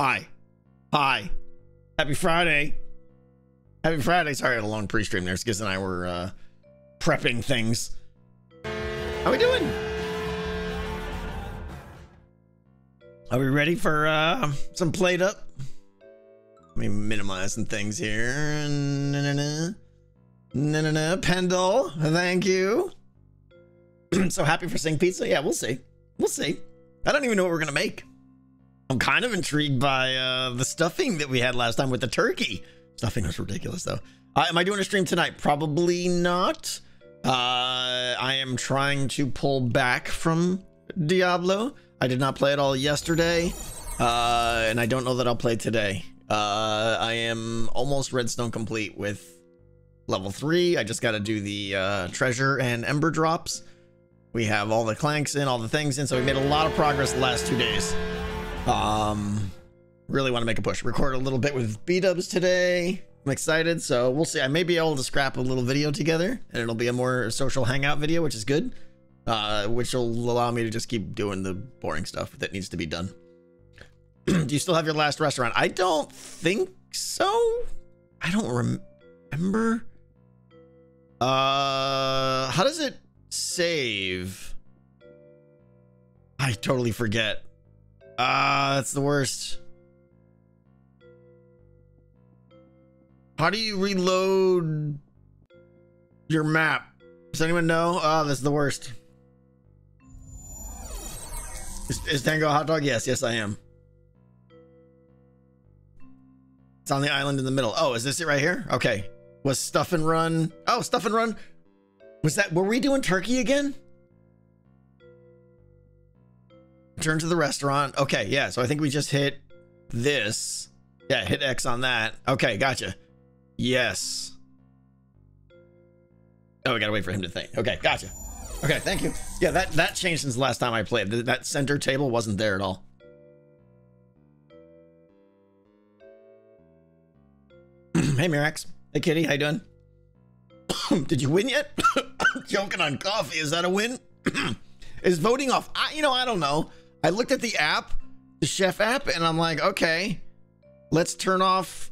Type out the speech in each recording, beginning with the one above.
Hi. Hi. Happy Friday. Happy Friday. Sorry, I had a long pre-stream there. Skizz and I were uh, prepping things. How we doing? Are we ready for uh, some PlateUp? Let me minimize some things here. Na-na-na. Na-na-na. Pendle, thank you. so happy for Sing Pizza? Yeah, we'll see. We'll see. I don't even know what we're going to make. I'm kind of intrigued by uh, the stuffing that we had last time with the turkey. Stuffing was ridiculous, though. Uh, am I doing a stream tonight? Probably not. Uh, I am trying to pull back from Diablo. I did not play it all yesterday, uh, and I don't know that I'll play today. Uh, I am almost redstone complete with level three. I just got to do the uh, treasure and ember drops. We have all the clanks in, all the things in, so we made a lot of progress the last two days. Um, really want to make a push. Record a little bit with B-dubs today. I'm excited, so we'll see. I may be able to scrap a little video together, and it'll be a more social hangout video, which is good. Uh, which will allow me to just keep doing the boring stuff that needs to be done. Do you still have your last restaurant? I don't think so. I don't rem remember. Uh, how does it save? I totally forget. Ah, that's the worst. How do you reload your map? Does anyone know? Oh, that's the worst. Is, is Tango a hot dog? Yes, yes, I am. It's on the island in the middle. Oh, is this it right here? Okay. Was Stuff and Run? Oh, Stuff and Run. Was that, were we doing turkey again? Turn to the restaurant. Okay, yeah. So I think we just hit this. Yeah, hit X on that. Okay, gotcha. Yes. Oh, we gotta wait for him to think. Okay, gotcha. Okay, thank you. Yeah, that that changed since the last time I played. That center table wasn't there at all. hey, Mirax. Hey, Kitty. How you doing? Did you win yet? Joking on coffee. Is that a win? Is voting off? I, you know, I don't know. I looked at the app, the chef app, and I'm like, okay, let's turn off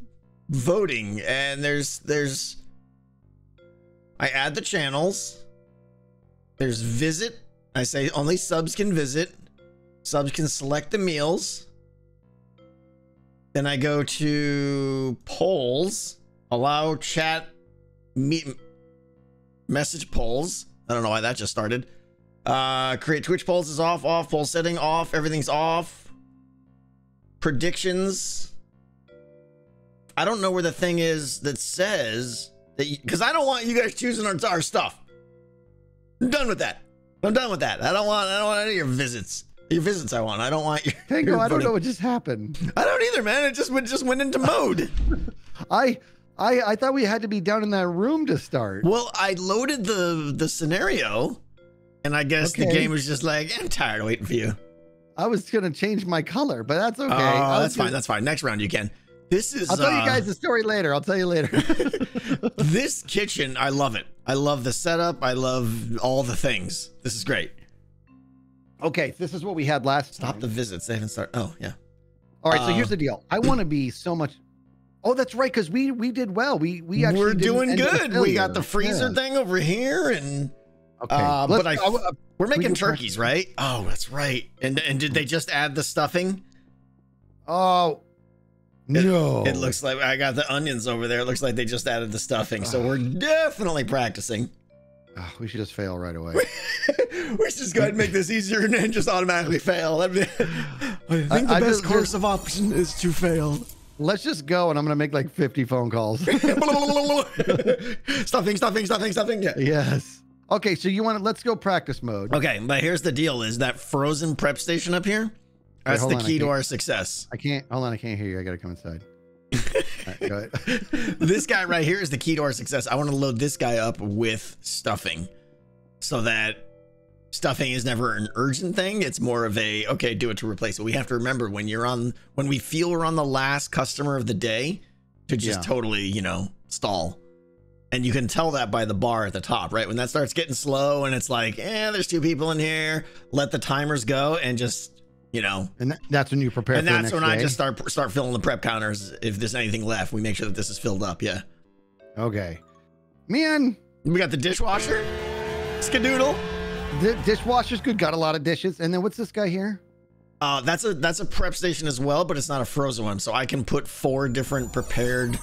voting. And there's, there's, I add the channels. There's visit. I say only subs can visit. Subs can select the meals. Then I go to polls, allow chat, meet, message polls. I don't know why that just started. Uh, create Twitch polls is off, off, poll setting off, everything's off. Predictions. I don't know where the thing is that says that because I don't want you guys choosing our, our stuff. I'm done with that. I'm done with that. I don't want I don't want any of your visits. Your visits I want. I don't want your Tango, your I don't know what just happened. I don't either, man. It just went just went into mode. I I I thought we had to be down in that room to start. Well, I loaded the the scenario and I guess okay. the game was just like, I'm tired of waiting for you. I was gonna change my color, but that's okay. Oh, that's fine. That's fine. Next round you can. This is. I'll tell uh, you guys the story later. I'll tell you later. this kitchen, I love it. I love the setup. I love all the things. This is great. Okay, this is what we had last. Stop time. the visits. They haven't started. Oh yeah. All right. Uh, so here's the deal. I want to be so much. Oh, that's right. Because we we did well. We we actually we're doing good. We got the freezer yeah. thing over here, and okay. Uh, but I, uh, we're making turkeys, right? Oh, that's right. And and did they just add the stuffing? Oh, it, no. It looks like I got the onions over there. It looks like they just added the stuffing. So we're definitely practicing. Oh, we should just fail right away. we should just go ahead and make this easier and just automatically fail. I think the I, best I course of option is to fail. Let's just go, and I'm gonna make like 50 phone calls. stuffing, stuffing, stuffing, stuffing. Yeah. Yes. Okay, so you want to let's go practice mode. Okay, but here's the deal: is that frozen prep station up here? That's Wait, the on, key to our success. I can't. Hold on, I can't hear you. I gotta come inside. right, this guy right here is the key to our success. I want to load this guy up with stuffing, so that stuffing is never an urgent thing. It's more of a okay, do it to replace it. We have to remember when you're on when we feel we're on the last customer of the day to just yeah. totally you know stall. And you can tell that by the bar at the top, right? When that starts getting slow and it's like, eh, there's two people in here, let the timers go and just You know, And that's when you prepare. and for the that's when I just start start filling the prep counters. If there's anything left, we make sure that this is filled up. Yeah, Okay, man. we got the dishwasher, skadoodle. The dishwasher's good. Got a lot of dishes. And then what's this guy here? Uh, that's a that's a prep station as well, but it's not a frozen one. So I can put four different prepared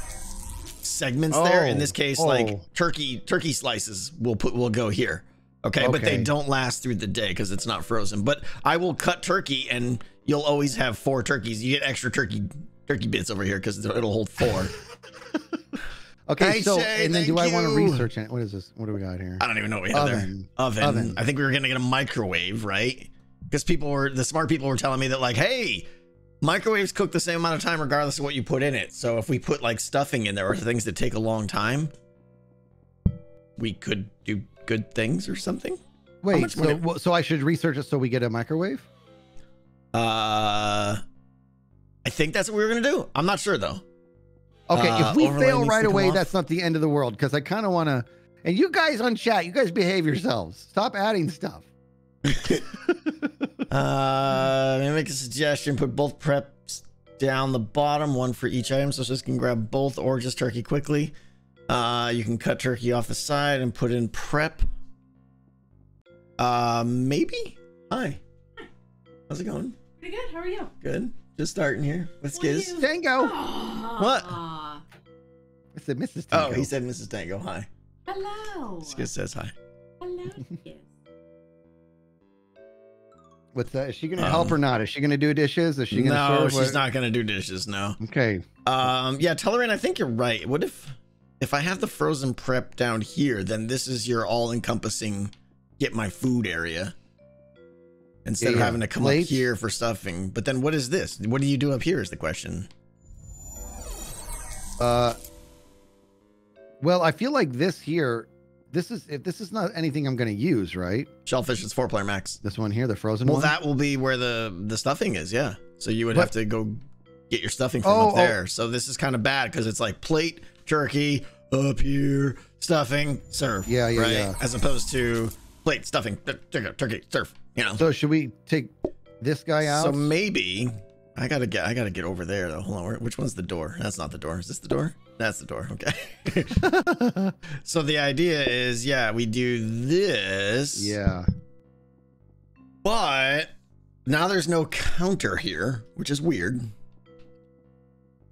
segments there. In Oh, this case, oh. like oh. turkey turkey slices will put will go here. Okay, but they don't last through the day because it's not frozen. But I will cut turkey, and you'll always have four turkeys. You get extra turkey turkey bits over here because it'll hold four. Okay, so and then do I want to research it? What is this? What do we got here? I don't even know what we have there. Oven. Oven. Oven. I think we were gonna get a microwave, right? Because people were the smart people were telling me that like, hey, microwaves cook the same amount of time regardless of what you put in it. So if we put like stuffing in there or things that take a long time, we could do good things or something. Wait, so money- wha- so I should research it so we get a microwave? Uh, I think that's what we were gonna do. I'm not sure though. Okay, Uh, if we fail right away, that's not the end of the world because I kind of want to. And you guys on chat, you guys behave yourselves. Stop adding stuff. Uh, let me make a suggestion. Put both preps down the bottom, one for each item, so just can grab both or just turkey quickly. Uh, you can cut turkey off the side and put in prep. Uh, maybe. Hi. How's it going? Pretty good. How are you? Good. Just starting here with What are Skizz. you- Tango. What? Aw. I said Mrs. Oh, he said Mrs. Tango. Hi. Hello. Skizz says hi. Hello. What's that? Is she going to help Um, or not? Is she going to do dishes? Is she going to No, serve? she's What- not gonna do dishes. No. Okay. Um, yeah, Tellerant, I think you're right. What if if I have the frozen prep down here, then this is your all-encompassing get my food area. Instead of having to come plates. up here for stuffing. But then what is this? What do you do up here is the question. Uh, well, I feel like this here, this is if this is not anything I'm going to use, right? Shellfish is four player max. This one here, the frozen Well, one. Well, that will be where the the stuffing is, yeah. So you would What? have to go get your stuffing from Oh, up oh. there. So this is kind of bad because it's like plate, turkey, up here, stuffing, serve. Yeah, yeah, right? yeah. As opposed to plate, stuffing, turkey, turkey, serve. You know. so should we take this guy out? So maybe I gotta get I gotta get over there though. Hold on, where, which one's the door? That's not the door. Is this the door? That's the door. Okay. so the idea is, yeah, we do this. yeah. But now there's no counter here, which is weird.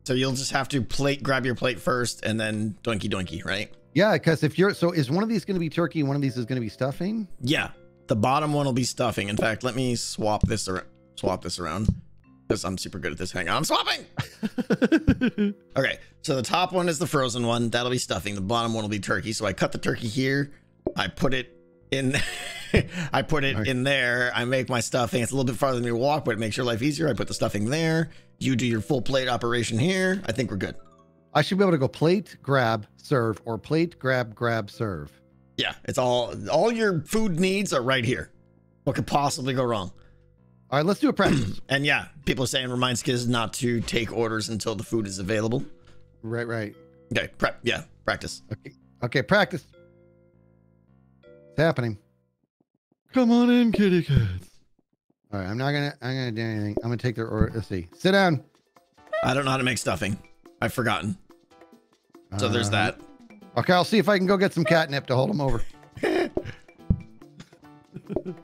So you'll just have to plate grab your plate first and then doinky doinky, right? Yeah, because if you're so is one of these going to be turkey, one of these is going to be stuffing? Yeah. The bottom one will be stuffing. In fact, let me swap this around swap this around. Because I'm super good at this. Hang on, I'm swapping. Okay, so the top one is the frozen one. That'll be stuffing. The bottom one will be turkey. So I cut the turkey here. I put it in. I put it Okay. in there. I make my stuffing. It's a little bit farther than to walk, but it makes your life easier. I put the stuffing there. You do your full plate operation here. I think we're good. I should be able to go plate, grab, serve, or plate, grab, grab, serve. Yeah, it's all all your food needs are right here. What could possibly go wrong? All right, let's do a practice. And yeah, people are saying remind Skizz not to take orders until the food is available. right, right. Okay, prep. Yeah, practice. Okay, okay, practice. It's happening. Come on in, kitty cats. All right, I'm not gonna. I'm gonna do anything. I'm gonna take their order. Let's see. Sit down. I don't know how to make stuffing. I've forgotten. So there's Uh, that. Okay, I'll see if I can go get some catnip to hold them over.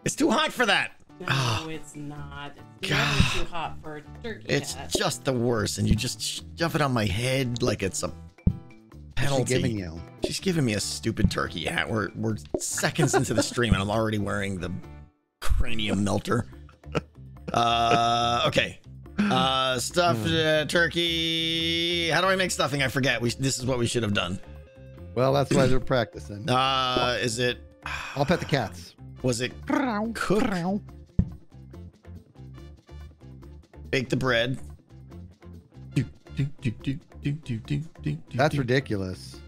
It's too hot for that. No, Ah. it's not. It's God. too hot for a turkey It's cat. just the worst, and you just shove it on my head like it's a What's she penalty. giving you? She's giving me a stupid turkey hat. We're we're seconds into the stream, and I'm already wearing the cranium melter. Uh, okay. Uh, stuffed uh, turkey. How do I make stuffing? I forget. We this is what we should have done. Well, that's why they're practicing. Uh, is it? I'll pet the cats. Was it cook? Bake the bread. That's ridiculous.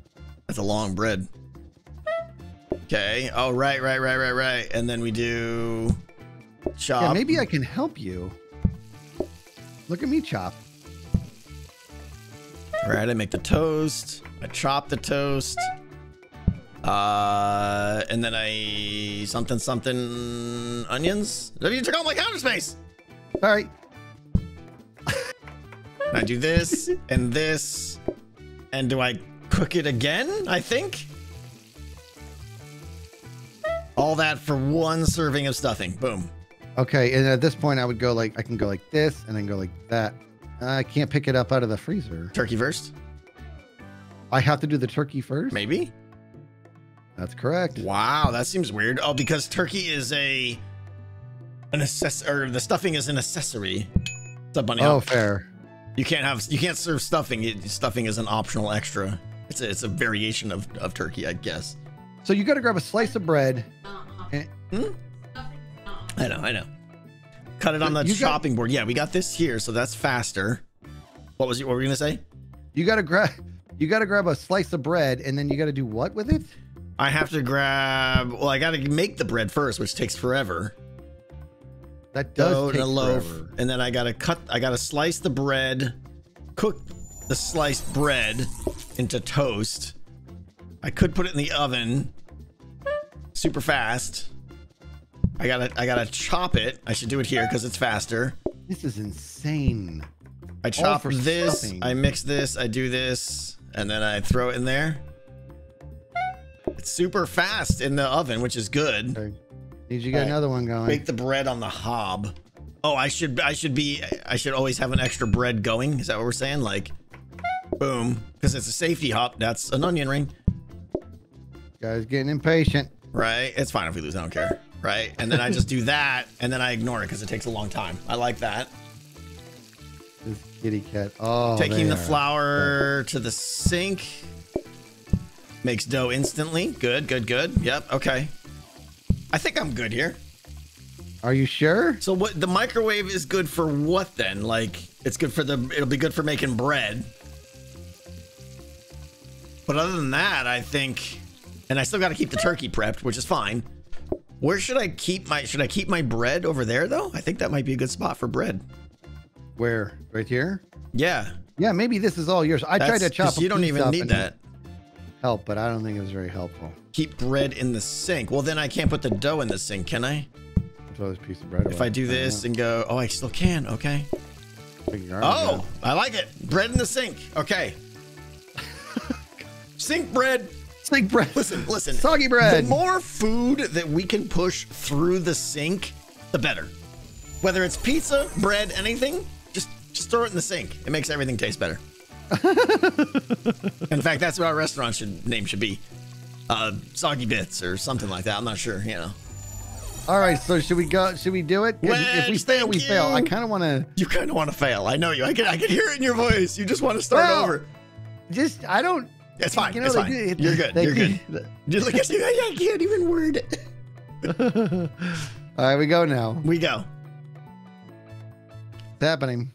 That's a long bread. Okay. Oh, right, right, right, right, right. And then we do chop. Yeah, maybe I can help you. Look at me chop. Right. I make the toast. I chop the toast. Uh, and then I something something onions. You took all my counter space. All right. I do this and this. And do I cook it again? I think. All that for one serving of stuffing. Boom. Okay, and at this point, I would go like I can go like this, and then go like that. I can't pick it up out of the freezer. Turkey first? I have to do the turkey first. Maybe? That's correct. Wow, that seems weird. Oh, because turkey is a an access or the stuffing is an accessory. What's up, bunny? Oh, hop? fair. You can't have you can't serve stuffing. It, stuffing is an optional extra. It's a it's a variation of, of turkey, I guess. So you got to grab a slice of bread. Uh-uh. Eh. Hmm? I know, I know. Cut it on the You got- chopping board. Yeah, we got this here, so that's faster. What was you? What were you gonna say? You got to grab. You got to grab a slice of bread, and then you got to do what with it? I have to grab. Well, I got to make the bread first, which takes forever. That does Dough take loaf, forever. and then I gotta cut. I gotta slice the bread, cook the sliced bread into toast. I could put it in the oven, super fast. I gotta. I gotta chop it. I should do it here because it's faster. This is insane. I chop this. stuffing. I mix this. I do this, and then I throw it in there. It's super fast in the oven, which is good. Okay. Need you get another one going? Bake the bread on the hob. Oh, I should I should be I should always have an extra bread going. Is that what we're saying? Like boom. Because it's a safety hob. That's an onion ring. Guys getting impatient. Right? It's fine if we lose, I don't care. Right? And then I just do that and then I ignore it because it takes a long time. I like that. This kitty cat. Oh, Taking the are- flour to the sink. Makes dough instantly. Good, good, good. Yep, okay. I think I'm good here. Are you sure? So what the microwave is good for what then? Like it's good for the it'll be good for making bread. But other than that, I think and I still got to keep the turkey prepped, which is fine. Where should I keep my should I keep my bread over there though? I think that might be a good spot for bread. Where? Right here? Yeah. Yeah, maybe this is all yours. I tried to that's- chop. you don't even need that. Help, but I don't think it was very helpful. Keep bread in the sink. Well, then I can't put the dough in the sink, can I? Throw this piece of bread. If away. I do this and go, oh, I still can. Okay. Oh, I like it. Bread in the sink. Okay. sink bread. sink bread. Listen, listen. Soggy bread. The more food that we can push through the sink, the better. Whether it's pizza, bread, anything, just just throw it in the sink. It makes everything taste better. in fact, that's what our restaurant should name should be. Uh, soggy bits or something like that. I'm not sure. You know, All right, so should we go? Should we do it? 'Cause if we Wedge, fail, we fail. I kind of want to you kind of want to fail. I know you. I can I can hear it in your voice. You just want to start Well, over. just. I don't. It's fine. You know, it's fine. do- You're good. You're do- good. You look at you. I can't even word it. All right, we go now. We go. It's happening.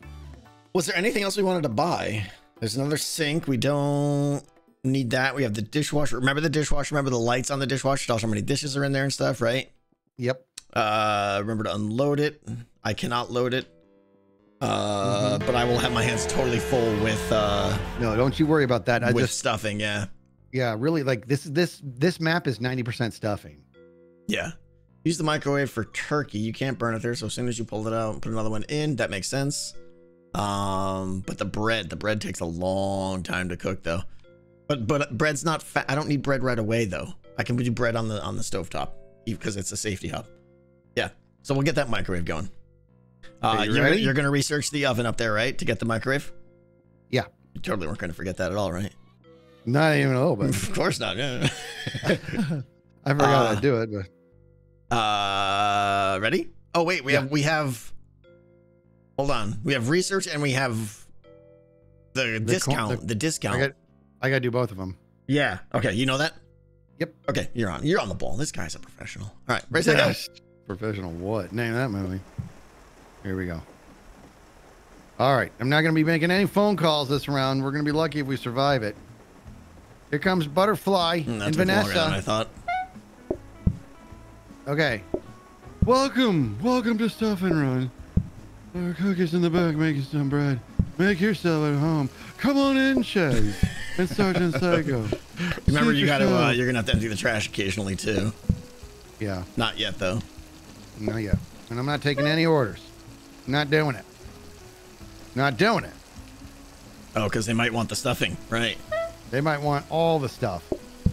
Was there anything else we wanted to buy? There's another sink. We don't need that. We have the dishwasher. Remember the dishwasher? Remember the lights on the dishwasher? Tell us how many dishes are in there and stuff, right? Yep. Uh, remember to unload it. I cannot load it. Uh, but I will have my hands totally full with uh No, don't you worry about that. I with just. stuffing. Yeah, Yeah, really. Like this. This. This map is ninety percent stuffing. yeah. Use the microwave for turkey. You can't burn it there, so as soon as you pull it out, put another one in. That makes sense. Um, but the bread, the bread takes a long time to cook though. But but bread's not fat. I don't need bread right away though. I can do bread on the on the stovetop because it's a safety hob. Yeah. So we'll get that microwave going. Uh, you you're, ready? you're gonna research the oven up there, right, to get the microwave? Yeah. You totally weren't gonna forget that at all, right? Not even a little bit. of course not. Yeah. I forgot Uh, to do it, but Uh, ready? Oh wait, we Yeah. have we have. Hold on, we have research and we have the, co- discount. the- the discount. I got. I got to do both of them. yeah. Okay, you know that. Yep. Okay, you're on. You're on the ball. This guy's a professional. All right, raise that go. Professional what? Name that movie. Here we go. All right. I'm not going to be making any phone calls this round. We're going to be lucky if we survive it. Here comes Butterfly Mm, that and than I thought. Okay. Welcome. Welcome to Stuff and Run. Our cook is in the back making some bread. Make yourself at home. Come on in, Chaz. and Sergeant Psycho. Remember, you got to. Uh, you're gonna have to empty the trash occasionally too. Yeah. Not yet though. No, yeah. And I'm not taking any orders. not doing it. Not doing it. Oh, because they might want the stuffing, right? They might want all the stuff.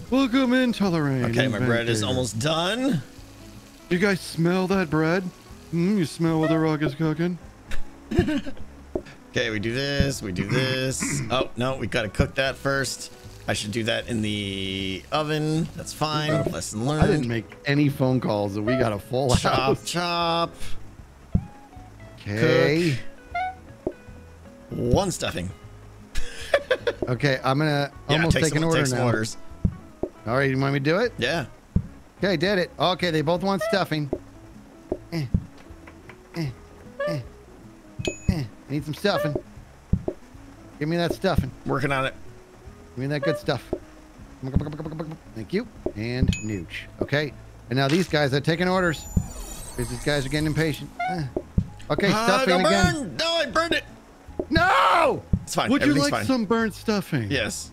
Welcome in, Tolerane. Okay, my bread is almost done. You guys smell that bread? Mm, you smell what the rock is cooking? Okay, we do this, we do this. Oh, no, we gotta cook that first. I should do that in the oven. That's fine. Lesson learned. I didn't make any phone calls, and we got a full Chop, house. chop. Okay. One stuffing. Okay, I'm gonna Yeah, almost take take an some, order take some now. orders. All right, you want me to do it? Yeah. Okay, did it. Okay, they both want stuffing. Need some stuffing. Give me that stuffing. Working on it. Give me that good stuff. Thank you. And nooch. Okay. And now these guys are taking orders. Because these guys are getting impatient. Eh. Okay, Ah, stuffing again. burn! No, I burned it. No! It's fine. Would you like fine. some burnt stuffing? Yes.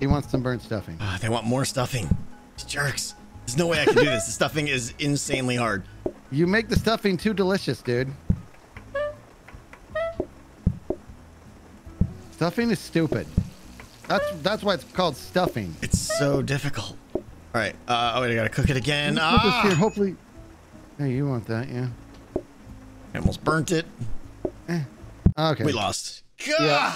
He wants some burnt stuffing. Ah, they want more stuffing. These jerks. There's no way I can do this. The stuffing is insanely hard. You make the stuffing too delicious, dude. Stuffing is stupid. That's that's why it's called stuffing. It's so difficult. All right. Uh, oh, wait, I gotta cook it again. This here, Ah! hopefully. Hey, you want that, yeah? I almost burnt it. Okay. We lost. Yeah.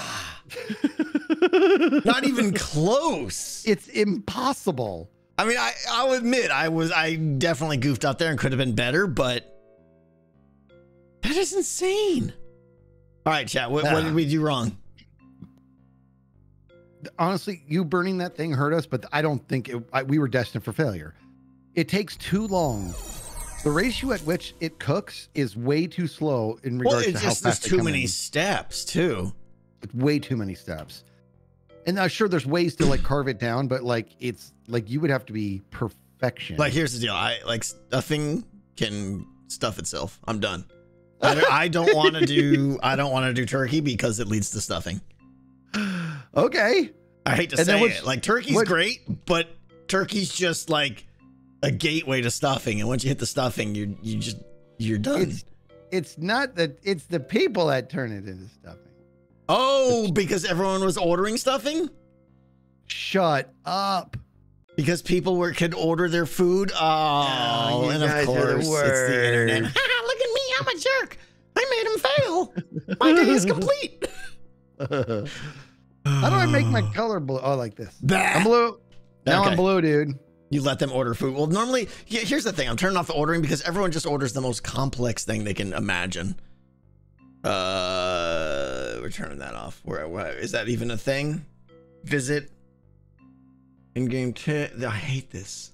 Not even close. It's impossible. I mean, I, I'll admit I was I definitely goofed out there and could have been better, but that is insane. All right, chat. What, what did we do wrong? Honestly, you burning that thing hurt us, but I don't think it, I, we were destined for failure. It takes too long. The ratio at which it cooks is way too slow in Well, regards it's to how just there's fast they too many in. steps too. It's way too many steps. And I'm sure there's ways to like carve it down, but like it's like you would have to be perfection. Like here's the deal. I like stuffing can stuff itself. I'm done. I I don't want to do I don't want to do turkey because it leads to stuffing. Okay. I hate to And say it. Like turkey's what- great, but turkey's just like a gateway to stuffing. And once you hit the stuffing, you you just you're done. It's it's not that it's the people that turn it into stuffing. oh, because everyone was ordering stuffing? Shut up. Because people were could order their food. Oh, Oh, and of are the course it's the internet. Look at me, I'm a jerk. I made him fail. My day is complete. How do I make my color blue? Oh, like this. Bah. I'm blue. Now Okay. I'm blue, dude. You let them order food. Well, normally, yeah, here's the thing. I'm turning off the ordering because everyone just orders the most complex thing they can imagine. Uh, we're turning that off. Where, where is that even a thing? Visit in-game. T- I hate this.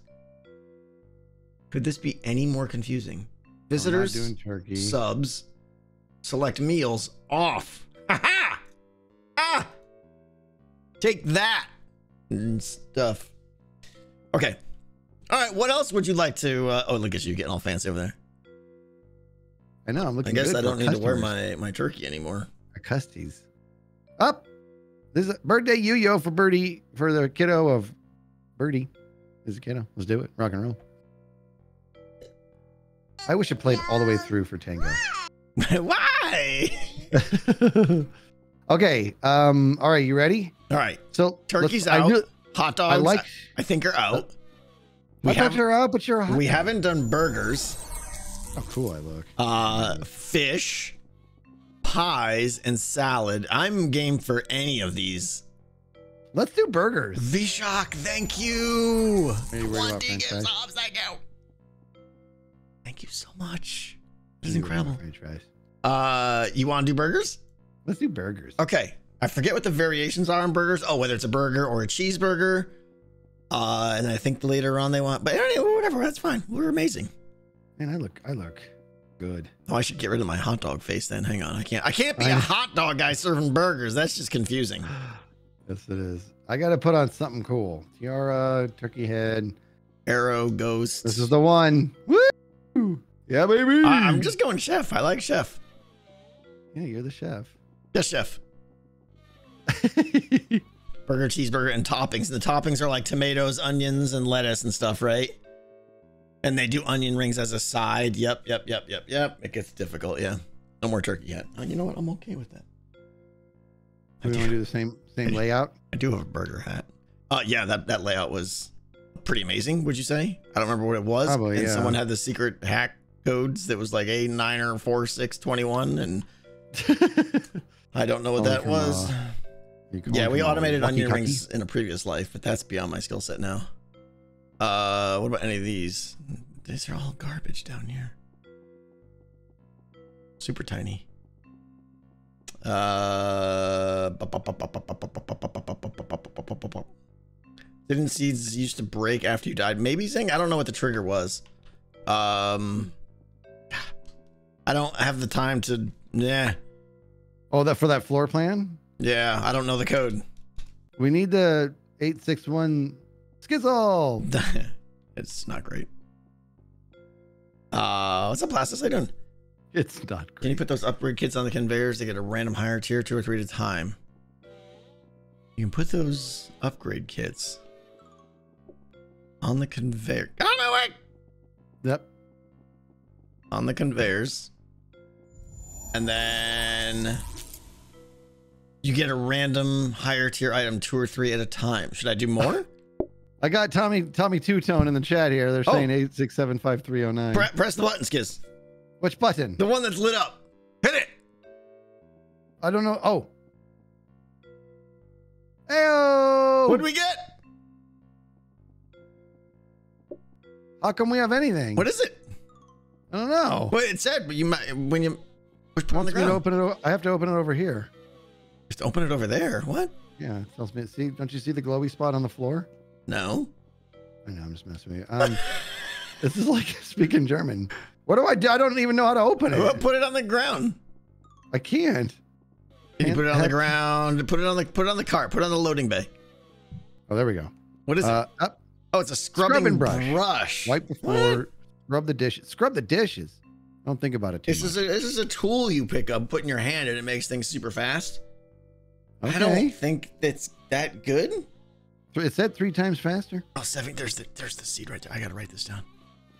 Could this be any more confusing? Visitors, doing turkey. subs, select meals off. Ha ha! Ah! Take that and stuff. Okay. All right. What else would you like to? Uh, oh, look at you getting all fancy over there. I know. I'm I looking. guess good I don't need to wear my my turkey anymore. Our custies. Up. This is a birthday yo-yo for Birdie for the kiddo of Birdie. This is a kiddo. Let's do it. Rock and roll. I wish I played all the way through for Tango. Why? okay. Um. All right. You ready? All right. So Turkey's I out. Hot dogs. I like. I think are out. I We thought haven't. you're out, but you're hot We dog. haven't done burgers. Oh, cool. I look. Uh, fish, pies, and salad. I'm game for any of these. Let's do burgers. Vishak, thank you. You worried One french is fries? Thank you so much. This is you incredible. French fries? Uh, you want to do burgers? Let's do burgers. Okay. I forget what the variations are on burgers. Oh, whether it's a burger or a cheeseburger. Uh, and I think later on they want, but anyway, whatever. That's fine. We're amazing. Man, I look. I look good. Oh, I should get rid of my hot dog face then. Hang on. I can't. I can't be I a hot dog guy serving burgers. That's just confusing. Yes, it is. I got to put on something cool. Tiara, turkey head. Arrow, ghost. This is the one. Woo! Yeah, baby. I, I'm just going chef. I like chef. Yeah, you're the chef. Yes, chef. Burger, cheeseburger, and toppings. And the toppings are like tomatoes, onions, and lettuce and stuff, right? And they do onion rings as a side. Yep, yep, yep, yep, yep. It gets difficult, yeah. No more turkey yet. Oh, you know what? I'm okay with that. I We do, want to do the same same layout. I do have a burger hat. Uh yeah, that, that layout was pretty amazing, would you say? I don't remember what it was. Probably, and yeah. someone had the secret hack codes that was like a niner four six twenty one and I don't know what that was. Yeah, we automated Lucky onion Tucky? rings in a previous life, but that's beyond my skill set now. Uh, what about any of these? These are all garbage down here. Super tiny. Uh, didn't seeds used to break after you died? Maybe Zing. I don't know what the trigger was. Um, I don't have the time to. Yeah, Oh, that for that floor plan. Yeah. I don't know the code. We need the eight six one skizzle. it's not great. Uh, what's up, Plastis? How doing? It's not Can you put those upgrade kits on the conveyors? They get a random higher tier, two or three at a time. You can put those upgrade kits on the conveyor. Get on my way! Yep. On the conveyors. And then you get a random higher tier item, two or three at a time. Should I do more? I got Tommy Tommy Two Tone in the chat here. They're Oh. saying eight six seven five three zero nine. Pre- press the button, Skizz. Which button? The one that's lit up. Hit it. I don't know. Oh. Ayo! What'd we get? How come we have anything? What is it? I don't know. Well, it said, but you might when you push it on the Wants to open it. o- I have to open it over here. Just open it over there. What? Yeah, it tells me. See, don't you see the glowy spot on the floor? No. I know, I'm just messing with you. Um, this is like speaking German. What do I do? I don't even know how to open Well, it. put it on the ground. I can't. Can you Can't put it on the ground? Put it on the put it on the cart. Put it on the loading bay. Oh, there we go. What is Uh, it? up, Oh, it's a scrubbing, scrubbing brush. brush. wipe the What? floor, scrub the dishes. Scrub the dishes. Don't think about it too This is a this is a tool you pick up, put in your hand, and it makes things super fast. I don't think that's that good. It that three times faster. Oh, seven. There's the there's the seed right there. I gotta write this down.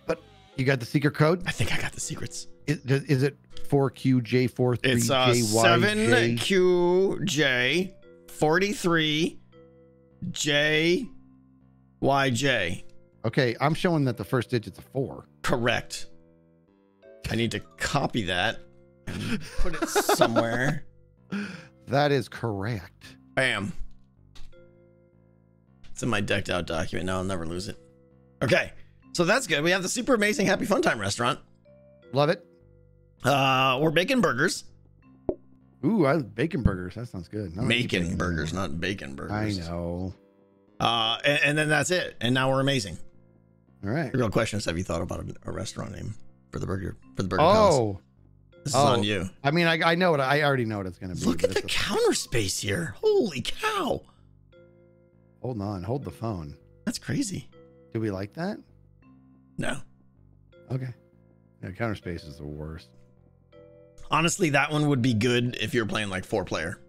But you got the secret code. I think I got the secrets. Is, is it four Q J four three It's uh J Y seven J? QJ forty three J YJ. Okay, I'm showing that the first digit's a four. Correct. I need to copy that and put it somewhere. That is correct. Bam. It's in my decked out document. Now I'll never lose it. Okay. So that's good. We have the super amazing Happy Fun Time restaurant. Love it. Uh, we're baking burgers. Ooh, I bacon burgers. That sounds good. I don't eat Making bacon burgers, not bacon burgers. I know. Uh, and, and then that's it. And now we're amazing. All right. The real question is, have you thought about a, a restaurant name for the burger for the Burger Palace? Oh, is oh. on you. I mean, I, I know what I already know what it's gonna be. Look at the counter space here. Holy cow. hold on, hold the phone. That's crazy. Do we like that? No. Okay. Yeah, counter space is the worst. Honestly, that one would be good if you're playing like four player.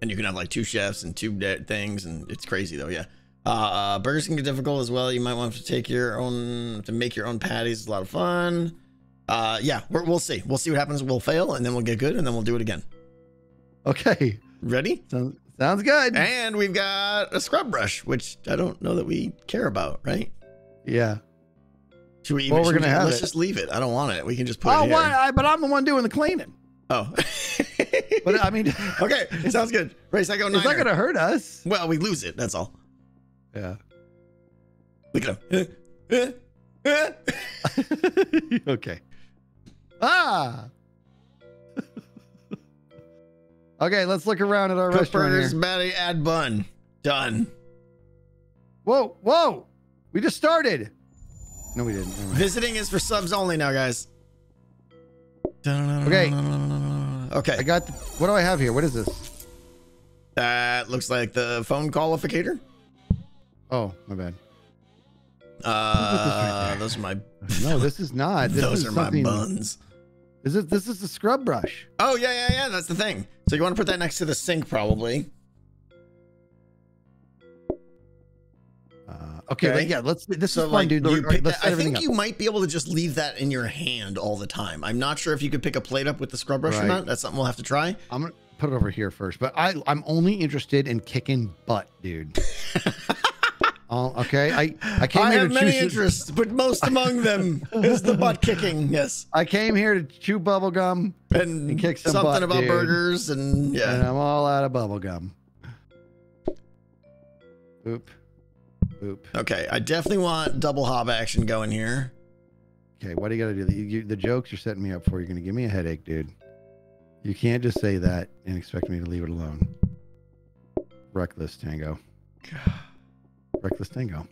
And you can have like two chefs and two things, and it's crazy though. Yeah. Uh, uh, burgers can get difficult as well. You might want to take your own to make your own patties. It's a lot of fun. Uh, yeah, we're, we'll see. We'll see what happens. We'll fail, and then we'll get good, and then we'll do it again. Okay. Ready? Sounds sounds good. And we've got a scrub brush, which I don't know that we care about, right? Yeah. Should we? Well, we're gonna have Let's it. just leave it. I don't want it. We can just put Oh, it why? I, but I'm the one doing the cleaning. Oh. But I mean, okay, It sounds good. Race, I go it's not gonna hurt us. Well, we lose it. That's all. Yeah. Look at him. Okay. Ah. okay, let's look around at our Cook restaurant burgers, here. Betty, add bun. Done. Whoa, whoa! We just started. No, we didn't. Visiting is for subs only now, guys. Okay. Okay. I got. The, what do I have here? What is this? That looks like the phone qualificator. Oh, my bad. Uh, those are my No, this is not. This those is are my something. Buns. Is? This is the scrub brush. Oh yeah, yeah, yeah. That's the thing. So you want to put that next to the sink, probably. Uh, Okay, Okay. yeah. Let's. This So is fun, like, dude. you pick let's that- I think up. you might be able to just leave that in your hand all the time. I'm not sure if you could pick a plate up with the scrub brush or not. That's something we'll have to try. I'm gonna put it over here first, but I I'm only interested in kicking butt, dude. Oh, okay. I I came I here have to many interests, but most among them is the butt kicking. Yes, I came here to chew bubble gum, and, And kick some something butt, about dude. burgers and yeah. and. I'm all out of bubble gum. Oop, oop. Okay, I definitely want double hop action going here. Okay, what do you got to do? You, you, the jokes you're setting me up for, you're going to give me a headache, dude. You can't just say that and expect me to leave it alone. Reckless Tango. Reckless Tango.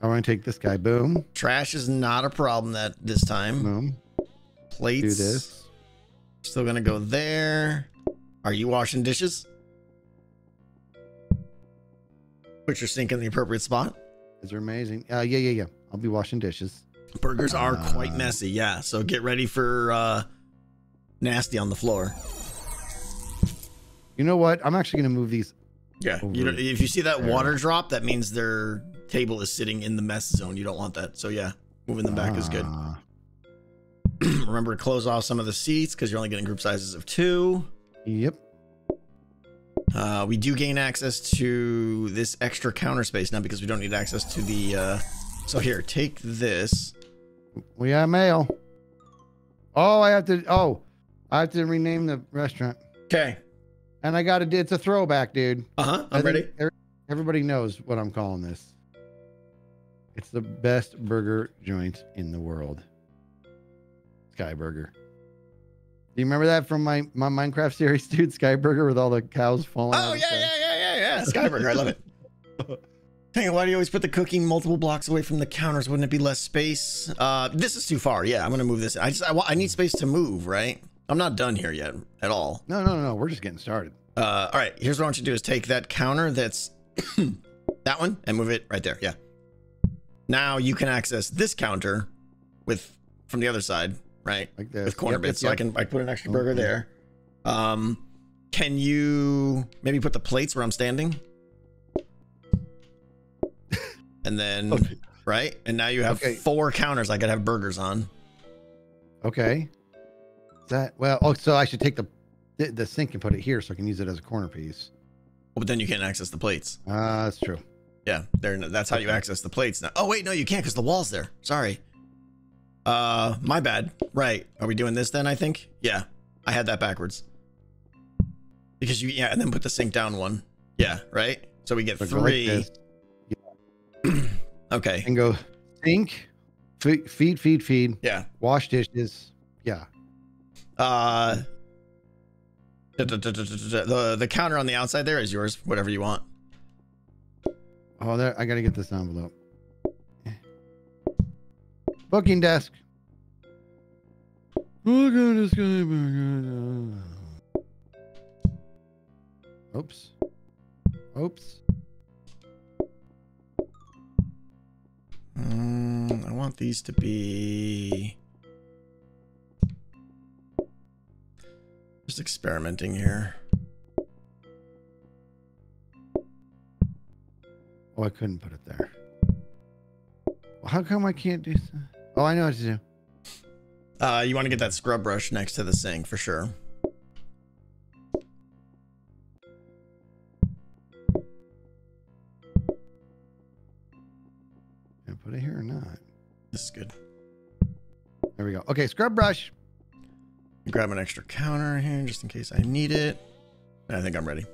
I want to take this guy. Boom. Trash is not a problem that this time. Boom. Plates. Do this. Still gonna go there. Are you washing dishes? Put your sink in the appropriate spot. These are amazing. Uh, yeah, yeah, yeah. I'll be washing dishes. Burgers are quite Uh, messy, yeah. So get ready for uh nasty on the floor. You know what? I'm actually going to move these. Yeah. You know, if you see that water drop, that means their table is sitting in the mess zone. You don't want that. So yeah, moving them back is good. Ah, Remember to close off some of the seats because you're only getting group sizes of two. Yep. Uh, we do gain access to this extra counter space now because we don't need access to the. Uh... So here, take this. We have mail. Oh, I have to. Oh, I have to rename the restaurant. Okay. And I got to. It's a throwback, dude. Uh huh. I'm ready. Everybody knows what I'm calling this. It's the best burger joint in the world. Sky Burger. Do you remember that from my, my Minecraft series, dude? Sky Burger with all the cows falling. Oh yeah, the yeah, yeah, yeah, Sky Burger, I love it. Hang on, why do you always put the cooking multiple blocks away from the counters? Wouldn't it be less space? Uh, this is too far. Yeah, I'm gonna move this. I just I, I need space to move, right? I'm not done here yet at all. No, no, no, no. We're just getting started. Uh, all right, here's what I want you to do: is take that counter that's that one and move it right there. Yeah. Now you can access this counter with from the other side, right? Like this. with corner Yep, bits, yep, so I can I put an extra burger there. Um, can you maybe put the plates where I'm standing? And then Okay. right, and now you have Okay. four counters I could have burgers on. Okay. That well? Oh, so I should take the, the sink and put it here so I can use it as a corner piece. Well, But then you can't access the plates. Ah, that's true. Yeah, there. That's how you access the plates now. Oh wait, no, you can't because the wall's there. Sorry. Uh, my bad. Right. Are we doing this then? I think. Yeah, I had that backwards. Because you yeah, and then put the sink down one. Yeah, right. So we get So like three. okay. and go sink, feed, feed, feed, feed, Yeah. wash dishes. Uh. The, the, counter on the outside there is yours. Whatever you want. Oh, there. I gotta get this envelope. Booking desk. Oops. Oops. Mm, I want these to be. Just experimenting here. Oh, I couldn't put it there. Well, how come I can't do? so- Oh, I know what to do. Uh, you want to get that scrub brush next to the sink for sure. Can I put it here or not? This is good. There we go. Okay, scrub brush. Grab an extra counter here just in case I need it. I think I'm ready.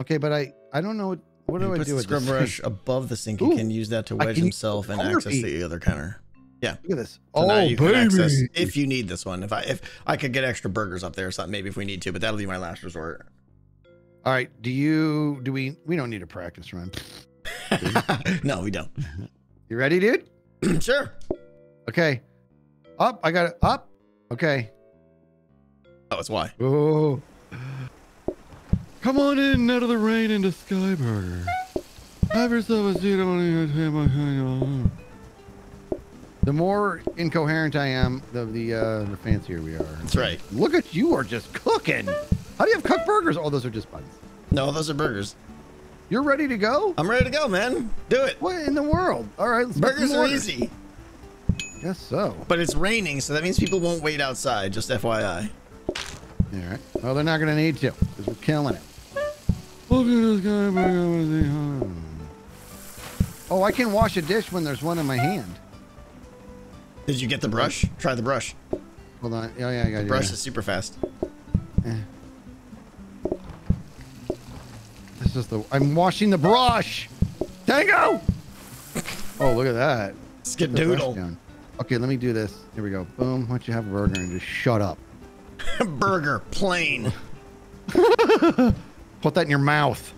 Okay, but I I don't know what what do I do the with scrub brush above the sink. He can use that to wedge himself and access feed. the other counter. Yeah. Look at this. So oh, now you baby. can access if you need this one. If I if I could get extra burgers up there or something, maybe if we need to, but that'll be my last resort. All right. Do you do we we don't need a practice run. no, we don't. You ready, dude? sure. Okay. Up. I got it. Up. Okay. Oh, it's why. Oh. Come on in out of the rain into Skyburger. Have yourself a seat on the more incoherent I am, the the uh, the fancier we are. That's right. Look at you are just cooking. How do you have cooked burgers? Oh, those are just buns. No, those are burgers. You're ready to go? I'm ready to go, man. Do it. What in the world? All right, let's Burgers are easy, Guess so. but it's raining, so that means people won't wait outside. Just FYI. All right. Well, they're not going to need to because we're killing it. Look at this guy. burger with the- Oh, I can wash a dish when there's one in my hand. Did you get the brush? Try the brush. Hold on. Oh, yeah, I got it. Brush yeah. is super fast. Eh. This is the. I'm washing the brush. Tango. Oh, look at that. Put the brush Skadoodle. down. Okay, let me do this. Here we go. Boom. Why don't you have a burger and just shut up? Burger, plain. Put that in your mouth.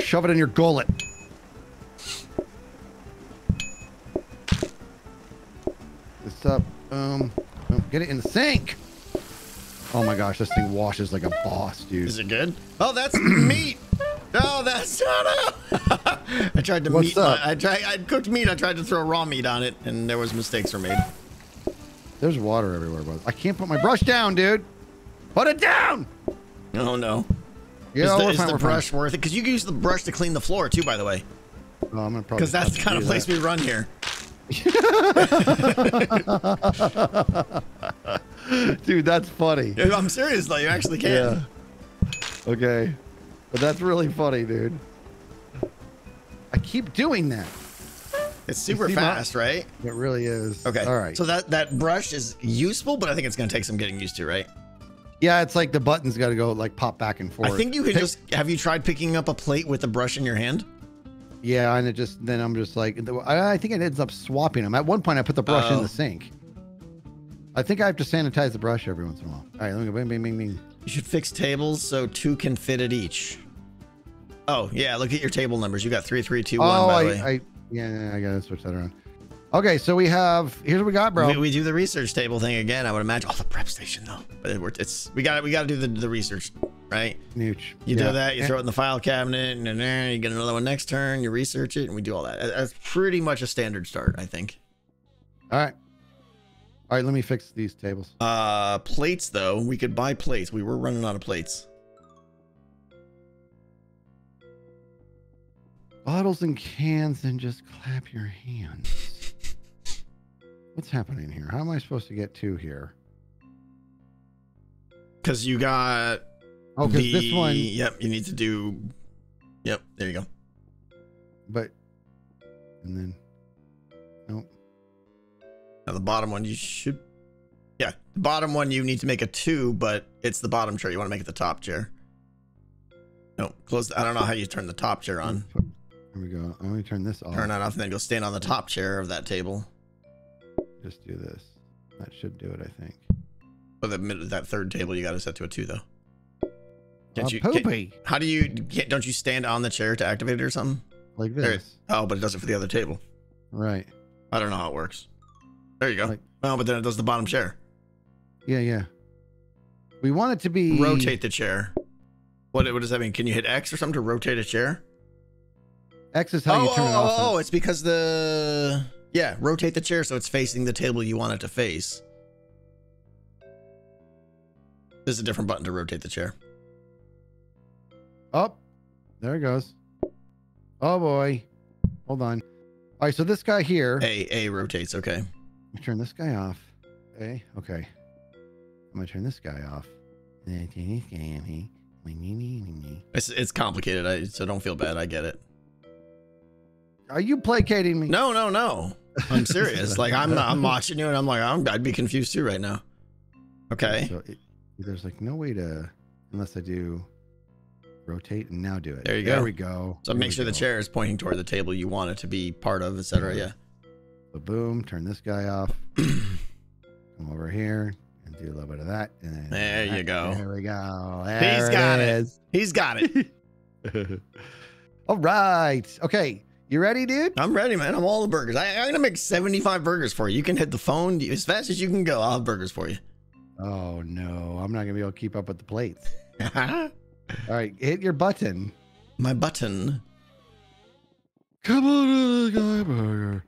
Shove it in your gullet. This up. Boom. Boom. Get it in the sink. Oh my gosh, this thing washes like a boss, dude. Is it good? Oh, that's meat. No, that's not. I tried to What's meat. up? My, I tried. I cooked meat. I tried to throw raw meat on it, and there was mistakes were made. There's water everywhere, bud. I can't put my brush down, dude. Put it down. Oh no. Yeah, is the, is the we're fine. brush worth it? Because you can use the brush to clean the floor too, by the way. Oh, I'm gonna probably. Because that's the kind of place that. we run here. Dude, that's funny. I'm serious though. You actually can. Yeah. Okay. But that's really funny, dude. I keep doing that. It's super see my- fast, right? It really is. Okay. All right. So that that brush is useful, but I think it's gonna take some getting used to, right? yeah, it's like the buttons got to go like pop back and forth. I think you can Pick- just. Have you tried picking up a plate with a brush in your hand? Yeah, and it just then I'm just like I, I think it ends up swapping them. At one point, I put the brush in Oh. the sink. I think I have to sanitize the brush every once in a while. All right, let me go. Bing, bing, bing, bing. You should fix tables so two can fit at each. Oh yeah, look at your table numbers. You got three, three, two, one. Oh, by I, the way. I yeah, yeah, I gotta switch that around. Okay, so we have here's what we got, bro. we, we do the research table thing again. I would imagine. Oh, the prep station though. But it, it's we got we got to do the, the research, right? Nooch. You Yeah. do that. You throw it in the file cabinet, and then you get another one next turn. You research it, and we do all that. That- That's pretty much a standard start, I think. All right. All right, let me fix these tables. Uh, plates though, we could buy plates. We were running out of plates. Bottles and cans, and just clap your hands. What's happening here? How am I supposed to get to here? Cause you got Oh, because this one, Yep, you need to do. Yep, there you go. but and then nope. Now the bottom one you should. Yeah, the bottom one you need to make a two, but it's the bottom chair. You want to make it the top chair. No, close. I don't know how you turn the top chair on. Here we go. Let me turn this off. Turn that off, and then go stand on the top chair of that table. Just do this. That should do it, I think. But the mid- that third table you got to set to a two though. Can't Uh, you? can't- poopy how do you? Can't, don't you stand on the chair to activate it or something? like There- this. Oh, but it does it for the other table. Right. I don't know how it works. There you go. Like- well, but then it does the bottom chair. Yeah, yeah. We want it to be Rotate the chair. What, what does that mean? Can you hit X or something to rotate a chair? X is how oh, you turn oh, it oh, oh off. Oh, oh, it's because the yeah, rotate the chair so it's facing the table you want it to face. There's a different button to rotate the chair. Oh, there it goes. Oh boy. Hold on. All right, so this guy here. A A rotates. Okay. Turn this guy off. A, Okay. I'm gonna turn this guy off. And then turn this guy on here. It's it's complicated. I, so don't feel bad. I get it. Are you placating me? No, no, no. I'm serious. like I'm I'm watching you and I'm like I'm, I'd be confused too right now. Okay. So it, there's like no way to, unless I do rotate and now do it. There you go. There we go. So There make sure the chair is pointing toward the table you want it to be part of, etc. Yeah. So boom, turn this guy off. Come over here and do a little bit of that. And then There you go. There we go. He's There got it. He's got it. All right. Okay. You ready, dude? I'm ready, man. I'm all the burgers. I, I'm gonna make 75 burgers for you. You can hit the phone as fast as you can go. I'll have burgers for you. Oh no, I'm not gonna be able to keep up with the plates. All right, hit your button. My button. Come on, guy burger.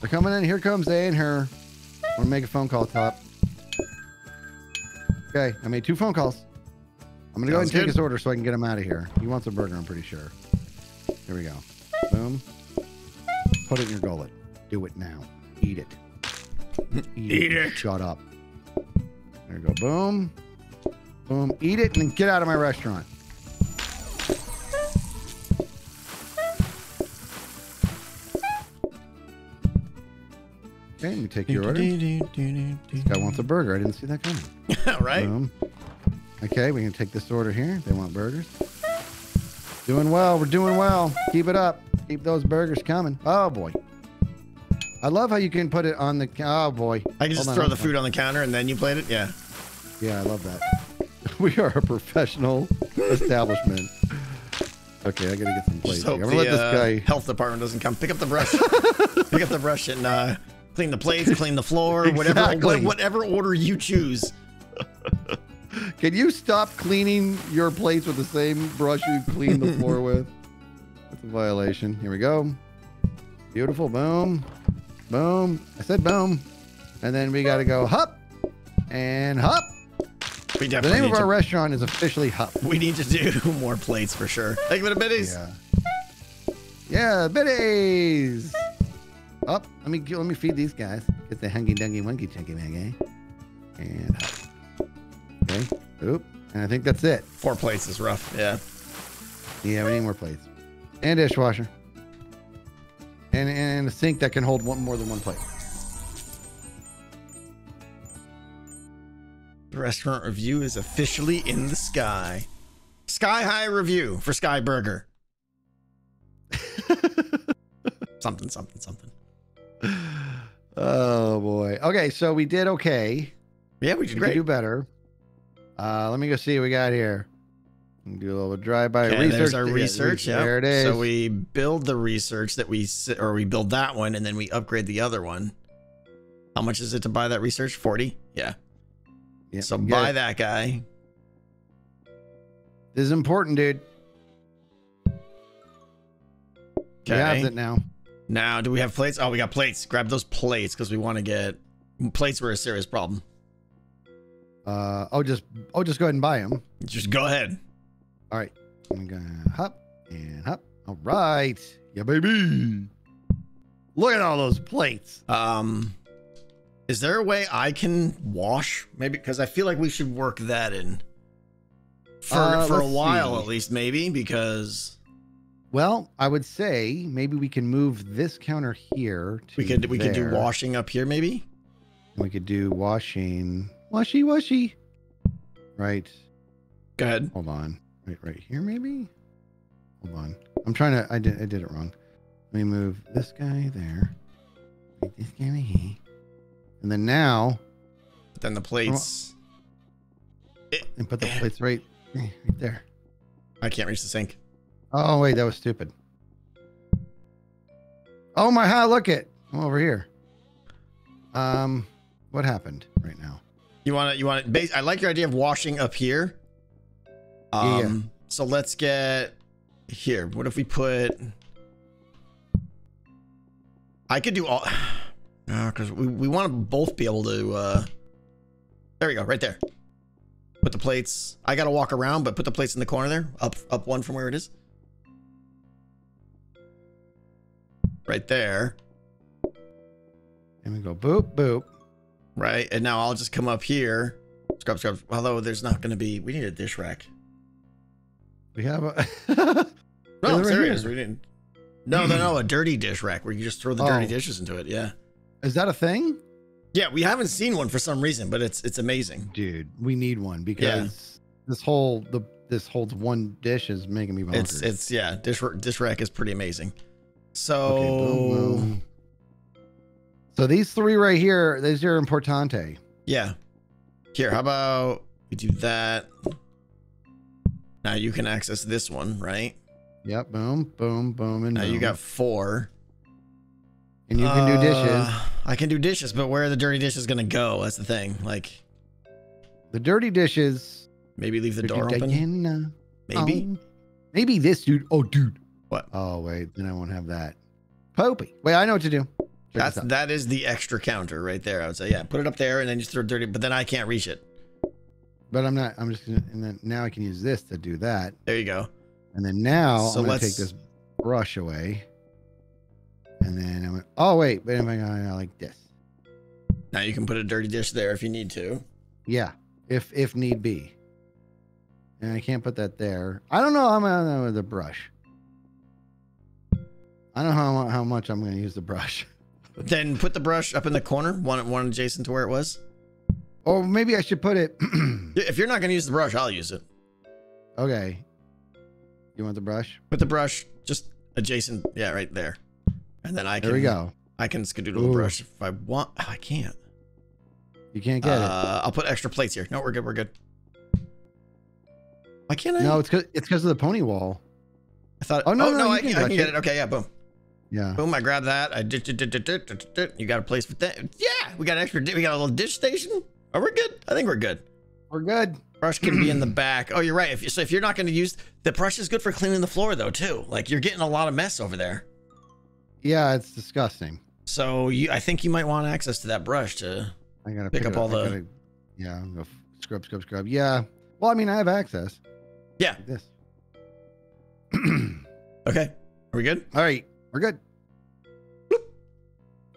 They're coming in. Here comes they and her. I'm gonna make a phone call, top. Okay, I made two phone calls. I'm gonna go ahead and Sounds take good. his order so I can get him out of here. He wants a burger, I'm pretty sure. Here we go. Boom. Put it in your gullet. Do it now. Eat it. Eat it. Shut up. There you go. Boom. Boom. Eat it and then get out of my restaurant. Okay, let me take your order. This guy wants a burger. I didn't see that coming. right? Boom. Okay, we can take this order here. They want burgers. Doing well. We're doing well. Keep it up. Keep those burgers coming. Oh boy. I love how you can put it on the. Oh boy. I can just Hold on, throw hold the on. food on the counter and then you plate it? Yeah. Yeah, I love that. We are a professional establishment. Okay, I gotta get some plates. I'm the gonna let this uh, guy. health department doesn't come. Pick up the brush. Pick up the brush and uh, clean the plates, clean the floor, whatever Exactly. wha- whatever order you choose. Can you stop cleaning your plates with the same brush you clean the floor with? Violation. Here we go. Beautiful. Boom. Boom. I said boom. And then we got to go hop and hop. We The name of our to, restaurant is officially Hop. we need to do more plates for sure. Think of it a biddies. Yeah. Yeah, biddies. Up. let me let me feed these guys. Get the dungy monkey chicken egg, eh? And hop. Okay. Oop. And I think that's it. Four plates is rough. Yeah. Yeah, we need more plates. And dishwasher. And and a sink that can hold one more than one plate. The restaurant review is officially in the sky. Sky high review for Sky Burger. something, something, something. Oh boy. Okay, so we did okay. Yeah, we We did could great. do better. Uh, let me go see what we got here. Do a little drive-by Okay, research. there's our research. Yeah, There it is. So we build the research that we or we build that one, and then we upgrade the other one. How much is it to buy that research? Forty. Yeah. Yeah, So buy guys- that guy. This is important, dude. We have it now. Now, do we have plates? Oh, we got plates. Grab those plates because we want to get plates. Were a serious problem. Uh, oh, just oh, just go ahead and buy them. Just go ahead. All right. I'm gonna hop and hop. All right. Yeah, baby. Look at all those plates. Um, is there a way I can wash? Maybe because I feel like we should work that in for Uh, for a while see. at least, maybe because Well, I would say maybe we can move this counter here. To we could we could do washing up here. Maybe. We could do washing. Washy, washy. Right. Go ahead. Hold on. Right, right here, maybe. Hold on. I'm trying to. I did. I did it wrong. Let me move this guy there. This guy right here. And then now, But Then the plates. and put the plates right, right there. I can't reach the sink. Oh wait, that was stupid. Oh my god! Look it. I'm over here. Um, what happened right now? You want to you want to. I like your idea of washing up here. Um. Yeah. So let's get here. What if we put? I could do all. because we, we want to both be able to. uh There we go, right there. Put the plates. I gotta walk around, but put the plates in the corner there. Up up one from where it is. Right there. And we go boop boop. Right. And now I'll just come up here. Scrub, scrub. Although there's not going to be, we need a dish rack. We have a. No, I'm serious. here. We didn't. No, no, no. A dirty dish rack where you just throw the dirty Oh. dishes into it. Yeah. Is that a thing? Yeah. We haven't seen one for some reason, but it's it's amazing. Dude, we need one because this whole the this holds one dish is making me bonkers. It's it's yeah. Dish dish rack is pretty amazing. So Okay, boom, boom. So these three right here, these are importante. yeah. Here, how about we do that? Now you can access this one, right? Yep, boom, boom, boom, and Now you got four. and you can do dishes. Uh, I can do dishes, but where are the dirty dishes gonna go? That's the thing. Like The dirty dishes. maybe leave the door open. Diana. Maybe. Oh, maybe this dude. Oh, dude. What? Oh, wait. Then I won't have that. Popey. Wait, I know what to do. Check That's that is the extra counter right there. I would say, yeah, put it up there and then just throw dirty, but then I can't reach it. But I'm not. I'm just gonna. And then now I can use this to do that. There you go. And then now So I'm gonna take let's- this brush away. And then I went, oh, wait, but if I go like this. Now you can put a dirty dish there if you need to. Yeah, if if need be. And I can't put that there. I don't know how I'm gonna with the brush. I don't know how, how much I'm going to use the brush. Then put the brush up in the corner, one one adjacent to where it was. Or maybe I should put it. If you're not going to use the brush, I'll use it. okay. You want the brush? Put the brush just adjacent, yeah, right there. And then I can There we go. I can skedoodle the brush if I want. Oh, I can't. You can't get Uh, I'll put extra plates here. No, we're good. We're good. Why can't I? it. No, it's because it's because of the pony wall. I thought. Oh, Oh no, no, no, I, can I can get it. it. Okay, yeah, boom, Yeah. boom. I grab that. I did, did, did, did, did, did, did. You got a place for that? Yeah, we got extra. We got a little dish station. Oh, we're good. I think we're good. We're good. Brush can be in the back. Oh, you're right. If you, so, if you're not going to use the brush, is good for cleaning the floor though too. Like you're getting a lot of mess over there. Yeah, it's disgusting. So you, I think you might want access to that brush to. I gotta Pick pick, up all the- gotta- yeah, scrub, scrub, scrub. Yeah. Well, I mean, I have access. Yeah. Like this. Okay. Are we good? all right, we're good.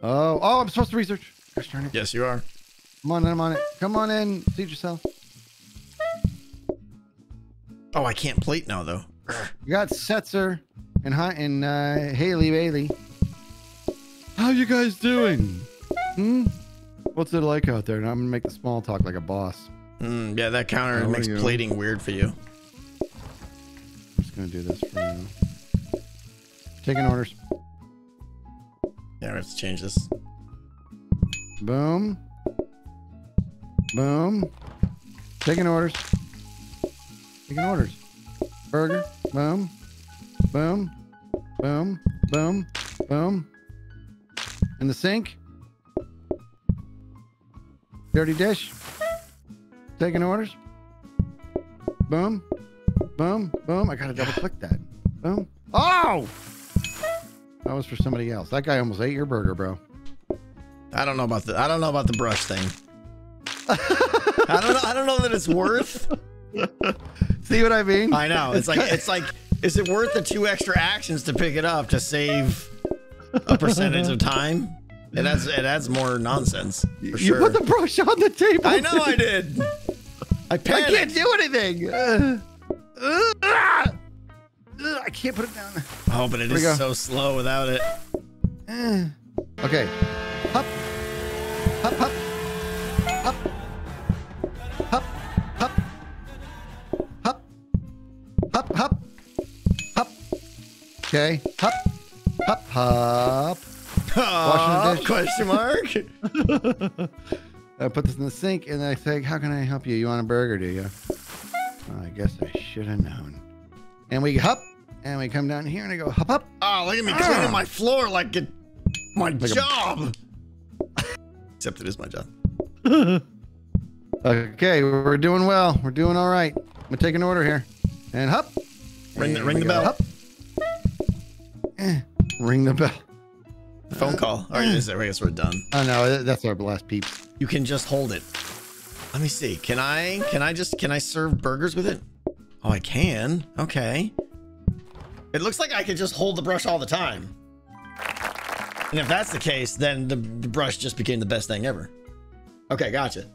Oh, oh, I'm supposed to research. Gosh darn it. Yes, you are. Come on in, I'm on it. Come on in, seat yourself. Oh, I can't plate now though. You got Setzer and Hi and uh, Haley Bailey. How you guys doing? Hmm. What's it like out there? And I'm gonna make the small talk like a boss. Mm, yeah, that counter How makes plating weird for you. I'm just gonna do this for you. Taking orders. Yeah, let's change this. Boom. Boom. Taking orders. Taking orders. Burger. Boom. Boom. Boom. Boom. Boom. In the sink. Dirty dish. Taking orders. Boom. Boom. Boom. I gotta double click that. Boom. Oh! That was for somebody else. That guy almost ate your burger, bro. I don't know about the I don't know about the brush thing. I don't know I don't know that it's worth. See what I mean? I know. It's like it's like is it worth the two extra actions to pick it up to save a percentage of time? It adds it adds more nonsense for you sure. put the brush on the table. I know I did. I I can't do anything. Uh, uh! Uh, I can't put it down. Oh, but it Here is so slow without it. Okay. Hop, hop. Hop. Hop. Hop. Hop. Hop, hop. Hop. Okay. Hop. Hop, hop. Dish. question mark. I put this in the sink and I say, How can I help you? You want a burger, do you? Oh, I guess I should have known. And we hop and we come down here and I go hop hop. Oh, look at me Ah. cleaning my floor like it my Like job. Except it is my job. Okay, we're doing well. We're doing all right. I'm gonna take an order here. And hop. Ring the- ring the bell. Hop. Eh, ring the bell. Phone call. All right, I guess we're done. Oh no, that's our last peep. You can just hold it. Let me see. Can I? Can I just? Can I serve burgers with it? Oh, I can. Okay. It looks like I could just hold the brush all the time. And if that's the case, then the, the brush just became the best thing ever. Okay, gotcha.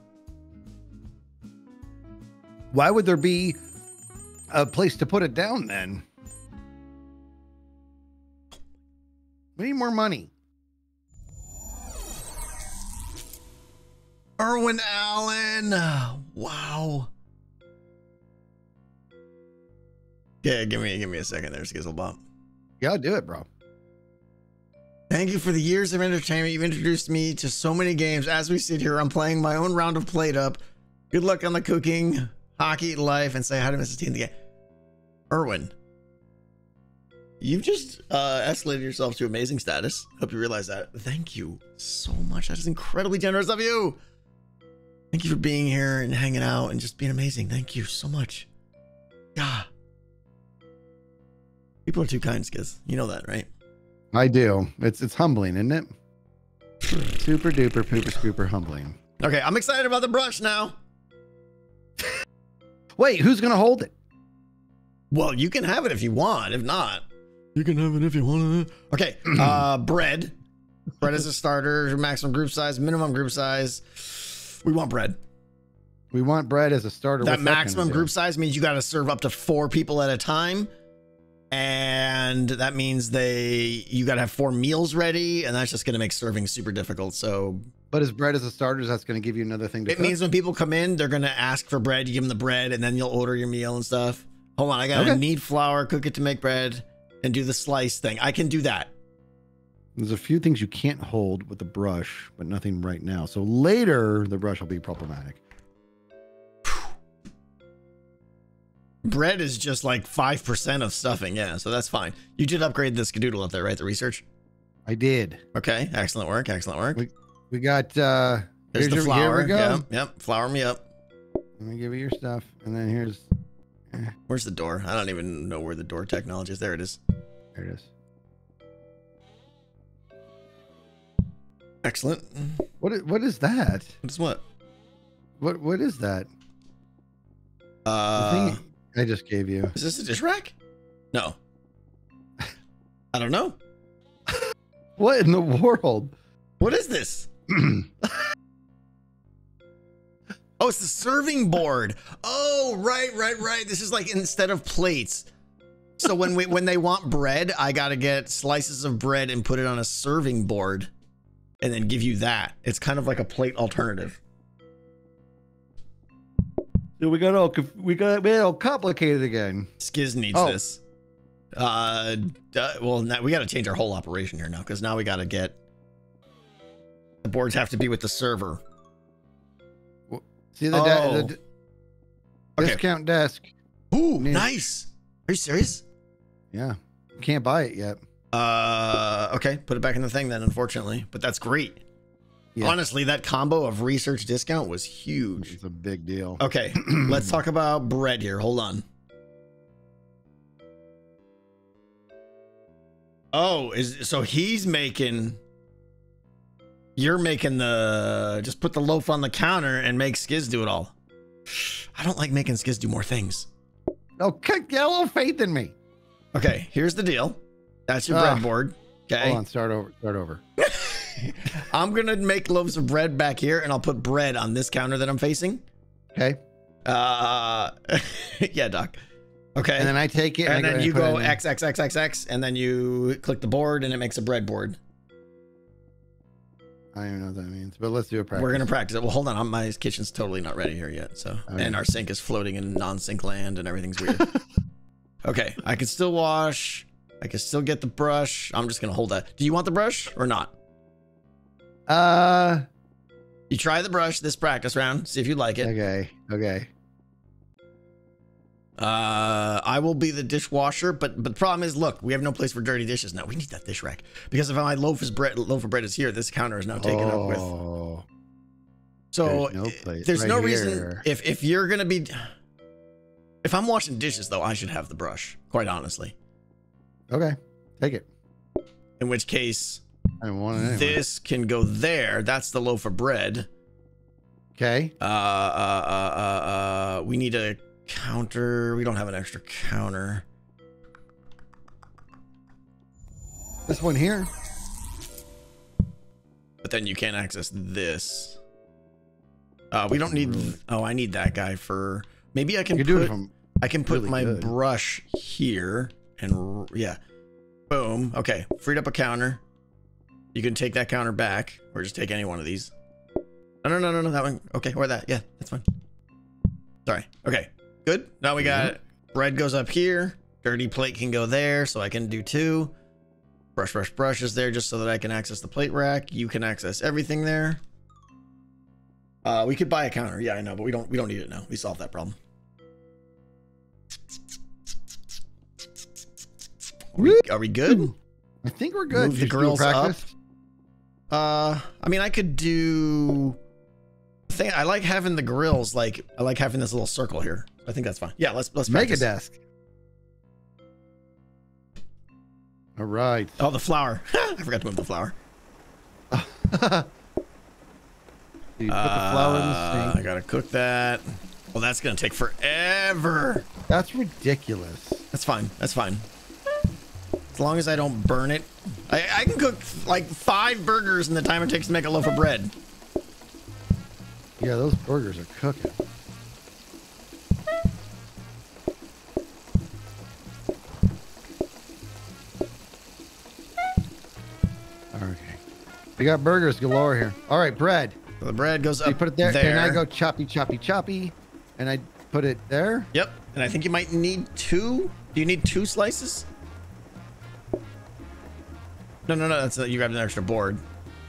Why would there be a place to put it down then? We need more money. Erwin Allen. Wow. Yeah, give me give me a second there, Skizzle Bump. You gotta do it, bro. Thank you for the years of entertainment. You've introduced me to so many games. As we sit here, I'm playing my own round of PlateUp. Good luck on the cooking, hockey, life, and say hi to Mrs. T in the game. Erwin, you've just uh, escalated yourself to amazing status. Hope you realize that. Thank you so much. That is incredibly generous of you. Thank you for being here and hanging out and just being amazing. Thank you so much. Yeah. People are too kind, Skizz. You know that, right? I do. It's it's humbling, isn't it? Super duper pooper scooper humbling. Okay, I'm excited about the brush now. Wait, who's gonna hold it? Well, you can have it if you want. If not, You can have it if you want. Okay, uh, bread. Bread is a starter. Maximum group size, minimum group size. We want bread. We want bread as a starter. That What's gonna maximum do? group size means you got to serve up to four people at a time. And that means they you got to have four meals ready, and that's just going to make serving super difficult. So But as bread as a starter, that's going to give you another thing to it cook? means when people come in, they're going to ask for bread. You give them the bread, and then you'll order your meal and stuff. Hold on, I got to Okay. knead flour, cook it to make bread, and do the slice thing. I can do that. There's a few things you can't hold with the brush, but nothing right now. So later, the brush will be problematic. Bread is just like 5% of stuffing. Yeah, so that's fine. You did upgrade the skadoodle up there, right? The research? I did. Okay, excellent work. Excellent work. We- We got. uh There's here's the your- flour. Here we go. Yep, yep. Flour me up. Let me give you your stuff, and then here's. Where's the door? I don't even know where the door technology is. There it is. There it is. Excellent. What? i- What is that? What is what? What? What is that? The Uh, thing I just gave you. is this a dish rack? No. I don't know. What in the world? What is this? Oh, it's the serving board. Oh, right, right, right. This is like instead of plates. So when we when they want bread, I gotta get slices of bread and put it on a serving board, and then give you that. It's kind of like a plate alternative. So we got all we got we all complicated again. Skizz needs Oh. this. Uh, duh, well, now we got to change our whole operation here now because now we got to get the boards have to be with the server. See the, Oh. the Okay. discount desk. Ooh, nice. Are you serious? Yeah, can't buy it yet. Uh, okay, put it back in the thing then. Unfortunately, but that's great. Yeah. Honestly, that combo of research discount was huge. It's a big deal. Okay, let's talk about bread here. Hold on. Oh, is so he's making. You're making the just put the loaf on the counter and make Skizz do it all. I don't like making Skizz do more things. Kick get a little faith in me. Okay, here's the deal. That's your Ah. breadboard. Okay. Hold on, start over. Start over. I'm gonna make loaves of bread back here, and I'll put bread on this counter that I'm facing. Okay, Uh, yeah, Doc. Okay. and then I take it, and I then you go X X X X X, and then you click the board, and it makes a breadboard. I don't even know what that means, but let's do a practice. We're gonna practice it. Well, hold on. I'm, my kitchen's totally not ready here yet. So, Okay. and our sink is floating in non-sink land, and everything's weird. okay, I can still wash. I can still get the brush. I'm just gonna hold that. Do you want the brush or not? Uh, You try the brush this practice round. See if you like it. okay, okay. Uh, I will be the dishwasher, but but the problem is, look, we have no place for dirty dishes No, We need that dish rack because if my loaf is bread, loaf of bread is here, this counter is now taken up with. Oh, So there's no place there's right no reason if if you're gonna be, if I'm washing dishes though, I should have the brush. Quite honestly, okay, take it. in which case I want it anyway. this can go there. That's the loaf of bread. Okay, Uh, uh, uh, uh, uh, we need a counter. We don't have an extra counter. this one here. But then you can't access this. Uh, we don't need. Oh, I need that guy for. Maybe I can can do put. it from. I can put really my good. brush here and yeah, boom. Okay, freed up a counter. You can take that counter back, or just take any one of these. No, no, no, no, no. That one. Okay, or that. Yeah, that's fine. Sorry. Okay, good. Now we got bread goes up here. Dirty plate can go there, so I can do two. Brush, brush, brush is there just so that I can access the plate rack. You can access everything there. Uh, we could buy a counter. Yeah, I know, but we don't. We don't need it now. We solved that problem. Are we, are we good? I think we're good. Move the Just do a grills up. Uh, I mean, I could do. Thing I like having the grills. Like I like having this little circle here. I think that's fine. Yeah, let's let's Make a practice. desk. All right. Oh, the flour. I forgot to move the flour. you put the flour in the Uh, I gotta cook that. Well, that's gonna take forever. That's ridiculous. That's fine. That's fine. As long as I don't burn it. I, I can cook like five burgers in the time it takes to make a loaf of bread. Yeah, those burgers are cooking. We got burgers galore here. All right, bread. So the bread goes So up you put it there, and I go choppy, choppy, choppy, and I put it there. Yep. And I think you might need two. Do you need two slices? No, no, no. That's you got an extra board.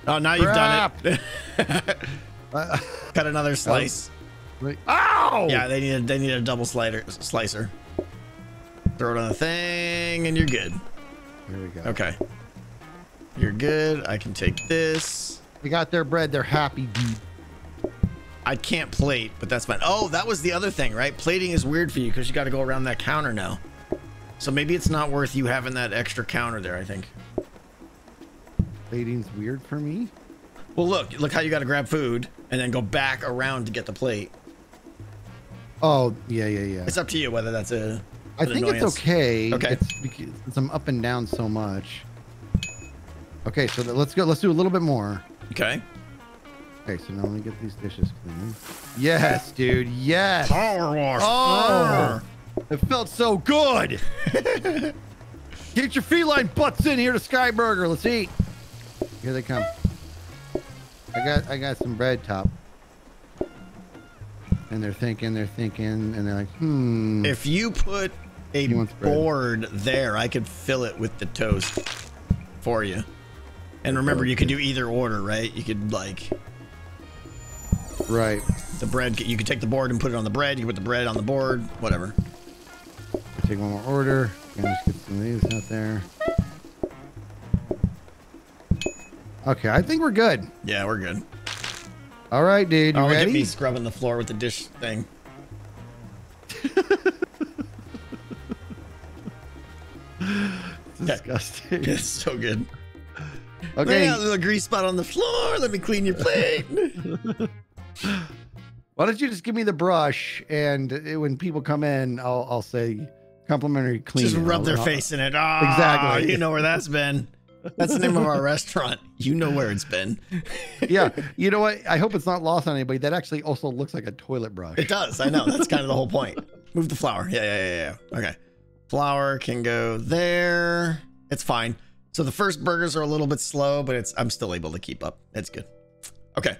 Oh, now you've done it. Uh, Cut another slice. wait. Ow! Yeah, they need a, they need a double slider slicer. Throw it on the thing, and you're good. Here we go. Okay. You're good. I can take this. We got their bread. They're happy, dude. I can't plate, but that's fine. Oh, that was the other thing, right? Plating is weird for you because you got to go around that counter now. So maybe it's not worth you having that extra counter there. I think. Plating's weird for me. Well, look, look how you got to grab food and then go back around to get the plate. Oh, yeah, yeah, yeah. It's up to you whether that's a. I think annoyance. it's okay. Okay. It's because I'm up and down so much. Okay, so let's go. Let's do a little bit more. Okay. Okay, so now let me get these dishes clean. Yes, dude. Yes. Power wash. Oh, it felt so good. Get your feline butts in here to Sky Burger. Let's eat. Here they come. I got I got some bread top. And they're thinking, they're thinking, and they're like, hmm. If you put a He wants bread. board there, I could fill it with the toast for you. And remember, uh, you could do either order, right? You could like right. the bread. You could take the board and put it on the bread. You could put the bread on the board, whatever. Take one more order. And just get some of these out there. Okay, I think we're good. Yeah, we're good. All right, dude. You Oh, ready? me scrubbing the floor with the dish thing. Disgusting. It's so good. Okay. A little grease spot on the floor. Let me clean your plate. Why don't you just give me the brush and uh, when people come in, I'll I'll say complimentary clean. Just rub I'll- their I'll- face in it. Ah, Exactly. You know where that's been. That's the name of our restaurant. You know where it's been. Yeah. You know what? I hope it's not lost on anybody. That actually also looks like a toilet brush. It does. I know. That's kind of the whole point. Move the flour. Yeah, yeah, yeah, yeah. Okay. Flour can go there. It's fine. So the first burgers are a little bit slow, but it's I'm still able to keep up. It's good. Okay.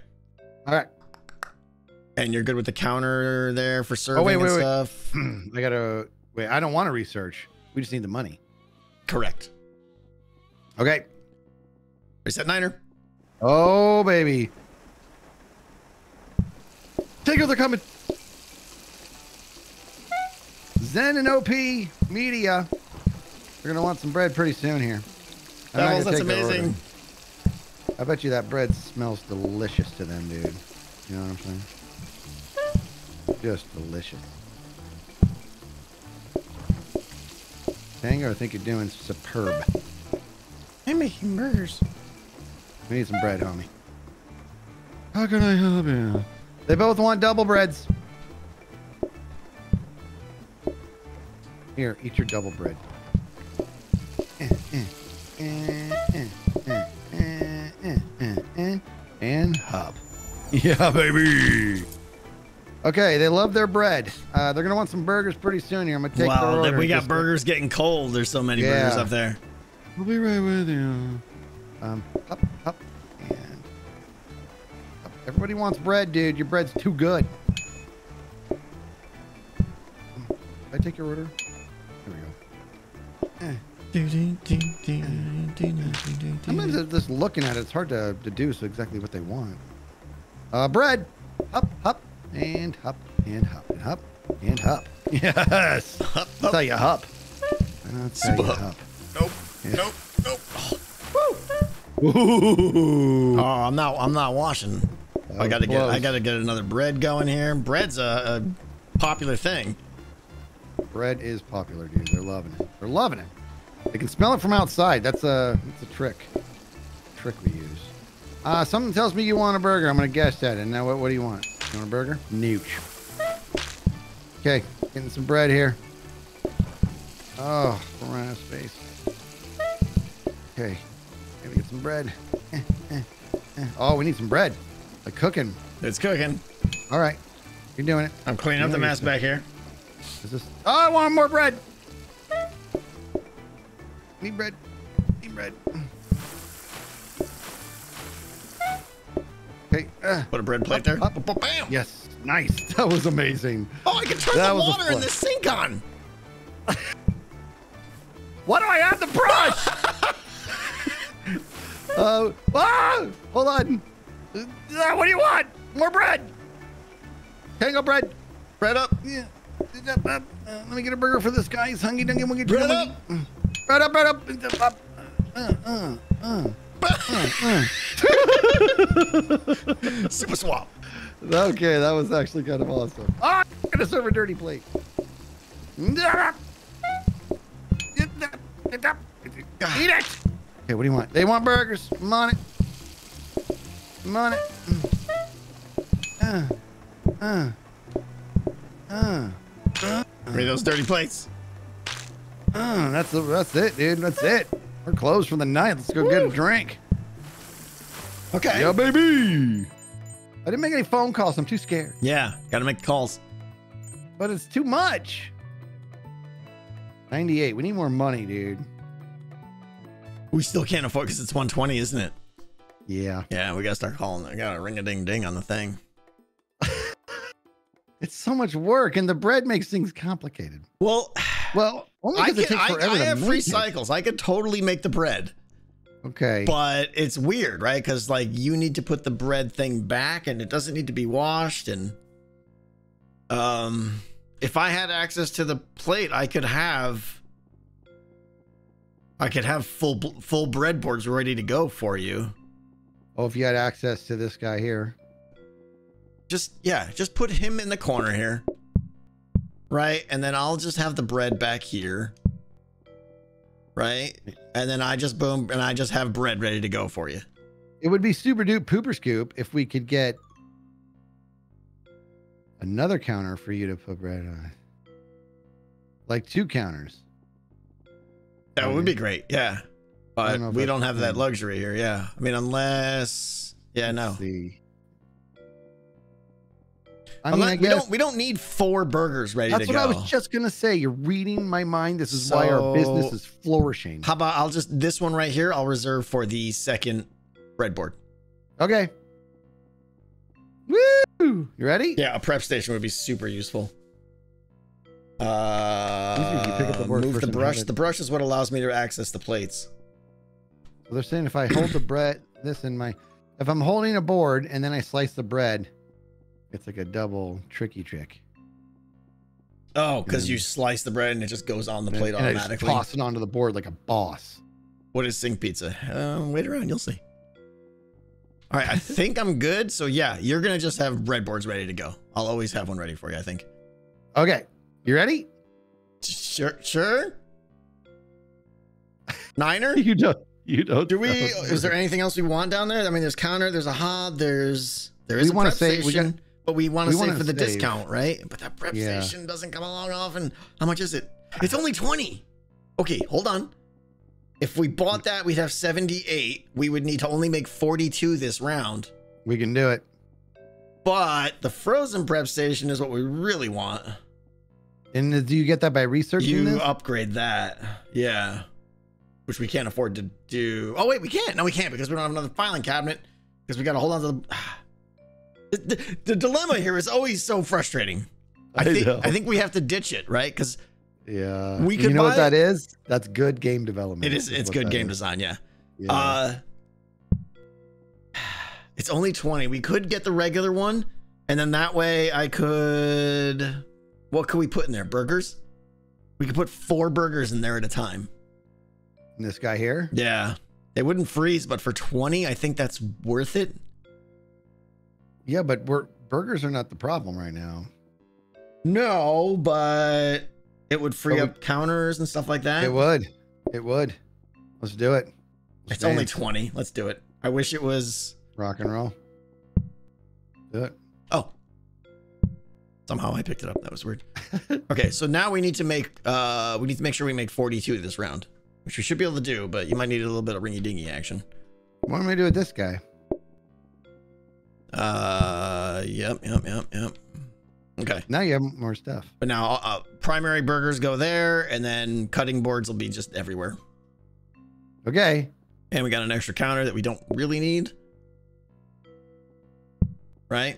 All right. And you're good with the counter there for oh, serving wait, and wait, wait. stuff. I gotta wait. I don't want to research. We just need the money. Correct. Okay. Reset niner. Oh baby. Take they're coming. Zen and OP Media. They're gonna want some bread pretty soon here. Devils, that's amazing. I bet you that bread smells delicious to them, dude. You know what I'm saying? Just delicious. Tango, I think you're doing superb. I'm making burgers. We need some bread, homie. How can I help you? They both want double breads. Here, eat your double bread. Eh, eh, And hop. Yeah, baby. Okay, they love their bread. Uh, they're gonna want some burgers pretty soon here. I'm gonna take their wow, order. we got burgers getting cold. There's so many burgers up there. We'll be right with you. Um, up, up, and up. Everybody wants bread, dude. Your bread's too good. Did I take your order? Here we go. Sometimes I'm just looking at it, it's hard to deduce exactly what they want. Uh, bread. Up, up, and up, and up, and up, and up. Yes. Up, That's how up. you hop. That's how you Sup. hop. Nope. Yeah. Nope. Nope. Ooh. Oh, I'm not. I'm not washing. I gotta get. I gotta get another bread going here. Bread's a, a popular thing. Bread is popular, dude. They're loving it. They're loving it. They can smell it from outside. That's a that's a trick. Trick we use. Uh, something tells me you want a burger. I'm gonna guess that. And now what, what do you want? You want a burger? Nooch. Okay, getting some bread here. Oh, right out of space. Okay. Gotta get some bread. Eh, eh, eh. Oh, we need some bread. Like cooking. It's cooking. All right. You're doing it. I'm cleaning up the mess back here. Is this? Oh, I want more bread. Need bread. Need bread. Okay. Uh, Put a bread plate there. up, Bam! yes. Nice. That was amazing. Oh, I can turn That the was water in the sink on. Why do I have the brush? uh, ah, hold on. Uh, what do you want? More bread. Tango bread. Bread up. Yeah. Uh, let me get a burger for this guy. He's hungry. Dungy, wungy, Bread up. Wungy. Bread up, bread up. Uh, uh, uh, uh. Super swap. Okay, that was actually kind of awesome. Oh, I'm gonna serve a dirty plate. Eat it. Okay, what do you want? They want burgers. I'm on it. I'm on it. Uh, uh, uh, Read those dirty plates. Uh, that's the, that's it, dude. That's it. We're closed for the night. Let's go get a drink. Okay. Yeah, baby. I didn't make any phone calls. I'm too scared. Yeah, gotta make calls. But it's too much. 98. We need more money, dude. We still can't afford because it's 120, isn't it? Yeah. Yeah, we gotta start calling. I gotta ring a ding ding on the thing. It's so much work, and the bread makes things complicated. Well, Well, only I, can, I, I have free it. cycles. I could totally make the bread, Okay. but it's weird, right? Because like you need to put the bread thing back, and it doesn't need to be washed. And um, if I had access to the plate, I could have. I could have full full breadboards ready to go for you. oh, if you had access to this guy here. just yeah, just put him in the corner here. Right? And then I'll just have the bread back here. Right? And then I just boom and I just have bread ready to go for you. It would be super dupe pooper scoop if we could get another counter for you to put bread on. Like two counters. That would be great. Yeah. But don't we don't have that luxury here. Yeah. I mean, unless yeah, no. Let's see. I mean, Unless- I we don't we don't need four burgers ready that's to what I was just gonna say. You're reading my mind. This is why our business is flourishing. How about I'll just this one right here, I'll reserve for the second breadboard. Okay. Woo! You ready? Yeah, a prep station would be super useful. Uh, Easy you pick up the board move the brush. The brush is what allows me to access the plates. So they're saying if I hold the bread, this in my, if I'm holding a board and then I slice the bread, it's like a double tricky trick. Oh, because you slice the bread and it just goes on the And- plate and automatically. toss it onto the board like a boss. What is sink pizza? Uh, wait around, you'll see. All right, I think I'm good. So yeah, you're gonna just have breadboards ready to go. I'll always have one ready for you. I think. Okay, you ready? Sure, sure. Niner. You don't. You don't. Do we? sound Is there anything else we want down there? I mean, there's counter, there's a hob, there's there is We wanna prep say- we station, but we want to save for the save. discount, right? But that prep Yeah. station doesn't come along often. How much is it? It's only twenty. Okay, hold on. If we bought that, we'd have seventy-eight. We would need to only make forty-two this round. We can do it. But the frozen prep station is what we really want. And do you get that by researching You this? upgrade that, yeah. Which we can't afford to do. Oh wait, we can't. No, we can't because we don't have another filing cabinet. Because we got to hold on to the. The, the, dilemma here is always so frustrating. I, I think know. I think we have to ditch it, right? Because yeah. We could You know what that is? That's good game development. it is it's good game is. design, yeah. Yeah. Uh, it's only twenty. We could get the regular one, and then that way I could. What could we put in there? Burgers. We could put four burgers in there at a time. And this guy here. Yeah. They wouldn't freeze, but for 20, I think that's worth it. Yeah, but we're burgers are not the problem right now. No, but it would free But we- up counters and stuff like that. It would. It would. Let's do it. Let's it's only 20. Let's do it. I wish it was. rock and roll. Do it. Oh. Somehow I picked it up. That was weird. okay, so now we need to make uh we need to make sure we make 42 this round. which we should be able to do, but you might need a little bit of ringy dingy action. What am I do with this guy? Uh, yep, yep, yep, yep. Okay, Now you have more stuff. but now uh, primary burgers go there, and then cutting boards will be just everywhere. Okay. And we got an extra counter that we don't really need. Right?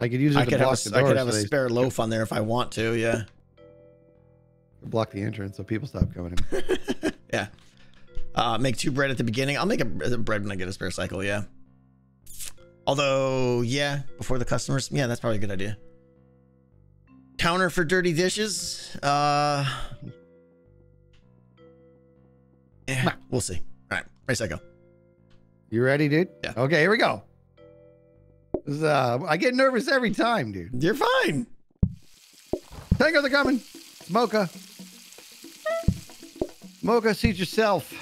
I could use it I to could have a, I could have a so they spare loaf on there if I want to. Yeah. block the entrance so people stop coming in. yeah. Uh, make two bread at the beginning. I'll make a, a bread when I get a spare cycle. Yeah. Although, yeah, before the customers. Yeah, that's probably a good idea. Counter for dirty dishes. Uh. Yeah, we'll see. All right, race I go. You ready, dude? Yeah. Okay, here we go. Is, uh, I get nervous every time, dude. You're fine. Tangos are coming. Mocha. Mocha, seat yourself.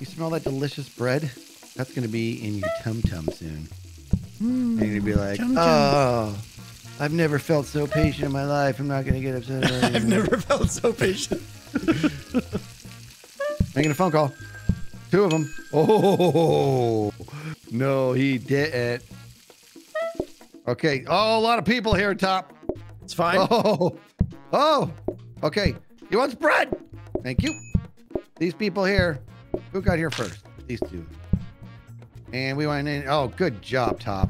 You smell that delicious bread? That's going to be in your tum tum soon. You're going to be like, tum-tum. oh, I've never felt so patient in my life. I'm not going to get upset. I've never felt so patient. Making a phone call. Two of them. Oh, no, he didn't. Okay. Oh, a lot of people here, top. It's fine. Oh, oh, okay. He wants bread. Thank you. These people here. Who got here first? These two. And we went in. Oh, good job, Top.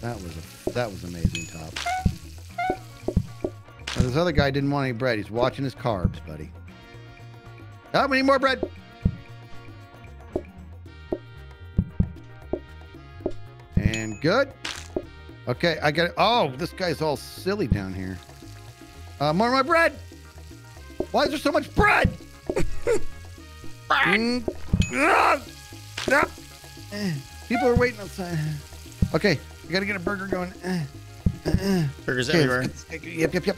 That was a, that was amazing, Top. Now, this other guy didn't want any bread. He's watching his carbs, buddy. Oh, we need more bread. And good. Okay, I got it. Oh, this guy's all silly down here. Uh, more of my bread. Why is there so much bread? Mm. Eh. People are waiting outside. Okay, we gotta get a burger going. Eh. Eh. Burgers Okay, everywhere. Yep, yep, yep.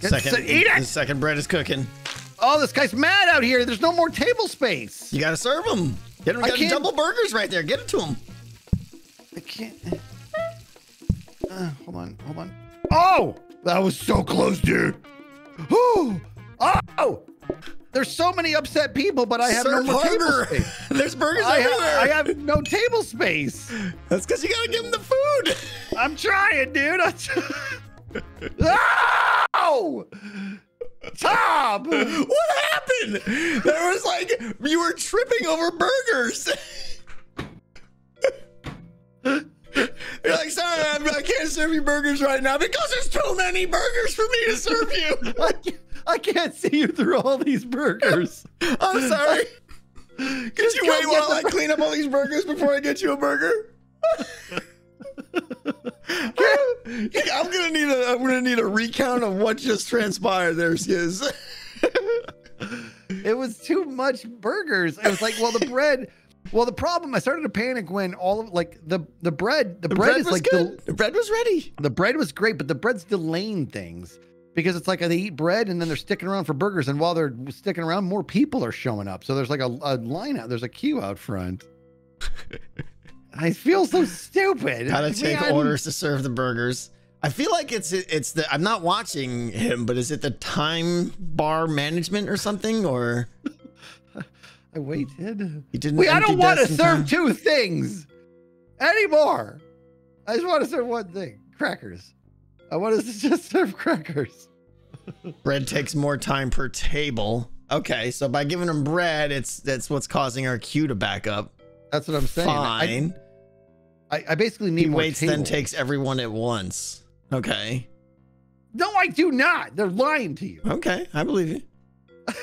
Get- Second, eat The it. second bread is cooking. Oh, this guy's mad out here. There's no more table space. You gotta serve them. Get. I Got can't- double burgers right there. Get it to them. I can't. Uh, hold on, hold on. Oh, that was so close, dude. Oh, oh. There's so many upset people, but I have Serve no table space. There's burgers I everywhere. have, I have no table space. That's because you gotta give them the food. I'm trying, dude. I'm try- Ow! Tom! what happened? There was like you were tripping over burgers. You're like, sorry, I'm, I can't serve you burgers right now because there's too many burgers for me to serve you. I can't, see you through all these burgers. I'm sorry. Could you wait while I clean up all these burgers before I get you a burger? I'm gonna need a I'm gonna need a recount of what just transpired there, Skizz. It was too much burgers. It was like, well, the bread. Well, the problem I started to panic when all of like the the bread the, The bread, bread is was like del- the bread was ready. the bread was great, but the bread's delaying things because it's like they eat bread and then they're sticking around for burgers, and while they're sticking around, more people are showing up. So there's like a, a line out. There's a queue out front. I feel so stupid. How to take Man. orders to serve the burgers. I feel like it's it's the I'm not watching him, but is it the time bar management or something? Or I waited. he didn't? Wait, I don't want to in time? serve two things anymore. I just want to serve one thing: crackers. I want to just serve crackers. Bread takes more time per table. Okay, so by giving them bread, it's that's what's causing our queue to back up. That's what I'm saying. I- Fine. I, I basically need he waits, then takes everyone at once. Okay. No, I do not. They're lying to you. Okay, I believe you.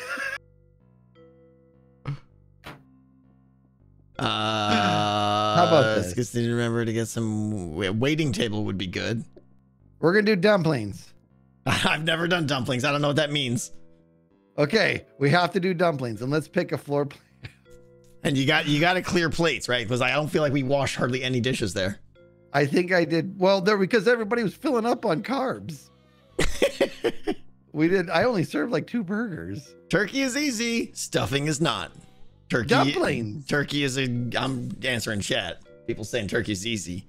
Uh, How about this? Just need to remember to get some wa- waiting table would be good. We're gonna do dumplings. I've never done dumplings. I don't know what that means. Okay, we have to do dumplings, and let's pick a floor plan. And you got you got to clear plates, right? Because I don't feel like we washed hardly any dishes there. I think I did well there because everybody was filling up on carbs. we did. I only served like two burgers. Turkey is easy. Stuffing is not. Turkey Dumplings. Turkey is a. I'm answering chat. People saying turkey is easy.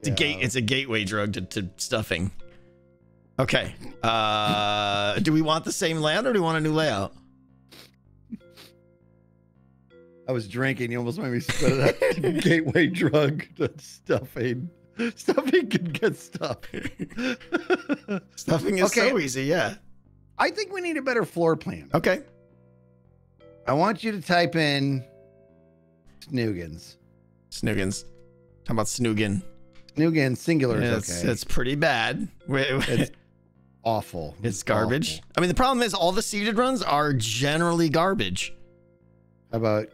It's a gate. It's a gateway drug to, to stuffing. Okay. Uh, do we want the same layout or do we want a new layout? I was drinking. You almost made me spit it out. Gateway drug stuffing. Stuffing can get stuff. Stuffing is Okay. so easy. Yeah. I think we need a better floor plan. Okay. I want you to type in Snoogans. Snoogans. How about Snoogan? Snoogan singular is It's, okay. it's pretty bad. Wait, wait. It's awful. It's garbage. awful. I mean, the problem is all the seeded runs are generally garbage. How about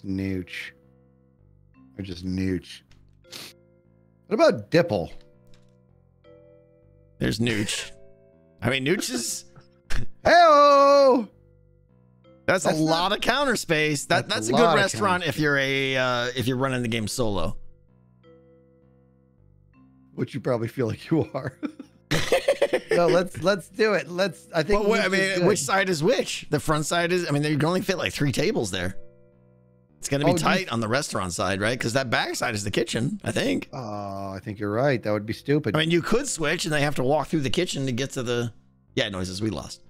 Snooch? Or just Nooch? What about Dipple? There's Nooch. I mean, Nooch is Hey that's, That's a not- lot of counter space. That That's that's, a a, good restaurant if you're a uh, if you're running the game solo. Which you probably feel like you are. no, let's let's do it. Let's. I think. Well, wait, I mean, which side is which? The front side is. I mean, you can only fit like three tables there. It's gonna be Oh, tight on the restaurant side, right? Because that back side is the kitchen. I think. Oh, I think you're right. That would be stupid. I mean, you could switch, and they have to walk through the kitchen to get to the. Yeah, noises we lost.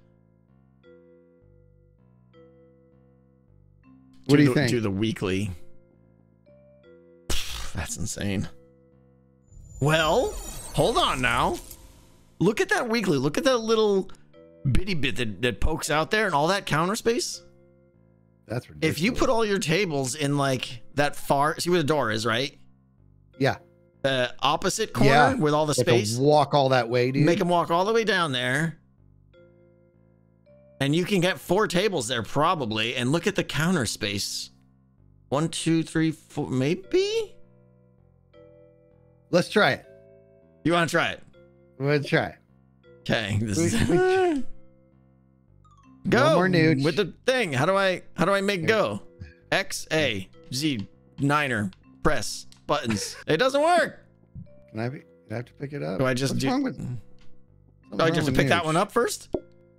what do you the, think? Do the weekly. That's insane. Well, hold on now. Look at that weekly. Look at that little bitty bit that, that pokes out there and all that counter space. That's ridiculous. If you put all your tables in like that far, see where the door is, right? yeah, The opposite corner Yeah. with all the to space. walk all that way, dude. Make them walk all the way down there. And you can get four tables there probably. And look at the counter space. One, two, three, four, maybe? Let's try it. You want to try it? Let's try. Okay. This We- is we- go No more nooch. with the thing. How do I how do I make go? X A Z niner press buttons. It doesn't work. Can I, be, I have to pick it up? Do I just What's do? wrong with? Oh, I just have to pick that one up first.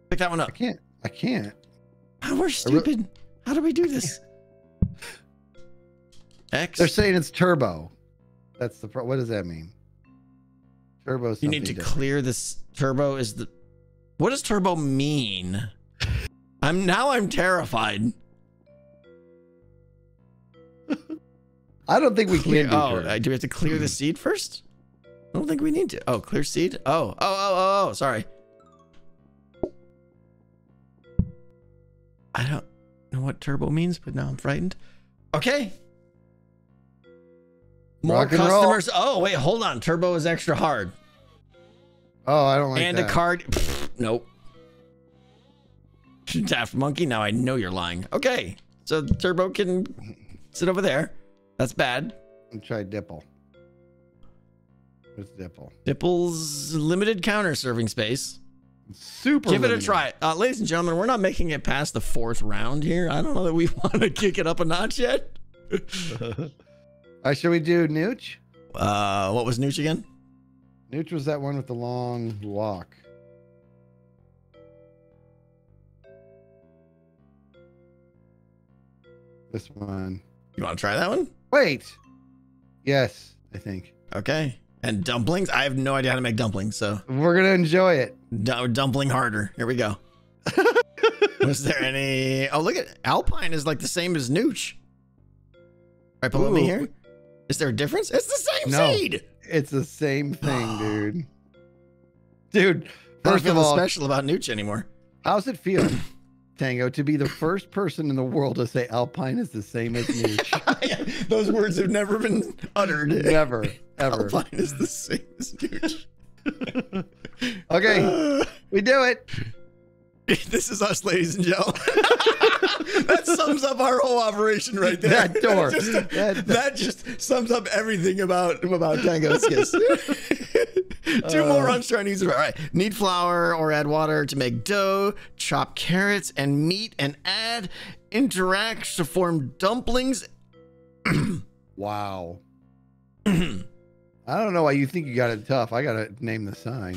Pick that one up. I can't. I can't. Oh, we're stupid. How do we do this? X. They're saying it's turbo. That's the. Pro- what does that mean? Turbo. You need to clear this. Turbo is the. What does turbo mean? I'm now. I'm terrified. I don't think we Clear- can do oh, turbo. do we have to clear the seed first? I don't think we need to. Oh, clear seed. Oh, oh, oh, oh, oh. Sorry. I don't know what turbo means, but now I'm frightened. Okay. More Rock customers. Oh, wait, hold on. Turbo is extra hard. oh, I don't like and that. And a card. Pfft, nope. Daft Monkey. Now I know you're lying. Okay, so Turbo can sit over there. That's bad. I'll try Dipple. What's Dipple? Dipple's limited counter serving space. Super. Give it a try, uh, ladies and gentlemen. We're not making it past the fourth round here. I don't know that we want to kick it up a notch yet. Right, should we do Nooch? Uh, what was Nooch again? Nooch was that one with the long walk. This one. You want to try that one? Wait. Yes, I think. Okay. And dumplings. I have no idea how to make dumplings, so We're gonna enjoy it. du- dumpling harder. Here we go. Was there any? Oh, look at Alpine is like the same as Nooch. Right below me here. Is there a difference? It's the same No. seed. It's the same thing, dude. Dude, first of all, special about Nooch anymore. how's it feel, Tango, to be the first person in the world to say Alpine is the same as Nooch? Those words have never been uttered. Never, ever. Alpine is the same as Nooch. Okay, we do it. this is us, ladies and gentlemen. that sums up our whole operation right there. That door. just, That- that just sums up everything about about Tango Skizz. Two Uh. more runs to our needs. All right. Need flour or add water to make dough. Chop carrots and meat and add interact to form dumplings. Wow. I don't know why you think you got it tough. I gotta name the sign.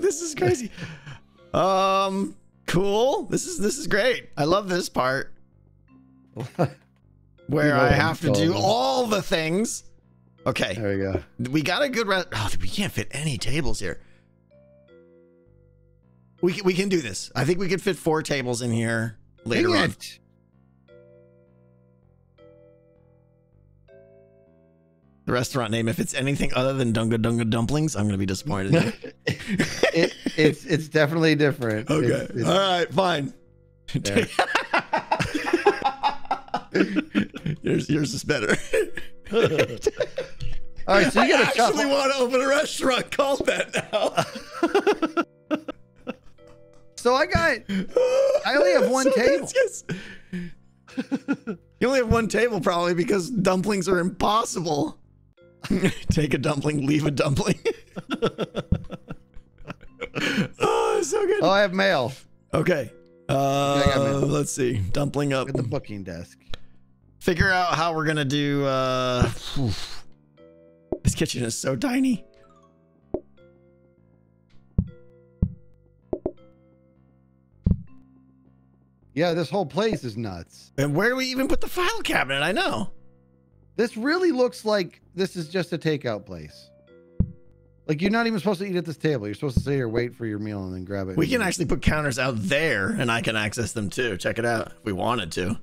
this is crazy. Um, cool. This is this is great. I love this part where I have to do all the things. Okay, there we go. we got a good rest. Oh, we can't fit any tables here. We can, we can do this. I think we could fit four tables in here later Dang on. it. The restaurant name. If it's anything other than Dunga Dunga Dumplings, I'm gonna be disappointed. in it, it's it's definitely different. okay. It's- it's- All right. Fine. Yours, yours is better. all right, so you I gotta chop. actually want to open a restaurant called that now. So I got. I only have one So table. yes. you only have one table probably because dumplings are impossible. Take a dumpling, leave a dumpling. oh, so good. Oh, I have mail Okay. Uh, got mail. let's see. Dumpling up. at the booking desk. Figure out how we're gonna do. Uh, this kitchen is so tiny. Yeah, this whole place is nuts. And where do we even put the file cabinet? I know. This really looks like this is just a takeout place. Like you're not even supposed to eat at this table. You're supposed to sit here, wait for your meal, and then grab it. We can actually put counters out there, and I can access them too. Check it out if we wanted to.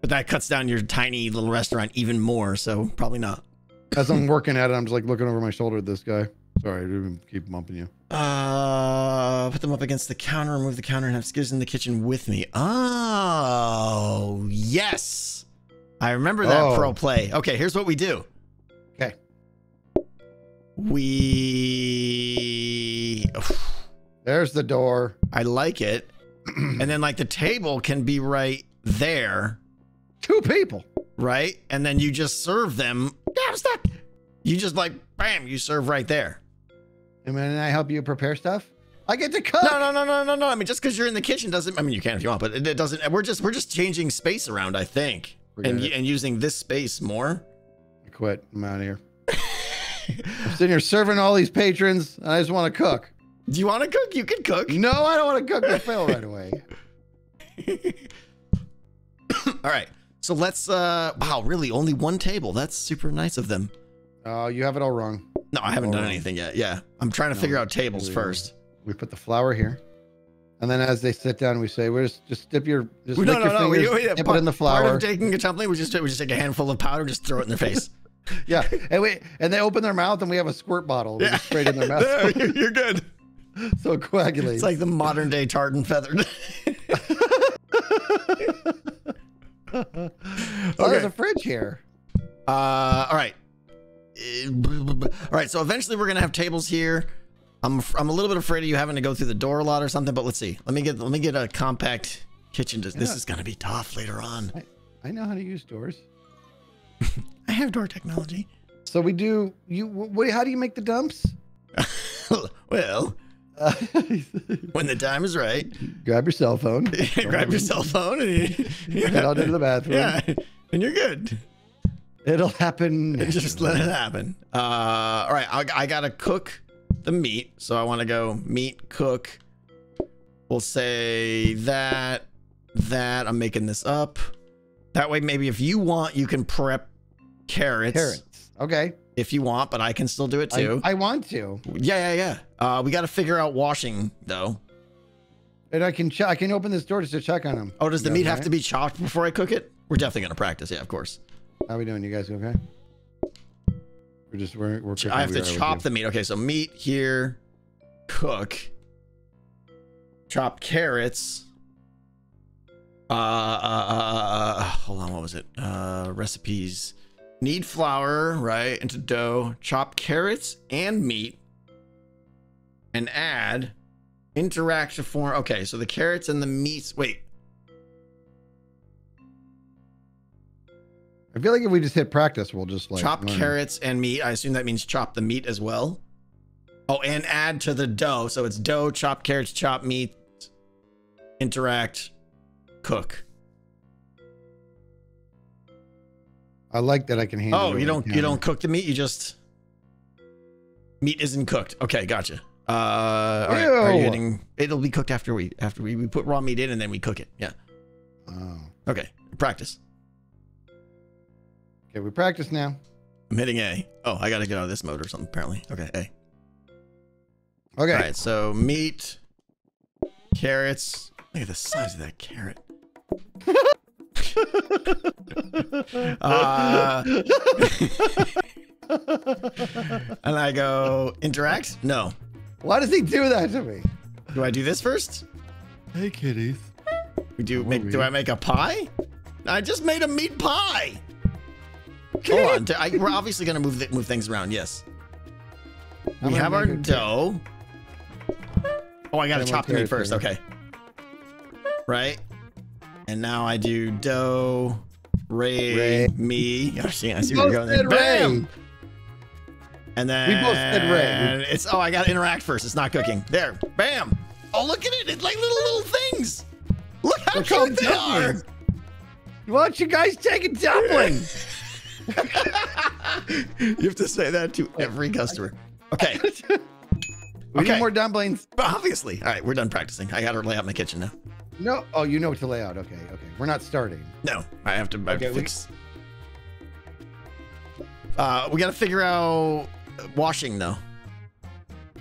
But that cuts down your tiny little restaurant even more, so probably not. As I'm working at it, I'm just like looking over my shoulder at this guy. Sorry, I didn't keep bumping you. Uh, put them up against the counter, remove the counter, and have skills in the kitchen with me. Oh, yes. I remember that Oh. pro play. Okay, here's what we do. Okay. We. There's the door. I like it. and then, like, the table can be right there, Two people. right? And then you just serve them. Yeah, I'm stuck. You just, like, bam, you serve right there. And then I help you prepare stuff. I get to cook. No, no, no, no, no, no. I mean, just because you're in the kitchen doesn't. I mean, you can if you want, but it, it doesn't. We're just we're just changing space around. I think, Forget and it. and using this space more. I quit. I'm out of here. I'm sitting here serving all these patrons, and I just want to cook. Do you want to cook? You can cook. No, I don't want to cook I fail right away. All right. So let's. uh Wow, really, only one table. That's super nice of them. Oh, you have it all wrong. No, I haven't Oh. done anything yet. Yeah, I'm trying to No, figure out tables we- first. We put the flour here, and then as they sit down, we say, "We're just just dip your just no, no, your no. We, fingers, we, dip part, it in the part flour." of taking a dumpling, we just we just take a handful of powder, just throw it in their face. yeah, and we and they open their mouth, and we have a squirt bottle we Yeah. sprayed in their there, mouth, you're, you're good. so it coagulates. It's like the modern day tartan feathered. oh, there's a fridge here. Uh, all right. Uh, All right. So eventually we're gonna have tables here. I'm I'm a little bit afraid of you having to go through the door a lot or something, but let's see. Let me get let me get a compact kitchen. To, This Yeah. is gonna be tough later on. I know how to use doors. I have door technology. So we do. You what? How do you make the dumps? well, Uh, when the time is right, grab your cell phone. grab your cell phone and you, Head on into the bathroom. yeah, and you're good. It'll happen. Just let it happen. Uh, all right, I, I gotta cook the meat, so I want to go meat cook. We'll say that that I'm making this up. That way, maybe if you want, you can prep carrots. Carrots. Okay. If you want, but I can still do it too. I want to, yeah, yeah, yeah. Uh, we got to figure out washing though. and I can ch- I can open this door just to check on them. Oh, does the You meat guys have to be chopped before I cook it? We're definitely gonna practice. Yeah, of course. How we doing? You guys okay? We're just we're we're. I have to chop the meat. Okay, so meat here, cook, chop carrots. Uh, uh, uh, uh, hold on, what was it? Uh, recipes. Knead flour, right, into dough. Chop carrots and meat, and add interact to form. Okay, so the carrots and the meats. Wait, I feel like if we just hit practice, we'll just like chop learn. carrots and meat. I assume that means chop the meat as well. Oh, and add to the dough. So it's dough, chop carrots, chop meat, interact, cook. I like that I can handle. Oh, you don't you don't cook the meat. You just meat isn't cooked. Okay, gotcha. Uh, all right. Are you Ew. hitting? It'll be cooked after we after we, we put raw meat in and then we cook it. Yeah. Oh. Okay. Practice. Okay, we practice now. I'm hitting A. Oh, I gotta get out of this mode or something. Apparently. Okay. A. Okay. All right, so meat, carrots. Look at the size of that carrot. uh, and I go interact. No. Why does he do that to me? Do I do this first? Hey, kitties. We do make. Do I make a pie? I just made a meat pie. Hold on. I, we're obviously gonna move th- move things around. Yes. I'm we have our make a- dough. Oh, I gotta chop the meat first. Okay. Right. And now I do dough, Ray, Ray. me. I see. I see We where you're going. There. Bam. Ray. And then We both said Ray. It's oh, I gotta interact first. It's not cooking. There. Bam. Oh, look at it. It's like little little things. Look how They're cute they are. dumplings. Why don't you guys take a dumpling? you have to say that to every customer. Okay. We Okay. need more dumplings. Obviously. All right, we're done practicing. I gotta lay out my kitchen now. No. Oh, you know what to lay out. Okay. Okay. We're not starting. No, I have to, I have to Okay, we- fix. Uh, we gotta figure out uh, washing though.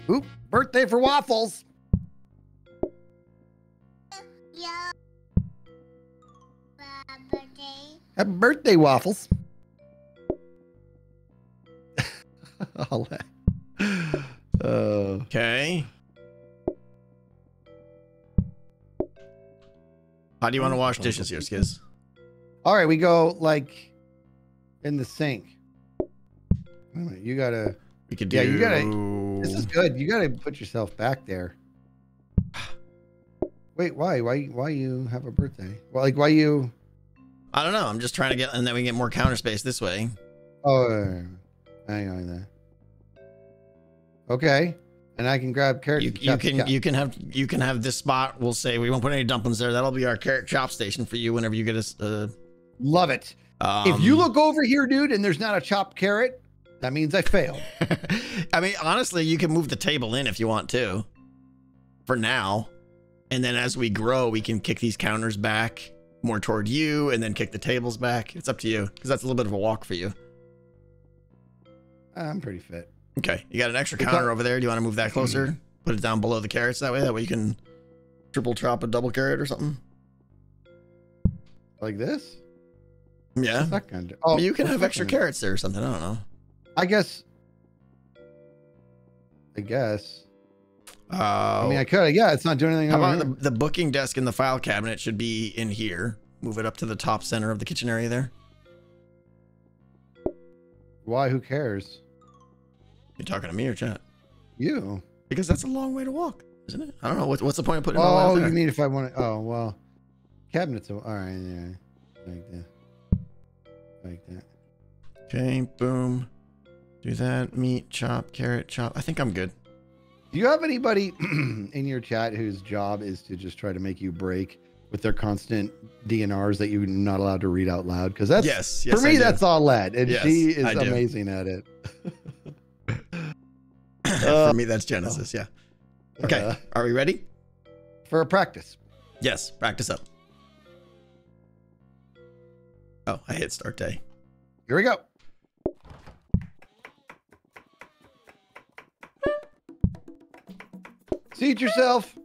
Oop. Birthday for waffles. Yo. Birthday. Happy birthday, waffles. I'll let- Uh, Okay. How do you want to wash dishes here, Skizz? all right, we go like in the sink. Minute, You gotta. We could do. Yeah, you gotta- This is good. You gotta put yourself back there. Wait, why? Why? Why you have a birthday? Well, like why you? I don't know. I'm just trying to get, and then we get more counter space this way. Oh, hang on there. Okay, and I can grab carrots. You, you can you can have you can have this spot. We'll say we won't put any dumplings there. That'll be our carrot chop station for you whenever you get us. Uh, love it. um, if you look over here, dude, and there's not a chopped carrot, that means I failed. I mean, honestly, you can move the table in if you want to. For now, and then as we grow, we can kick these counters back more toward you, and then kick the tables back. It's up to you because that's a little bit of a walk for you. I'm pretty fit. Okay, you got an extra counter over there. Do you want to move that closer? Put it down below the carrots that way. That way you can triple chop a double carrot or something. Like this? Yeah. What's that gonna do? Oh, you can have extra carrots there or something. I don't know. I guess. I guess. Uh, I mean, I could. Yeah, it's not doing anything. how about the, the booking desk in the file cabinet should be in here. Move it up to the top center of the kitchen area there. Why? Who cares? You talking to me or chat? You. Because that's a long way to walk, isn't it? I don't know. What's, what's the point of putting Oh, you mean if I want to? Oh, well, cabinets. All right, yeah, like that, like that. Okay, boom. Do that. Meat, chop, carrot, chop. I think I'm good. Do you have anybody in your chat whose job is to just try to make you break with their constant DNRs that you're not allowed to read out loud? Because that's yes, yes. for me, that's all led, and Yes, she is amazing at it. For me, that's Genesis. Yeah. Okay. Uh, Are we ready? for a practice. Yes. Practice up. Oh, I hit start day. Here we go. Seat yourself.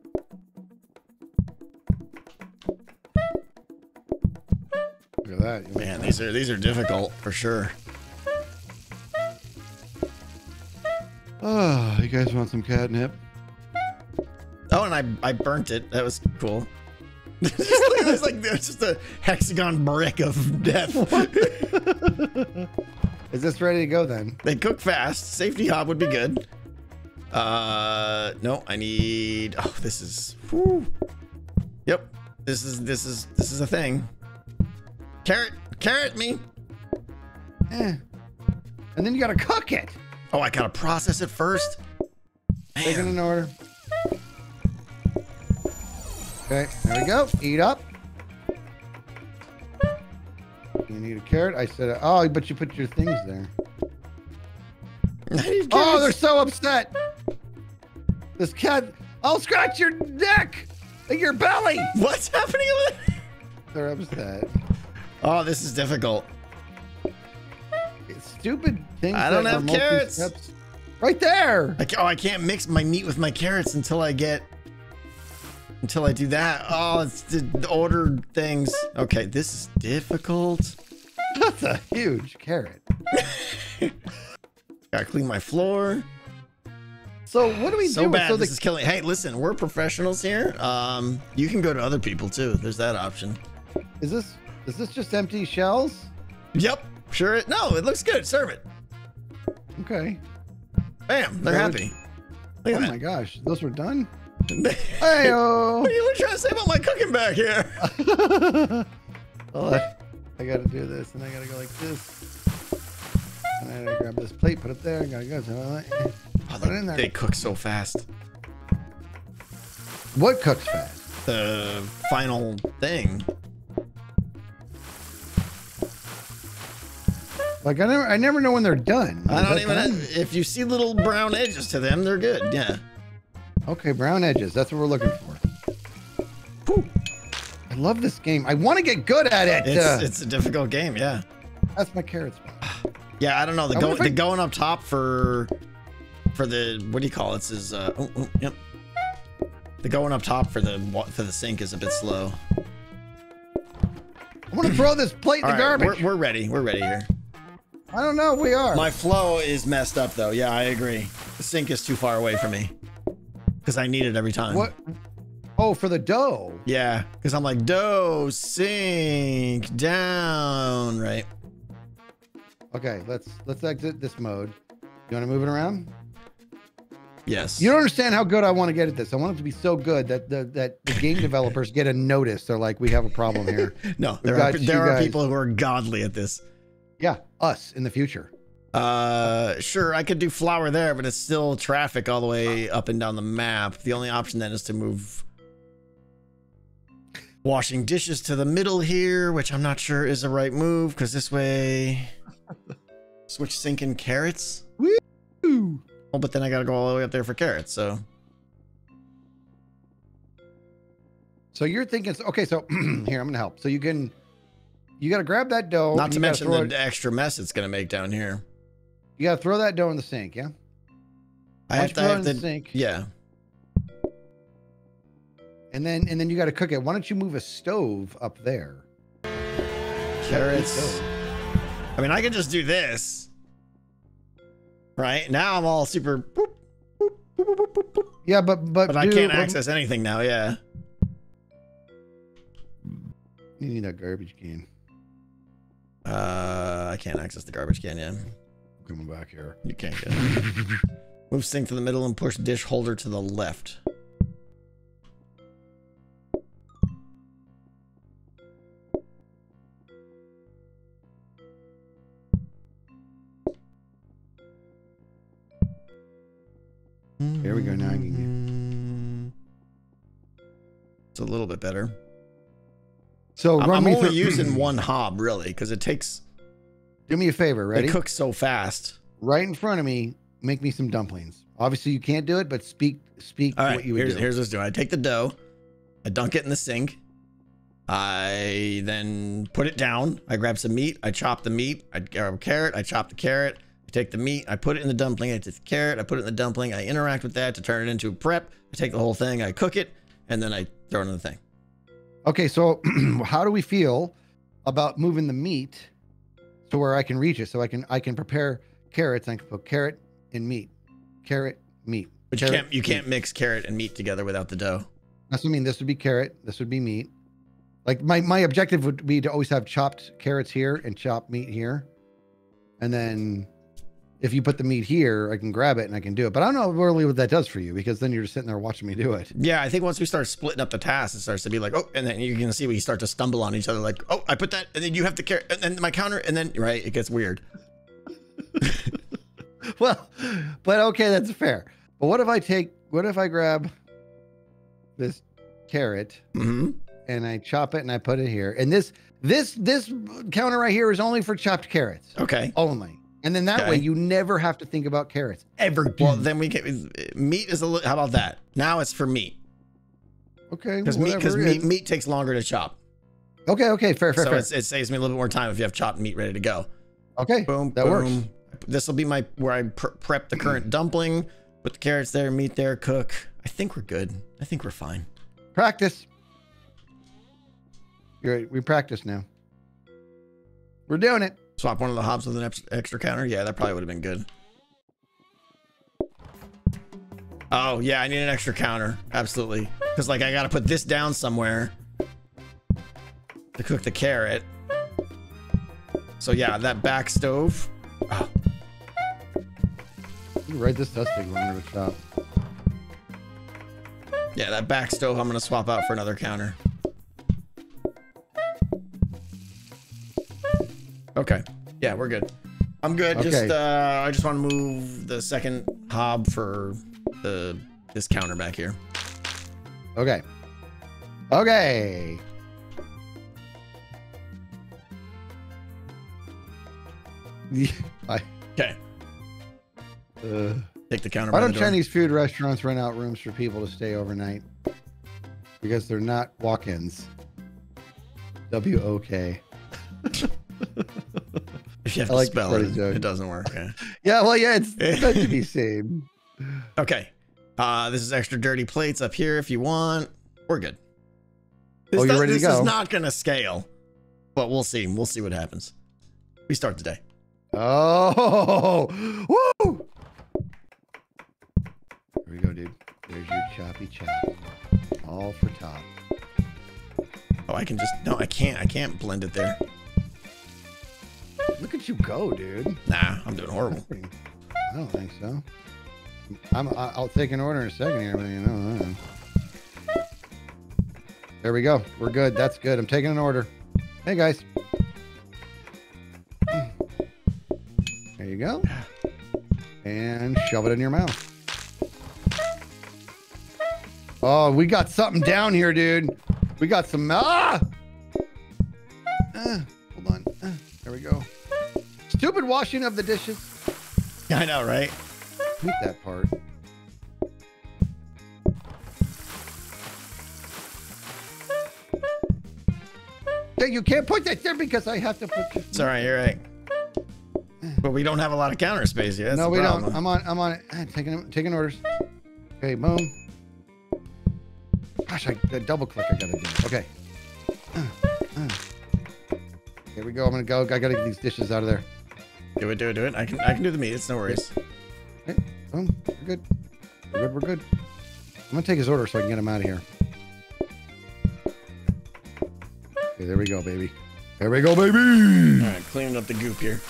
Look at that. Man, these are these are difficult for sure. Oh, you guys want some catnip? Oh, and I I burnt it. That was cool. it was like it was just a hexagon brick of death. Is this ready to go then? they cook fast. Safety hob would be good. Uh, no, I need. Oh, this is. whew. Yep, this is this is this is a thing. Carrot, carrot me. Eh. And then you gotta cook it. Oh, I gotta process it first. Man. in order. Okay, there we go. Eat up. You need a carrot? I said, oh, but you put your things there. Oh, they're so upset. This cat, I'll scratch your neck, and your belly. What's happening? They're upset. Oh, this is difficult. Stupid things. I don't have carrots. Right there. I oh, I can't mix my meat with my carrots until I get until I do that. Oh, it's the order things. Okay, this is difficult. That's a huge carrot. Gotta clean my floor. So what do we So do? bad. so this is killing. Hey, listen, we're professionals here. Um, you can go to other people too. There's that option. is this is this just empty shells? Yep. Sure. It, no, it looks good. Serve it. Okay. Bam. They're happy. Look Oh at my gosh, those were done. that. Hey what are you trying to say about my cooking back here? Hold on. I gotta do this, and I gotta go like this. And I gotta grab this plate, put it there. I gotta go. Eh. Oh, Put it in there. They cook so fast. What cooks fast? The final thing. Like I never, I never know when they're done. I don't even. If you see little brown edges to them, they're good. Yeah. Okay, brown edges. That's what we're looking for. Whew. I love this game. I want to get good at it. It's Uh, it's a difficult game. Yeah. that's my carrots. Yeah. I don't know. The go, the I- going up top for for the what do you call it? This is uh. Oh, oh, yep. The going up top for the for the sink is a bit slow. I want to throw this plate in the right, garbage. we're, we're ready. We're ready here. I don't know. We are. My flow is messed up though. Yeah, I agree. The sink is too far away from me because I need it every time. what? Oh, for the dough. Yeah, because I'm like dough sink down. Right. Okay, let's let's exit this mode. You want to move it around? Yes. You don't understand how good I want to get at this. I want it to be so good that the that the game developers get a notice. They're like, we have a problem here. no, there are there are guys. people who are godly at this. Yeah, us in the future. Uh, sure, I could do flour there, but it's still traffic all the way up and down the map. The only option then is to move washing dishes to the middle here, which I'm not sure is the right move because this way switch sink and carrots. Ooh. Oh, but then I gotta go all the way up there for carrots. So So you're thinking, okay, so here, I'm gonna help. So you can, you got to grab that dough. not to mention the it- extra mess it's gonna make down here. you got to throw that dough in the sink, yeah? I have to, I throw have it in the to sink? yeah. And then, and then you got to cook it. Why don't you move a stove up there? Carrots. I mean, I could just do this. Right now, I'm all super. Boop, boop, boop, boop, boop, boop, Yeah, but but, but I can't access anything now. Yeah. You need a garbage can. Uh, I can't access the garbage can. Yeah, Coming back here. you can't get it. Move sink to the middle and push dish holder to the left. There we go, now I can It's a little bit better. So I'm, run I'm me only using one hob really because it takes Do me a favor, ready? it cooks so fast. right in front of me. Make me some dumplings. Obviously, you can't do it, but speak speak All right, what you would here's do. here's what's doing. I take the dough, I dunk it in the sink. I then put it down. I grab some meat. I chop the meat. I grab a carrot. I chop the carrot. I take the meat. I put it in the dumpling. I take the carrot. I put it in the dumpling. I interact with that to turn it into a prep. I take the whole thing. I cook it, and then I throw it in the thing. Okay, so how do we feel about moving the meat to where I can reach it? So I can I can prepare carrots. I can put carrot and meat, carrot meat. But you can't you meat. can't mix carrot and meat together without the dough. That's what I mean. This would be carrot. This would be meat. Like my my objective would be to always have chopped carrots here and chopped meat here, and then if you put the meat here, I can grab it and I can do it. But I don't know really what that does for you because then you're just sitting there watching me do it. Yeah, I think once we start splitting up the tasks, it starts to be like, oh, and then you can see we start to stumble on each other, like, oh, I put that, and then you have the carrot, and then my counter, and then right, it gets weird. well, but okay, that's fair. But what if I take, what if I grab this carrot hmm and I chop it and I put it here? And this, this, this counter right here is only for chopped carrots Okay. only. And then that way you never have to think about carrots ever. Well, then we can meat is a little. How about that? Now it's for meat okay, because meat meat, meat takes longer to chop. Okay, okay, fair, fair, so fair. It's, it saves me a little bit more time if you have chopped meat ready to go. Okay, Boom, that boom. works. This will be my where I pr- prep the current dumpling, put the carrots there, meat there, cook. I think we're good. I think we're fine. Practice. You're right. We practice now. We're doing it. Swap one of the hobs with an extra counter? Yeah, that probably would have been good. Oh, yeah, I need an extra counter. Absolutely. Because, like, I got to put this down somewhere to cook the carrot. So, yeah, that back stove. Oh. You write this testing when we're shop. Yeah, that back stove I'm going to swap out for another counter. Okay. Yeah, we're good. I'm good. Just uh I just want to move the second hob for the this counter back here. Okay. Okay. Okay. uh, Take the counter why don't. Chinese food restaurants rent out rooms for people to stay overnight? Because they're not walk-ins. W O K. You have I to like spell it, joke. it doesn't work. Yeah. Yeah, well, yeah, it's meant to be seen. Okay. Uh, this is extra dirty plates up here if you want. We're good. This Oh, you're ready to this is not gonna scale, but we'll see. We'll see what happens. We start today. Oh, woo! Here we go, dude. There's your choppy chop. All for top. Oh, I can just no, I can't. I can't blend it there. Look at you go, dude. Nah, I'm doing horrible. I don't think so. I'm, I'll take an order in a second here, but you know. uh. There we go. We're good. That's good. I'm taking an order. Hey, guys. There you go. And shove it in your mouth. Oh, we got something down here, dude. We got some. Ah! Uh, hold on. Uh, there we go. Stupid washing of the dishes. I know, right? Hate that part. Hey, you can't put that there because I have to put. It's all right. You're right. But we don't have a lot of counter space yet. That's no, we problem. don't. I'm on. I'm on it. Ah, taking taking orders. Okay, boom. Gosh, I the double click. I gotta do. Okay. Uh, uh. Here we go. I'm gonna go. I gotta get these dishes out of there. Do it, do it, do it. I can, I can do the meat. It's no worries. Boom. We're good. We're good. We're good. I'm gonna take his order so I can get him out of here. Okay, there we go, baby. There we go, baby. All right, cleaning up the goop here.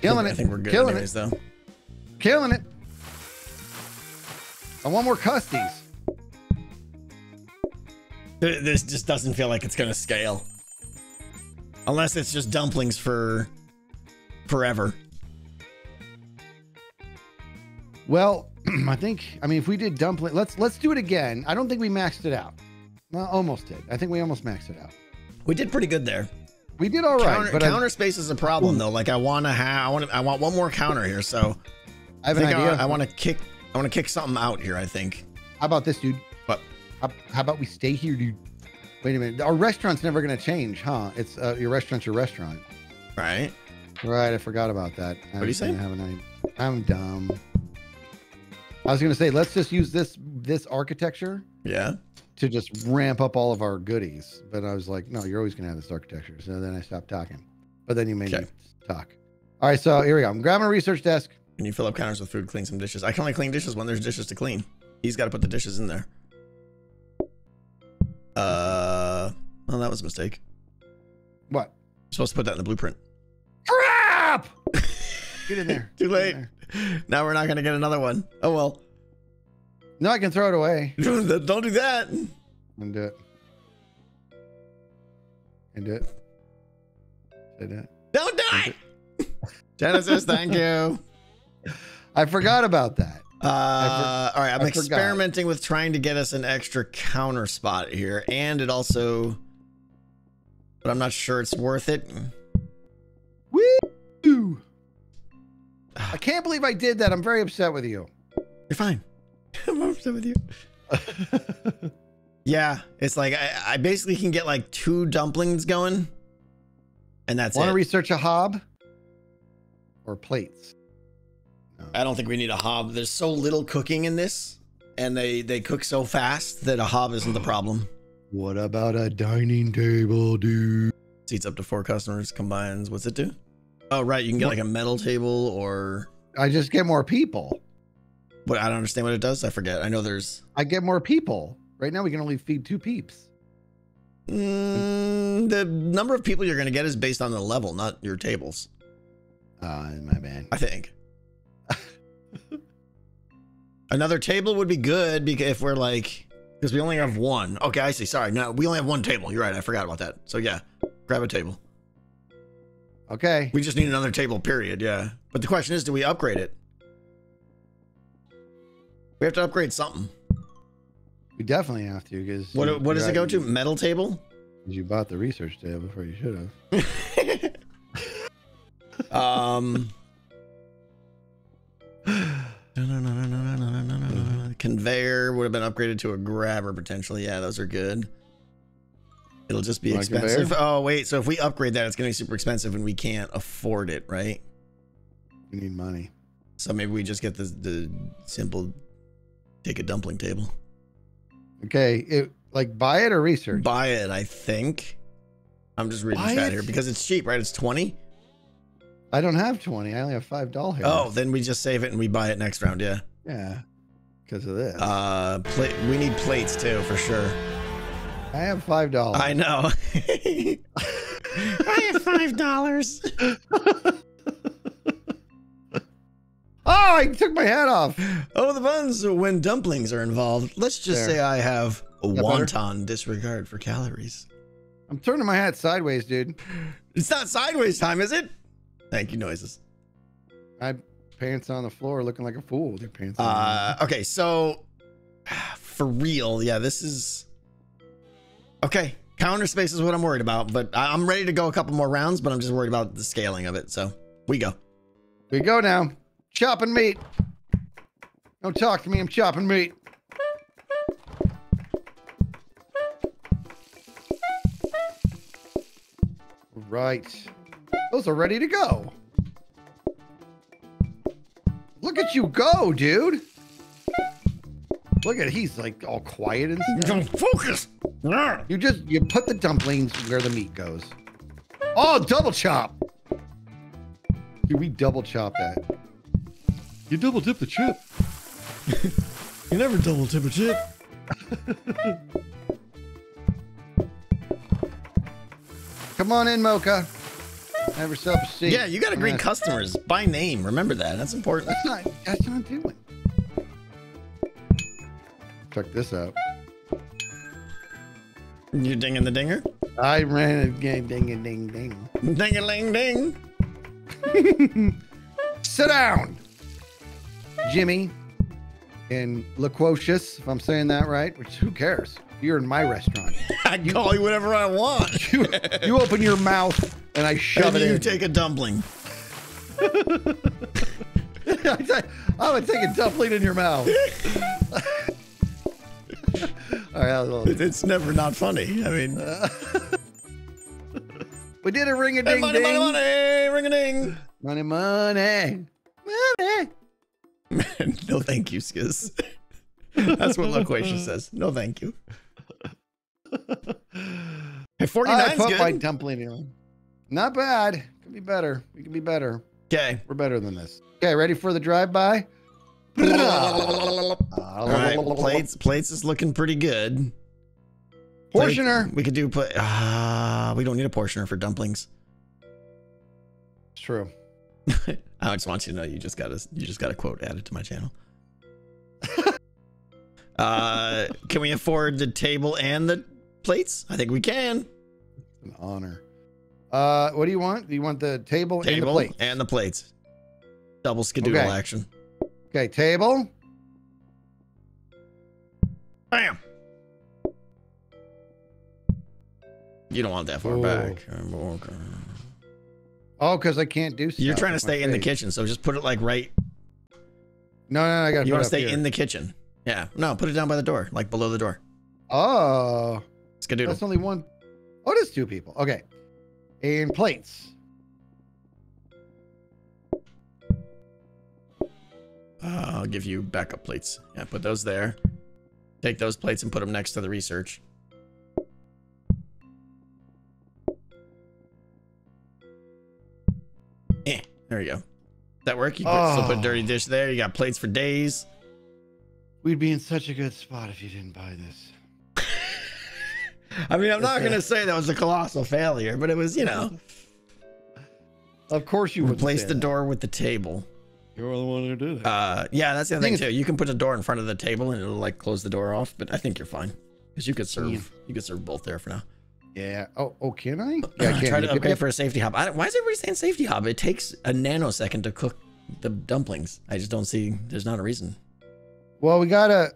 Killing it. I think we're good, Killing anyways, though. Killing it. I want more custies. This just doesn't feel like it's gonna scale, unless it's just dumplings for forever. Well, I think. I mean, if we did dumpling, let's let's do it again. I don't think we maxed it out. Well, almost did. I think we almost maxed it out. We did pretty good there. We did all right, counter, but I, space is a problem though. Like I want to have, I want, to, I want one more counter here. So I have I an idea. I, I want to kick, I want to kick something out here. I think. How about this, dude? What? How, how about we stay here, dude? Wait a minute. Our restaurant's never gonna change, huh? It's uh, your restaurant's your restaurant. Right. Right, I forgot about that. What do you say? I have an idea. I'm dumb. I was gonna say let's just use this this architecture Yeah. to just ramp up all of our goodies. But I was like, no, you're always gonna have this architecture. So then I stopped talking. But then you made Okay. me talk. All right, so here we go. I'm grabbing a research desk. Can you fill up counters with food? Clean some dishes. I can only clean dishes when there's dishes to clean. He's got to put the dishes in there. Uh. Well, that was a mistake. What? You're supposed to put that in the blueprint. Crap! Get in there. Too late. there. Now we're not gonna get another one. Oh well. No, I can throw it away Don't do that. and do it. And do it. Say that. Don't do it. Genesis, thank you. I forgot about that. Uh, all right, I'm I forgot. experimenting with trying to get us an extra counter spot here, and it also, but I'm not sure it's worth it. Woo! Ah. I can't believe I did that. I'm very upset with you. You're fine. I'm upset with you. Yeah, it's like I, I basically can get like two dumplings going, and that's Want it. Want to research a hob or plates? I don't think we need a hob. There's so little cooking in this, and they they cook so fast that a hob isn't the problem. What about a dining table, dude? Seats up to four customers combines. What's it do? Oh right, you can get like a metal table or I just get more people. But I don't understand what it does. I forget. I know there's I get more people. Right now, we can only feed two peeps. mm, the number of people you're going to get is based on the level, not your tables. Ah, my bad. I think. Another table would be good because if we're like, because we only have one. Okay, I see. Sorry, no, we only have one table. You're right. I forgot about that. So yeah, grab a table. Okay. We just need another table. Period. Yeah. But the question is, do we upgrade it? We have to upgrade something. We definitely have to because What what does it go to? Metal table? You bought the research table before you should have. um. Conveyor would have been upgraded to a grabber potentially. Yeah, those are good. It'll just be Want a conveyor? expensive. Oh wait, so if we upgrade that, it's gonna be super expensive, and we can't afford it, right? We need money. So maybe we just get the the simple take a dumpling table. Okay, it like buy it or research. Buy it, I think. I'm just reading Buy chat it? here because it's cheap, right? It's twenty. I don't have twenty. I only have five doll hairs. Oh, then we just save it and we buy it next round. Yeah. yeah, because of this. Uh, plate. We need plates too, for sure. I have five dollars. I know. I have five dollars. Oh, I took my hat off. Oh, the buns when dumplings are involved. Let's just There. say I have a That better? disregard for calories. I'm turning my hat sideways, dude. It's not sideways time, is it? Thank you, noises. I pants on the floor, looking like a fool with your pants on. Uh, okay, so for real, yeah, this is okay. Counter space is what I'm worried about, but I'm ready to go a couple more rounds, but I'm just worried about the scaling of it. So we go. we go now. Chopping meat. Don't talk to me. I'm chopping meat. Right. Those are ready to go. Look at you go, dude. Look at he's like all quiet and stuff. Don't focus. You just you put the dumplings where the meat goes. Oh, double chop. Dude, we double chop that. You double dip the chip. You never double tip a chip. Come on in, Mocha. Have yourself a seat. Yeah, you got to greet customers by name. Remember that. That's important. That's not. That's not doing. Check this out. You dinging the dinger? I ran a game. Ding a ding ding. Ding a ling ding. Sit down, Jimmy. And loquacious, if I'm saying that right. Which who cares? You're in my restaurant. I can call you whatever I want. You, you open your mouth and I shove and it you in. take a dumpling. I would take a dumpling in your mouth. It's never not funny. I mean, we did a ring a hey, ding money, money, ding. money, ring a ding. Money, money, money. no, thank you, Skizz. That's what Loquacious says. No, thank you. Hey, 49's I put my good. dumpling in. Not bad. Could be better. We could be better. Okay. We're better than this. Okay, ready for the drive-by? All right, plates. Plates is looking pretty good. Plate- Portioner. We could do. Ah, we don't need a portioner for dumplings. It's true. I just want you to know you just got a you just got a quote added to my channel. uh, can we afford the table and the plates? I think we can. An honor. Uh, what do you want? Do you want the table, and the Table plate? and the plates. Double skadoodle Okay. action. Okay, table. Bam. You don't want that far Oh. back. Oh, because I can't do. You're trying to stay in the kitchen, so just put it like right. No, no, no I got. You want to stay in the kitchen. Yeah. No, put it down by the door, like below the door. Oh, Skadoodle. that's only one. Oh, it is two people. Okay, and plates. Uh, I'll give you backup plates. Yeah, put those there. Take those plates and put them next to the research. Eh, there you go. That work? You put, still put Oh. dirty dish there. You got plates for days. We'd be in such a good spot if you didn't buy this. I mean, I'm not gonna say that was a colossal failure, but it was, you know, Of course you would replace the door with the table. You're the one who did it. Uh, yeah, that's the other Thing thing too. You can put a door in front of the table and it'll like close the door off. But I think you're fine because you could serve. Yeah. You could serve both there for now. yeah. Oh, oh, can I? Yeah, I can. Try to Yep, upgrade yep. for a safety hob. I, don't- why is everybody saying safety hob? It takes a nanosecond to cook the dumplings. I just don't see. There's not a reason. Well, we got a.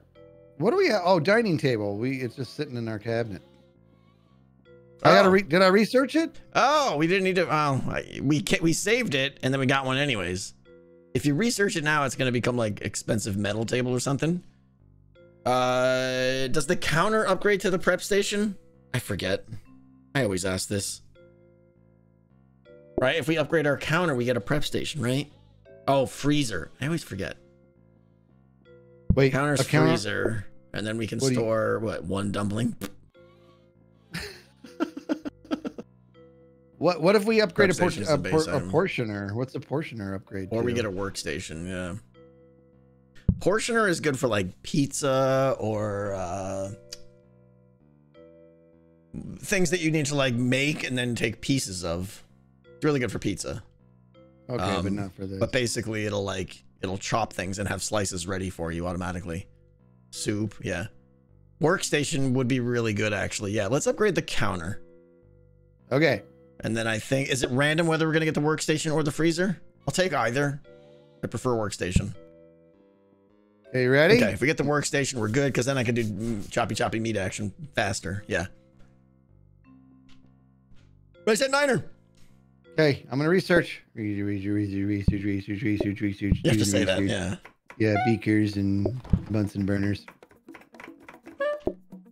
What do we have? Oh, dining table. We it's just sitting in our cabinet. I gotta Oh. re- did I research it? Oh, we didn't need to. Oh, I- we ca- we saved it and then we got one anyways. If you research it now, it's gonna become like expensive metal table or something. Uh, does the counter upgrade to the prep station? I forget. I always ask this. Right? If we upgrade our counter, we get a prep station, right? Oh, freezer. I always forget. Wait, Counter's a counter- freezer, and then we can What do you- store what one dumpling. What what if we upgrade a, por- a, por- a portioner? What's a portioner upgrade? Or we get a workstation, yeah. Portioner is good for like pizza or uh things that you need to like make and then take pieces of. It's really good for pizza. okay, but um, not for this. But basically it'll like it'll chop things and have slices ready for you automatically. Soup, yeah. Workstation would be really good actually. Yeah, let's upgrade the counter. okay, And then I think is it random whether we're gonna get the workstation or the freezer? I'll take either. I prefer workstation. okay, you ready? Okay, if we get the workstation, we're good because then I can do choppy choppy meat action faster. Yeah. But I said niner. Okay, I'm gonna research. Research, research, research, research, research, research, research. You have to say that. Yeah. Yeah, beakers and Bunsen burners.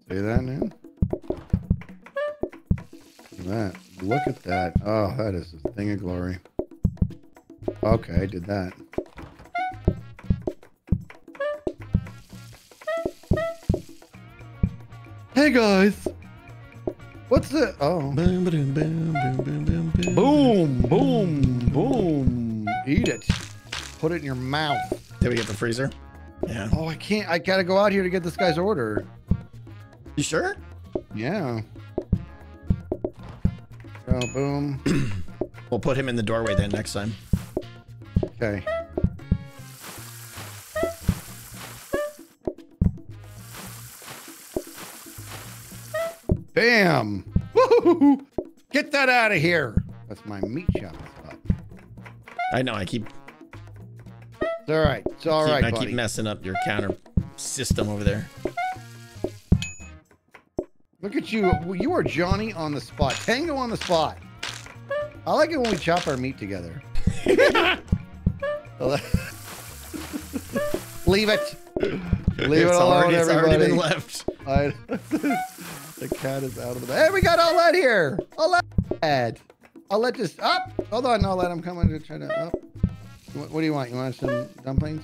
Say that, at that. Look at that. Oh, that is a thing of glory. Okay, I did that. Hey guys. What's the oh Boom, boom, boom, boom, boom, boom, boom. boom boom boom eat it. Put it in your mouth. Did we get the freezer? Yeah. Oh, I can't. I gotta go out here to get this guy's order. You sure? Yeah. Oh, boom. We'll put him in the doorway then next time. Okay. Bam! Woo! Get that out of here. That's my meat shop spot. I know. I keep. It's all right. It's all keep right, I buddy. keep messing up your counter system over there. Look at you. You are Johnny on the spot. Tango on the spot. I like it when we chop our meat together. Leave it. Leave it it's alone, already, everybody. already been left. I, the cat is out of the bag. Hey, we got all that here. All that. I'll let this up. Hold on, I'll let him come in to try to up. What, what do you want? You want some dumplings?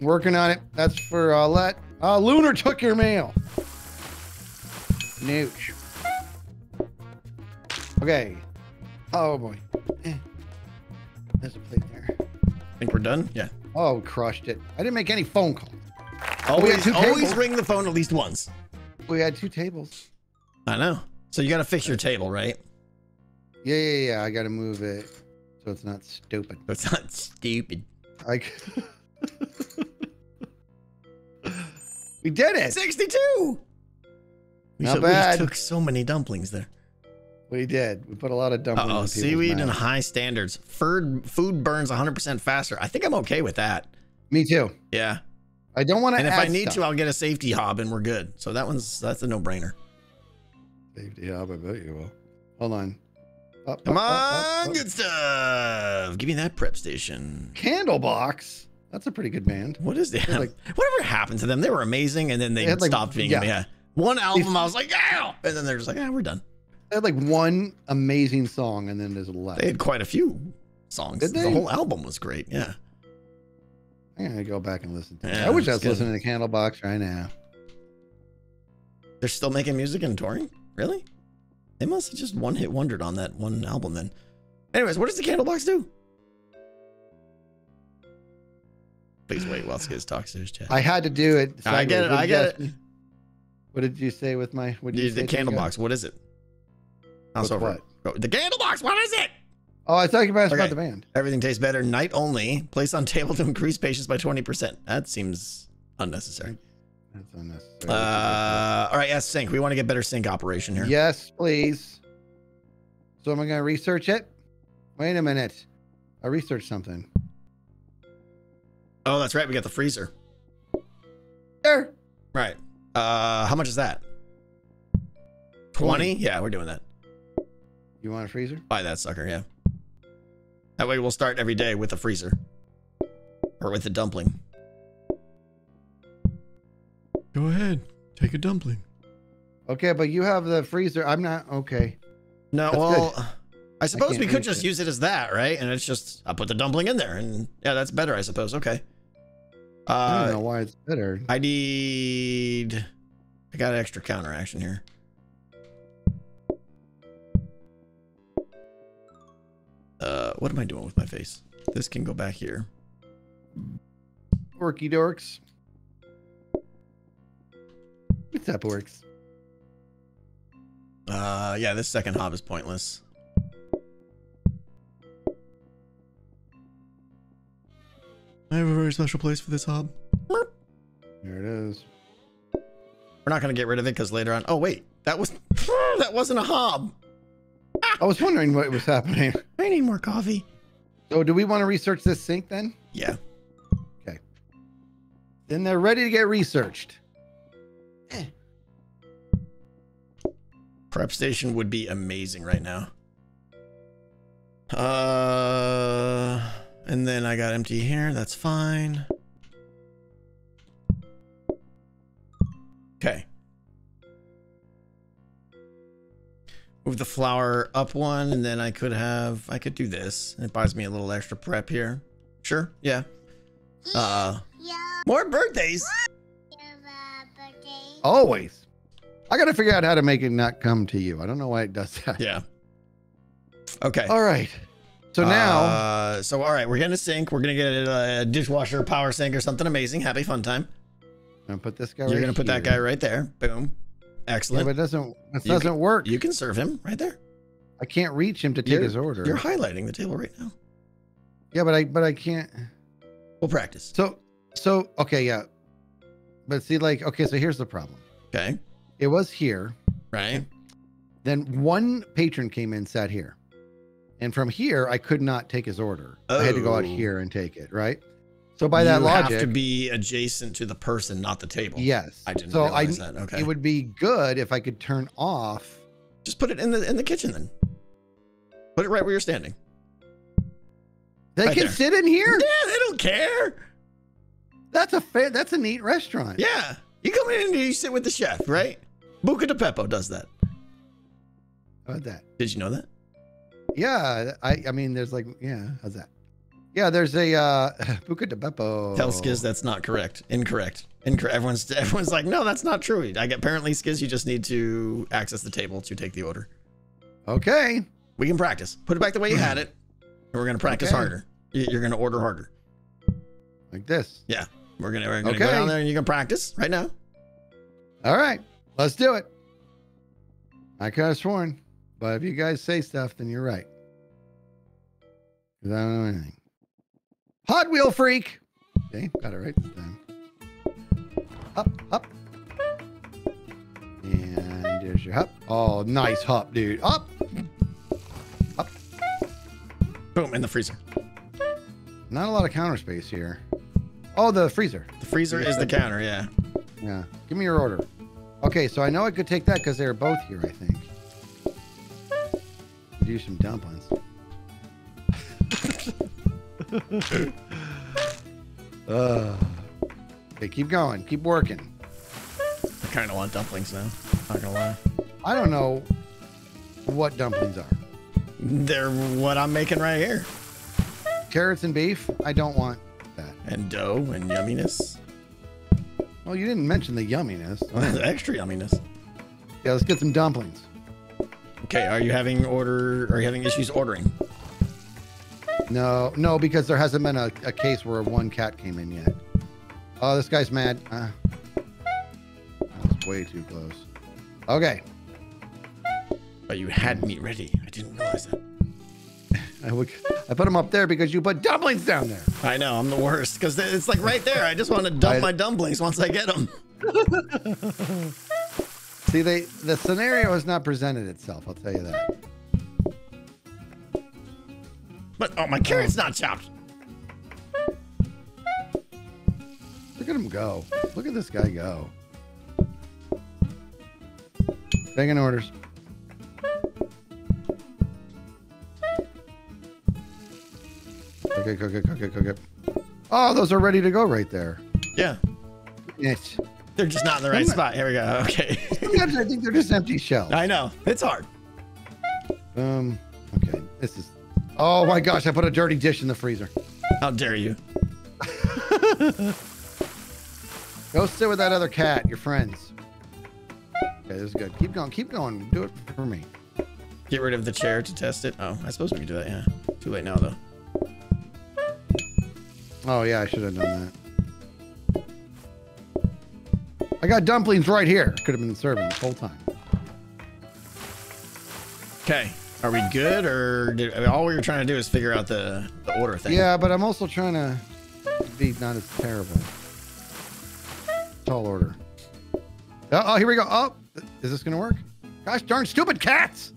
Working on it. That's for let. Uh, Lunar took your mail. Nooch. Okay. Oh boy. Eh. There's a plate there. I think we're done. Yeah. Oh, we crushed it. I didn't make any phone calls. Always, always ring the phone at least once. We had two tables. I know. So you got to fix your table, right? Yeah, yeah, yeah. I got to move it so it's not stupid. It's not stupid. I. we did it. 62. We, Not should- we took so many dumplings there. We did. We put a lot of dumplings. Oh, seaweed and high standards. Food food burns 100% faster. I think I'm okay with that. Me too. Yeah. I don't want to. And if I need to, I'll get a safety hob and we're good. So that one's that's a no-brainer. Safety hob, I bet you will. Hold on. Up, Come up, on, up. good stuff. Give me that prep station. Candlebox. That's a pretty good band. What is that? like- Whatever happened to them? They were amazing, and then they, They had, like- stopped being. yeah. Yeah. One album, I was like, yeah, and then they're just like, yeah, we're done. They had like one amazing song, and then there's a lot. They had quite a few songs. Did The they? whole album was great. Yeah. I'm gonna go back and listen to it. Yeah, I wish I it's was good. listening to Candlebox right now. They're still making music and touring? Really? They must have just one hit wondered on that one album then. Anyways, what does the Candlebox do? Please wait while Skizz talks to his chat. I had to do it. I get it. I get it. What did you say with my? What did you The, say the to me, candle box. What is it? With over. what? Oh, The candle box. What is it? Oh, I thought you were asking Okay. about the band. Everything tastes better. Night only. Place on table to increase patience by 20%. That seems unnecessary. That's unnecessary. Uh, all right, yes, sink. We want to get better sink operation here. yes, please. So am I going to research it? Wait a minute. I researched something. Oh, that's right. We got the freezer. There. Right. Uh, how much is that? 20? Yeah, we're doing that. You want a freezer? Buy that sucker, yeah. That way we'll start every day with a freezer. Or with a dumpling. Go ahead. Take a dumpling. Okay, but you have the freezer. I'm not. Okay. No, That's well, I suppose can't we could just it. use it as that, right? And it's just, I'll put the dumpling in there. And yeah, that's better, I suppose. Okay. I don't Uh, know why it's better. I need. I got an extra counteraction here. Uh, what am I doing with my face? This can go back here. Orky dorks. What's up, orcs? Uh, yeah, this second hob is pointless. I have a very special place for this hob. There it is. We're not gonna get rid of it because later on. Oh wait, that was that wasn't a hob. I was wondering what was happening. I need more coffee. So, do we want to research this sink then? Yeah. Okay. Then they're ready to get researched. Prep station would be amazing right now. Uh, and then I got empty here. That's fine. Okay. Move the flour up one, and then I could have, I could do this. It buys me a little extra prep here. Sure. Yeah. Uh, more birthdays. birthday. Always. I got to figure out how to make it not come to you. I don't know why it does that. Yeah. Okay. All right. So now, Uh, so all right, we're getting a sink. We're gonna get a, dishwasher, power sink, or something amazing. Happy fun time. I'm gonna put this guy. You're right gonna put that guy right there. Boom. Yeah, Excellent. but it doesn't. It You doesn't can- work. you can serve him right there. I can't reach him to take You're- his order. You're highlighting the table right now. Yeah, but I but I can't. We'll practice. So so okay, yeah. But see, like, okay, so here's the problem. Okay. It was here. Right. Then one patron came in, sat here. And from here, I could not take his order. I had to go out Oh. here and take it, right? So by that you logic, have to be adjacent to the person, not the table. yes. I didn't so realize I, that. Okay. It would be good if I could turn off. Just put it in the in the kitchen then. Put it right where you're standing. They Right can there. sit in here. Yeah, they don't care. That's a fair. That's a neat restaurant. Yeah. You come in and you sit with the chef, right? Buca de Pepo does that. How about that? Did you know that? Yeah. I. I mean, there's like, yeah. How's that? Yeah. There's a uh, Buca di Beppo. Tell Skizz that's not correct. Incorrect. Incorrect. Everyone's everyone's like, no, that's not true. I get apparently Skizz, you just need to access the table to take the order. Okay. We can practice. Put it back the way you had it. And we're gonna practice Okay. harder. You- You're gonna order harder. Like this. Yeah. We're gonna we're gonna go down there and you can practice right now. All right. Let's do it. I could have sworn, but if you guys say stuff, then you're right. 'Cause I don't know anything. Hot wheel freak. Okay, got it right this time. Up, up. And there's your hop. Oh, nice hop, dude. Up. Boom in the freezer. Not a lot of counter space here. Oh, the freezer. The freezer is the counter. Yeah. Yeah. Give me your order. Okay, so I know I could take that because they're both here, I think. Do some dumplings. uh, okay, keep going. Keep working. I kind of want dumplings now. Not gonna lie. I don't know what dumplings are. They're what I'm making right here. Carrots and beef? I don't want that. And dough and yumminess. Well, you didn't mention the yumminess. Extra yumminess. yeah, let's get some dumplings. Okay, are you having order? Are you having issues ordering? No, no, because there hasn't been a, a case where one cat came in yet. Oh, this guy's mad. Uh, that was way too close. Okay. But you had me ready. I didn't realize that. I, would, I put them up there because you put dumplings down there. I know, I'm the worst. Because it's like right there. I just want to dump I- my dumplings once I get them. See, they the scenario has not presented itself. I'll tell you that. But, oh, my carrot's not chopped. Look at him go. Look at this guy go. Taking orders. Okay, cook it, cook it, cook it. Oh, those are ready to go right there. Yeah. Yes. They're just not in the right spot. Here we go. Okay. Sometimes I think they're just empty shells. I know. It's hard. Um. Okay. This is. Oh my gosh! I put a dirty dish in the freezer. How dare you? Go sit with that other cat. Your friends. Okay, this is good. Keep going. Keep going. Do it for me. Get rid of the chair to test it. Oh, I suppose we could do that, yeah. Too late now, though. Oh yeah, I should have done that. I got dumplings right here. Could have been serving the whole time. Okay. Are we good, or did, I mean, all we were trying to do is figure out the, the order thing? Yeah, but I'm also trying to be not as terrible. Tall order. Oh, oh, here we go. Oh, is this gonna work? Gosh darn stupid cats!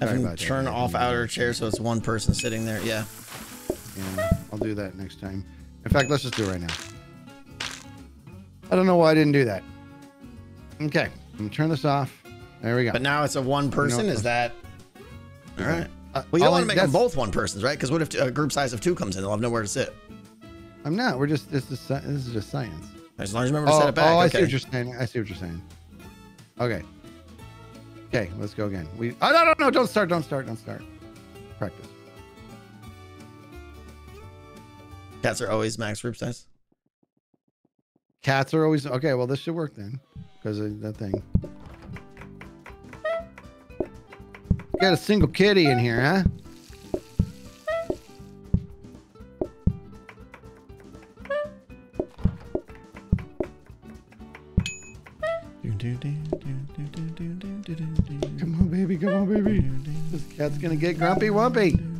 Have Sorry him about that. turn off outer chair so it's one person sitting there. Yeah. Yeah, I'll do that next time. In fact, let's just do it right now. I don't know why I didn't do that. Okay, I'm gonna turn this off. There we go. But now it's a one person. Is that all right? Uh, Well, you don't want to make them both one persons, right? Because what if a group size of two comes in? They'll have nowhere to sit. I'm not. We're just this is this is just science. As long as you remember to Oh, set it back. oh I okay. see what you're saying. I see what you're saying. Okay. Okay, let's go again. We. Oh no no no! Don't start! Don't start! Don't start. Practice. Cats are always max group size. Cats are always okay. Well, this should work then, because of that thing. Got a single kitty in here, huh? Come on, baby. Come on, baby. This cat's gonna get grumpy wumpy.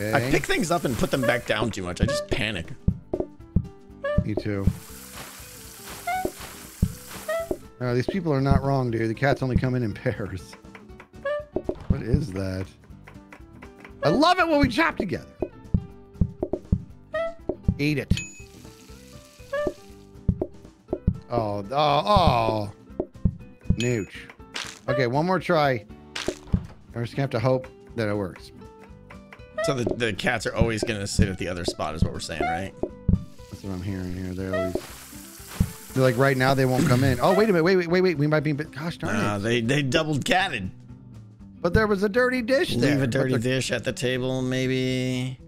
I pick things up and put them back down too much. I just panic. Me too. No, these people are not wrong, dude. The cats only come in in pairs. What is that? I love it when we chop together. Eat it. Oh, oh, oh. Nooch. Okay, one more try. I'm just gonna have to hope that it works. So the, the cats are always gonna sit at the other spot, is what we're saying, right? That's what I'm hearing here. They're always. They're like right now they won't come in. Oh wait a minute, wait, wait, wait, wait. We might be. Gosh darn Uh, it! they they doubled catted. But there was a dirty dish there. Leave a dirty the- dish at the table, maybe.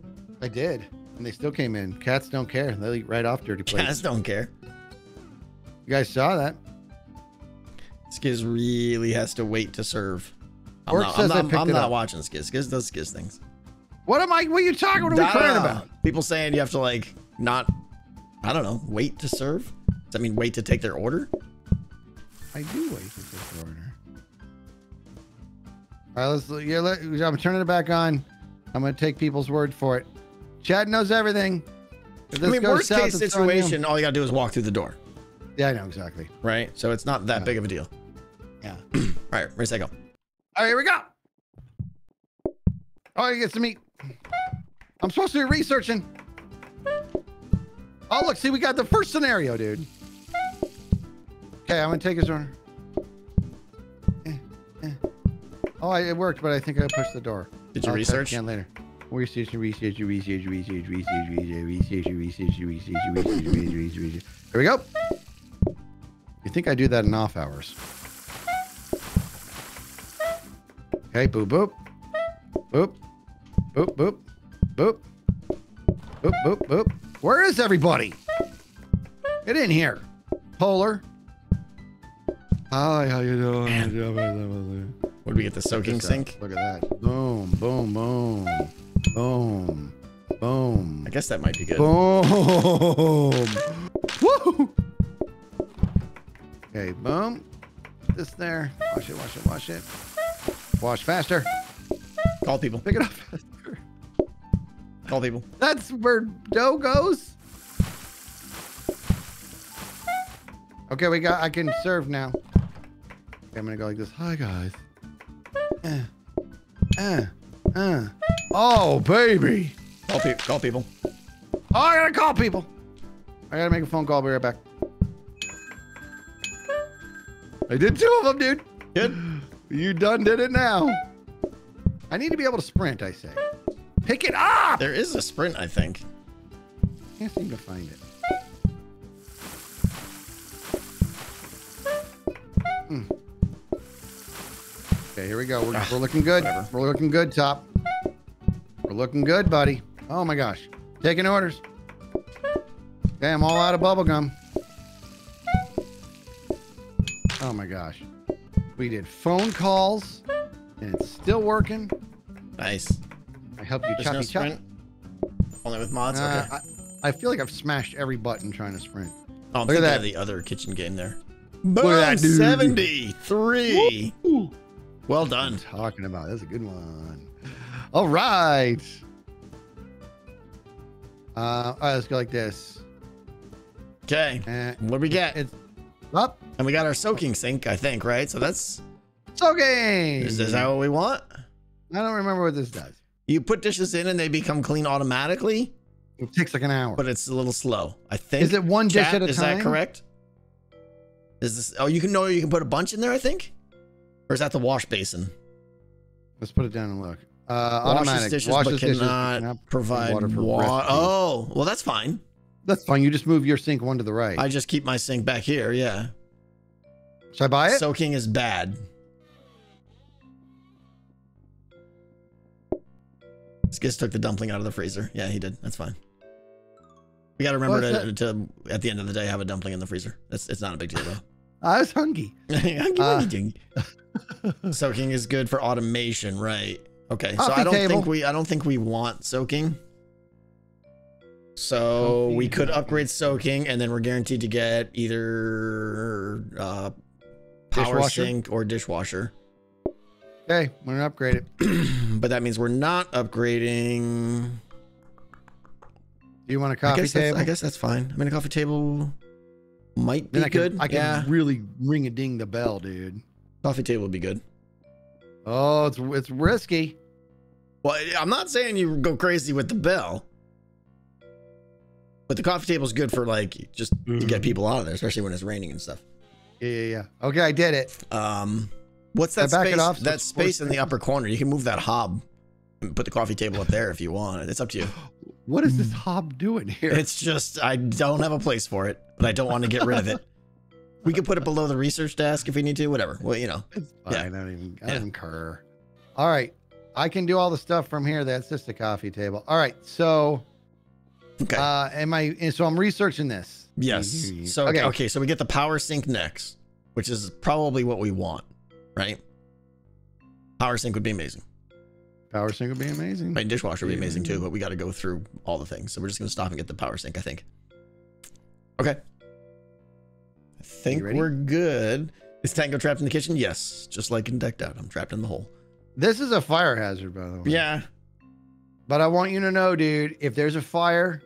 I did, and they still came in. Cats don't care. They'll eat right off dirty plates. Cats don't care. You guys saw that? Skizz really has to wait to serve. I'm Orc not, says I'm not, I'm not watching Skizz. Skizz does Skizz things. What am I? What are you talking? What are we crying uh, about? People saying you have to like not, I don't know, wait to serve. Does that mean wait to take their order? I do wait to take the order. All right, let's. Yeah, let, I'm turning it back on. I'm gonna take people's word for it. Chad knows everything. I mean, worst south, case it's on you. situation, all you gotta do is walk through the door, Yeah, I know exactly. right? So it's not that Yeah. big of a deal. Yeah. All right, race I go. All right, here we go. Oh, you get to meet. I'm supposed to be researching. Oh, look, see, we got the first scenario, dude. Okay, I'm gonna take his order. Eh, eh. Oh, it worked, but I think I pushed the door. Did you I'll research? again later. Research, research, research, research, research, research, research, research, research, research, research, research. Here we go. You think I do that in off hours? Okay, boop, boop. Boop. Boop, boop. Boop. Boop, boop, boop. Where is everybody? Get in here. Polar. Hi, how you doing? Where do we get the soaking sink? Look at that. Boom, boom, boom, boom, boom, I guess that might be good. boom. Woo! Okay, boom. Put this there. Wash it, wash it, wash it. Wash faster. Call people. Pick it up faster. Call people. That's where dough goes. Okay, we got. I can serve now. Okay, I'm gonna go like this. Hi guys. Uh, uh, uh. Oh baby. Call people. Call people. Oh, I gotta call people. I gotta make a phone call. I'll be right back. I did two of them, dude. Good. You done did it now. I need to be able to sprint. I say. Pick it up. There is a sprint, I think. Can't seem to find it. Hmm. Okay, here we go. We're, we're looking good. whatever. We're looking good, Top. We're looking good, buddy. Oh my gosh. Taking orders. Okay, I'm all out of bubble gum. Oh my gosh. We did phone calls, and it's still working. Nice. I helped you There's choppy no chop. Only with mods. Uh, okay. I, I feel like I've smashed every button trying to sprint. Oh, look at that. the other kitchen game there. Look at that, dude. 73. Well done. talking about. That's a good one. All right. Uh, all right, let's go like this. Okay. Uh, What do we get? it's up. And we got our soaking sink, I think, right? So that's Soaking. is, is that what we want? I don't remember what this does. You put dishes in and they become clean automatically, It takes like an hour. but it's a little slow. I think. Is it one dish Chat, at a is time? Is that correct? Is this? Oh, you can know you can put a bunch in there. I think, or is that the wash basin? Let's put it down and look. Uh, Washes automatic. dishes, Washes but cannot cannot provide water water. oh, well, that's fine. That's fine. You just move your sink one to the right. I just keep my sink back here. Yeah. Should I buy it? Soaking is bad. Skizz took the dumpling out of the freezer. Yeah, he did. That's fine. We got to remember to, to, at the end of the day, have a dumpling in the freezer. It's, it's not a big deal, though. I was hungry. Uh, soaking is good for automation, right? Okay, so I don't table. think we I don't think we want soaking. So we could upgrade soaking, and then we're guaranteed to get either uh, power Dishwasher? sink or dishwasher. Okay, we're gonna upgrade it. but that means we're not upgrading. Do you want a I coffee guess, table? I guess that's fine. I mean, a coffee table might be I can, good. I can yeah, really ring a ding the bell, dude. coffee table would be good. Oh, it's it's risky. Well, I'm not saying you go crazy with the bell, but the coffee table is good for like just to get people out of there, especially when it's raining and stuff. Yeah, yeah, yeah. Okay, I did it. Um, what's that back it space? off that it's space in the upper corner. You can move that hob and put the coffee table up there if you want. It's up to you. What is Hmm. this hob doing here? It's just I don't have a place for it, but I don't want to get rid of it. We could put it below the research desk if we need to. Whatever. Well, you know. It's fine. Yeah. I don't even I Yeah. don't care. All right. I can do all the stuff from here. That's just a coffee table. All right. So Okay. uh am I so I'm researching this. yes. So okay. okay. So we get the power sink next, which is probably what we want, right? Power sink would be amazing. Power sink would be amazing. Right, dishwasher would be amazing too, but we got to go through all the things. So we're just gonna stop and get the power sink, I think. Okay. I think we're good. Is Tango trapped in the kitchen? Yes, just like in Decked Out. I'm trapped in the hole. This is a fire hazard, by the way. Yeah. But I want you to know, dude, if there's a fire,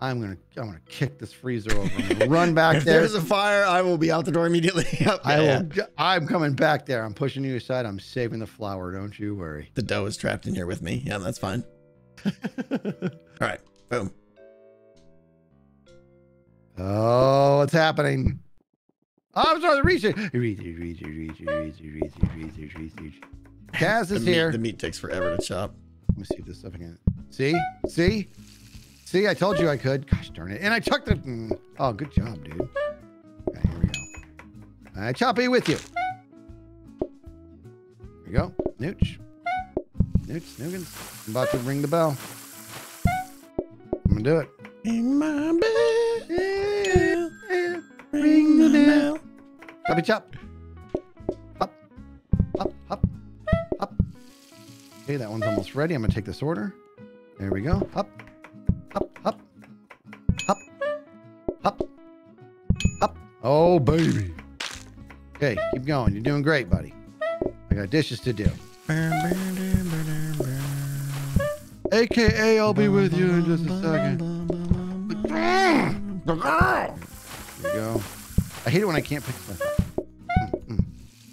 I'm gonna I'm gonna kick this freezer over and run back if there. There's a fire. I will be out the door immediately. yep, I yeah. will. I'm coming back there. I'm pushing you aside. I'm saving the flour. Don't you worry. The dough is trapped in here with me. Yeah, that's fine. All right. Boom. Oh, what's happening? Oh, I'm sorry. The research. Research. Research. Research. Research. Research. Research. Kaz is the meat, here. The meat takes forever to chop. Let me see if this stuff again. See? See? See, I told you I could. Gosh darn it. And I chucked the... Mm, oh, good job, dude. Okay, here we go. Right, Choppy, with you. Here we go. Nooch. Nooch, Snoogans. I'm about to ring the bell. I'm going to do it. Ring my bell. Ring the bell. Choppy chop. Up. Up, up, up. Okay, that one's almost ready. I'm going to take this order. There we go. Up up, up, up, up, up. Oh, baby. Okay, keep going. You're doing great, buddy. I got dishes to do. AKA, I'll be with you in just a second. There you go. I hate it when I can't pick stuff up. Mm, mm.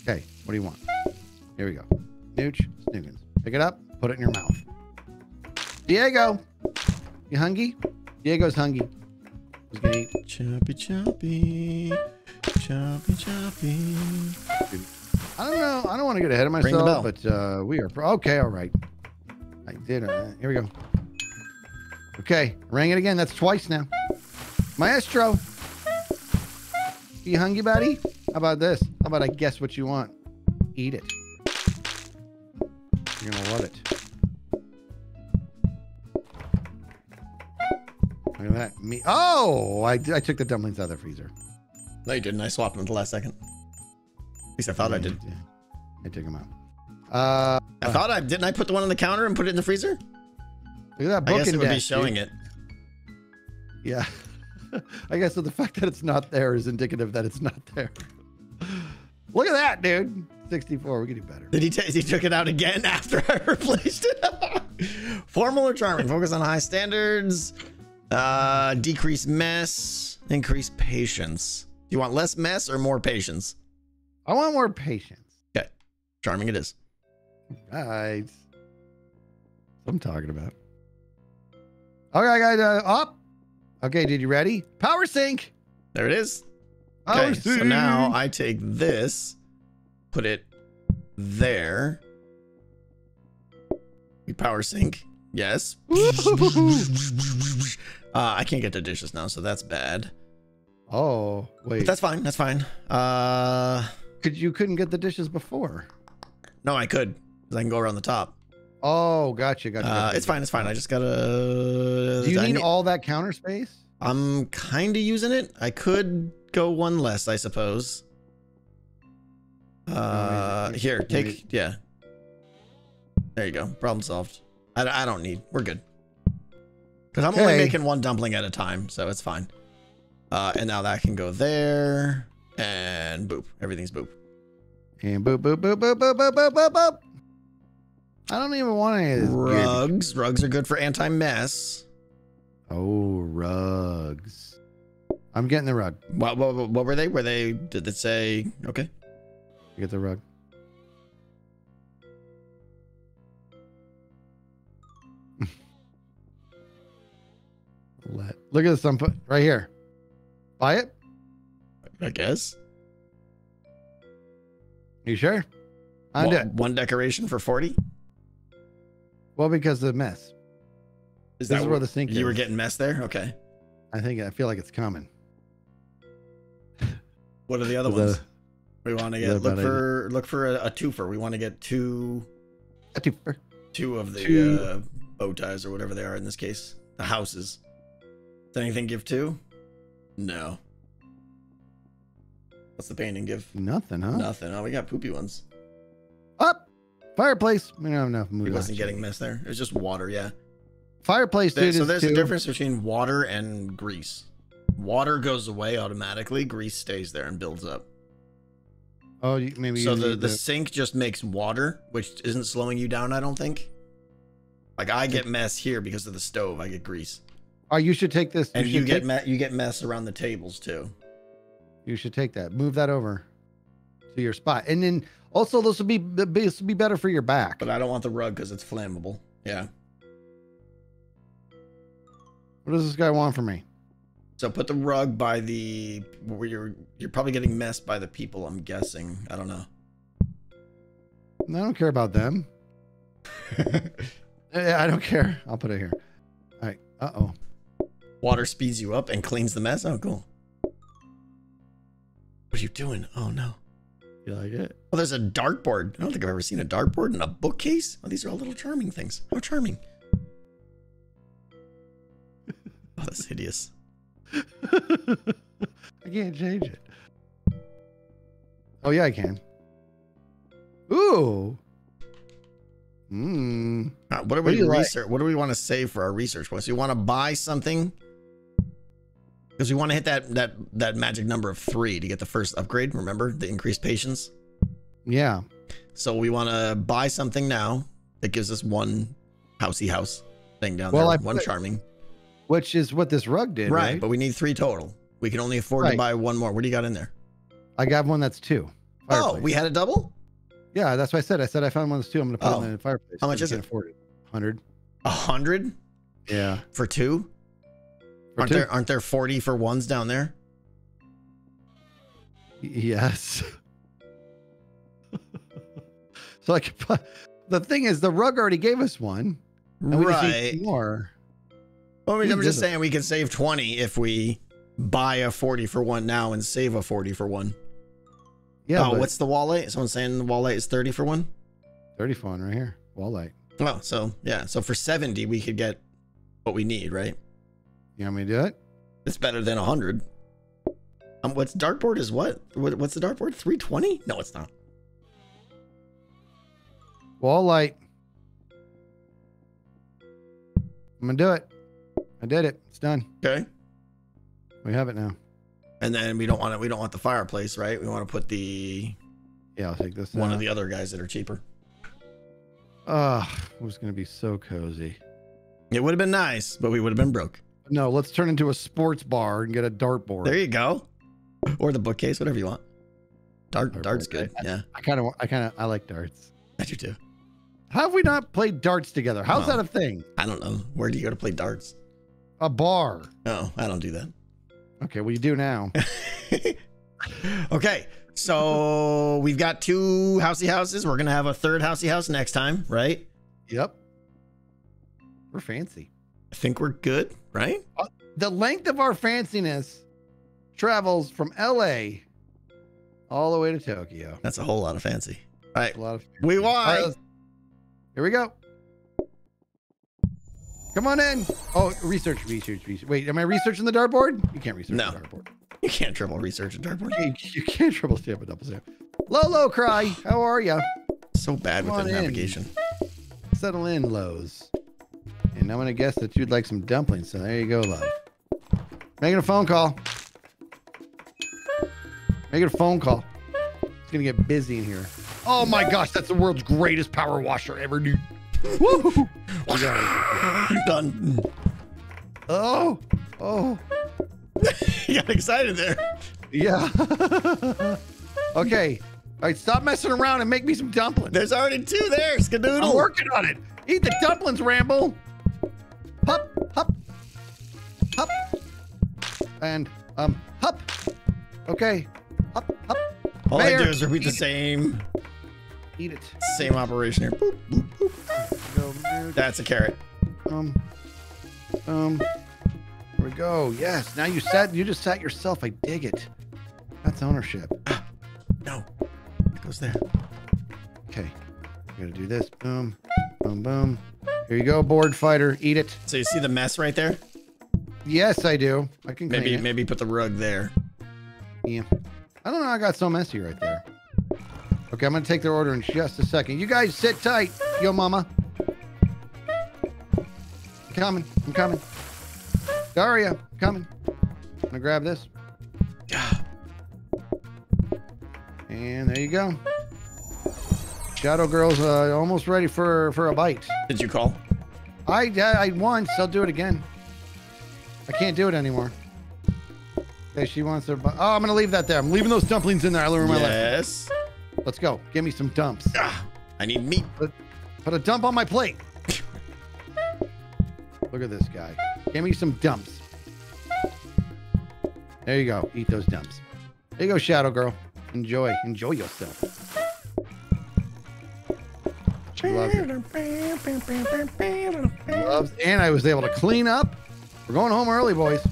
Okay, what do you want? Here we go. Nooch, Snoogans. Pick it up, put it in your mouth. Diego, you hungry? Diego's hungry. He's gonna eat. Choppy, choppy, choppy, choppy. I don't know. I don't want to get ahead of myself, but uh, we are okay. All right. I did. Uh, here we go. Okay, ring it again. That's twice now. Maestro, you hungry, buddy? How about this? How about I guess what you want? Eat it. You're gonna love it. That. Me. Oh, I, I took the dumplings out of the freezer. No, you didn't. I swapped them at the last second. At least I thought I did. I took them out. Uh, I thought I didn't. I put the one on the counter and put it in the freezer. look at that I book guess it would be showing dude. it. Yeah. I guess so the fact that it's not there is indicative that it's not there. Look at that, dude. 64. We can do better. Did he? He took it out again after I replaced it. Formal or charming? Focus on high standards. Uh, decrease mess. Increase patience. Do you want less mess or more patience? I want more patience. Okay, charming it is. Guys. I'm talking about. Okay, guys. Uh, up. Okay, did you ready? Power sink. There it is. Power Okay, sink. so now I take this, put it there. We power sink. Yes. Uh, I can't get to dishes now, so that's bad. oh, wait. But that's fine. That's fine. Uh, Could you couldn't get the dishes before? no, I could. 'cause I can go around the top. Oh, gotcha, gotcha. Uh, gotcha. it's fine. It's fine. I just gotta. Do you need need- all that counter space? I'm kind of using it. I could go one less, I suppose. Uh, here, take yeah. There you go. Problem solved. I, I don't need. We're good. Because I'm only making one dumpling at a time, so it's fine. Uh, and now that can go there, and boop. Everything's boop. And boop, boop, boop, boop, boop, boop, boop, boop, boop. I don't even want any of this. Rugs. Rugs are good for anti-mess. Oh, rugs. I'm getting the rug. What, what, what were they? Were they? Did it say? Okay. You get the rug. Let look at this. I'm put right here. Buy it. I guess. You sure? I One, did. one decoration for forty. Well, because of the mess. Is This is where the sink You were getting mess there. Okay. I think I feel like it's coming. What are the other The- ones? We want to get look for look for a, a twofer. We want to get two A twofer. two of the Two. uh, bow ties or whatever they are in this case. The houses. Does anything give two? No. What's the painting give? Nothing, huh? Nothing. Oh, we got poopy ones. Up. Fireplace. We don't have enough He wasn't getting mess there. It was just water. Yeah. Fireplace, There- dude. so there's two. a difference between water and grease. Water goes away automatically. Grease stays there and builds up. Oh, you, maybe. so you the, the sink just makes water, which isn't slowing you down, I don't think. Like I get mess here because of the stove. I get grease, Oh, you should take this. and you, you, get take, you get mess around the tables too. You should take that. Move that over to your spot, and then also this will be this will be better for your back. But I don't want the rug because it's flammable. Yeah. What does this guy want from me? So put the rug by the where you're you're probably getting messed by the people. I'm guessing. I don't know. I don't care about them. I don't care. I'll put it here. All right. Uh oh. Water speeds you up and cleans the mess. Oh, cool. What are you doing? Oh no. You like it? Oh, there's a dartboard. I don't think I've ever seen a dartboard in a bookcase. Oh, these are all little charming things. How charming. Oh, that's hideous. I can't change it. Oh yeah, I can. Ooh. Hmm. Uh, what do What we do you like? research? What do we want to save for our research points? We want to buy something because we want to hit that that that magic number of three to get the first upgrade. Remember the increased patience. Yeah. So we want to buy something now that gives us one housey house thing down Well, there. I one put- charming. Which is what this rug did, right, right? but we need three total. We can only afford to buy one more. What do you got in there? I got one that's two. Oh, we had a double. Yeah, that's what I said. I said I found one that's two. I'm gonna put Oh. it in the fireplace. How much is it? afford it. Hundred. A hundred Yeah. for two. For aren't two. there aren't there forty for ones down there? Yes. so I could put, the thing is, the rug already gave us one. And we just Right. more. Well, I mean, I'm just saying we can save 20 if we buy a 40 for one now and save a 40 for one. Yeah. oh, but what's the wall light? Someone's saying the wall light is 30 for one? 30 phone right here? Wall light. Oh, so yeah. So for 70, we could get what we need, right? You want me to do it? It's better than 100. Um, what's dartboard is what? what? What's the dartboard? 320? No, it's not. Wall light. I'm gonna do it. I did it. It's done. Okay. We have it now. And then we don't want it. We don't want the fireplace, right? We want to put the Yeah, I'll take this. one out. of the other guys that are cheaper. Ah, it was gonna be so cozy. It would have been nice, but we would have been broke. No, let's turn into a sports bar and get a dartboard. There you go. Or the bookcase, whatever you want. Dart, Dartboard, dart's good. I- Yeah, I kind of, I kind of, I like darts. I do too. How have we not played darts together? How's No. that a thing? I don't know. Where do you go to play darts? A bar. No, I don't do that. Okay, well you do now. okay, so we've got two housey houses. We're gonna have a third housey house next time, right? yep. We're fancy. I think we're good, right? Uh, the length of our fanciness travels from LA all the way to Tokyo. That's a whole lot of fancy. All right, A lot of we All won. right, here we go. Come on in. Oh, research, research, research. Wait, am I researching the dartboard? You can't research No. the dartboard. You can't triple research a dartboard. You, you can't triple stamp a double stamp. Lolo Cry, how are you? So bad Come with the in. navigation. Settle in, Lowe's. And I'm gonna guess that you'd like some dumplings. So there you go, love. Making a phone call. Making a phone call. It's gonna get busy in here. Oh my gosh, that's the world's greatest power washer ever, dude. Woo! Done. Oh, oh, you got excited there. yeah. okay. All right, stop messing around and make me some dumplings. There's already two there, I'm working on it. Eat the dumplings, Ramble. Hup, hup, hup, and um, hup. Okay, hup, hup. All I do is repeat the eat it. same Eat it. same operation here. Boop, boop, boop. Mayor. That's a carrot. Um, um. Here we go. Yes. Now you sat. You just sat yourself. I dig it. That's ownership. No, it goes there. Okay. Gotta do this. Boom, boom, boom. Here you go, board fighter. Eat it. So you see the mess right there? Yes, I do. I can clean Maybe it. maybe put the rug there. Yeah. I don't know. I got so messy right there. Okay, I'm gonna take their order in just a second. You guys sit tight, yo mama. I'm coming. I'm coming. Daria, I'm coming. I'm gonna grab this. And there you go. Shadow Girl's uh, almost ready for for a bite. Did you call? I I once. I'll do it again. I can't do it anymore. Okay, she wants her. Oh, I'm gonna leave that there. I'm leaving those dumplings in there. I learned my lesson. Yes. Let's go. Give me some dumps. Ah, I need meat. Put, Put a dump on my plate. Look at this guy. Give me some dumps. There you go. Eat those dumps. There you go, Shadow Girl. Enjoy. Enjoy yourself. She loves it. Loves, and I was able to clean up. We're going home early, boys.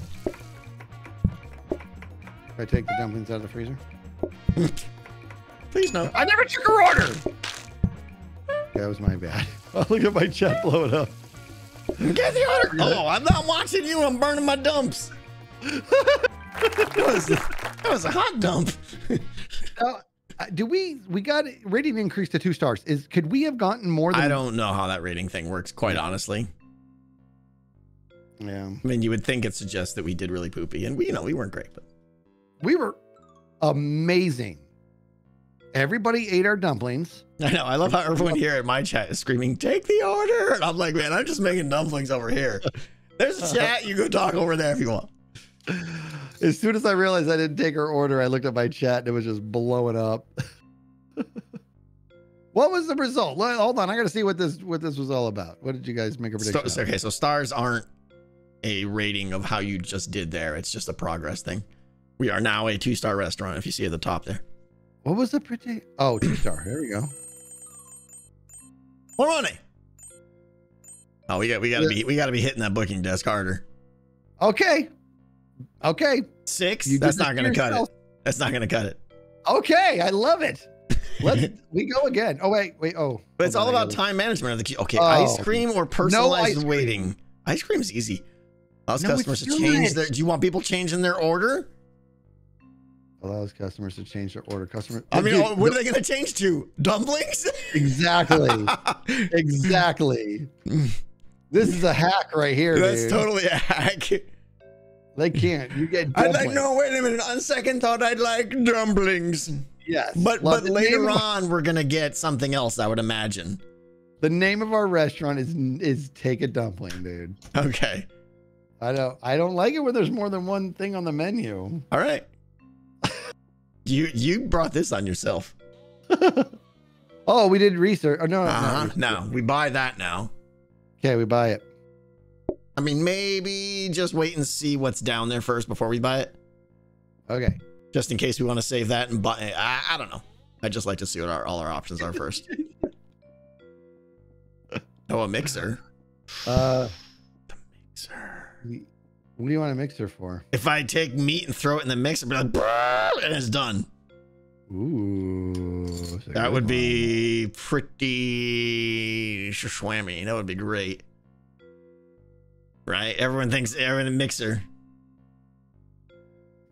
If I take the dumplings out of the freezer. Please no. I never took her order. That was my bad. Oh, look at my chat blowing up. Get the order. Oh, I'm not watching you. I'm burning my dumps. that, was, that was a hot dump. Do we we got rating increase to two stars? Is could we have gotten more than I don't know how that rating thing works, quite honestly. Yeah. I mean, you would think it suggests that we did really poopy, and we, you know, we weren't great, but We were amazing. Everybody ate our dumplings. I know. I love how everyone here at my chat is screaming, "Take the order!" And I'm like, man, I'm just making dumplings over here. There's a chat. You go talk over there if you want. As soon as I realized I didn't take her order, I looked at my chat and it was just blowing up. what was the result? Hold on, I got to see what this what this was all about. What did you guys make a prediction? Okay, so stars aren't a rating of how you just did there. It's just a progress thing. We are now a two star restaurant. If you see at the top there, What was the pretty? Oh, two star. There we go. more money. Oh, we got we got to be we got to be hitting that booking desk harder. Okay. Okay. Six. You That's not going to cut it. That's not going to cut it. Okay. I love it. Let's we go again. Oh wait, wait. Oh, But it's all about time management of the queue. Okay, Oh. ice cream or personalized ice cream. waiting. Ice cream's easy. Allows No, customers to change not. their. Do you want people changing their order? Allows customers to change their order. Customer. I mean, Dude, what are they going to change to? Dumplings? Exactly. exactly. This is a hack right here, That's dude. totally a hack. They can't. You get. Dumplings. I'd like no. Wait a minute. On second thought, I'd like dumplings. Yes. But Well, but later on, we're gonna get something else. I would imagine. the name of our restaurant is is Take a Dumpling, dude. Okay. I don't. I don't like it when there's more than one thing on the menu. All right. you you brought this on yourself. Oh, we did research. Oh no, no, Uh-huh. no. No, we buy that now. Okay, we buy it. I mean, maybe just wait and see what's down there first before we buy it, Okay. just in case we want to save that and buy. I, I don't know. I just like to see what our, all our options are first. oh, a mixer. Uh, Mixer. what do you want a mixer for? If I take meat and throw it in the mixer, be like, and it's done. Ooh, That would one. be pretty swammy. That would be great. Right? Everyone thinks everyone mixer.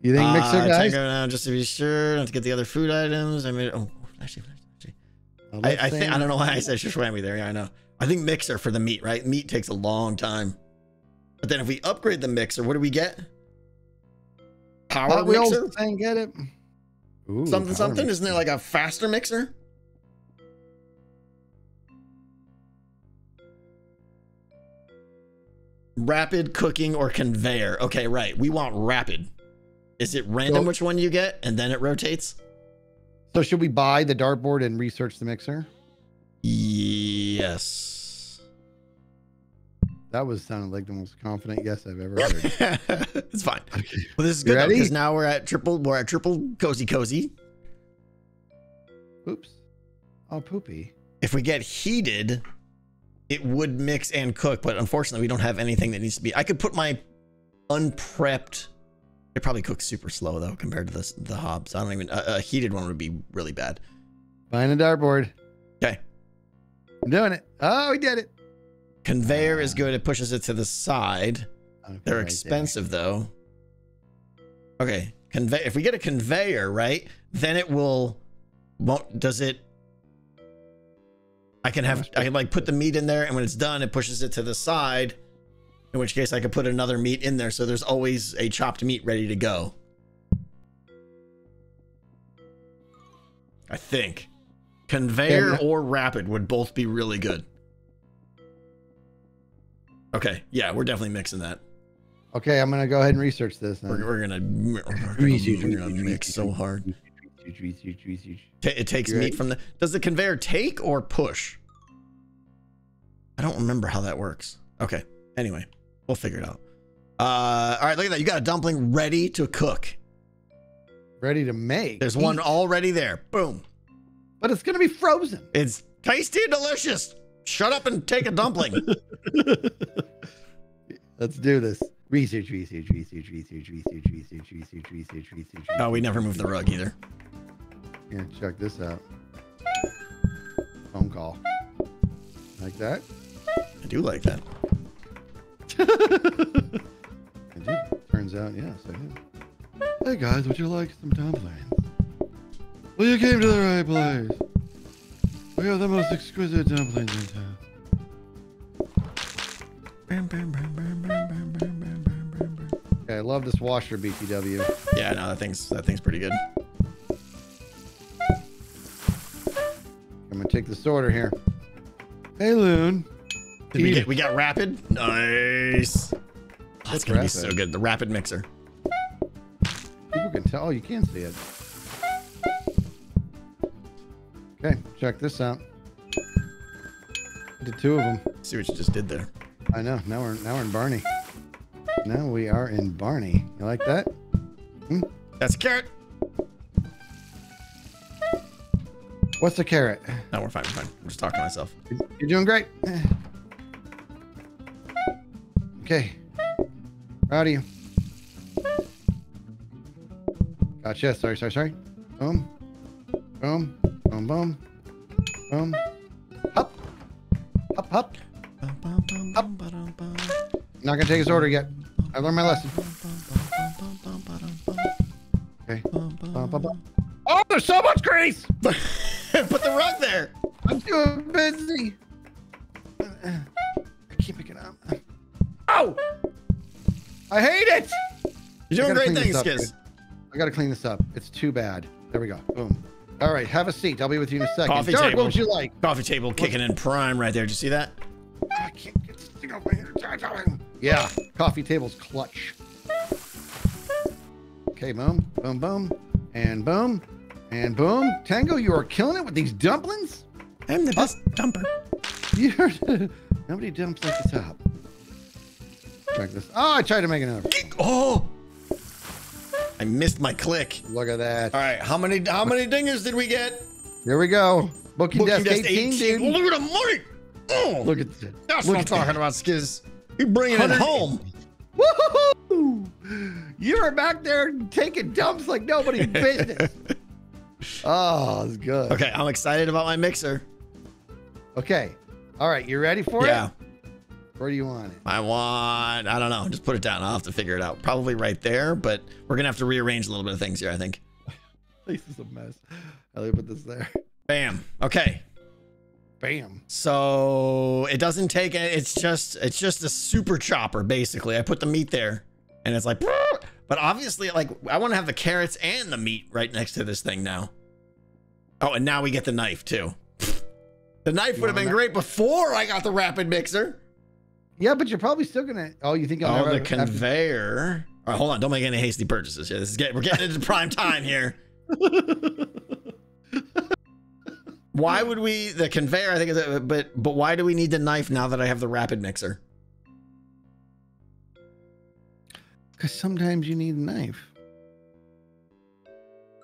You think mixer, Uh, guys? Out just to be sure, not to get the other food items. I mean, oh, actually, actually. Well, I, I think I don't know why I said shishwami there. Yeah, I know. I think mixer for the meat, right? Meat takes a long time. But then if we upgrade the mixer, what do we get? Power Hot mixer? thing, get it? Ooh, something something? mixer. Isn't there like a faster mixer? Rapid cooking or conveyor. Okay, right. We want rapid. Is it random So- which one you get and then it rotates? So should we buy the dartboard and research the mixer? Yes. That was sounded like the most confident yes I've ever heard. it's fine. okay. Well, this is good because now we're at triple. We're at triple cozy cozy. Oops. Oh, poopy. If we get heated, it would mix and cook, but unfortunately, we don't have anything that needs to be. I could put my unprepped. It probably cooks super slow though compared to this the hobs. I don't even. A, a heated one would be really bad. Buying a dartboard. Okay. I'm doing it. Oh, we did it. Conveyor is Ah. good. It pushes it to the side. They're right there. expensive though. Okay, convey. If we get a conveyor, right, then it will. Won't does it? I can have I can like put the meat in there, and when it's done, it pushes it to the side. In which case, I could put another meat in there, so there's always a chopped meat ready to go. I think conveyor Yeah, or rapid would both be really good. Okay, yeah, we're definitely mixing that. Okay, I'm gonna go ahead and research this. We're, we're gonna we're gonna, we're gonna mix so hard. Research, research, research. Ta- It takes You ready? meat from the. Does the conveyor take or push? I don't remember how that works. Okay. Anyway, we'll figure it out. Uh, all right, look at that. You got a dumpling ready to cook. Ready to make. There's one already there. Boom. but it's gonna be frozen. It's tasty and delicious. Shut up and take a dumpling. Let's do this. Research, research, research, research, research, research, research, research, research. oh, we never moved the rug either. Yeah, check this out. Phone call. Like that? I do like that. I do. Turns out, yes, I do. Hey guys, would you like some dumplings? Well, you came to the right place. We have the most exquisite dumplings in town. Okay, I love this washer, BTW. Yeah, no, that thing's that thing's pretty good. I'm gonna take this order here. Hey, Loon. Did we get we got rapid? Nice. Oh, That's gonna be so good. The rapid mixer. People can tell. Oh, you can see it. Okay, check this out. Did two of them. See what you just did there. I know. Now we're now we're in Barney. Now we are in Barney. You like that? Hmm? That's a carrot. What's the carrot? No, we're fine. We're fine. I'm just talking to myself. You're doing great. Okay. Proud of you. Gotcha. Sorry, sorry, sorry. Boom. Boom. Boom, boom. Boom. Hop. Hop, hop. Not gonna take his order yet. I learned my lesson. Okay. Oh, there's so much grease! Put the rug there. I'm too busy. I can't pick it up. Oh! I hate it! You're doing great things, Skizz. I gotta clean this up. It's too bad. There we go. Boom. All right, have a seat. I'll be with you in a second. Coffee Derek, table. what would you like? Coffee table kicking in prime right there. Did you see that? I can't get this thing over here. Yeah, coffee table's clutch. Okay, boom, boom, boom, and boom, and boom. Tango, you are killing it with these dumplings. I'm the best dumper. You're nobody dumps like the top. Check this. Oh, I tried to make another. Oh, I missed my click. Look at that. All right, how many how many dingers did we get? Here we go. Booking, Booking desk, desk 18, dude. Look at the money. Oh, Look at that. that's look what I'm talking that. about, Skizz. You bringing it 100 home. Woohoo! You were back there taking dumps like nobody's business. oh, it's good. Okay, I'm excited about my mixer. Okay. All right. You ready for Yeah, it? Yeah. Where do you want it? I want. I don't know. Just put it down. I'll have to figure it out. Probably right there, but we're gonna have to rearrange a little bit of things here. I think. This is a mess. I'll put this there. Bam. Okay. Bam. So it doesn't take it. It's just it's just a super chopper basically. I put the meat there, and it's like, but obviously like I want to have the carrots and the meat right next to this thing now. Oh, and now we get the knife too. The knife would have been great before I got the rapid mixer. Yeah, but you're probably still gonna. Oh, you think I'll Oh, the conveyor. All right, hold on. Don't make any hasty purchases Yeah, This is getting we're getting into prime time here. Why would we the conveyor? I think is a, but but why do we need the knife now that I have the rapid mixer? Because sometimes you need a knife.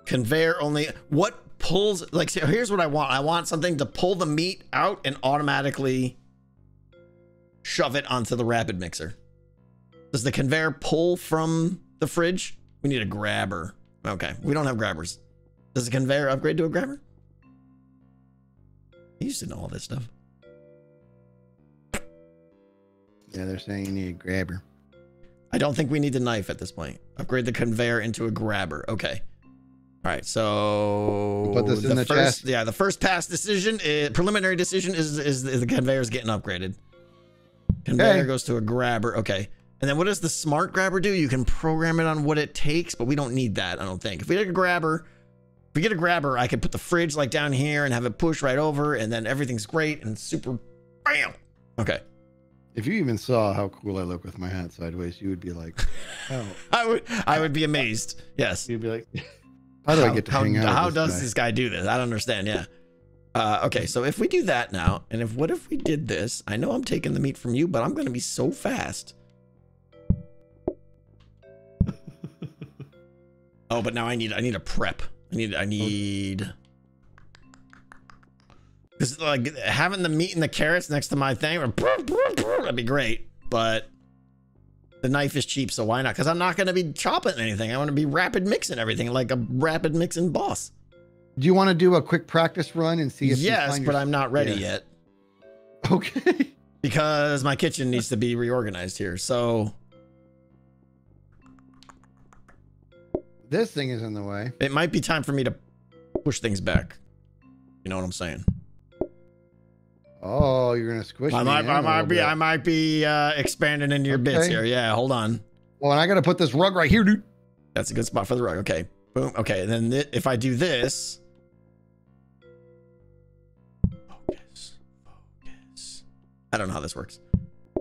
Conveyor only. What pulls? Like, see, here's what I want. I want something to pull the meat out and automatically shove it onto the rapid mixer. Does the conveyor pull from the fridge? We need a grabber. Okay, we don't have grabbers. Does the conveyor upgrade to a grabber? I used to know all this stuff. Yeah, they're saying you need a grabber. I don't think we need the knife at this point. Upgrade the conveyor into a grabber. Okay. All right. So Put this in the first, chest. Yeah, the first pass decision, uh, preliminary decision is, is is the conveyor's getting upgraded. Conveyor goes to a grabber. Okay. And then what does the smart grabber do? You can program it on what it takes, but we don't need that. I don't think. If we get a grabber, if we get a grabber, I could put the fridge like down here and have it push right over, and then everything's great and super. Bam. Okay. If you even saw how cool I look with my hat sideways, you would be like, "Oh, I would I would be amazed. Yes. you'd be like, how do I get to how, hang out?" How does guy? this guy do this? I don't understand. Yeah. Uh, okay, so if we do that now, and if what if we did this? I know I'm taking the meat from you, but I'm going to be so fast. oh, but now I need I need a prep. I need I oh. need because like having the meat and the carrots next to my thing that'd be great, but the knife is cheap, so why not? Because I'm not going to be chopping anything. I want to be rapid mixing everything like a rapid mixing boss. Do you want to do a quick practice run and see if you yes, but I'm not ready Yeah. yet okay? because my kitchen needs to be reorganized here. So This thing is in the way. it might be time for me to push things back. You know what I'm saying? Oh, you're gonna squish I might, I might be, bit. I might be uh, expanding into your bits here. Yeah, hold on. Well, and I gotta put this rug right here, dude. That's a good spot for the rug. Okay, boom. Okay, and then thi- if I do this, focus, focus. I don't know how this works.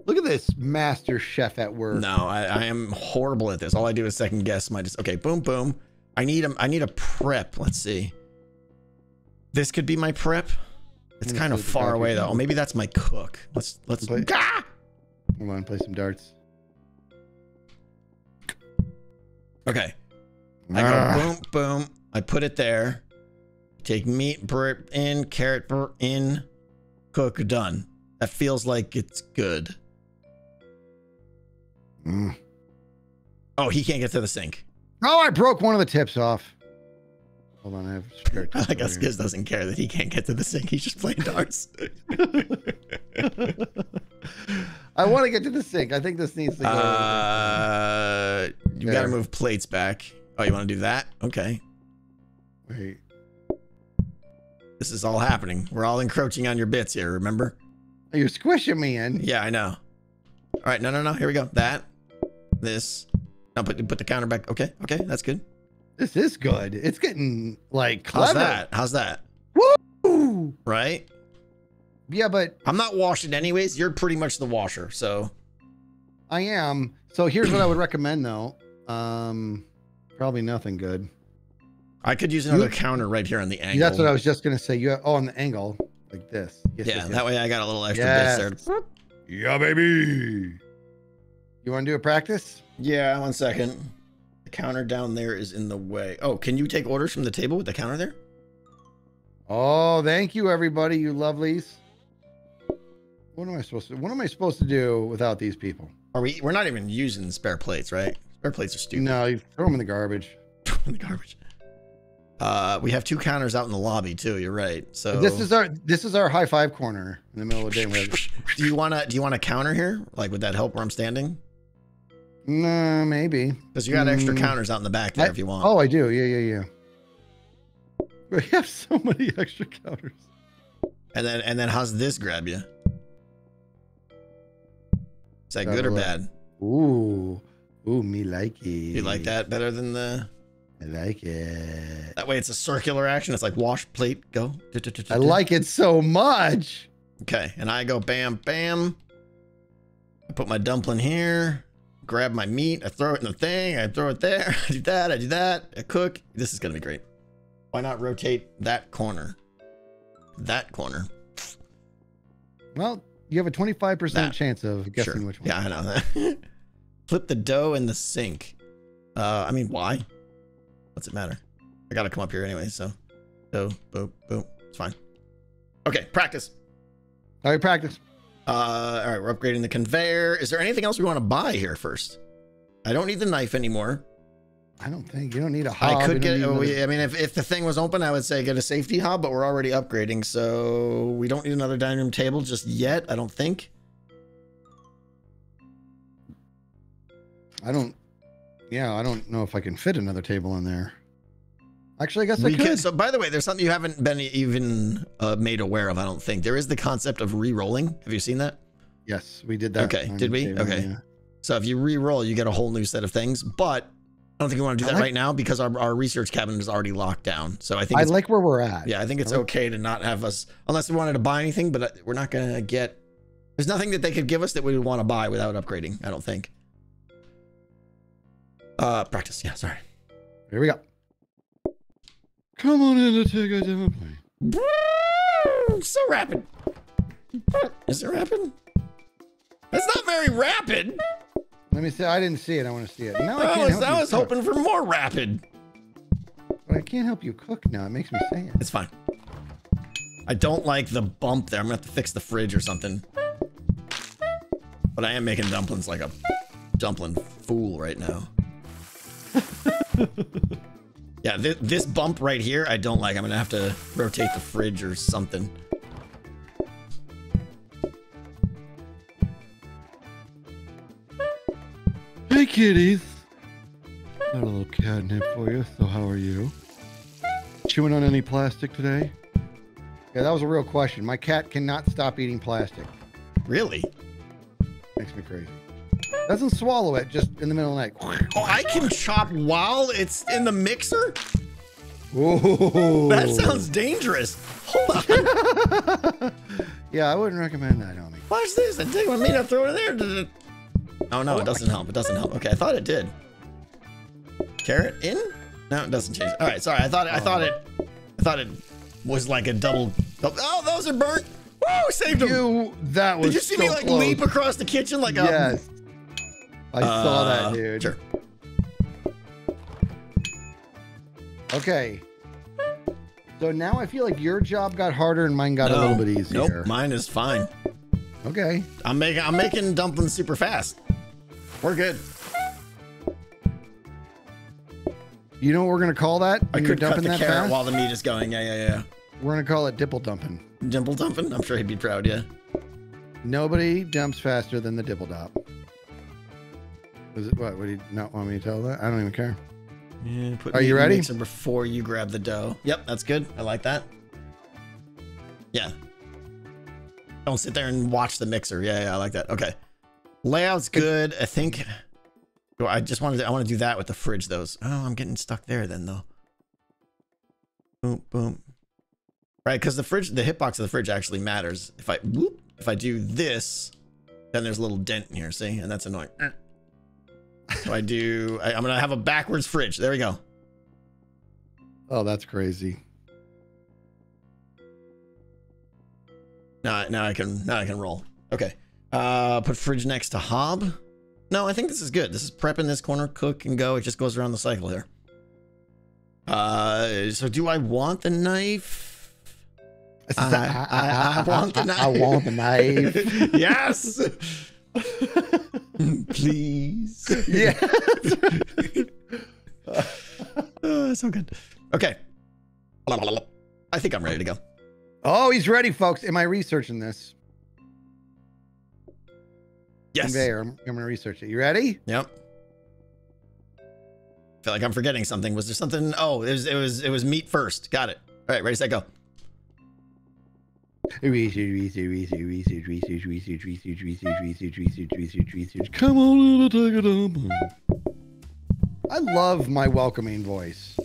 Look at this master chef at work. No, I, I am horrible at this. All I do is second guess my just. Okay, boom, boom. I need a, I need a prep. Let's see. This could be my prep. It's kind of far away though. Maybe that's my cook. Let's let's. Play- Ah! Come on, play some darts. Okay. I go Ah. boom, boom. I put it there. Take meat, br- in, carrot, br- in, cook, done. That feels like it's good. Mm. Oh, he can't get to the sink. Oh, I broke one of the tips off. Hold on, I have spare tips I guess Giz doesn't care that he can't get to the sink. He's just playing darts. I want to get to the sink. I think this needs to go. Uh, you got to move plates back. Oh, you want to do that? Okay. Wait. This is all happening. We're all encroaching on your bits here, remember? You're squishing me in. Yeah, I know. All right, no, no, no. Here we go. That, this. No, put put the counter back. Okay, okay, that's good. This is good. It's getting like clever. How's that? How's that? Woo! Right? Yeah, but I'm not washing anyways. You're pretty much the washer, so I am. So here's what I would recommend though. Um, probably nothing good. I could use another You- counter right here on the angle. That's what I was just gonna say. You oh on the angle like this. Yes, Yeah, yes, yes. that way I got a little extra Yes. there. Yeah, baby. You want to do a practice? Yeah, one second. The counter down there is in the way. Oh, can you take orders from the table with the counter there? Oh, thank you, everybody, you lovelies. What am I supposed to? What am I supposed to do without these people? Are we? We're not even using spare plates, right? Spare plates are stupid. No, you throw them in the garbage. Throw them in the garbage. Uh, we have two counters out in the lobby too. You're right. So This is our this is our high five corner in the middle of the day. Do you want to? Do you want a counter here? Like, would that help where I'm standing? No, maybe. Because you got extra Mm. counters out in the back there I- if you want. Oh, I do. Yeah, yeah, yeah. We have so many extra counters. And then and then how's this grab you? Is that good or bad? Ooh, ooh, me like it. You like that better than the? I like it. That way it's a circular action. It's like wash plate go. I like it so much. Okay, and I go bam bam. I put my dumpling here. Grab my meat. I throw it in the thing. I throw it there. I do that. I do that. I cook. This is gonna be great. Why not rotate that corner? That corner. Well, you have a 25% That. chance of guessing sure. which one. Yeah, I know that. Flip the dough in the sink. Uh, I mean, why? What's it matter? I gotta come up here anyway, so. Dough, boom, boom. It's fine. Okay, practice. All right, practice. Uh, all right, we're upgrading the conveyor. Is there anything else we want to buy here first? I don't need the knife anymore. I don't think you don't need a hob. I could get. oh, another- I mean, if, if the thing was open, I would say get a safety hob, but we're already upgrading, so we don't need another dining room table just yet. I don't think. I don't. Yeah, I don't know if I can fit another table in there. Actually, I guess I We could. can, so, by the way, there's something you haven't been even uh, made aware of. I don't think there is the concept of re-rolling. Have you seen that? yes, we did that. Okay, did we? table, Okay. yeah. So if you re-roll, you get a whole new set of things. But I don't think we want to do that like- right now because our, our research cabinet is already locked down. So I think I like where we're at. Yeah, I think it's I like- okay to not have us unless we wanted to buy anything, but uh, we're not gonna get. There's nothing that they could give us that we would want to buy without upgrading. I don't think. Uh, practice. Yeah, sorry. Here we go. Come on in to take a demo play. So rapid. Is it rapid? That's not very rapid. Let me see. I didn't see it. I want to see it. Now I I was, I was hoping for more rapid. But I can't help you cook now. It makes me sad. It's fine. I don't like the bump there. I'm gonna have to fix the fridge or something. But I am making dumplings like a dumpling fool right now. yeah, th- this bump right here, I don't like. I'm gonna have to rotate the fridge or something. Hey, kitties. Got a little catnip for you. So, how are you? chewing on any plastic today? Yeah, that was a real question. My cat cannot stop eating plastic. Really? Makes me crazy. Doesn't swallow it just in the middle of the night. Oh, I can chop while it's in the mixer? Ooh. That sounds dangerous. Hold on. Yeah, I wouldn't recommend that, homie. Watch this. I take my meat, I throw it in there. Oh no, it doesn't help. It doesn't help. Okay, I thought it did. Carrot in? No, it doesn't change. All right, sorry. I thought I thought it. I thought it was like a double. Oh, oh those are burnt. Woo! Saved them. You, that was Did you see so me like close. leap across the kitchen like a? Yes. I saw Uh, that, dude. Sure. Okay. So now I feel like your job got harder and mine got a little bit easier. Nope, mine is fine. Okay. I'm making I'm making dumplings super fast. We're good. You know what we're gonna call that? I could cut the that carrot fast? while the meat is going. Yeah, yeah, yeah. We're gonna call it dipple dumping. Dimple dumping. I'm sure he'd be proud. Yeah. Nobody dumps faster than the dipple dop. Is it what? Would you not want me to tell that? I don't even care. Yeah, put Are you ready? before you grab the dough. Yep, that's good. I like that. Yeah. Don't sit there and watch the mixer. Yeah, yeah, I like that. Okay. Layout's good. I think. Well, I just wanted to, I want to do that with the fridge. Those. Oh, I'm getting stuck there then though. Boom, boom. Right, because the fridge, the hitbox of the fridge actually matters. If I whoop, if I do this, then there's a little dent in here. See, and that's annoying. So I do. I, I'm gonna have a backwards fridge. There we go. Oh, that's crazy. Now, now I can now I can roll. Okay. Uh, put fridge next to hob. No, I think this is good. This is prep in this corner, cook and go. It just goes around the cycle here. Uh, so do I want the knife? I- I- I want the knife. I want the knife. yes. Please. yeah. Oh, so good. Okay. I think I'm ready to go. Oh, he's ready, folks. Am I researching this? Yes. Conveyor. I'm, I'm gonna research it. You ready? Yep. I feel like I'm forgetting something. Was there something? Oh, it was it was it was meat first. Got it. All right, ready, set, go. Research, research, research, research, research, research, research, research, research, research, research, research. Come on, little take it up. I love my welcoming voice.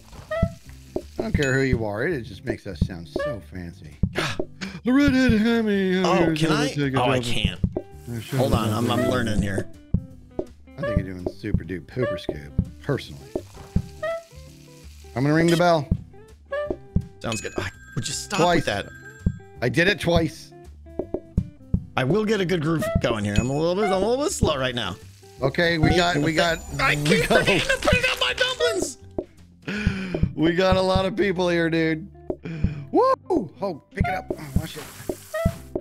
I don't care who you are. It just makes us sound so fancy. The redhead hammy. Oh, can I? Oh, I can't. Hold on, I'm I'm learning here. I think you're doing super dupe pooper scoop, personally. I'm gonna ring the bell. Sounds good. Ah, would you stop Twice. with that? I did it twice. I will get a good groove going here. I'm a little bit I'm a little bit slow right now. Okay, we got we got I we keep got, forgetting to up my dumplings. we got a lot of people here, dude. Woo! Oh, pick it up. Oh, watch it.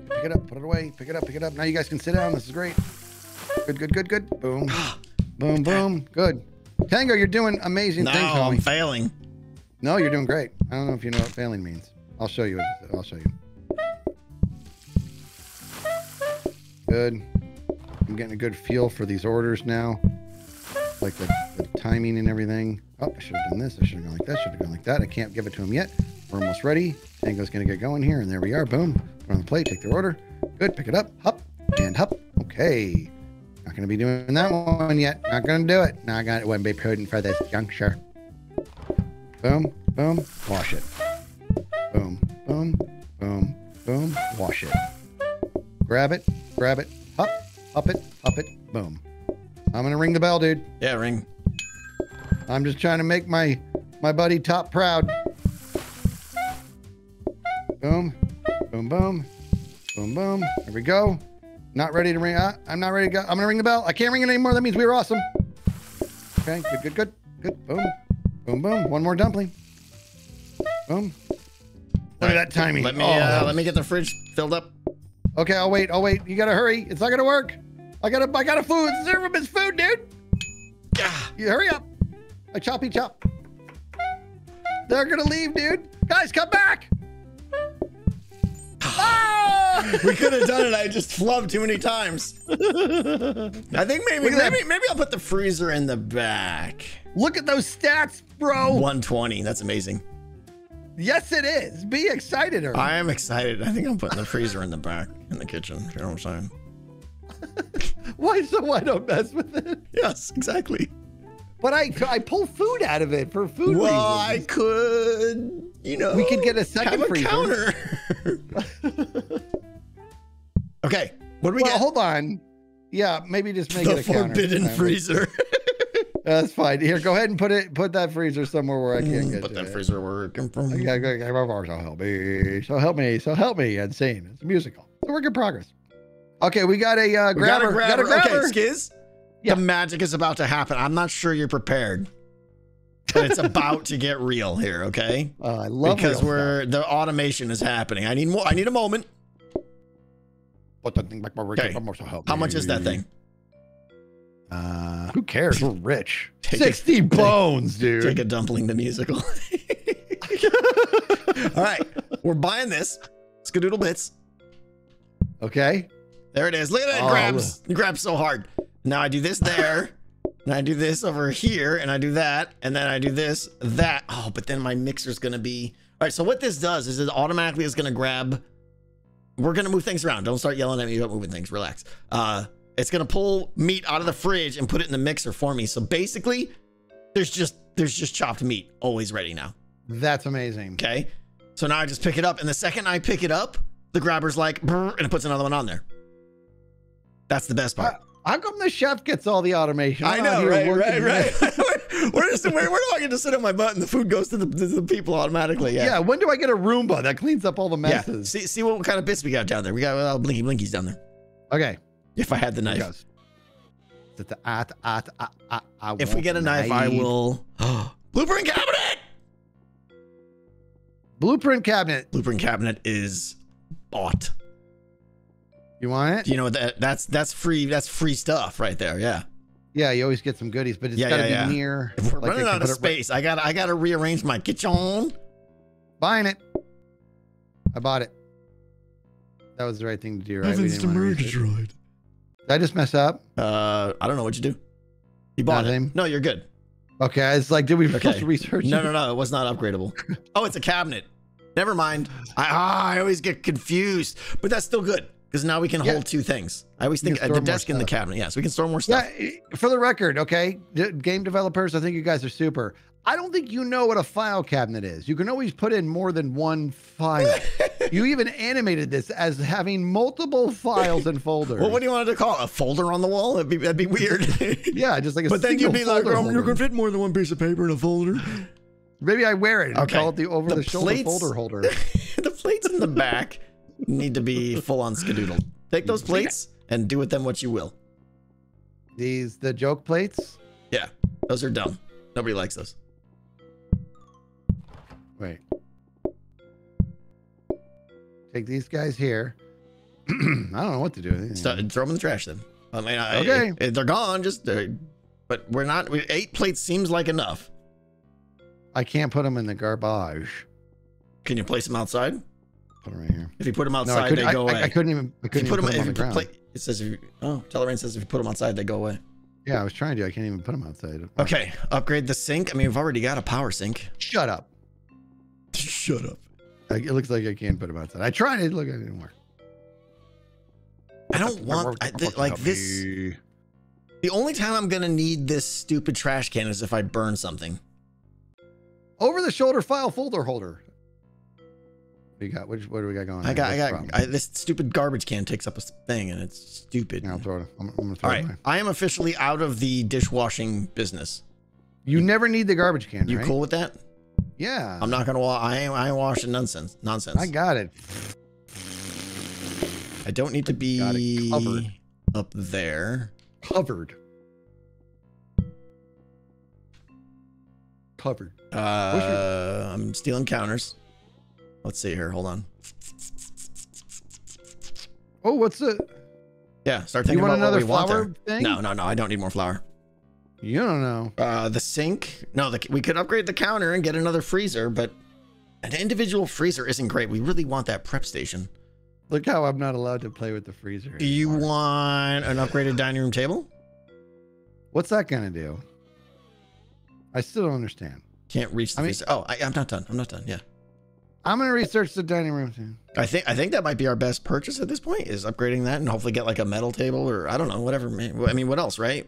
Pick it up. Put it away. Pick it up. Pick it up. Now you guys can sit down. This is great. Good, good, good, good. Boom, boom, boom. Good. Tango, you're doing amazing No, things, I'm failing. No, you're doing great. I don't know if you know what failing means. I'll show you. I'll show you. Good. I'm getting a good feel for these orders now. Like the, the timing and everything. Oh, I should have done this. I should have gone like that. Should have gone like that. I can't give it to him yet. We're almost ready. Tango's going to get going here. And there we are. Boom. Put on the plate. Take their order. Good. Pick it up. Hop. And hop. Okay. Not going to be doing that one yet. Not going to do it. Not to. It wouldn't be prudent for this juncture. Boom, boom, wash it. Boom, boom, boom, boom, wash it. Grab it, grab it, up, up it, up it, boom. I'm gonna ring the bell, dude. Yeah, ring. I'm just trying to make my my buddy top proud. Boom, boom, boom, boom, boom. There we go. Not ready to ring. Uh, I'm not ready to go. I'm gonna ring the bell. I can't ring it anymore. That means we were awesome. Okay, good, good, good, good. Boom, boom, boom. One more dumpling. Boom. Look at that timing. Let me Oh, uh, let me get the fridge filled up. Okay, I'll wait. I'll wait. You gotta hurry. It's not gonna work. I gotta. I gotta food. Serve him his food, dude. You hurry up. A choppy chop. They're gonna leave, dude. Guys, come back. Ah! we could have done it. I just flubbed too many times. I think maybe Look at that. maybe maybe I'll put the freezer in the back. Look at those stats, bro. 120. That's amazing. Yes, it is. Be excited, Ernie. I am excited. I think I'm putting the freezer in the back in the kitchen. You know what I'm saying? Why so I don't mess with it? Yes, exactly. But I I pull food out of it for food Well, I could, you know, We could get a second have a freezer. counter. okay, what do we well, get? hold on. Yeah, maybe just make the it a counter. forbidden Okay, freezer. That's fine. Here, go ahead and put it. Put that freezer somewhere where I can't get it. Put that freezer where it came from. So help me. So help me. So help me. And scene. It's a musical. It's a work in progress. Okay, we got a uh, We got grabber. a grabber. Got a grabber. Okay, Skizz. Yeah. The magic is about to happen. I'm not sure you're prepared. But it's about to get real here, okay? Oh, I love it. because we're the automation is happening. I need more. I need a moment. stuff. Put that thing back Okay. came from, so help How much is that thing? Uh, who cares? We're rich. Take a- 60 bones, dude. Take a dumpling the musical. All right, we're buying this. Skadoodle bits. okay. There it is. Look at that. It Oh, grabs. It grabs so hard. Now I do this there. And I do this over here, and I do that, and then I do this, that. Oh, but then my mixer's gonna be. All right, so what this does is it automatically is gonna grab. We're gonna move things around. Don't start yelling at me about moving things. Relax. Uh, it's gonna pull meat out of the fridge and put it in the mixer for me. So basically, there's just there's just chopped meat always ready now. That's amazing. Okay. So now I just pick it up, and the second I pick it up, the grabber's like, and it puts another one on there. That's the best part. How come the chef gets all the automation? I I'm out know, right, working right, right. where, where, where do I get to sit on my butt and the food goes to the, to the people automatically? Yeah. Yeah. When do I get a Roomba that cleans up all the Yeah. messes? See, see what kind of bits we got down there. We got uh, blinky blinkies down there. Okay. If I had the knife. If we get a knife, I will. Blueprint cabinet. Blueprint cabinet. Blueprint cabinet is bought. You want it? Do you know that? That's that's free. That's free stuff right there. Yeah. Yeah, you always get some goodies, but it's Yeah, got to yeah, be yeah. near. If we're like I running can out of put right- space, I got I got to rearrange my kitchen. Buying it. I bought it. That was the right thing to do, right? We didn't wanna research- droid. Did I just mess up? Uh, I don't know what you do. You bought Nothing. it. No, you're good. Okay, it's like, did we Okay. research? No, no, no. It was not upgradable. Oh, it's a cabinet. Never mind. I ah, I always get confused, but that's still good because now we can Yeah. hold two things. I always think the desk in the cabinet. Yeah, so we can store more stuff. Yeah, for the record, okay, d- game developers, I think you guys are super. I don't think you know what a file cabinet is. You can always put in more than one file. you even animated this as having multiple files and folders. Well, what do you want to call it? A folder on the wall? That'd be, that'd be weird. yeah, just like a but then you'd be like, um, you can fit more than one piece of paper in a folder. Maybe I wear it and Okay. call it the over the, shoulder plates- folder holder. the plates in the back need to be full on skadoodle. Take those plates and do with them what you will. These the joke plates. Yeah, those are dumb. Nobody likes those. Wait. Take these guys here. I don't know what to do. with these. So, throw them in the trash then. I mean, I, Okay. I- they're gone. Just, uh, but we're not. We, eight plates seems like enough. I can't put them in the garbage. Can you place them outside? Put them right here. If you put them outside, couldn't. they go I- away. I couldn't even. I couldn't you put them, put if them on you the ground. plate, it says if you. Oh, Telerain says if you put them outside, they go away. Yeah, I was trying to. I can't even put them outside. Okay, upgrade the sink. I mean, we've already got a power sink. Shut up. Shut up. Like, It looks like I can't put them outside. I tried it. Look, it didn't work. I don't want I, th- like this. The only time I'm gonna need this stupid trash can is if I burn something. Over the shoulder file folder holder. What do you got? Which, what do we got going? I got, I got? I, this stupid garbage can takes up a thing, and it's stupid. Yeah, I'll throw it. I'm, I'm gonna throw All it right, away. I am officially out of the dishwashing business. You never need the garbage can, You right? cool with that? Yeah. I'm not gonna. Wa- I ain't, I ain't washing nonsense. Nonsense. I got it. I don't need to be up there. Covered. Covered. Uh, I'm stealing counters. Let's see here. Hold on. Oh, what's it? Yeah, start You thinking want about another what we want there. thing? No, no, no. I don't need more flour. You don't know. Uh, the sink. No, the, we could upgrade the counter and get another freezer, but an individual freezer isn't great. We really want that prep station. Look how I'm not allowed to play with the freezer. Do you anymore. want an upgraded dining room table? What's that gonna do? I still don't understand. Can't reach the I mean- freezer. Oh, I, I'm not done. I'm not done. Yeah. I'm gonna research the dining room too. I think I think that might be our best purchase at this point is upgrading that and hopefully get like a metal table or I don't know whatever. I mean, what else, right?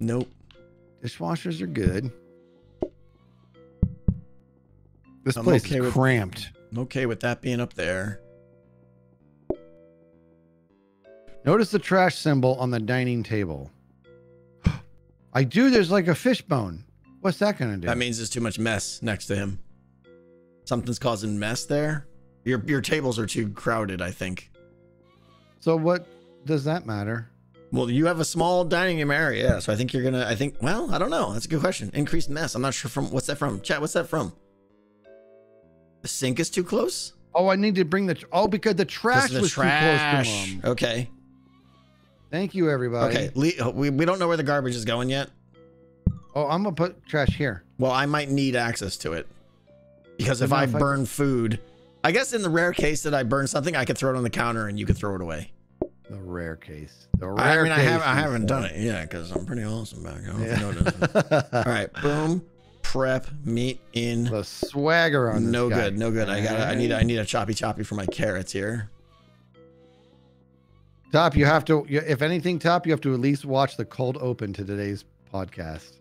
Nope. Dishwashers are good. This I'm place okay is with- cramped. I'm okay with that being up there. Notice the trash symbol on the dining table. I do. There's like a fishbone. What's that gonna do? That means there's too much mess next to him. Something's causing mess there. Your your tables are too crowded. I think. so what does that matter? Well, you have a small dining room area, yeah, so I think you're gonna. I think. Well, I don't know. That's a good question. Increased mess. I'm not sure from what's that from. Chat. What's that from? The sink is too close. Oh, I need to bring the. Oh, because the trash of was too close to. Okay. Thank you, everybody. Okay. Le- oh, we we don't know where the garbage is going yet. Oh, I'm gonna put trash here. Well, I might need access to it because if I if I- burn food, I guess in the rare case that I burn something, I could throw it on the counter and you could throw it away. The rare case. The I rare mean, I have I haven't done it yet because I'm pretty awesome back. I don't know if you noticed. Yeah. All right, boom, prep meat in. the swagger on this No guy. good, no good. I got. I need. I need a choppy choppy for my carrots here. Top, you have to. If anything, Top, you have to at least watch the cold open to today's podcast.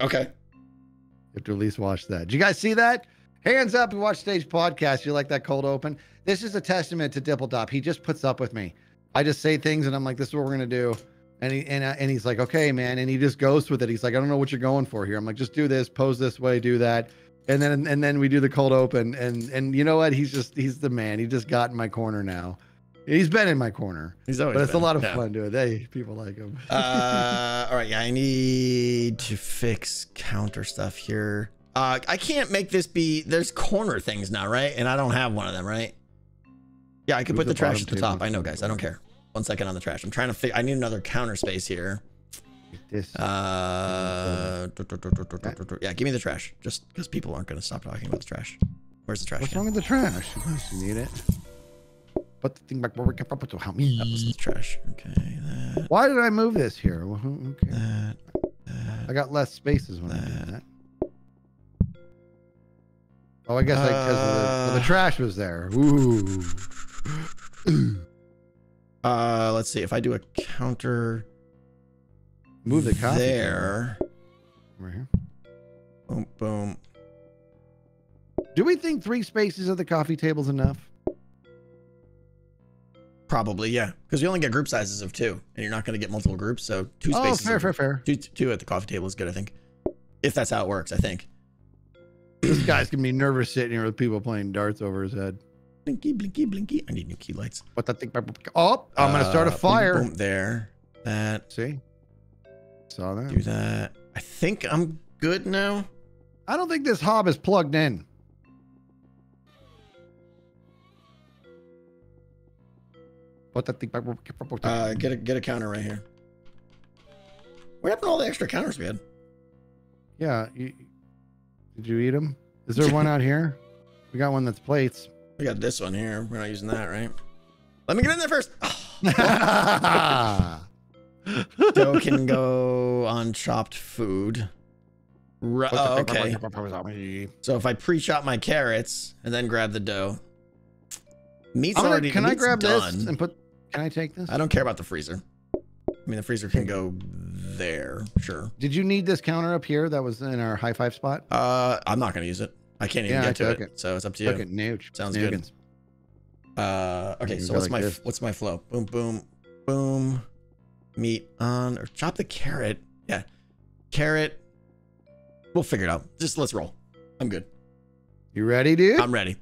Okay. You have to at least watch that. Did you guys see that? Hands up and watch stage podcast. You like that cold open? This is a testament to Dippledop. He just puts up with me. I just say things and I'm like, this is what we're gonna do. And he and, I- and he's like, okay, man. And he just goes with it. He's like, I don't know what you're going for here. I'm like, just do this, pose this way, do that. And then and then we do the cold open. And and you know what? He's just he's the man. He just got in my corner now. He's been in my corner. He's always. But it's a been, lot of yeah. fun doing it. Hey, people like him. uh, all right. Yeah, I need to fix counter stuff here. Uh, I can't make this be. There's corner things now, right? And I don't have one of them, right? Yeah, I could put the, the trash at the table. top. I know, guys. I don't care. One second on the trash. I'm trying to. I need another counter space here. This Uh, yeah, give me the trash. Just because people aren't going to stop talking about the trash. Where's the trash? What's can? wrong with the trash? You need it. Put the thing back where we put it to help me. That was the trash. Okay, that, Why did I move this here? Okay. that, that. I got less spaces when I did that. Oh, I guess because the, well, the Uh. trash was there. Ooh. Uh, let's see. If I do a counter Move the coffee there, Over here. boom, boom. Do we think three spaces at the coffee table's enough? Probably, yeah, because you only get group sizes of two, and you're not going to get multiple groups. So two spaces. fair, of- fair, fair. Two, two at the coffee table is good, I think. If that's how it works, I think. This guy's gonna be nervous sitting here with people playing darts over his head. Blinky, blinky, blinky. I need new key lights. What that thing? Oh, I'm gonna start a Uh, boom, fire. boom, there. That. See? Saw that. Do that. I think I'm good now. I don't think this hob is plugged in. What that thing? Uh, get a get a counter right here. What happened to all the extra counters we had? yeah. You, did you eat them? Is there one out here? We got one that's plates. We got this one here. We're not using that, right? Let me get in there first. Dough can go on chopped food. Ru- oh, okay. So if I pre-chop my carrots and then grab the dough, meat's gonna- already. can the I grab done. this and put? Can I take this? I don't care about the freezer. I mean, the freezer can go there, sure. Did you need this counter up here that was in our high five spot? Uh, I'm not gonna use it. I can't even Yeah, I get to took it, it. so it's up to you. at Nooch. Sounds good. Uh, okay, so what's like my this. what's my flow? Boom, boom, boom. Meat on or chop the carrot. Yeah, carrot. We'll figure it out. Just let's roll. I'm good. You ready, dude? I'm ready.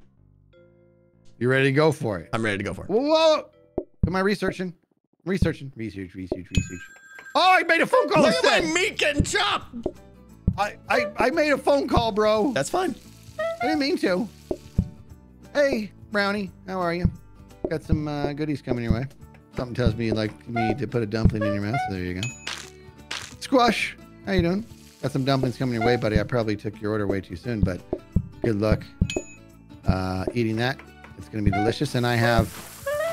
you ready to go for it? I'm ready to go for it. Whoa, whoa. Am I researching? Researching. Research, research, research. Oh, I made a phone call Look at my meat getting chopped. I, I, I made a phone call, bro. That's fine. I didn't mean to. Hey, Brownie, how are you? Got some uh, goodies coming your way. Something tells me you'd like me to put a dumpling in your mouth. So there you go. Squash, how you doing? Got some dumplings coming your way, buddy. I probably took your order way too soon, but good luck uh, eating that. It's gonna be delicious. And I have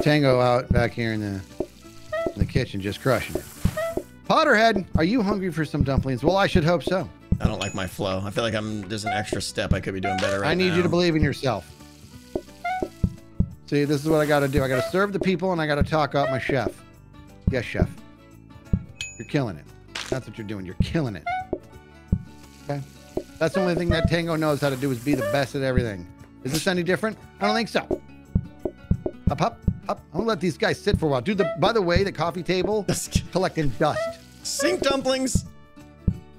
Tango out back here in the in the kitchen, just crushing it. Potterhead, are you hungry for some dumplings? Well, I should hope so. I don't like my flow. I feel like I'm there's an extra step I could be doing better right I need you to believe in yourself. See, this is what I got to do. I got to serve the people and I got to talk up my chef. Yes, chef. You're killing it. That's what you're doing. You're killing it. Okay. That's the only thing that Tango knows how to do is be the best at everything. Is this any different? I don't think so. Up, up, up. I'm gonna let these guys sit for a while. Dude, the, by the way, the coffee table collecting dust. Sink dumplings.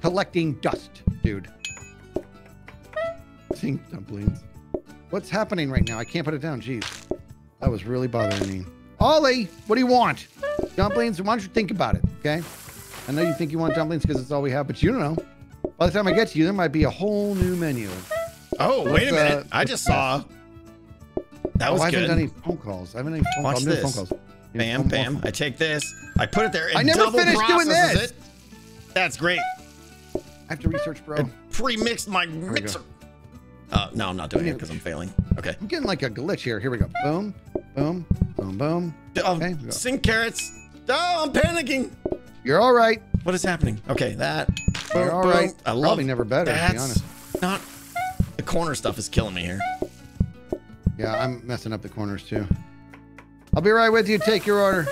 Collecting dust, dude. Sink dumplings. What's happening right now? I can't put it down. Jeez. That was really bothering me. Ollie, what do you want? Dumplings? Why don't you think about it, okay? I know you think you want dumplings because it's all we have, but you don't know. By the time I get to you, there might be a whole new menu. Oh, wait a minute. uh, I just saw. That oh, was I haven't done any phone calls. I haven't done any phone Watch this. phone calls. Bam, Phone- bam. I take this. I put it there. I never finished doing this. It. That's great. Have to research, bro. Pre-mixed my mixer. Uh, no, I'm not doing it because I'm failing. Okay. I'm getting like a glitch here. Here we go. Boom, boom, boom, boom. Um, Okay, we sink carrots. Oh, I'm panicking. You're all right. What is happening? Okay, that. You're Boom, all boom. right. I love Probably never better, to be honest. not. The corner stuff is killing me here. Yeah, I'm messing up the corners too. I'll be right with you. Take your order.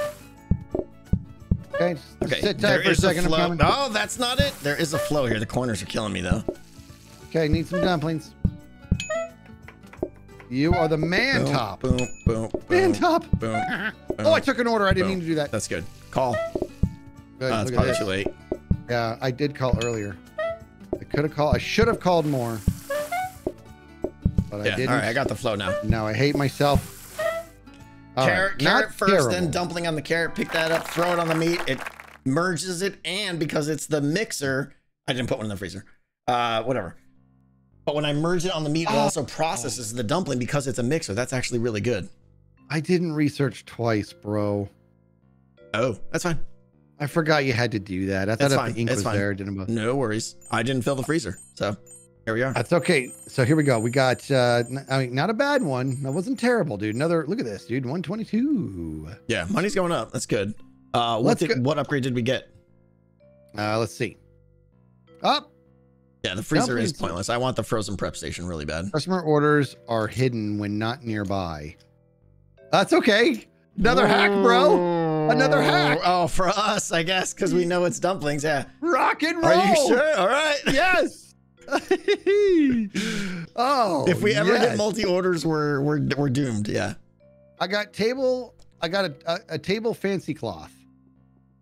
Okay, Okay. sit there tight for a second. I'm flow. coming. No, that's not it. There is a flow here. The corners are killing me though. Okay, need some dumplings. You are the man Boom, top. Boom, boom, boom. Man top. Boom. Oh, I took an order. I didn't Boom. mean to do that. That's good. Call. Good, Uh, it's probably too late. Yeah, I did call earlier. I could have called. I should have called more. But I Yeah. didn't. All right. I got the flow now. Now I hate myself. All right, carrot, not carrot first, then dumpling on the carrot. Pick that up, throw it on the meat. It merges it, and because it's the mixer, I didn't put one in the freezer. Uh, whatever. But when I merge it on the meat, it Oh. also processes the dumpling because it's a mixer. That's actually really good. I didn't research twice, bro. Oh, that's fine. I forgot you had to do that. I thought It's if fine. the ink It's was fine. there, didn't. bother- No worries. I didn't fill the freezer, so here we are. That's okay. So here we go. We got. uh n- I mean, not a bad one. That wasn't terrible, dude. Another. Look at this, dude. One twenty-two. Yeah, money's going up. That's good. Uh, what did, go- what upgrade did we get? Uh Let's see. Up. Yeah, the freezer is pointless. I want the frozen prep station really bad. Customer orders are hidden when not nearby. That's okay. Another hack, bro. Another hack. Oh, for us, I guess, because we know it's dumplings. Yeah. Rock and roll. Are you sure? All right. Yes. oh. if we ever yes. get multi orders, we're we're we're doomed. Yeah. I got table. I got a, a, a table fancy cloth.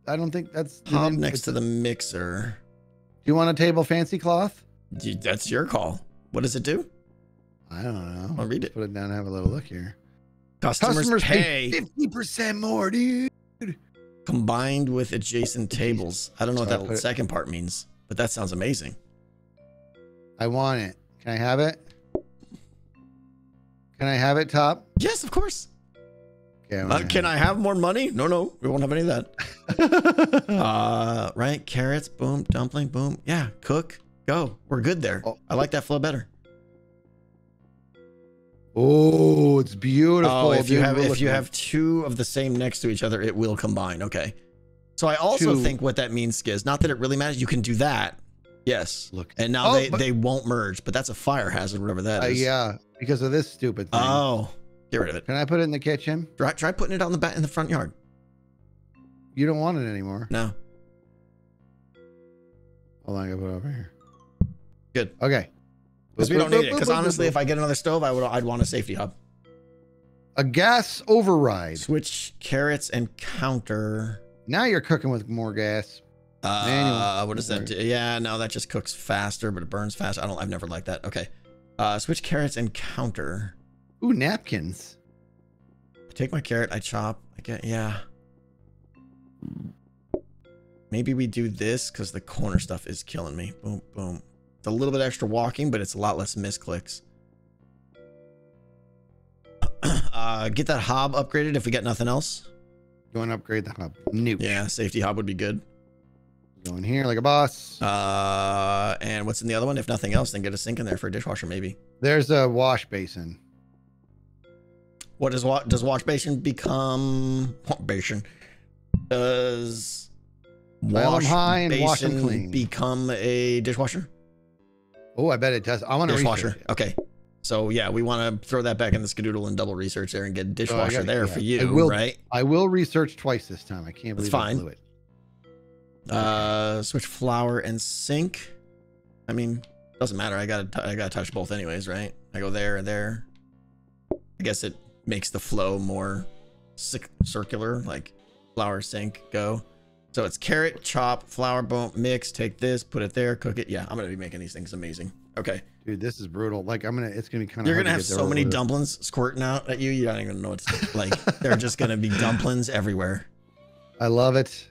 I don't think that's Hob next to the mixer. Do you want a table fancy cloth? That's your call. What does it do? I don't know. I'll read it. Put it down and have a little look here. Customers, Customers pay fifty percent more, dude. combined with adjacent tables. I don't know what So I'll that second part means, but that sounds amazing. I want it. Can I have it? Can I have it, top? Yes, of course. Okay, Uh, can I have more money? No, no, we won't have any of that. Uh, right, carrots, boom, dumpling, boom. Yeah, cook, go. We're good there. Oh. I like that flow better. oh, it's beautiful. Oh, if you have We're if you have two of the same next to each other, it will combine. Okay. So I also Two. think what that means, Skizz, not that it really matters. You can do that. Yes. Look. And now Oh, they, they won't merge, but that's a fire hazard, whatever that is. Uh, yeah, because of this stupid thing. Oh, get rid of it. Can I put it in the kitchen? Try, try putting it out in the back in the front yard. You don't want it anymore. No. Hold on, I gotta put it over here. Good. Okay. Because we don't need it. Because honestly, if I get another stove, I would I'd want a safety hob. a gas override. Switch carrots and counter. Now you're cooking with more gas. Uh, Manual. what does that do? Yeah, no, that just cooks faster, but it burns fast. I don't. I've never liked that. Okay. Uh, switch carrots and counter. Ooh, napkins. I take my carrot. I chop. I get yeah. Maybe we do this because the corner stuff is killing me. Boom, boom. It's a little bit extra walking, but it's a lot less misclicks. Uh, get that hob upgraded if we get nothing else. You want to upgrade the hob? Nope. Yeah, safety hob would be good. Go in here like a boss. Uh, and what's in the other one? If nothing else, then get a sink in there for a dishwasher, maybe. There's a wash basin. What does wa- does wash basin become? Basin? Does wash high and wash basin clean. become a dishwasher? Oh, I bet it does. I want to Dishwasher. Okay. So yeah, we want to throw that back in the skedoodle and double research there and get a dishwasher gotta- there yeah. for I you, will- right? I will research twice this time. I can't That's believe I fine. blew it. Uh, switch flour and sink. I mean, doesn't matter. I gotta I gotta touch both anyways, right? I go there and there. I guess it makes the flow more circular, like flour, sink, go. So it's carrot, chop, flour, bone, mix. Take this, put it there, cook it. Yeah, I'm gonna be making these things amazing. Okay, Dude, this is brutal. Like I'm gonna. It's gonna be kind of. you're gonna have so many dumplings squirting out at you. You don't even know what's like. They're just gonna be dumplings everywhere. I love it.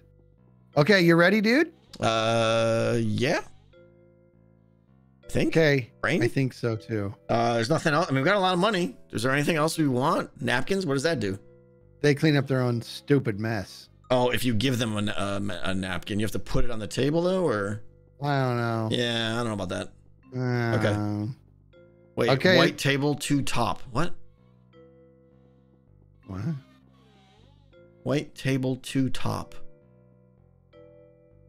Okay, you ready, dude? Uh, yeah. I think. Okay. I think so too. Uh, there's nothing else. I mean, we've got a lot of money. Is there anything else we want? Napkins? What does that do? They clean up their own stupid mess. Oh, if you give them an, um, a napkin, you have to put it on the table though, or I don't know. yeah, I don't know about that. Uh, Wait, Okay. white table to top. What? What? White table to top.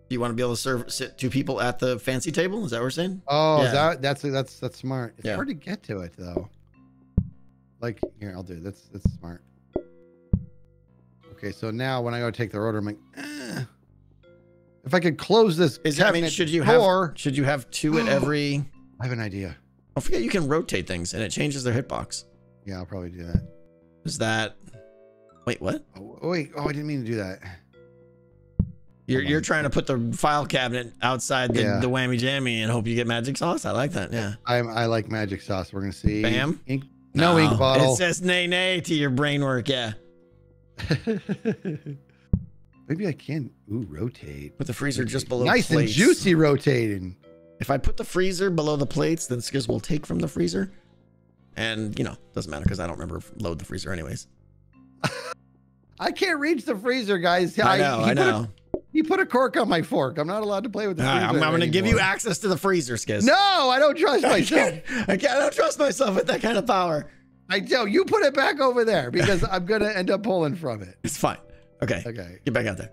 You want to be able to serve sit two people at the fancy table? Is that what we're saying? Oh, Yeah. that that's that's that's smart. It's Yeah. hard to get to it though. Like here, I'll do it. That's that's smart. Okay, so now when I go take their order, I'm like, eh. if I could close this Is that, I mean, should you door, have should you have two at every? I have an idea. Don't forget you can rotate things and it changes their hitbox. Yeah, I'll probably do that. Is that? Wait, what? Oh, wait, oh, I didn't mean to do that. You're you're trying to put the file cabinet outside the, Yeah. the whammy jammy and hope you get magic sauce. I like that. Yeah. I I like magic sauce. We're gonna see. Bam. Ink. No, ink bottle. It says nay nay to your brain work. Yeah. Maybe I can. Ooh, rotate. Put the freezer just below. nice plates. and juicy rotating. If I put the freezer below the plates, then Skizz will take from the freezer. And you know, doesn't matter because I don't remember load the freezer anyways. I can't reach the freezer, guys. I know, he I know. He put a cork on my fork. I'm not allowed to play with the All freezer. right, I'm, I'm going to give you access to the freezer, Skizz. No, I don't trust I myself. can't, I can't. I don't trust myself with that kind of power. I tell you, put it back over there because I'm gonna end up pulling from it. It's fine. Okay. Okay. Get back out there.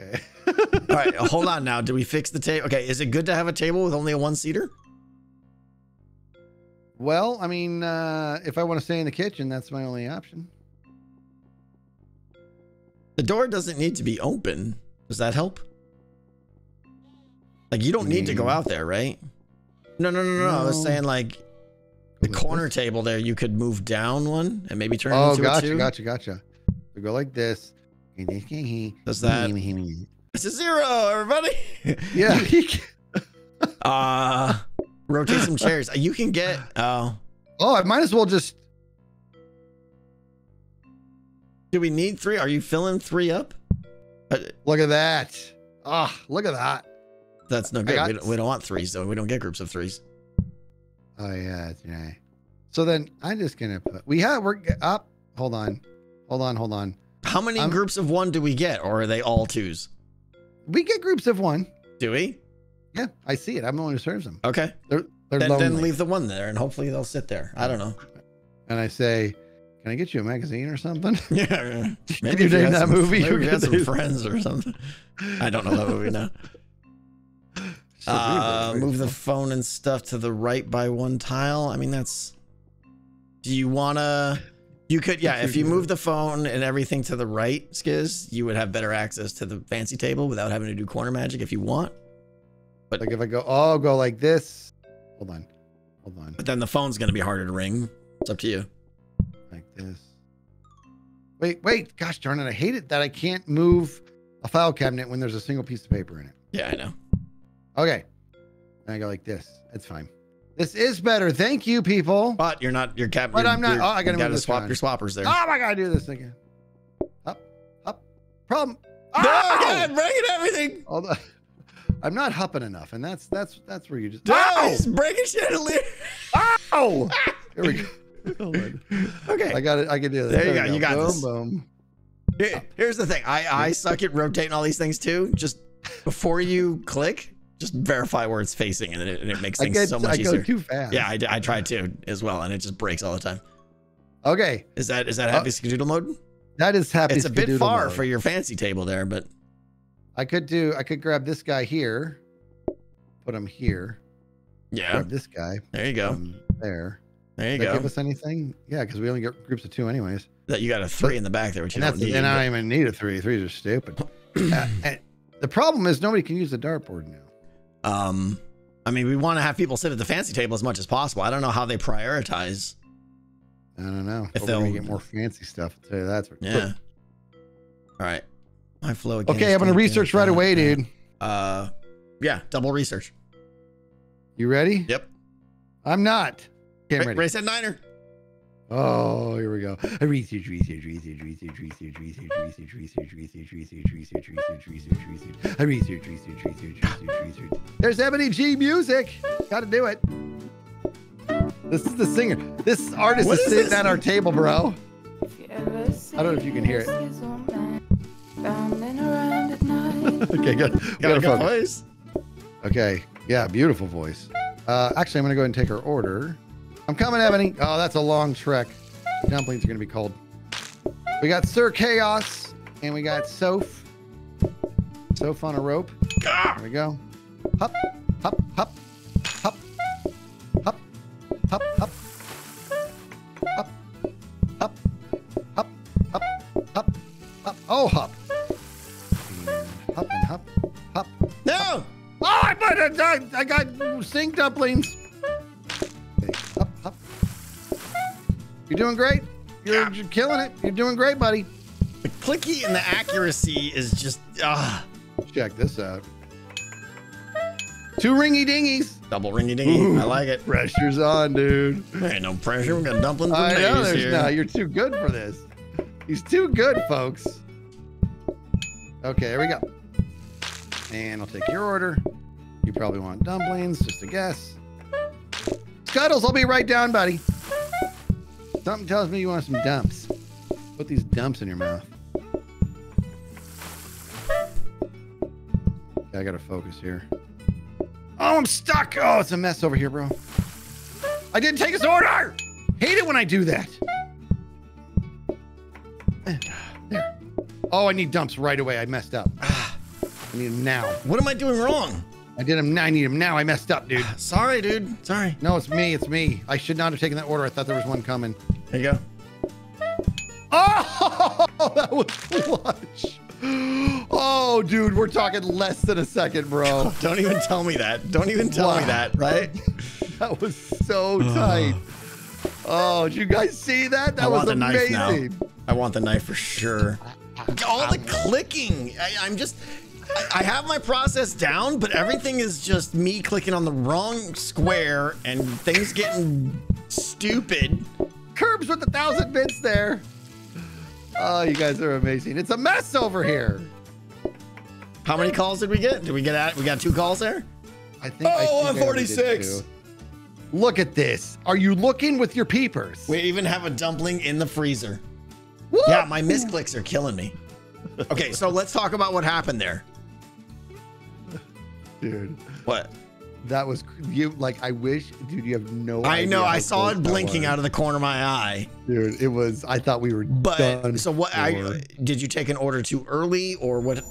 Okay. All right, hold on now. Do we fix the table? Okay, is it good to have a table with only a one seater? well, I mean, uh, if I want to stay in the kitchen, that's my only option. The door doesn't need to be open. Does that help? Like you don't need to go Mm. out there, right? No, no, no, no. no. I was saying like the corner table there, you could move down one and maybe turn it Oh, into a gotcha, two. gotcha, gotcha. We go like this. Does that? It's a zero, everybody. Yeah. uh rotate some chairs. You can get. Oh, oh, I might as well just. do we need three? Are you filling three up? Uh, Look at that. Ah, look at that. that's no good. got- We don't, we don't want threes though. We don't get groups of threes. Oh yeah, right. So then I'm just gonna put. We have we're up. Hold on, hold on, hold on. How many I'm- groups of one do we get, or are they all twos? We get groups of one. Do we? Yeah, I see it. I'm the one who serves them. Okay. They're they're Then, then leave the one there, and hopefully they'll sit there. I don't know. and I say, "Can I get you a magazine or something?" Yeah. you if name that some- movie? Maybe You you had some friends or something. I don't know that movie now. Uh, move the phone and stuff to the right by one tile. I mean, that's. Do you wanna? You could, yeah. If you move the phone and everything to the right, Skizz, you would have better access to the fancy table without having to do corner magic if you want. But like if I go, oh, go like this. Hold on, hold on, But then the phone's gonna be harder to ring. It's up to you. This. Wait, wait, gosh darn it! I hate it that I can't move a file cabinet when there's a single piece of paper in it. Yeah, I know. Okay, and I go like this. It's fine. This is better. Thank you, people. But you're not. Your cap. But I'm not- oh, I gotta gotta swap around. your swappers there. Oh, I gotta do this again. Up, up. Problem. No, oh! Ow! God, breaking everything. On. I'm not hupping enough, and that's that's that's where you just. No, he's breaking shit. Ow! Oh! Here we go. Hold on. Okay. I got it. I can do this. There you we go, you got boom, this. Boom. Here- here's the thing. I I suck at rotating all these things too. Just before you click, just verify where it's facing, and it, and it makes I things get. so much I go easier. too fast. Yeah, I, I try to as well, and it just breaks all the time. Okay. Is that is that Uh, happy skadoodle mode? That is happy. It's a bit far mode. for your fancy table there, but I could do. I could grab this guy here. Put him here. yeah. Grab this guy. There you go. there. There you go. give us anything? Yeah, because we only get groups of two anyways. That you got a three in the back there, which you And don't need. and I don't even need a three. Threes are stupid. Uh, the problem is nobody can use the dartboard now. Um, I mean, we want to have people sit at the fancy table as much as possible. I don't know how they prioritize. I don't know. If they'll- get more fancy stuff, I'll tell you that's Yeah. All right. My flow again. Okay, I'm gonna research right away, dude. Uh, yeah, double research. You ready? Yep. I'm not. Okay, ready. Race at Niner. Oh, here we go. Research, research, research, research, research, research, research, research, research, research, research, research, research, research, research, research, research, research, research. There's Ebony G music. Got to do it. This is the singer. This artist What is is sitting this? at our table, bro. I I don't know if you can hear it. Okay, good. We Got a gotta good focus. voice. Okay. Yeah, beautiful voice. Uh, actually, I'm gonna go ahead and take her order. I'm coming, Ebony. Oh, that's a long trek. Dumplings are gonna be cold. We got Sir Chaos, and we got Soph. Soph on a rope. There we go. Hop, hop, hop, hop, hop, hop, hop, hop, hop, hop, hop, hop, hop. Oh, hop. And hop and hop, hop. No. Oh, I put. I, I got sink dumplings. Doing great. You're, Yeah. you're killing it. You're doing great, buddy. The clicky and the accuracy is just ah Check this out. Two ringy dingies. double ringy dingy. I like it. Pressure's on, dude. There ain't no pressure. We got dumplings I and know there's here. not. You're too good for this. He's too good, folks. Okay, here we go. And I'll take your order. You probably want dumplings, just a guess. Scuttles, I'll be right down, buddy. Something tells me you want some dumps. Put these dumps in your mouth. I gotta focus here. Oh, I'm stuck. Oh, it's a mess over here, bro. I didn't take his order. Hate it when I do that. There. Oh, I need dumps right away. I messed up. I need them now. What am I doing wrong? I did them. I need them now. I messed up, dude. Sorry, dude. Sorry. No, it's me. It's me. I should not have taken that order. I thought there was one coming. There you go. Oh, that was clutch. Oh, dude, we're talking less than a second, bro. Don't even tell me that. Don't even tell me that, right? That was so tight. Oh, did you guys see that? That I was want the knife amazing. now. I want the knife for sure. All the clicking. I, I'm just. I, I have my process down, but everything is just me clicking on the wrong square and things getting stupid. Curbs with a thousand bits there. Oh, you guys are amazing. It's a mess over here. How many calls did we get? Did we get at? We got two calls there. I think. Oh, think I'm I 46. Look at this. Are you looking with your peepers? We even have a dumpling in the freezer. Woo! Yeah, my misclicks are killing me. Okay, so let's talk about what happened there. Dude. What? That was you. Like, I wish, dude. You have no. I know. I saw it blinking out of the corner of my eye. Dude, it was. I thought we were But done. so what? I did you take an order too early or what?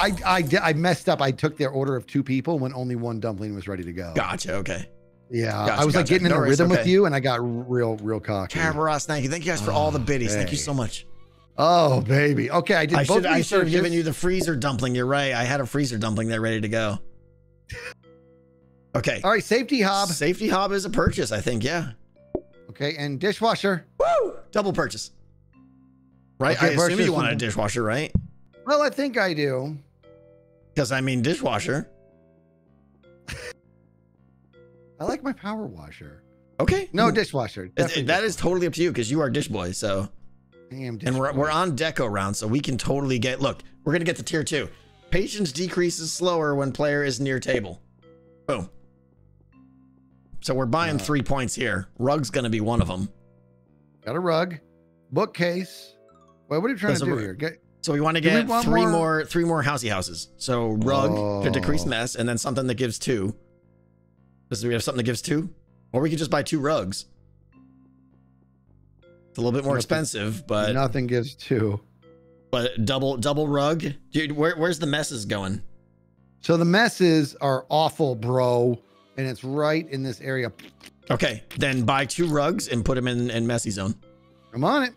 I, I, di- I messed up. I took their order of two people when only one dumpling was ready to go. Gotcha. Okay. Yeah, Gotcha, I was like gotcha. getting in No a worries, rhythm with you, and I got real, real cocky. Carabaros, thank you. Thank you guys for all the oh, biddies. Thank you so much. Oh, baby. Okay, I did I both should I should have given you the freezer dumpling. You're right. I had a freezer dumpling there ready to go. Okay. All right, safety hob. Safety hob is a purchase, I think. Yeah. Okay, and dishwasher. Woo! Double purchase. Right? Okay, I assume you want a dishwasher, right? Well, I think I do. Because I mean dishwasher. I like my power washer. Okay. No dishwasher. It- it- that is totally up to you because you are dish boy. So Damn and we're, we're on deco round, so we can totally get. Look, we're gonna get to tier two. Patience decreases slower when player is near table. Boom. So we're buying Uh, three points here. Rug's gonna be one of them. Got a rug, bookcase. Wait, what are you trying There's to do here? Get So we want to get want three more- more? three more housey houses. So rug to decrease Oh. mess, and then something that gives two. Does we have something that gives two? Or we could just buy two rugs. It's a little bit more expensive, but nothing gives two. but double double rug. Dude, where, where's the messes going? So the messes are awful, bro, and it's right in this area. Okay, then buy two rugs and put them in in messy zone. I'm on it.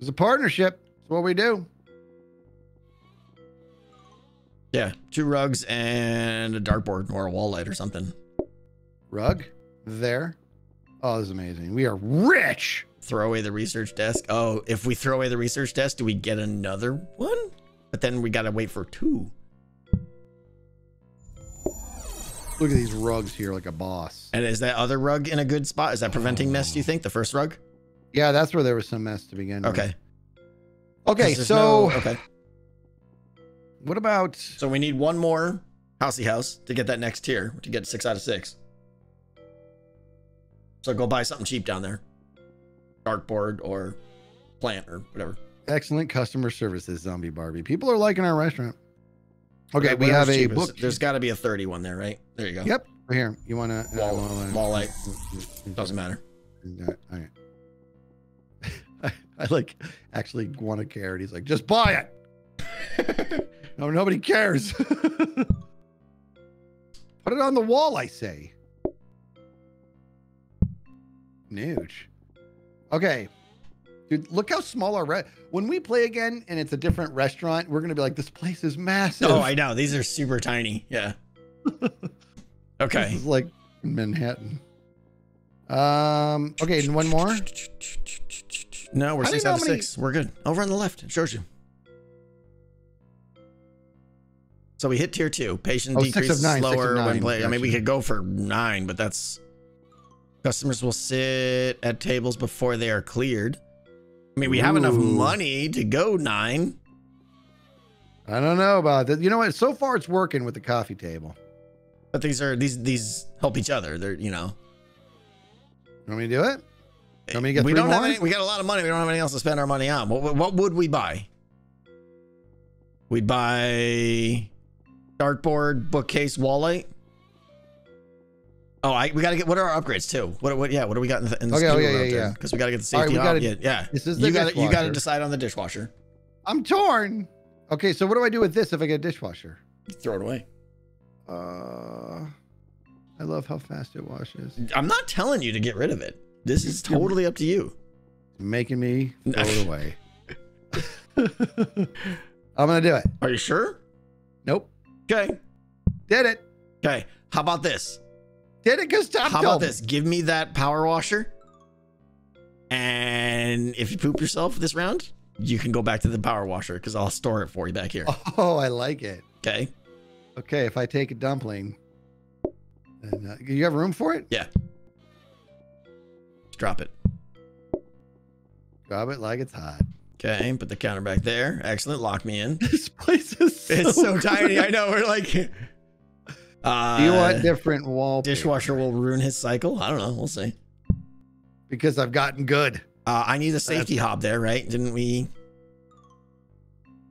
It's a partnership. It's what we do. Yeah, two rugs and a dartboard or a wall light or something. Rug there. Oh, this is amazing. We are rich. Throw away the research desk. Oh, if we throw away the research desk, do we get another one? But then we gotta wait for two. Look at these rugs here, like a boss. And is that other rug in a good spot? Is that preventing mess? Do you think the first rug? Yeah, that's where there was some mess to begin with. Okay. Okay, so no- okay. what about So we need one more housey house to get that next tier to get six out of six. So go buy something cheap down there, dartboard or plant or whatever. excellent customer services, Zombie Barbie? People are liking our restaurant. Okay, we have a book. There's got to be a 31 there, right? There you go. Yep, right here. You want to uh, Wall, wall light doesn't matter. All right. I, I like actually want to care, and he's like, just buy it. no, nobody cares. Put it on the wall, I say. Nuge. Okay. Dude, look how small our re- when we play again and it's a different restaurant, we're gonna be like, this place is massive. Oh, I know. These are super tiny. Yeah. This Okay. is like Manhattan. Um. Okay, and one more. No, we're six out of many- six. We're good. Over on the left. It shows you. So we hit tier two. Patient Oh, decreases slower when nine. play. I mean, we could go for nine, but that's customers will sit at tables before they are cleared. I mean, we have enough money to go nine. I don't know about that. You know what? So far, it's working with the coffee table. But these are these these help each other. They're you know. You want me to do it? Want me to get we three don't have any. We got a lot of money. We don't have anything else to spend our money on. What what- what would we buy? We'd buy dartboard, bookcase, wall light. Oh, I we gotta get. What are our upgrades too? What what? Yeah, what do we got in the, in the Okay, oh, yeah, yeah, yeah. Because we gotta get the right, safety. off. gotta- yeah, yeah. This is the you gotta you gotta decide on the dishwasher. I'm torn. Okay, so what do I do with this if I get a dishwasher? Throw it away. Uh, I love how fast it washes. I'm not telling you to get rid of it. This is totally up to you. Making me throw it away. I'm gonna do it. Are you sure? Nope. Okay. Did it. Okay. How about this? Did it because Tom How about this? Give me that power washer. And if you poop yourself this round, you can go back to the power washer because I'll store it for you back here. Oh, I like it. Okay. Okay, if I take a dumpling, and, uh, you have room for it? Just drop it. Drop it like it's hot. Okay. Put the counter back there. Excellent. Lock me in. This place is so, It's so tiny. I know. We're like. Uh, Do you want different wall? dishwasher will ruin his cycle? I don't know. We'll see. Because I've gotten good. Uh, I need a safety hob there, right? Didn't we?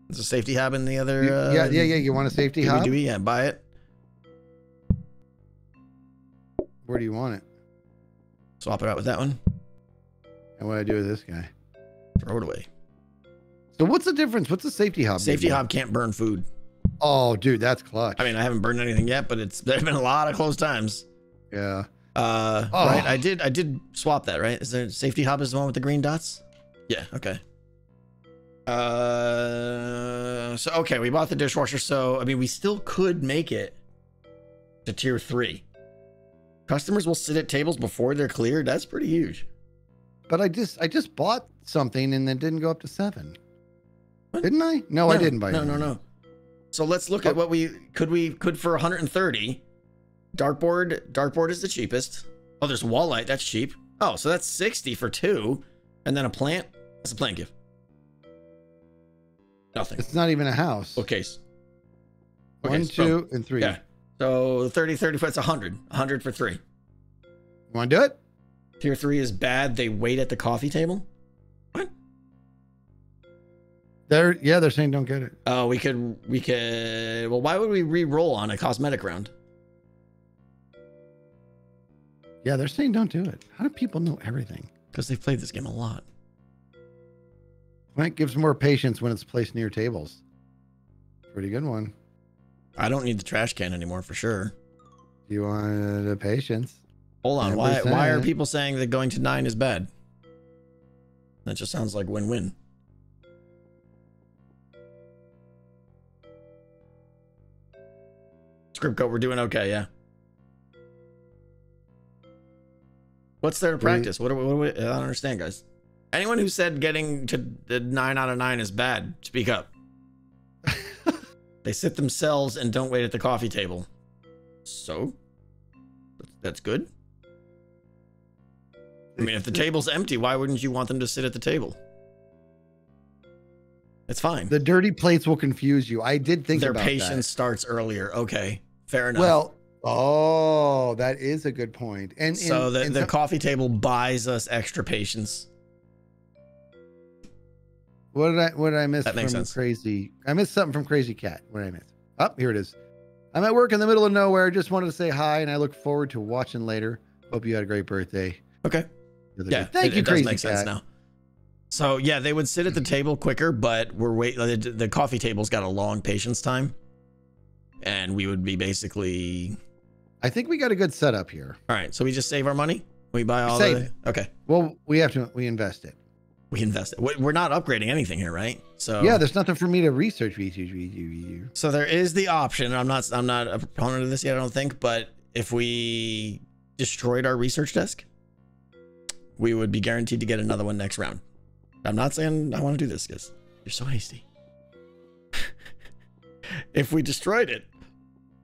There's a safety hob in the other. Uh, yeah, yeah, yeah. You want a safety hob? do we? Yeah, buy it. Where do you want it? Swap it out with that one. And what do I do with this guy? Throw it away. So what's the difference? What's the safety hob? Safety hob can't burn food. Oh, dude, that's clutch. I mean, I haven't burned anything yet, but it's there's been a lot of close times. yeah. Uh, Oh. right. I did. I did swap that. Right? Is there safety hob is the one with the green dots? Yeah. Okay. Uh, so okay, we bought the dishwasher. So I mean, we still could make it to tier three. Customers will sit at tables before they're cleared. That's pretty huge. But I just I just bought something and then didn't go up to seven. What? Didn't I? No, I didn't buy it. No, it. no, no. So let's look at Oh. what we could we could for 130. Dartboard, dartboard is the cheapest. Oh, there's wall light. That's cheap. Oh, so that's 60 for two, and then a plant. That's a plant give. Nothing. It's not even a house. Bookcase. One, Bookcase. Boom. two, and three. Yeah. So 30, 30 foot, it's 100. 100 for three. You want to do it? Tier three is bad. They wait at the coffee table. They're yeah, they're saying don't get it. Oh, we could, we could. Well, why would we re-roll on a cosmetic round? Yeah, they're saying don't do it. How do people know everything? Because they've played this game a lot. That gives more patience when it's placed near tables. Pretty good one. I don't need the trash can anymore for sure. You want uh, the patience? Hold on. Why, why are people saying that going to nine is bad? That just sounds like win-win. Script code, we're doing okay, yeah. What's there to practice? What do we, what do we, I don't understand, guys. Anyone who said getting to the nine out of nine is bad, speak up. they sit themselves and don't wait at the coffee table. So? That's- good. I mean, if the table's empty, why wouldn't you want them to sit at the table? It's fine. The dirty plates will confuse you. I did think Their patience starts earlier. Okay, fair enough. Well, oh, that is a good point. And, so and, the, and the some- coffee table buys us extra patience. what did I what did I miss That from makes sense. Crazy? I missed something from Crazy Cat. What did I miss? Up oh, here it is. I'm at work in the middle of nowhere. Just wanted to say hi, and I look forward to watching later. Hope you had a great birthday. Okay. Yeah. day. Thank it, you, it does Crazy make sense Cat. now. So yeah, they would sit at the table quicker, but we're wait. The, the coffee table's got a long patience time, and we would be basically I think we got a good setup here. all right. So we just save our money. We buy all Save the it. okay. Well, we have to we invest it. We invest it. We- We're not upgrading anything here, right? So Yeah, there's nothing for me to research. research, research, research. So there is the option. I'm not. I'm not a proponent of this yet. I don't think. But if we destroyed our research desk, we would be guaranteed to get another one next round. I'm not saying I want to do this because you're so hasty. If we destroyed it,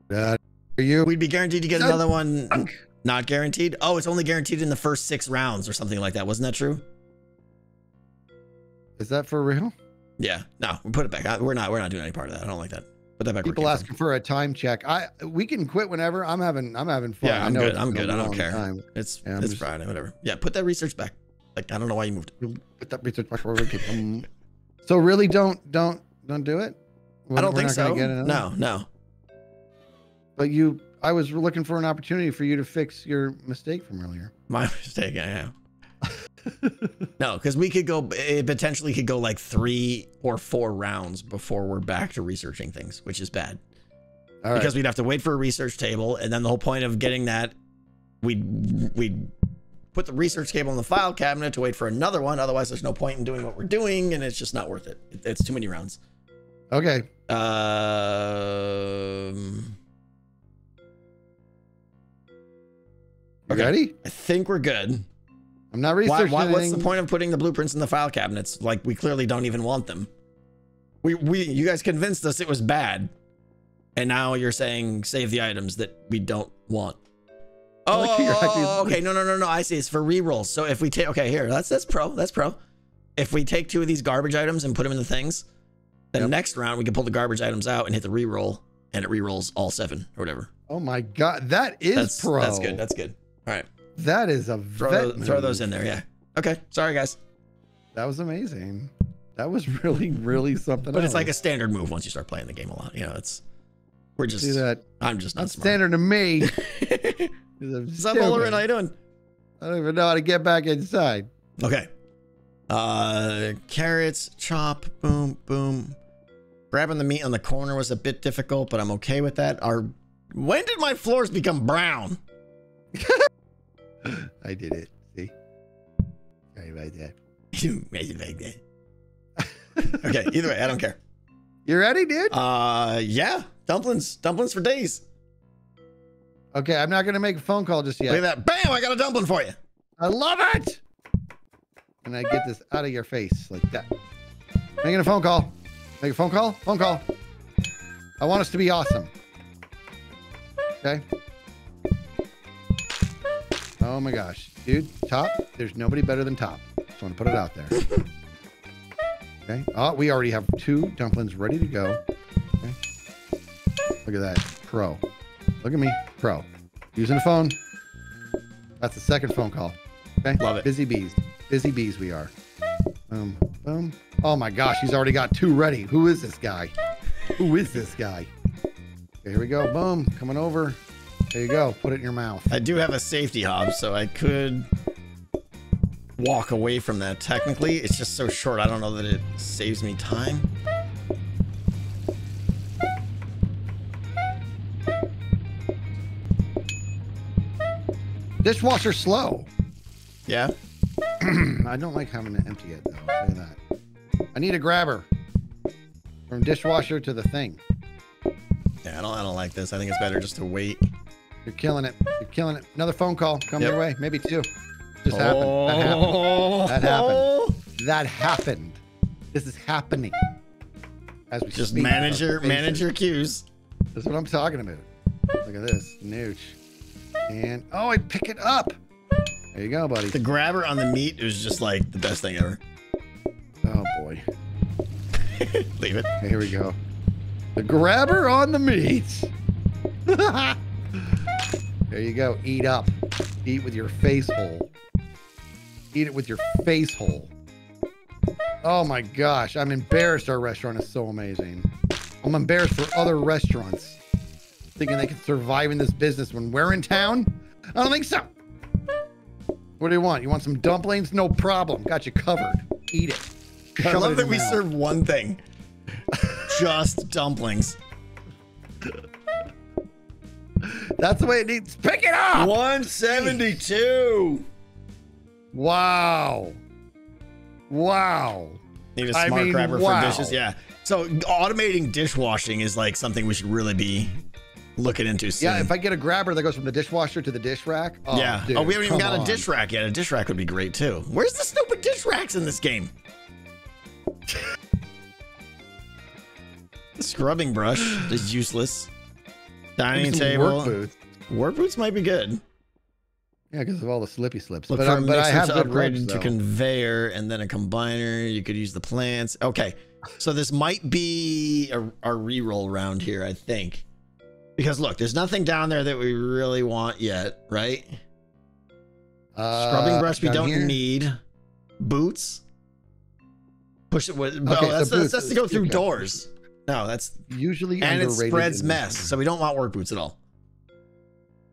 Uh, are you? we'd be guaranteed to get Son another one. Not guaranteed. Oh, it's only guaranteed in the first six rounds or something like that. Wasn't that true? Is that for real? Yeah. No, we put it back. I- We're not. We're not doing any part of that. I don't like that. Put that back. where it People came asking for a time check. I we can quit whenever. I'm having I'm having fun. Yeah, I I'm know good. I'm good. I don't care. time. It's Yeah, it's just- Friday. Whatever. Yeah. Put that research back. Like I don't know why you moved. Put that research back where we keep. So really, don't don't don't do it. I don't think so. No, no. But you, I was looking for an opportunity for you to fix your mistake from earlier. My mistake. I am. No, because we could go. It potentially could go like three or four rounds before we're back to researching things, which is bad. All right. Because we'd have to wait for a research table, and then the whole point of getting that, we'd we'd put the research table in the file cabinet to wait for another one. Otherwise, there's no point in doing what we're doing, and it's just not worth. It- It's too many rounds. Okay. Um, Okay. ready? I think we're good. I'm not Why, researching why, what's the point of putting the blueprints in the file cabinets? Like we clearly don't even want them. We we you guys convinced us it was bad, and now you're saying save the items that we don't want. Oh, like how okay. No, no, no, no. I see. It's for rerolls. So if we take, okay, here, that's that's pro. That's pro. If we take two of these garbage items and put them in the things, then Yep. next round we can pull the garbage items out and hit the reroll, and it rerolls all seven or whatever. Oh my god, that is That's pro. that's good. That's good. All right, that is a throw those, throw those in there. Yeah. Okay. Sorry, guys. That was amazing. That was really, really something. But it's like a standard move once you start playing the game a lot. You know, it's we're just see that. I'm just not standard to me. What's up, Olerin? How you doing? I don't even know how to get back inside. Okay. Uh carrots, chop, boom, boom. Grabbing the meat on the corner was a bit difficult, but I'm okay with that. Our when did my floors become brown? I did it. See? Sorry about that. okay, either way, I don't care. You ready, dude? Uh yeah, dumplings, dumplings for days. Okay, I'm not gonna make a phone call just yet. Look at that. Bam, I got a dumpling for you. I love it. And I get this out of your face like that. Making a phone call. Make a phone call. Phone call. I want us to be awesome. Okay. Oh my gosh, dude, top. There's nobody better than top. Just want to put it out there. Okay. Oh, we already have two dumplings ready to go. Okay. Look at that, pro. Look at me, pro. Using the phone. That's the second phone call. Okay. Love it. Busy bees. Busy bees we are. Boom, boom. Oh my gosh, he's already got two ready. Who is this guy? Who is this guy? Here we go. Boom. Coming over. There you go. Put it in your mouth. I do have a safety hob, so I could walk away from that technically. It's just so short, I don't know that it saves me time. Dishwasher slow. Yeah? I don't like having to empty it though. I'll say that. I need a grabber. From dishwasher to the thing. Yeah, I don't I don't like this. I think it's better just to wait. You're killing it. You're killing it. Another phone call coming Yep. your way. Maybe two. Just happened. That happened. Oh, That happened. That happened. This is happening. As we Just speak, manage your manage your cues. That's what I'm talking about. Look at this. Nooch. And oh, I pick it up. There you go, buddy. The grabber on the meat is just like the best thing ever. Oh boy. Leave it. Here we go. The grabber on the meat. there you go. Eat up. Eat with your face hole. Eat it with your face hole. Oh my gosh. I'm embarrassed our restaurant is so amazing. I'm embarrassed for other restaurants thinking they can survive in this business when we're in town. I don't think so. What do you want? You want some dumplings? No problem. Got you covered. Eat it. I love that we mouth. serve one thing. just dumplings. That's the way it needs. Pick it up. 172. Wow. Wow. Need a smart mean, grabber wow. for dishes. Yeah. So automating dishwashing is like something we should really be looking into soon. Yeah, if I get a grabber that goes from the dishwasher to the dish rack. Oh, yeah. dude, oh, we haven't even got on. a dish rack yet. A dish rack would be great too. Where's the stupid dish racks in this game? Scrubbing brush is useless. Dining table. Work booth. Work boots might be good. Yeah, because of all the slippy slips. Look but a but I have to upgrade to conveyor and then a combiner. You could use the plants. Okay, so this might be a, a reroll round here, I think, because look, there's nothing down there that we really want yet, right? Uh, Scrubbing brush we don't here? need. Boots. Push it with. Okay, oh, so that's, that's, that's to go through okay. doors. No, that's Usually and it spreads mess, so we don't want work boots at all.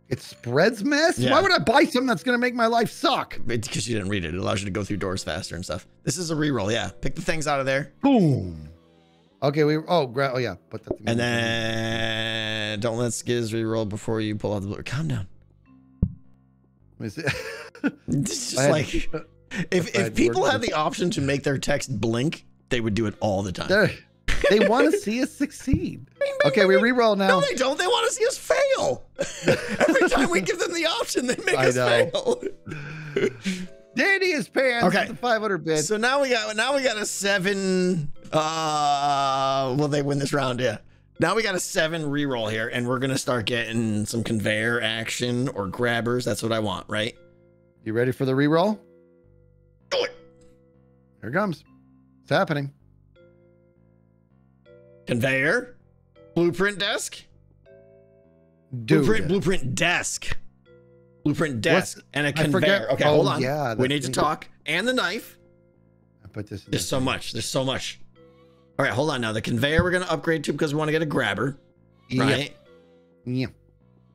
It spreads mess? Yeah. Why would I buy something that's going to make my life suck? Because you didn't read it, it allows you to go through doors faster and stuff. This is a reroll, yeah. Pick the things out of there. Boom. Okay, we. Oh, gra- oh yeah. Put that. And then don't let Skizz reroll before you pull out the blue. Calm down. Let me see. It's just I had- like uh, if if people had the option to make their text blink, they would do it all the time. They're- they want to see us succeed. Okay, we re-roll No, now. they don't. They want to see us fail. Every time we give them the option, they make I us know. fail. Dandiest Pants. Okay. Okay. The 500 bid. So now we got now we got a seven. Uh, will they win this round? Yeah. Now we got a seven reroll here, and we're gonna start getting some conveyor action or grabbers. That's what I want, right? You ready for the re-roll? Do it. Here it comes. It's happening. Conveyor, blueprint desk, Dude. blueprint blueprint desk, blueprint desk, and a I conveyor. Okay, oh, hold on. yeah, we need to the- talk. And the knife. I put this. There's the- so much. There's so much. All right, hold on now. The conveyor we're gonna upgrade to because we want to get a grabber, Yeah. right? Yeah.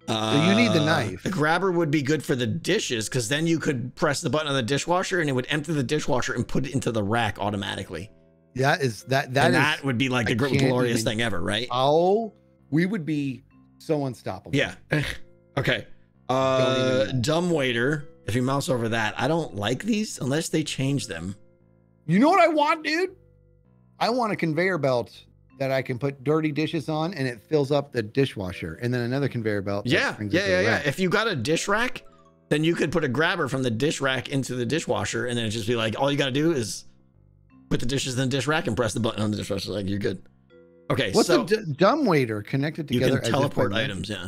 Uh, you need the knife. The grabber would be good for the dishes because then you could press the button on the dishwasher and it would empty the dishwasher and put it into the rack automatically. That is that that and is that would be like the glorious even- thing ever, right? oh, we would be so unstoppable. Yeah. okay. Uh, dumb waiter. If you mouse over that, I don't like these unless they change them. You know what I want, dude? I want a conveyor belt that I can put dirty dishes on and it fills up the dishwasher, and then another conveyor belt. Yeah, yeah, yeah, yeah. If you got a dish rack, then you could put a grabber from the dish rack into the dishwasher, and then just be like, all you got to do is put the dishes in the dish rack and press the button on the dishwasher. Like you're good. Okay, What's so a d- dumb waiter connected together? you can as if by teleport items. Yeah.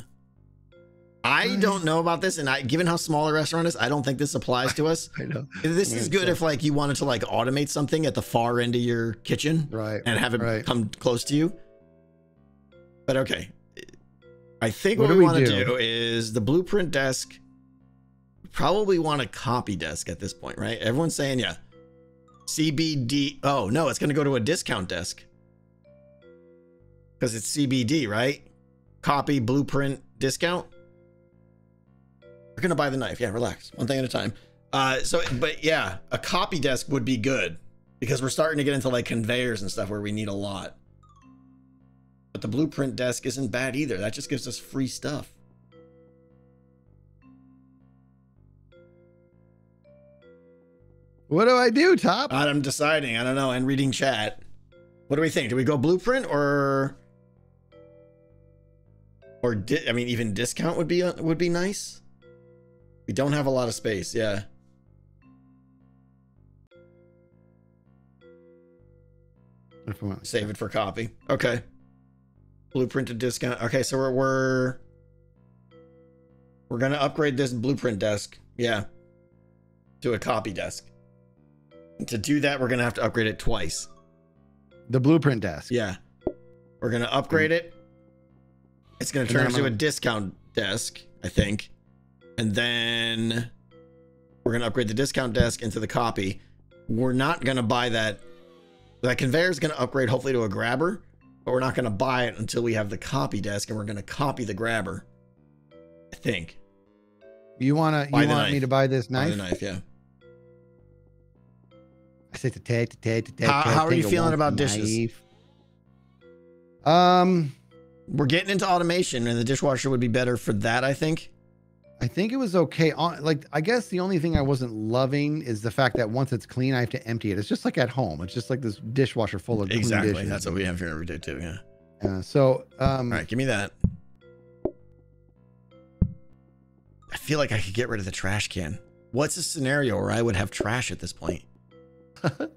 I don't know about this, and I, given how small a restaurant is, I don't think this applies to us. I know. This I is good so- if like you wanted to like automate something at the far end of your kitchen Right. and have it right. come close to you. But okay, I think What what, we we want to do? do is the blueprint desk. we Probably want a copy desk at this point, right? Everyone's saying yeah. CBD. Oh no, it's going to go to a discount desk because it's CBD, right? Copy blueprint discount. We're gonna buy the knife. Yeah, relax. One thing at a time. Uh, so, but yeah, a copy desk would be good because we're starting to get into like conveyors and stuff where we need a lot. But the blueprint desk isn't bad either. That just gives us free stuff. What do I do, Top? I'm deciding. I don't know. And reading chat. What do we think? Do we go blueprint or or di- I mean even discount would be uh, would be nice. We don't have a lot of space. Yeah. If I want- Save it for copy. Okay. Blueprint to discount. Okay, so we're we're we're gonna upgrade this blueprint desk. Yeah. To a copy desk. And to do that, we're gonna have to upgrade it twice. The blueprint desk. Yeah. We're gonna upgrade mm. it. It's gonna turn into a discount desk, I think. And then we're gonna upgrade the discount desk into the copy. We're not gonna buy that. That conveyor is gonna upgrade hopefully to a grabber, but we're not gonna buy it until we have the copy desk and we're gonna copy the grabber. I think. You wanna Buy you the want me to buy this Buy knife? the knife, yeah. I say to take to take to take. How- how are you feeling about dishes? knife. Um, We're getting into automation and the dishwasher would be better for that, I think. I think it was okay. On like, I guess the only thing I wasn't loving is the fact that once it's clean, I have to empty it. It's just like at home. It's just like this dishwasher full of clean Exactly. dishes. That's what we have here every day too, yeah. Uh, so, um, All right, give me that. I feel like I could get rid of the trash can. What's a scenario where I would have trash at this point? you're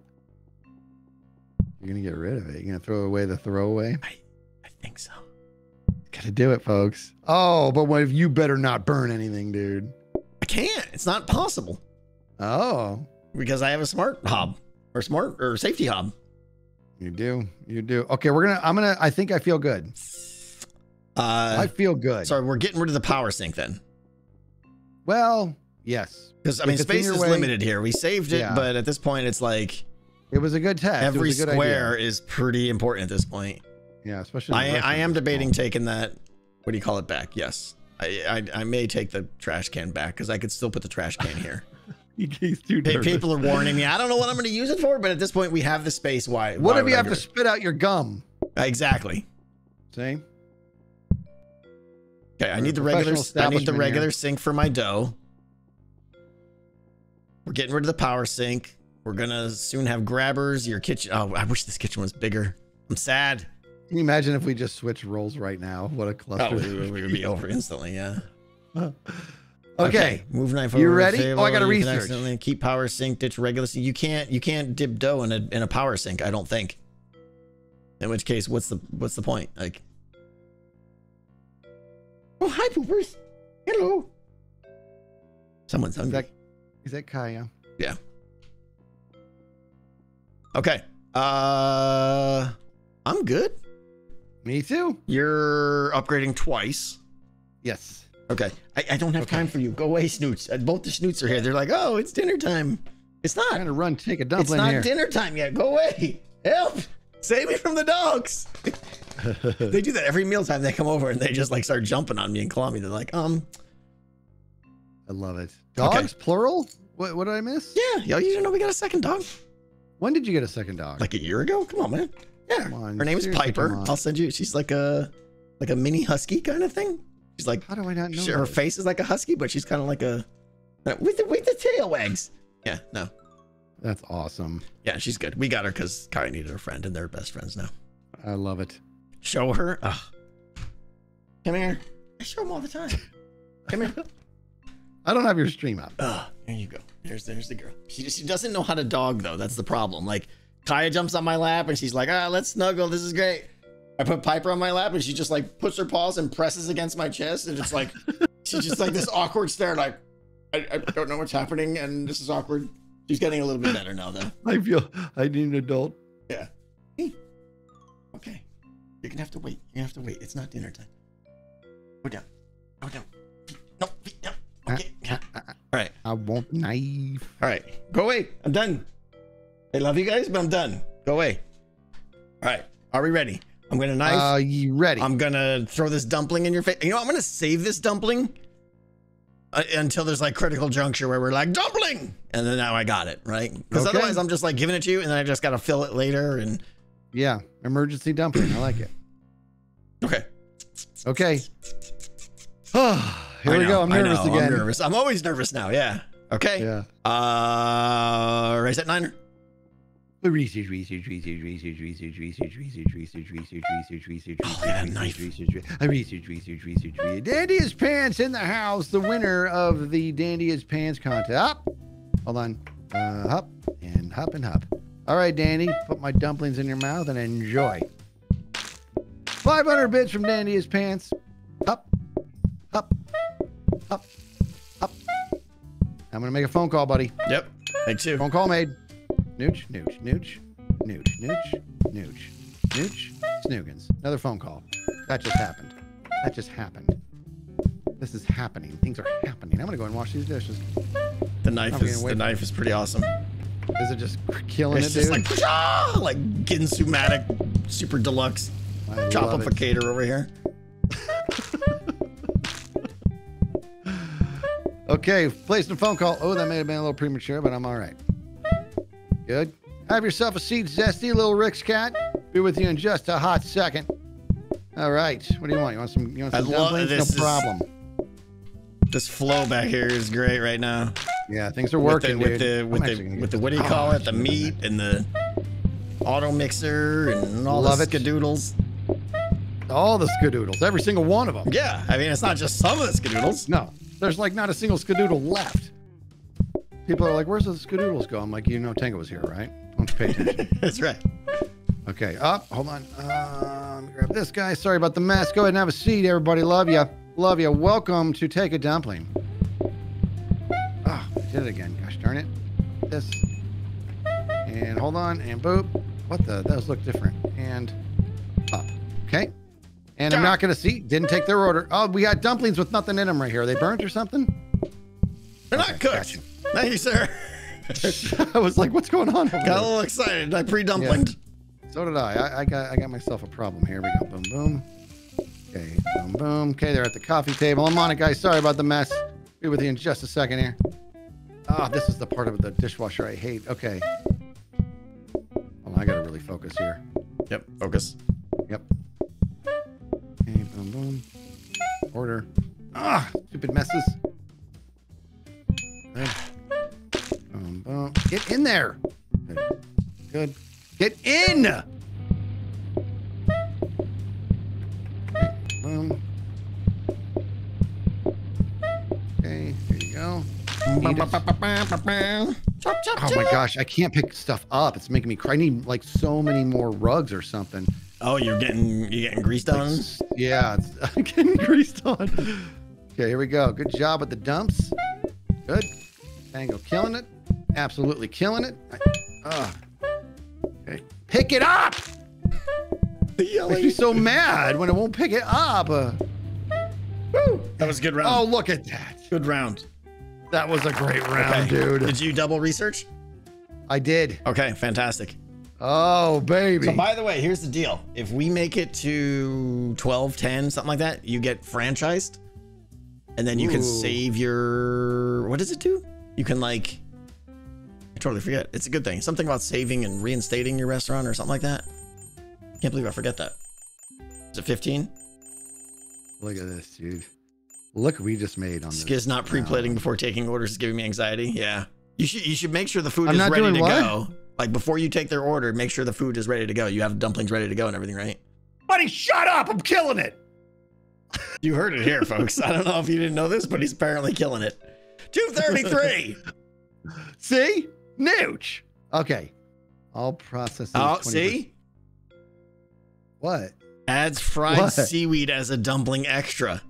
gonna get rid of it. You're gonna throw away the throwaway. I, I think so. Gotta do it, folks. Oh, but what if you better not burn anything, dude? I can't. It's not possible Oh, because I have a smart hob or smart or safety hob. you do. You do. Okay, we're gonna. I'm gonna. I think I feel good. Uh, I feel good. sorry, we're getting rid of the power sink then. Well, yes. Because I mean, space is way- limited here. We saved it, Yeah. but at this point, it's like It was a good test. It every was a good square idea. is pretty important at this point. Yeah, especially. I, I am debating taking that. What do you call it back? Yes, I I, I may take the trash can back because I could still put the trash can here. He's too nervous. People are warning me. I don't know what I'm going to use it for, but at this point, we have the space. Why? What why if you have to get spit out your gum? exactly? Same. Okay, I need the regular. I need the regular here. sink for my dough. We're getting rid of the power sink. We're gonna soon have grabbers. Your kitchen. Oh, I wish this kitchen was bigger. I'm sad. Can you imagine if we just switch roles right now? What a cluster. we, we would be over instantly. Yeah. okay. Move knife over. You ready? table, Oh, I gotta you can research. Keep power sink, Ditch regular. You can't. You can't dip dough in a in a power sink. I don't think. In which case, what's the what's the point? Like. Oh hi poopers. Hello. Someone's Is hungry. that, is that Kaya? Yeah. Okay. Uh, I'm good. Me too. You're upgrading twice. Yes. Okay. I, I don't have Okay. time for you. Go away, Snoots. Uh, Both the Snoots are here. They're like, oh, it's dinner time. It's not. I'm Trying to run, take a dump. It's not here. dinner time yet. Go away. Help. Save me from the dogs. they do that every mealtime. They come over and they just like start jumping on me and claw me. They're like, um, I love it. Okay. Dogs, plural? What, what did I miss? yeah, yo, you didn't know we got a second dog When did you get a second dog? like a year ago? Come on, man. Yeah. On, Her name is Piper. I'll send you. She's like a like a mini husky kind of thing. She's like How do I not know? she- her face is like a husky, but she's kind of like a uh, with the with the tail wags. Yeah, no, That's awesome. yeah, she's good. We got her because Kai needed a friend, and they're best friends now. I love it. Show her. Ugh. Come here. I show them all the time. Come here. I don't have your stream up. Ugh, there you go. There's there's the girl. She just she doesn't know how to dog though. That's the problem. Like Kaya jumps on my lap and she's like, ah, let's snuggle. This is great. I put Piper on my lap and she just like puts her paws and presses against my chest and it's like she's just like this awkward stare, like I, I don't know what's happening and this is awkward. She's getting a little bit better now though. I feel I need an adult. Yeah. Hey. Okay. You're gonna have to wait. You're gonna have to wait. It's not dinner time. Go down. Go down. No, feet down. Okay. yeah. Uh, uh, uh. All right. I want knife. All right. Go away. I'm done. I love you guys, but I'm done. Go away. All right. Are we ready? I'm gonna knife. Uh, you ready? I'm gonna throw this dumpling in your face. You know, I'm gonna save this dumpling uh, until there's like critical juncture where we're like dumpling, and then now I got it right. Because Okay. otherwise, I'm just like giving it to you, and then I just gotta fill it later. And yeah, emergency dumpling. I like it. okay, Okay. Here I we know, go. I'm nervous again. I'm nervous. I'm always nervous now. Yeah. Okay. Yeah. Uh, raise that niner. Research, research, research, research, research, research, research, research, research, research, research, Oh, yeah, research, knife. research, research, research, research, research, research. Dandiest Pants in the house, the winner of the Dandiest Pants contest. Up. Hold on. Uh, hop and hop and hop. All right, Dandy, put my dumplings in your mouth and enjoy. 500 bits from Dandiest Pants. Up, up, up, up. I'm gonna make a phone call, buddy. Yep. Make two. Phone call made. Nooch, nooch, nooch, nooch, nooch, nooch, nooch, snoogans. Another phone call. That just happened. That just happened. This is happening. Things are happening. I'm gonna go and wash these dishes. The knife is the knife is pretty awesome. Is it just killing It's it, just dude? like "Pshaw!" like Ginsumatic Super Deluxe I love it. Chopificator over here. Okay, placed a phone call. Oh, that may have been a little premature, but I'm all right. Good. Have yourself a seat, Zesty, little Rick's cat. Be with you in just a hot second. All right. What do you want? You want some? You want I some love- dumplings? this is- no problem. This flow back here is great right now. Yeah, things are With working, the with the with the with the what do you call Oh, it? The meat and the auto mixer and all Love the it. skadoodles. All the skadoodles, every single one of them. Yeah, I mean it's not just some of the skadoodles. No, there's like not a single skadoodle left. People are like, "Where's the skadoodles go?" I'm like, "You know, Tango was here, right? Don't you pay attention." That's right. okay, up. hold on. Uh, let me grab this guy. Sorry about the mess. Go ahead and have a seat, everybody. Love you. Love you. Welcome to Take a Dumpling. Ah, I did it again. Gosh darn it. This. And hold on. And boop. What the? Those look different. And up. Okay. And I'm not going to see. Didn't take their order. Oh, we got dumplings with nothing in them right here. Are they burnt or something? They're not cooked. gotcha. Thank you, sir. I was like, what's going on over Got a little excited. I pre-dumplinged. So did I. I. I got I got myself a problem. Here we go. Boom, boom. Okay, boom, boom. Okay, they're at the coffee table. I'm on it, guys. Sorry about the mess. Be with you in just a second here. Ah, this is the part of the dishwasher I hate. Okay. Well, I gotta really focus here. Yep. Focus. Yep. Okay, boom, boom. Order. Ah, stupid messes. Good. Boom. Get in there. Good. Good. Get in. Okay, boom. Okay, there you go. Eat it. Chop, chop, Oh my gosh, I can't pick stuff up. It's making me cry. I need like so many more rugs or something. Oh, you're getting you're getting greased on. yeah, I'm getting greased on. Okay, here we go. Good job with the dumps. Good. Tango killing it. Absolutely killing it. I, ah. Okay. Pick it up! Makes me so mad when it won't pick it up. Uh, That was a good round. oh, look at that. good round. That was a great round, Okay. dude. Did you double research? I did. Okay, fantastic. Oh, baby. So by the way, here's the deal. If we make it to 12, 10, something like that, you get franchised. And then you can save your what does it do? You can like I totally forget. It's a good thing. Something about saving and reinstating your restaurant or something like that. Can't believe I forget that. Is it 15? Look at this, dude. Look we just made on this. Skizz not pre-plating before taking orders is giving me anxiety. Yeah. You should you should make sure the food I'm is not ready doing to what? go. Like before you take their order, make sure the food is ready to go. You have dumplings ready to go and everything, right? Buddy, shut up! I'm killing it. You heard it here, folks. I don't know if you didn't know this, but he's apparently killing it. 233. See? Nooch. Okay. All processes. oh, 20%. see? What? Adds fried What? seaweed as a dumpling extra.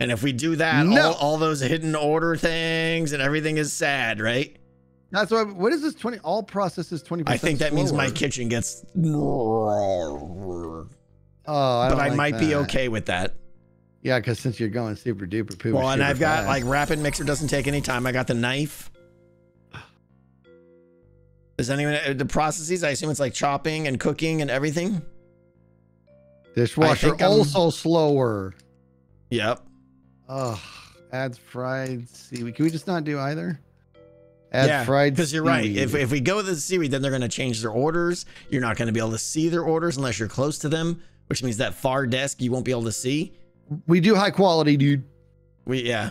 And if we do that, No. all, all those hidden order things and everything is sad, right? That's what. What is this? Twenty. All processes twenty I think that means my kitchen gets. But Oh, I, don't I like might be okay with that. Yeah, because since you're going super duper pooper. Well, and I've got fast. like rapid mixer doesn't take any time. I got the knife. Does anyone uh, the processes? I assume it's like chopping and cooking and everything. dishwasher think I'm- also slower. Yep. Ugh. Adds fried seaweed. Can we just not do either? Adds yeah, fried because you're right. If, if we go with the seaweed, then they're going to change their orders. You're not going to be able to see their orders unless you're close to them, which means that far desk you won't be able to see. we do high quality, dude. We yeah.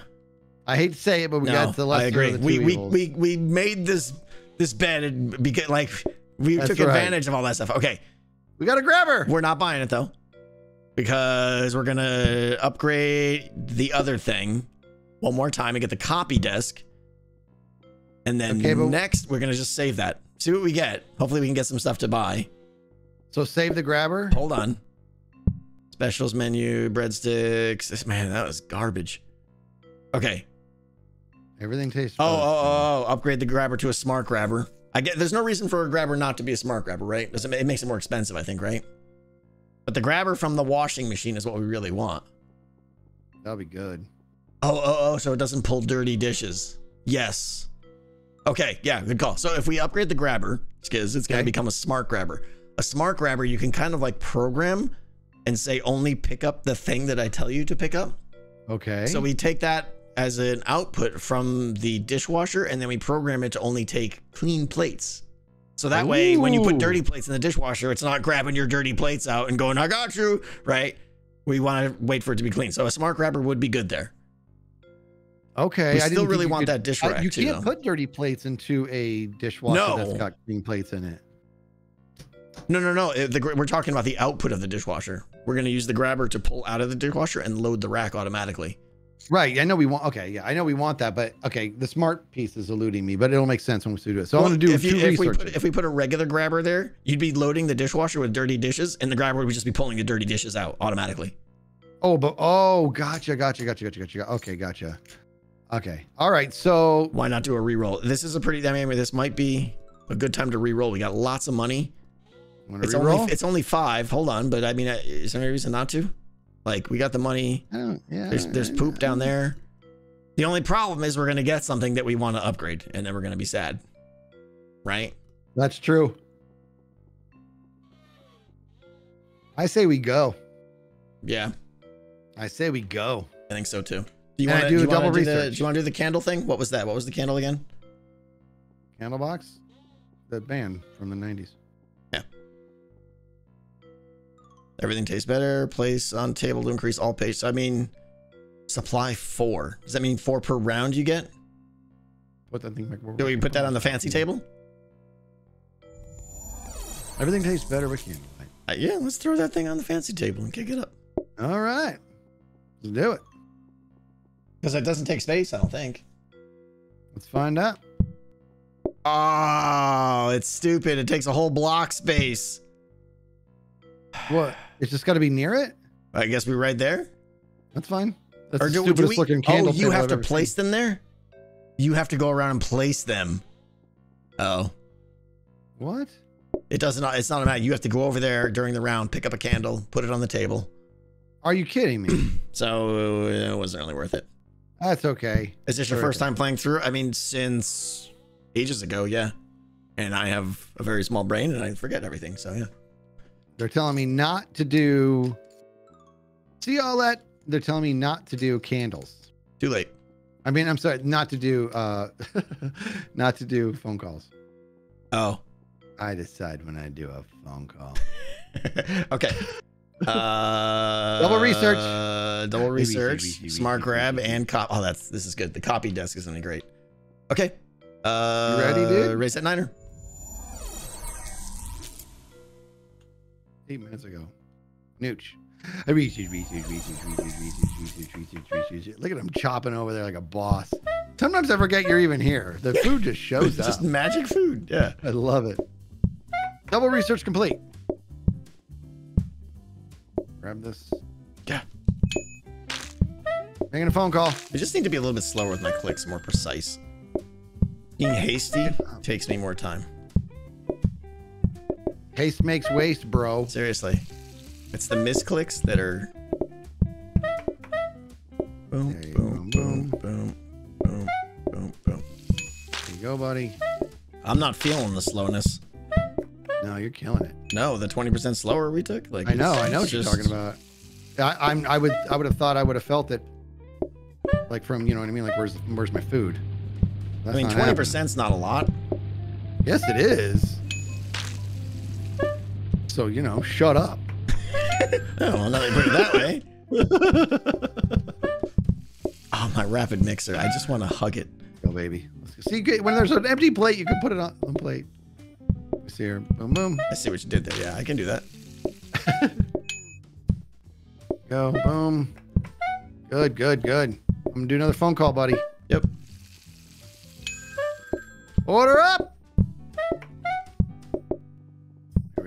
I hate to say it, but we no, got the lesser I agree. We we, we we made this this bed and because like we That's took right. advantage of all that stuff. Okay, we got a grabber. we're not buying it though because we're gonna upgrade the other thing one more time and get the copy desk, and then Okay, next we're gonna just save that. See what we get. Hopefully we can get some stuff to buy. So save the grabber. Hold on. Specials menu, breadsticks. This man, that was garbage. Okay. Everything tastes. Oh, oh, oh, oh, upgrade the grabber to a smart grabber. I get there's no reason for a grabber not to be a smart grabber, right? Doesn't it makes it more expensive, I think, right? But the grabber from the washing machine is what we really want. That'll be good. Oh, oh, oh, so it doesn't pull dirty dishes. Yes. Okay, yeah, good call. So if we upgrade the grabber, Skizz, it's gonna become a smart grabber. A smart grabber you can kind of like program and say only pick up the thing that I tell you to pick up. Okay. So we take that as an output from the dishwasher and then we program it to only take clean plates. So that way, when you put dirty plates in the dishwasher, it's not grabbing your dirty plates out and going, I got you, right? We want to wait for it to be clean. So a smart grabber would be good there. okay. We I still really want could- that dish I- rack you too, can't though. put dirty plates into a dishwasher No. that's got clean plates in it. No, no, no. it- the we're talking about the output of the dishwasher. We're going to use the grabber to pull out of the dishwasher and load the rack automatically. Right. I know we want. Okay. Yeah. I know we want that, but okay. The smart piece is eluding me, but it'll make sense when we do it. So I want to do if, you, two if we put if we put a regular grabber there, you'd be loading the dishwasher with dirty dishes, and the grabber would just be pulling the dirty dishes out automatically. oh, but oh, gotcha, gotcha, gotcha, gotcha, gotcha. Okay, gotcha. Okay. All right. So Why not do a re-roll? This is a pretty. I mean, this might be a good time to re-roll. We got lots of money. It's only it's only five. Hold on, but I mean, uh, is there any reason not to? Like, we got the money. I don't, yeah. There's there's poop down there. The only problem is we're gonna get something that we want to upgrade, and then we're gonna be sad, right? That's true. I say we go. Yeah, I say we go. I think so too. Do you want to do do, you double do the research. do you want to do the candle thing? What was that? What was the candle again? Candlebox, the band from the '90s. Everything tastes better. Place on table to increase all pace. I mean, supply four. Does that mean four per round you get? Put that thing back. where Do we put that on the fancy table? Everything tastes better with candlelight. Uh, yeah, let's throw that thing on the fancy table and kick it up. All right, let's do it. Because it doesn't take space, I don't think. Let's find out. Oh, it's stupid. It takes a whole block space. What? It's just got to be near it. I guess we're right there. That's fine. That's or the do, do we? looking Oh, you have I've to place seen. them there. You have to go around and place them. Oh, What? it doesn't. It's not a matter. You have to go over there during the round, pick up a candle, put it on the table. Are you kidding me? So it wasn't really worth it. That's okay. Is this your first time playing through? I mean, since ages ago, yeah. And I have a very small brain, and I forget everything. So yeah. They're telling me not to do. See all that? They're telling me not to do candles. Too late. I mean, I'm sorry, not to do. uh Not to do phone calls. Oh. I decide when I do a phone call. okay. Uh, Double research. Uh, double Maybe, research. maybe, maybe, smart maybe, grab maybe. and cop. Oh, that's this is good. The copy desk is only great. Okay. Uh, You ready, dude? Raise that niner. Eight minutes ago. Nooch. I research, research, research, research, research, research, research, research. Look at him chopping over there like a boss. Sometimes I forget you're even here. The food just shows up. just magic food. Yeah. I love it. Double research complete. Grab this. Yeah. Making a phone call. I just need to be a little bit slower with my clicks, more precise. Being hasty takes me more time. Haste makes waste, bro. Seriously. It's the misclicks that are boom, boom, boom, boom, boom, boom, boom. There you go, buddy. I'm not feeling the slowness. No, you're killing it. No, the 20% slower we took. Like I know, I know what you're talking about. I, I'm, I would, I would have thought I would have felt it, like from, you know what I mean? Like, where's, where's my food? I mean, 20% happening. percent's not a lot. Yes, it is. So you know, shut up. Oh, well, now you put it that way. oh, my rapid mixer. I just want to hug it. Go, baby. See, when there's an empty plate, you can put it on the plate. See here, boom, boom. I see what you did there. Yeah, I can do that. Go, boom. Good, good, good. I'm gonna do another phone call, buddy. Yep. Order up.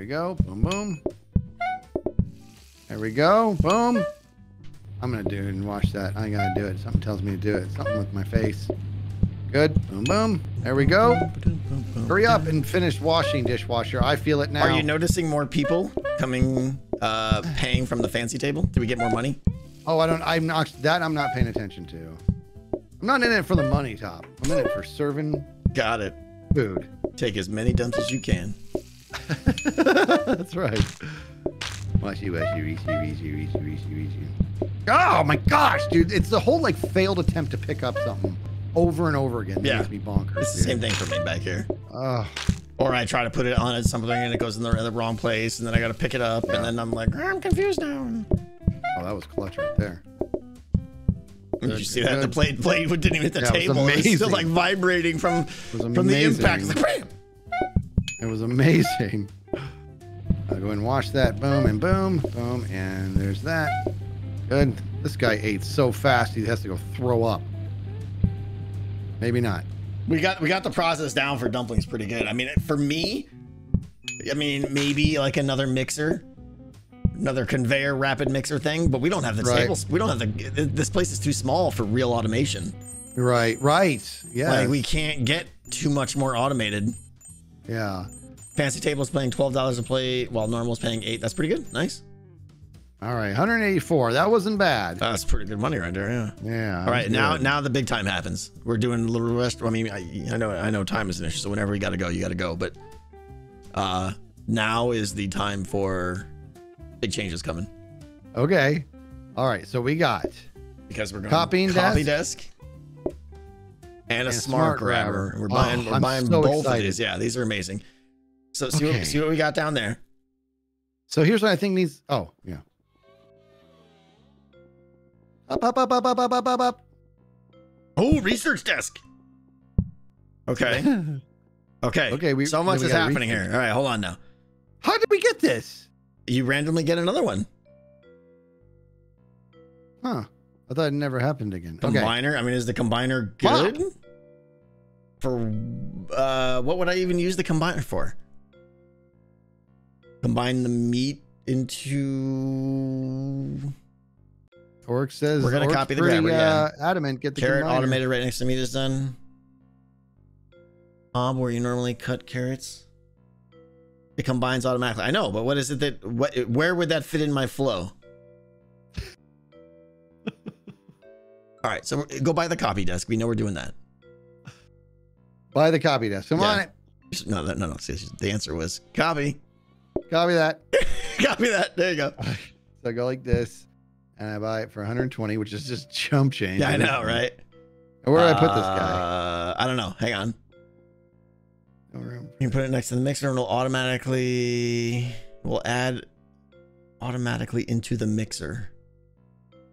We go. Boom, boom. There we go. Boom. I'm gonna do it and watch that. I gotta do it. Something tells me to do it. Something with my face. Good. Boom, boom. There we go. Hurry up and finish washing, dishwasher. I feel it now. Are you noticing more people coming, uh, paying from the fancy table? Do we get more money? Oh, I don't. I'm not. That I'm not paying attention to. I'm not in it for the money, top. I'm in it for serving Got it. food. Take as many dumps as you can. That's right. Washy, washy, reachy, reachy, reachy, reachy, reachy. Oh my gosh, dude! It's the whole like failed attempt to pick up something over and over again. that Yeah. makes me bonkers. It's the same thing for me back here. Oh, Or I try to put it on at something and it goes in the, the wrong place, and then I got to pick it up, Yeah. and then I'm like, I'm confused now. oh, that was clutch right there. Did you see that? The plate plate didn't even hit the Yeah, it was table. It was still like vibrating from from the impact. Like, bam! It was amazing. I'll go and wash that. Boom and boom, boom, and there's that. Good. This guy ate so fast he has to go throw up. Maybe not. We got we got the process down for dumplings pretty good. I mean, for me, I mean maybe like another mixer, another conveyor rapid mixer thing, but we don't have the Right. tables. We don't have the. This place is too small for real automation. Right, right. Yeah. Like we can't get too much more automated. Yeah. Fancy tables paying twelve dollars a plate, while normal's paying eight. That's pretty good. Nice. All right, 184. That wasn't bad. That's pretty good money right there. Yeah. Yeah. All right, now good. now the big time happens. We're doing a little rest. I mean, I, I know I know time is an issue, so whenever you got to go, you got to go. But uh, now is the time for big changes coming Okay. All right, so we got because we're going Copying copy desk, and a And smart, smart grabber. grabber. We're Oh, buying we're I'm buying so both excited. of these. Yeah, these are amazing. So see Okay. what, see what we got down there. So here's what I think needs. Oh, yeah. Up, up, up, up, up, up, up, up, up. Oh, research desk. Okay. Okay. Okay, we- so much we is happening research. here. All right, hold on now. How did we get this? You randomly get another one. Huh. I thought it never happened again. Okay. Combiner. I mean, is the combiner good? For uh, what would I even use the combiner for? Combine the meat into Orc says We're gonna copy the grabber, yeah. uh, adamant. Get the carrot combiner. automated right next to meat is done. Bob, where you normally cut carrots, it combines automatically. I know, but what is it that what? Where would that fit in my flow? All right, so go by the copy desk. We know we're doing that. Buy the copy desk. Come on it. No, that- no, no. The answer was copy. Copy that. copy that. There you go. So I go like this, and I buy it for 120, which is just chump change. Yeah, I know, right? Where did I put this guy? Uh, I don't know. Hang on. No room. You can put it next to the mixer, and it'll automatically will add automatically into the mixer.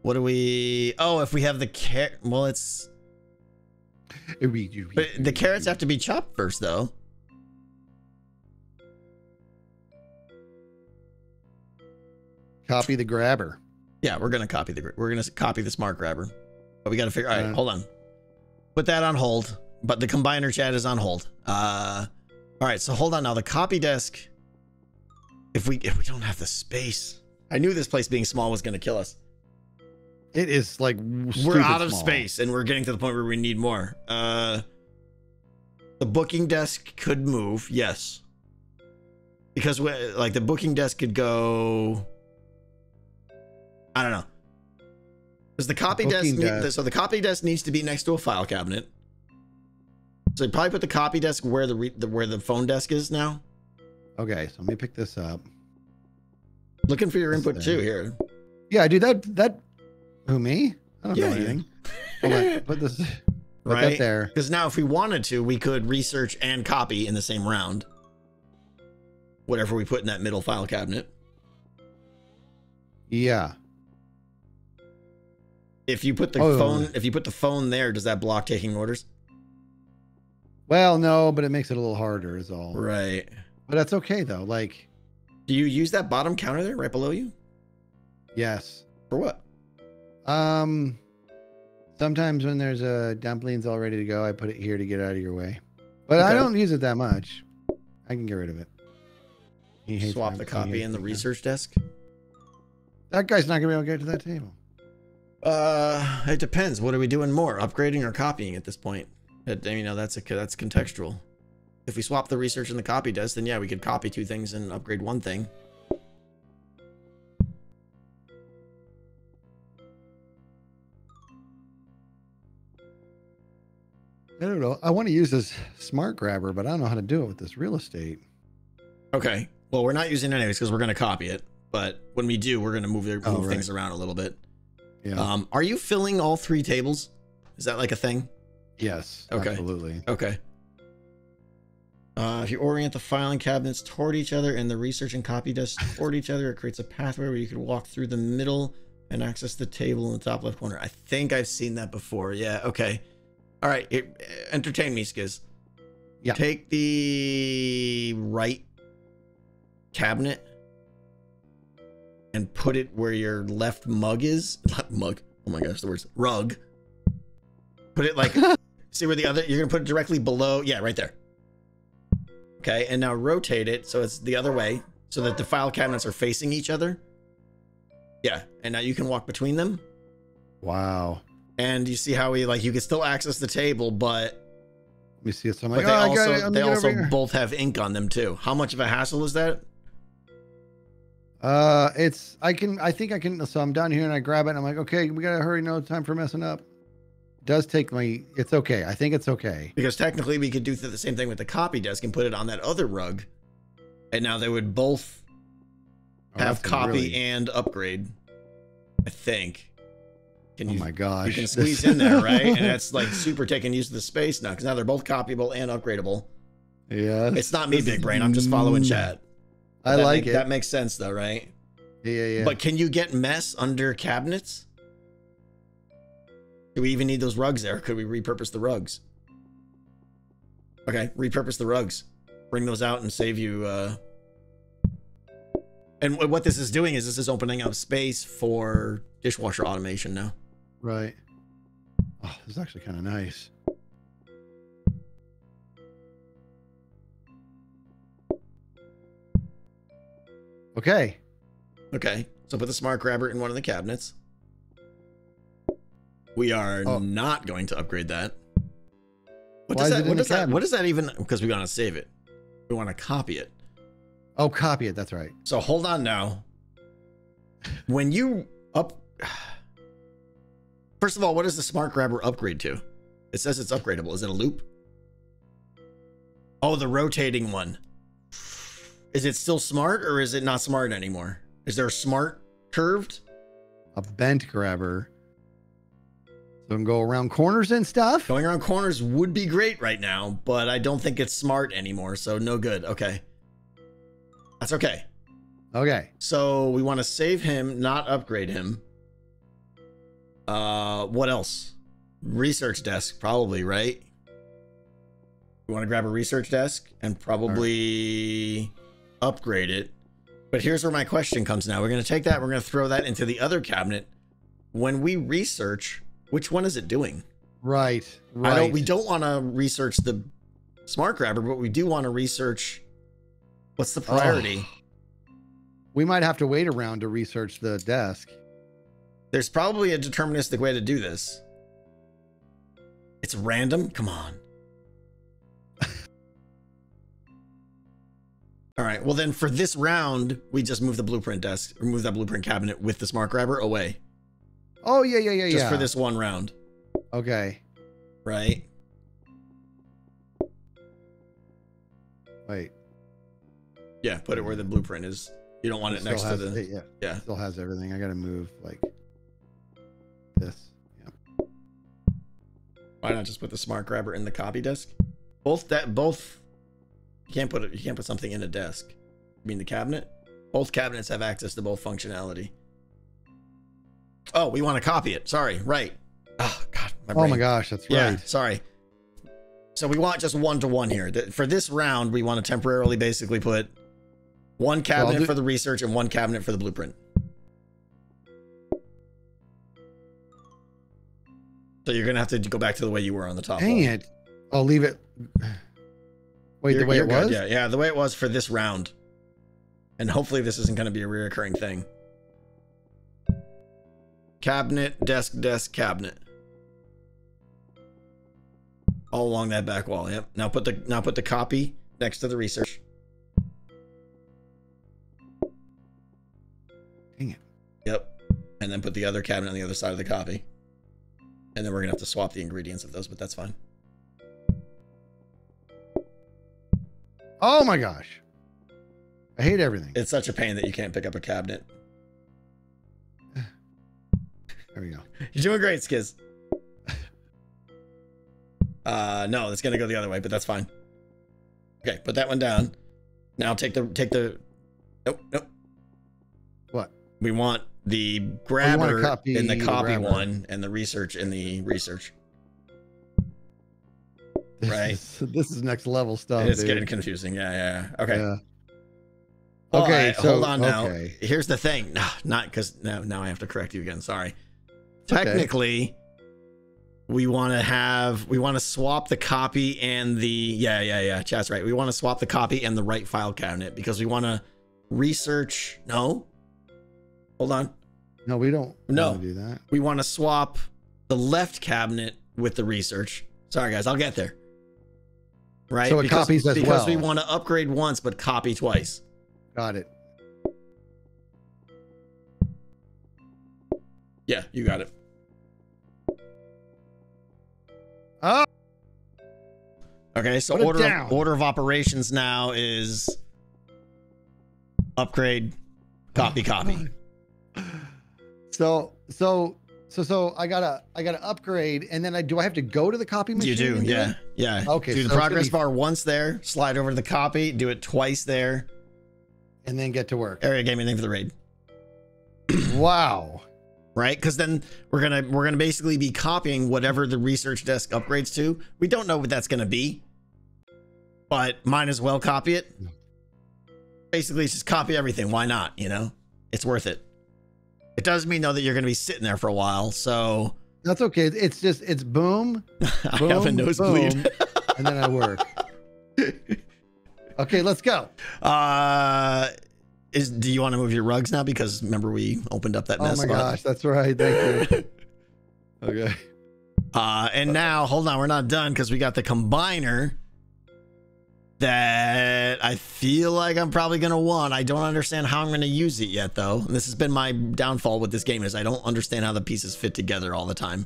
What do we? Oh, if we have the carrot. Well, it's but the carrots have to be chopped first, though. Copy the grabber. Yeah, we're gonna copy the we're gonna copy the smart grabber, but we gotta figure. All right, Uh, hold on. Put that on hold. But the combiner chat is on hold. Uh, all right. So hold on now. The copy desk. If we if we don't have the space, I knew this place being small was gonna kill us. It is like we're out of space, and we're getting to the point where we need more. Uh, the booking desk could move, yes, because we, like the booking desk could go. I don't know. Because the copy The desk, booking need- so the copy desk needs to be next to a file cabinet. So you probably put the copy desk where the, re- the where the phone desk is now. Okay, so let me pick this up. Looking for your input too here. Yeah, dude, that that who me? I don't Yeah, know you. anything. Hold on, put this put Right? that there. Because now, if we wanted to, we could research and copy in the same round. Whatever we put in that middle file cabinet. Yeah. If you put the Oh. phone, if you put the phone there, does that block taking orders? Well, no, but it makes it a little harder, is all. Right. But that's okay though. Like, Do you use that bottom counter there, right below you, yes. for what? Um, sometimes when there's a dumplings all ready to go, I put it here to get out of your way. But I don't use it that much. I can get rid of it. Swap the copy in the research desk. That guy's not gonna be able to get to that table. Uh, it depends. What are we doing more, upgrading or copying at this point? That- You know, that's a that's contextual. If we swap the research and the copy desk, then yeah, we could copy two things and upgrade one thing. I don't know. I want to use this smart grabber, but I don't know how to do it with this real estate. Okay. Well, we're not using it anyways because we're going to copy it. But when we do, we're going to move, the, Oh, right. things around a little bit. Yeah. Um, are you filling all three tables? Is that like a thing? yes. okay. Absolutely. Okay. Uh, if you orient the filing cabinets toward each other and the research and copy desks toward each other, it creates a pathway where you can walk through the middle and access the table in the top left corner. I think I've seen that before. Yeah. Okay. All right. It, uh, entertain me, Skizz. Yeah. Take the right cabinet and put it where your left mug is. Not mug. Oh my gosh, the words rug. Put it like see where the other you're gonna put it directly below. Yeah, right there. Okay, and now rotate it so it's the other way so that the file cabinets are facing each other. Yeah, and now you can walk between them. Wow. And you see how we like you can still access the table, but Let me see if I'm but like, they oh, I also it. They also both have ink on them too. How much of a hassle is that? Uh, it's I can I think I can. So I'm down here and I grab it. and I'm like, okay, we gotta hurry. No time for messing up. does take my. It's okay. I think it's okay. Because technically we could do the same thing with the copy desk and put it on that other rug. And now they would both Oh, have copy really- and upgrade. I think. Can oh you my gosh. you can squeeze in there, right? And that's like super taking use of the space now because now they're both copyable and upgradable. yeah. It's not me, big brain. I'm just following Mm. chat. I That like make- it. That makes sense though, right? yeah, yeah, yeah. But can you get mess under cabinets? Do we even need those rugs there? Could we repurpose the rugs? Okay, repurpose the rugs. Bring those out and save you. Uh... And what this is doing is this is opening up space for dishwasher automation now. Right. Oh, this is actually kind of nice. Okay. Okay, so put the smart grabber in one of the cabinets. We are Oh. not going to upgrade that. What Why does is that? What does that? What does that even? Because we want to save it. We want to copy it. Oh, copy it. That's right. So hold on now. When you up, first of all, what does the smart grabber upgrade to? It says it's upgradable. Is it a loop? Oh, the rotating one. Is it still smart or is it not smart anymore? Is there a smart curved? A bent grabber. So I can go around corners and stuff. Going around corners would be great right now, but I don't think it's smart anymore. So no good. Okay. That's okay. Okay. So we want to save him, not upgrade him. Uh, what else? Research desk, probably, right? We want to grab a research desk and probably upgrade it. But here's where my question comes now. We're going to take that, we're going to throw that into the other cabinet. When we research, which one is it doing? Right. Right. I don't, we don't want to research the smart grabber, but we do want to research what's the priority. We might have to wait around to research the desk. There's probably a deterministic way to do this. It's random? Come on. All right. Well, then for this round, we just move the blueprint desk, or move that blueprint cabinet with the smart grabber away. Oh yeah, yeah, yeah, just yeah. Just for this one round, Okay. right? Wait. Yeah, put it where the blueprint is. You don't want it still next to the. it- yeah, Yeah. still has everything. I gotta move like this. Yeah. Why not just put the smart grabber in the copy desk? Both that both. You can't put it. You can't put something in a desk. You mean the cabinet? Both cabinets have access to both functionality. Oh, we want to copy it. Sorry. Right. Ah, oh God. Oh brain. my gosh, that's Yeah. right. Sorry. So we want just one to one here. For this round, we want to temporarily basically put one cabinet do- for the research and one cabinet for the blueprint. So you're gonna have to go back to the way you were on the top. Dang it. I'll leave it. Wait, You're- the way it good, was? Yeah, yeah, the way it was for this round. And hopefully this isn't going to be a reoccurring thing. Cabinet, desk, desk, cabinet. All along that back wall. Yep. Now put the now put the copy next to the research. Dang it. Yep. And then put the other cabinet on the other side of the copy. And then we're gonna have to swap the ingredients of those, but that's fine. Oh my gosh. I hate everything. It's such a pain that you can't pick up a cabinet. There we go. You're doing great, Skizz. Uh, no, it's gonna go the other way, but that's fine. Okay, put that one down. Now take the take the. Nope, nope. What? We want the Oh, grabber copy in the the copy grabber. one and the research in the research. This Right. Is, this is next level stuff. it's getting confusing. Yeah, yeah. yeah. Okay. Yeah. Okay, right, so- hold on now. okay. Here's the thing. Nah, not because now now I have to correct you again. Sorry. okay. Technically, we want to have we want to swap the copy and the yeah yeah yeah. Chat's right. We want to swap the copy and the right file cabinet because we want to research. No, hold on. No, we don't No. want to do that. We want to swap the left cabinet with the research. Sorry guys, I'll get there. Right. So it because, copies as because we want to upgrade once but copy twice. Got it. Yeah, you got it. Oh, Okay, so order of, order of operations now is upgrade, copy, copy. Oh so so so so I gotta I gotta upgrade, and then I do I have to go to the copy machine? You do, yeah, yeah. Okay, Do the progress be- bar once there, slide over to the copy, do it twice there. and then get to work. Area gave gaming thing for the raid, Wow. right? Because then we're gonna we're gonna basically be copying whatever the research desk upgrades to. We don't know what that's gonna be, but might as well copy it. Basically, it's just copy everything. Why not? You know, it's worth it. It does mean though that you're gonna be sitting there for a while, so. That's okay. It's just it's boom, I have a nosebleed. boom, and then I work. Okay, let's go. uh, is do you want to move your rugs now? Because remember we opened up that Oh mess. my spot. gosh, that's right. Thank you. Okay. Uh, and now hold on, we're not done because we got the combiner that I feel like I'm probably gonna want. I don't understand how I'm gonna use it yet, though. And this has been my downfall with this game is I don't understand how the pieces fit together all the time.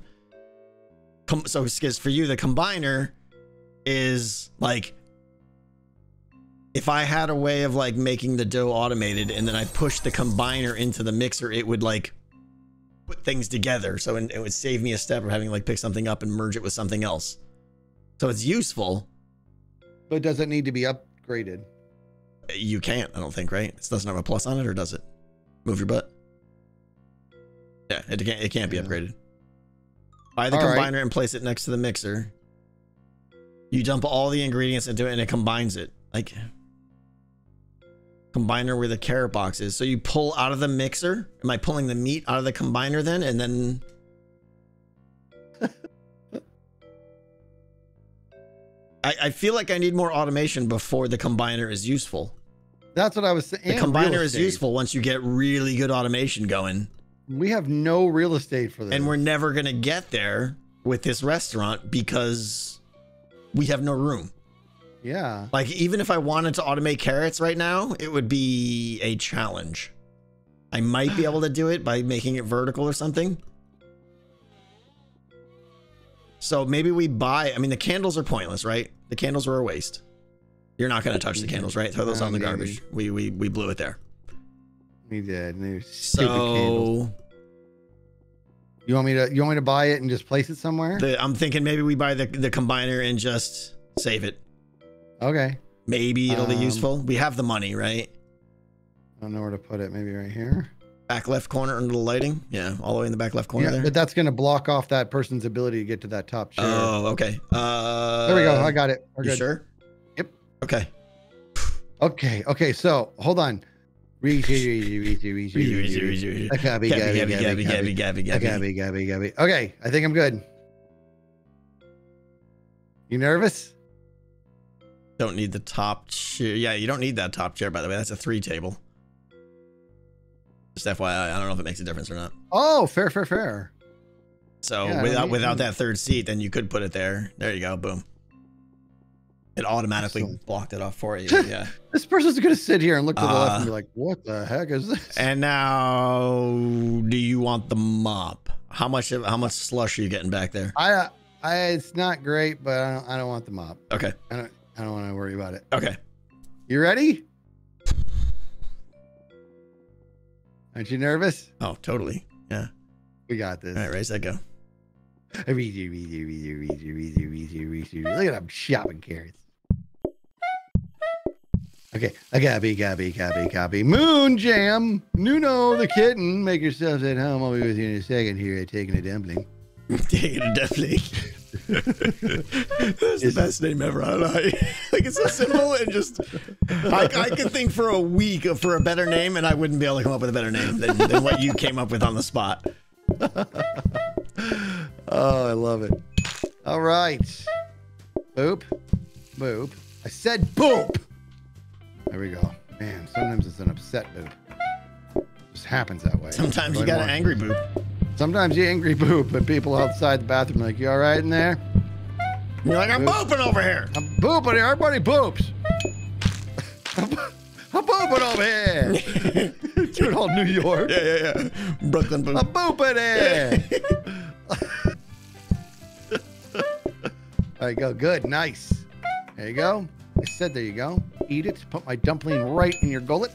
Com- so, for you, the combiner is like if I had a way of like making the dough automated and then I pushed the combiner into the mixer, it would like put things together. So it would save me a step of having to like pick something up and merge it with something else. So it's useful. But does it need to be upgraded? You can't, I don't think, right? It doesn't have a plus on it, or does it? Move your butt. Yeah, it can't. It can't be Yeah. upgraded. Buy the All right. combiner and place it next to the mixer. You dump all the ingredients into it, and it combines it. Like combiner where the carrot box is. So you pull out of the mixer. Am I pulling the meat out of the combiner then, and then? I, I feel like I need more automation before the combiner is useful. That's what I was saying. The combiner is useful once you get really good automation going. We have no real estate for this. And we're never going to get there with this restaurant because we have no room. yeah. Like, even if I wanted to automate carrots right now, it would be a challenge. I might be able to do it by making it vertical or something. So maybe we buy. I mean, the candles are pointless, right? The candles were a waste. You're not going to touch the candles, right? Throw those on the garbage. We we we blew it there. We did. and they're candles. So You want me to? You want me to buy it and just place it somewhere? the, I'm thinking maybe we buy the the combiner and just save it. okay. Maybe it'll be Um, useful. We have the money, right? I don't know where to put it. Maybe right here. Back left corner under the lighting. Yeah, all the way in the back left corner Yeah, there. but that's going to block off that person's ability to get to that top chair. Oh, okay. Uh, there we go. I got it. We're you good. sure? Yep. Okay. Okay. Okay. So hold on. Okay. I think I'm good. You nervous? Don't need the top chair. Yeah, you don't need that top chair, by the way. That's a three table. Just FYI, I don't know if it makes a difference or not. Oh, fair, fair, fair. So Yeah, without without that third seat, then you could put it there. There you go. Boom. It automatically Excellent. blocked it off for you. Yeah. This person's going to sit here and look to the left Uh, and be like, what the heck is this? and now, do you want the mop? How much? of- How much slush are you getting back there? I, I, it's not great, but I don't, I don't want the mop. Okay. I don't, I don't want to worry about it. Okay. You ready? Aren't you nervous? Oh, totally. Yeah. We got this. All right, raise that go. Read you, read you, read you, read you, read you, read you, read you. Look at them shopping carrots. Okay, I Gabby, Gabby, Gabby, Gabby. Moon Jam, Nuno the kitten. Make yourselves at home. I'll be with you in a second here at taking a dumpling. Taking a definitely. That's the best name ever. I don't know. like it's so simple and just. I, I could think for a week for a better name, and I wouldn't be able to come up with a better name than, than what you came up with on the spot. Oh, I love it. All right. Boop. Boop. I said boop. There we go. Man, sometimes it's an upset boop. Just happens that way. Sometimes you got an angry boop. Sometimes you angry boop, but people outside the bathroom are like, you all right in there? You're like, I'm booping over here. I'm booping here. Everybody boops. I'm booping over here. It all New York. Yeah, yeah, yeah. Brooklyn I'm boop. booping here. there you go. Good. Nice. There you go. I said there you go. Eat it. Put my dumpling right in your gullet.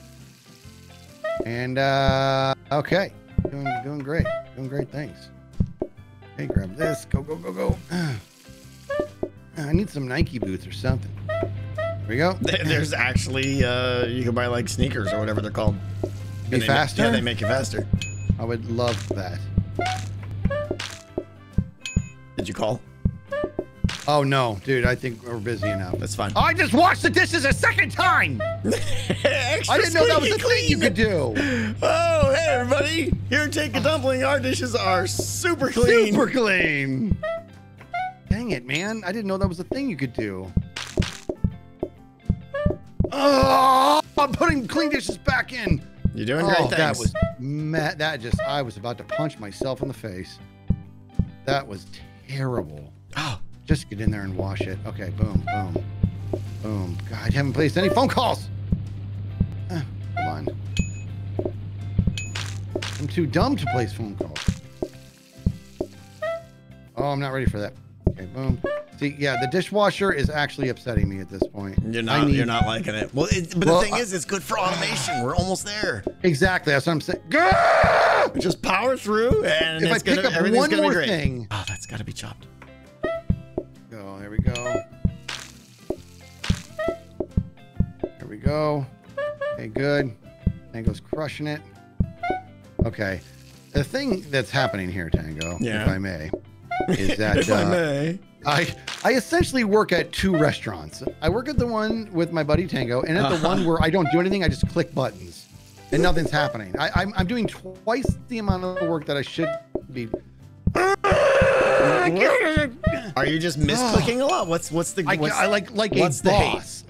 And uh okay. Doing doing great. Doing great things. Hey, grab this. Go, go, go, go. I need some Nike boots or something. There we go. There's actually, uh, you can buy like sneakers or whatever they're called. Be And they ma- faster? yeah, they make you faster. I would love that. Did you call? Oh no, dude, I think we're busy enough. That's fine. I just washed the dishes a second time. I didn't know that was a thing you could do. Oh, hey everybody! Here, take a dumpling. Our dishes are super clean. Super clean. Dang it, man. I didn't know that was a thing you could do. Oh, I'm putting clean dishes back in. You're doing oh, great oh, things. that was ma- that just I was about to punch myself in the face. That was terrible. Oh, Just get in there and wash it. Okay, boom, boom, boom. God, you haven't placed any phone calls. Ah, hold on. I'm too dumb to place phone calls. Oh, I'm not ready for that. Okay, boom. See, yeah, the dishwasher is actually upsetting me at this point. you're I not. need- You're not liking it. Well, it, but Well, the thing I- is, it's good for automation. We're almost there. Exactly. That's what I'm saying. Just power through, and If I pick gonna, up everything's one more great. thing. Oh, that's got to be chopped. Go. There we go. There we go. Okay, good. Tango's crushing it. Okay. The thing that's happening here, Tango, Yeah. if I may, is that if I uh, may. I I essentially work at two restaurants. I work at the one with my buddy Tango, and at the one where I don't do anything. I just click buttons, and nothing's happening. I, I'm I'm doing twice the amount of work that I should be. Are you just misclicking a lot? What's what's the I, what's, I like like a what's the hate? boss.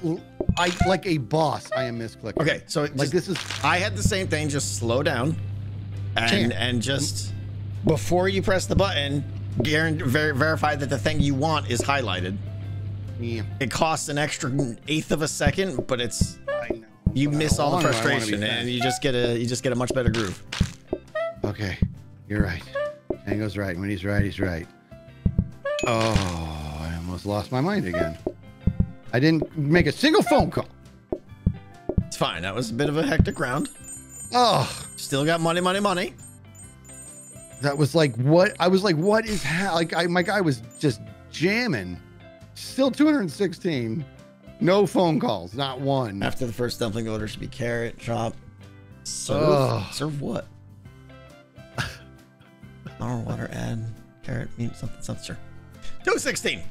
I like a boss. I am misclicking. Okay, so like just- this is I had the same thing. Just slow down, and Can't. and just before you press the button, guarantee ver- verify that the thing you want is highlighted. yeah, It costs an extra eighth of a second, but it's I know. you but miss all the long do I wanna be frustration, and you just get a you just get a much better groove. Okay, you're right. Tango's right. When he's right, he's right. Oh, I almost lost my mind again. I didn't make a single phone call. It's fine. That was a bit of a hectic round. Oh, Still got money, money, money. that was like what I was like. What is ha- like? I, my guy was just jamming. Still 216. No phone calls, not one. After the first dumpling order should be carrot, chop, serve. Ugh. Serve what? Flour, water, add carrot, meat, something, something. Sure. 216.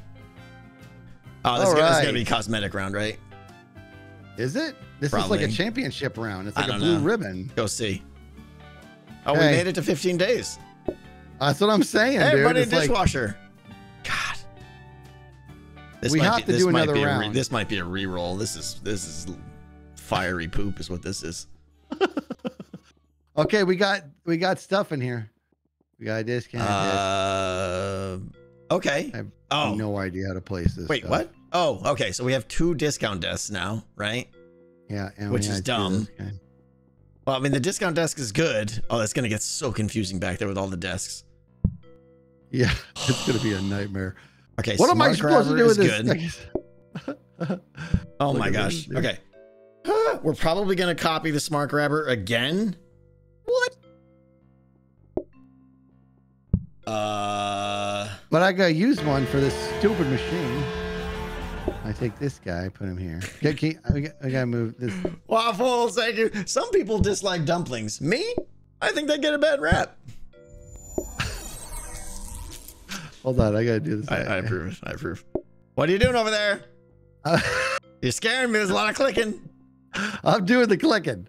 Oh, this, is All gonna, this is gonna be cosmetic round, right? Is it? This is like a championship round. It's I like a don't blue know. ribbon. Go see. Oh, we made it to 15 days. That's what I'm saying, dude. Everybody It's like, dishwasher. God. This We might have be, to this do another be a re- round. this might be a re-roll. This is this is fiery poop is what this is. okay, we got we got stuff in here. We got a discount. disc. Uh, Okay. I have Oh, no idea how to place this. wait, stuff. what? Oh, okay. So we have two discount desks now, right? Yeah, and Which is dumb. Well, I mean, the discount desk is good. Oh, that's gonna get so confusing back there with all the desks. Yeah, it's gonna be a nightmare. Okay, what am I supposed to do with is this? good. Oh Look my gosh. Okay. We're probably going to copy the smart grabber again. What? Uh But I gotta use one for this stupid machine. I take this guy, put him here. Okay, can you- I, got, I gotta move this. waffles, thank you. Some people dislike dumplings. Me? I think they get a bad rap. Hold on, I gotta do this. I, I approve. I approve. What are you doing over there? You're scaring me. There's a lot of clicking. I'm doing the clicking.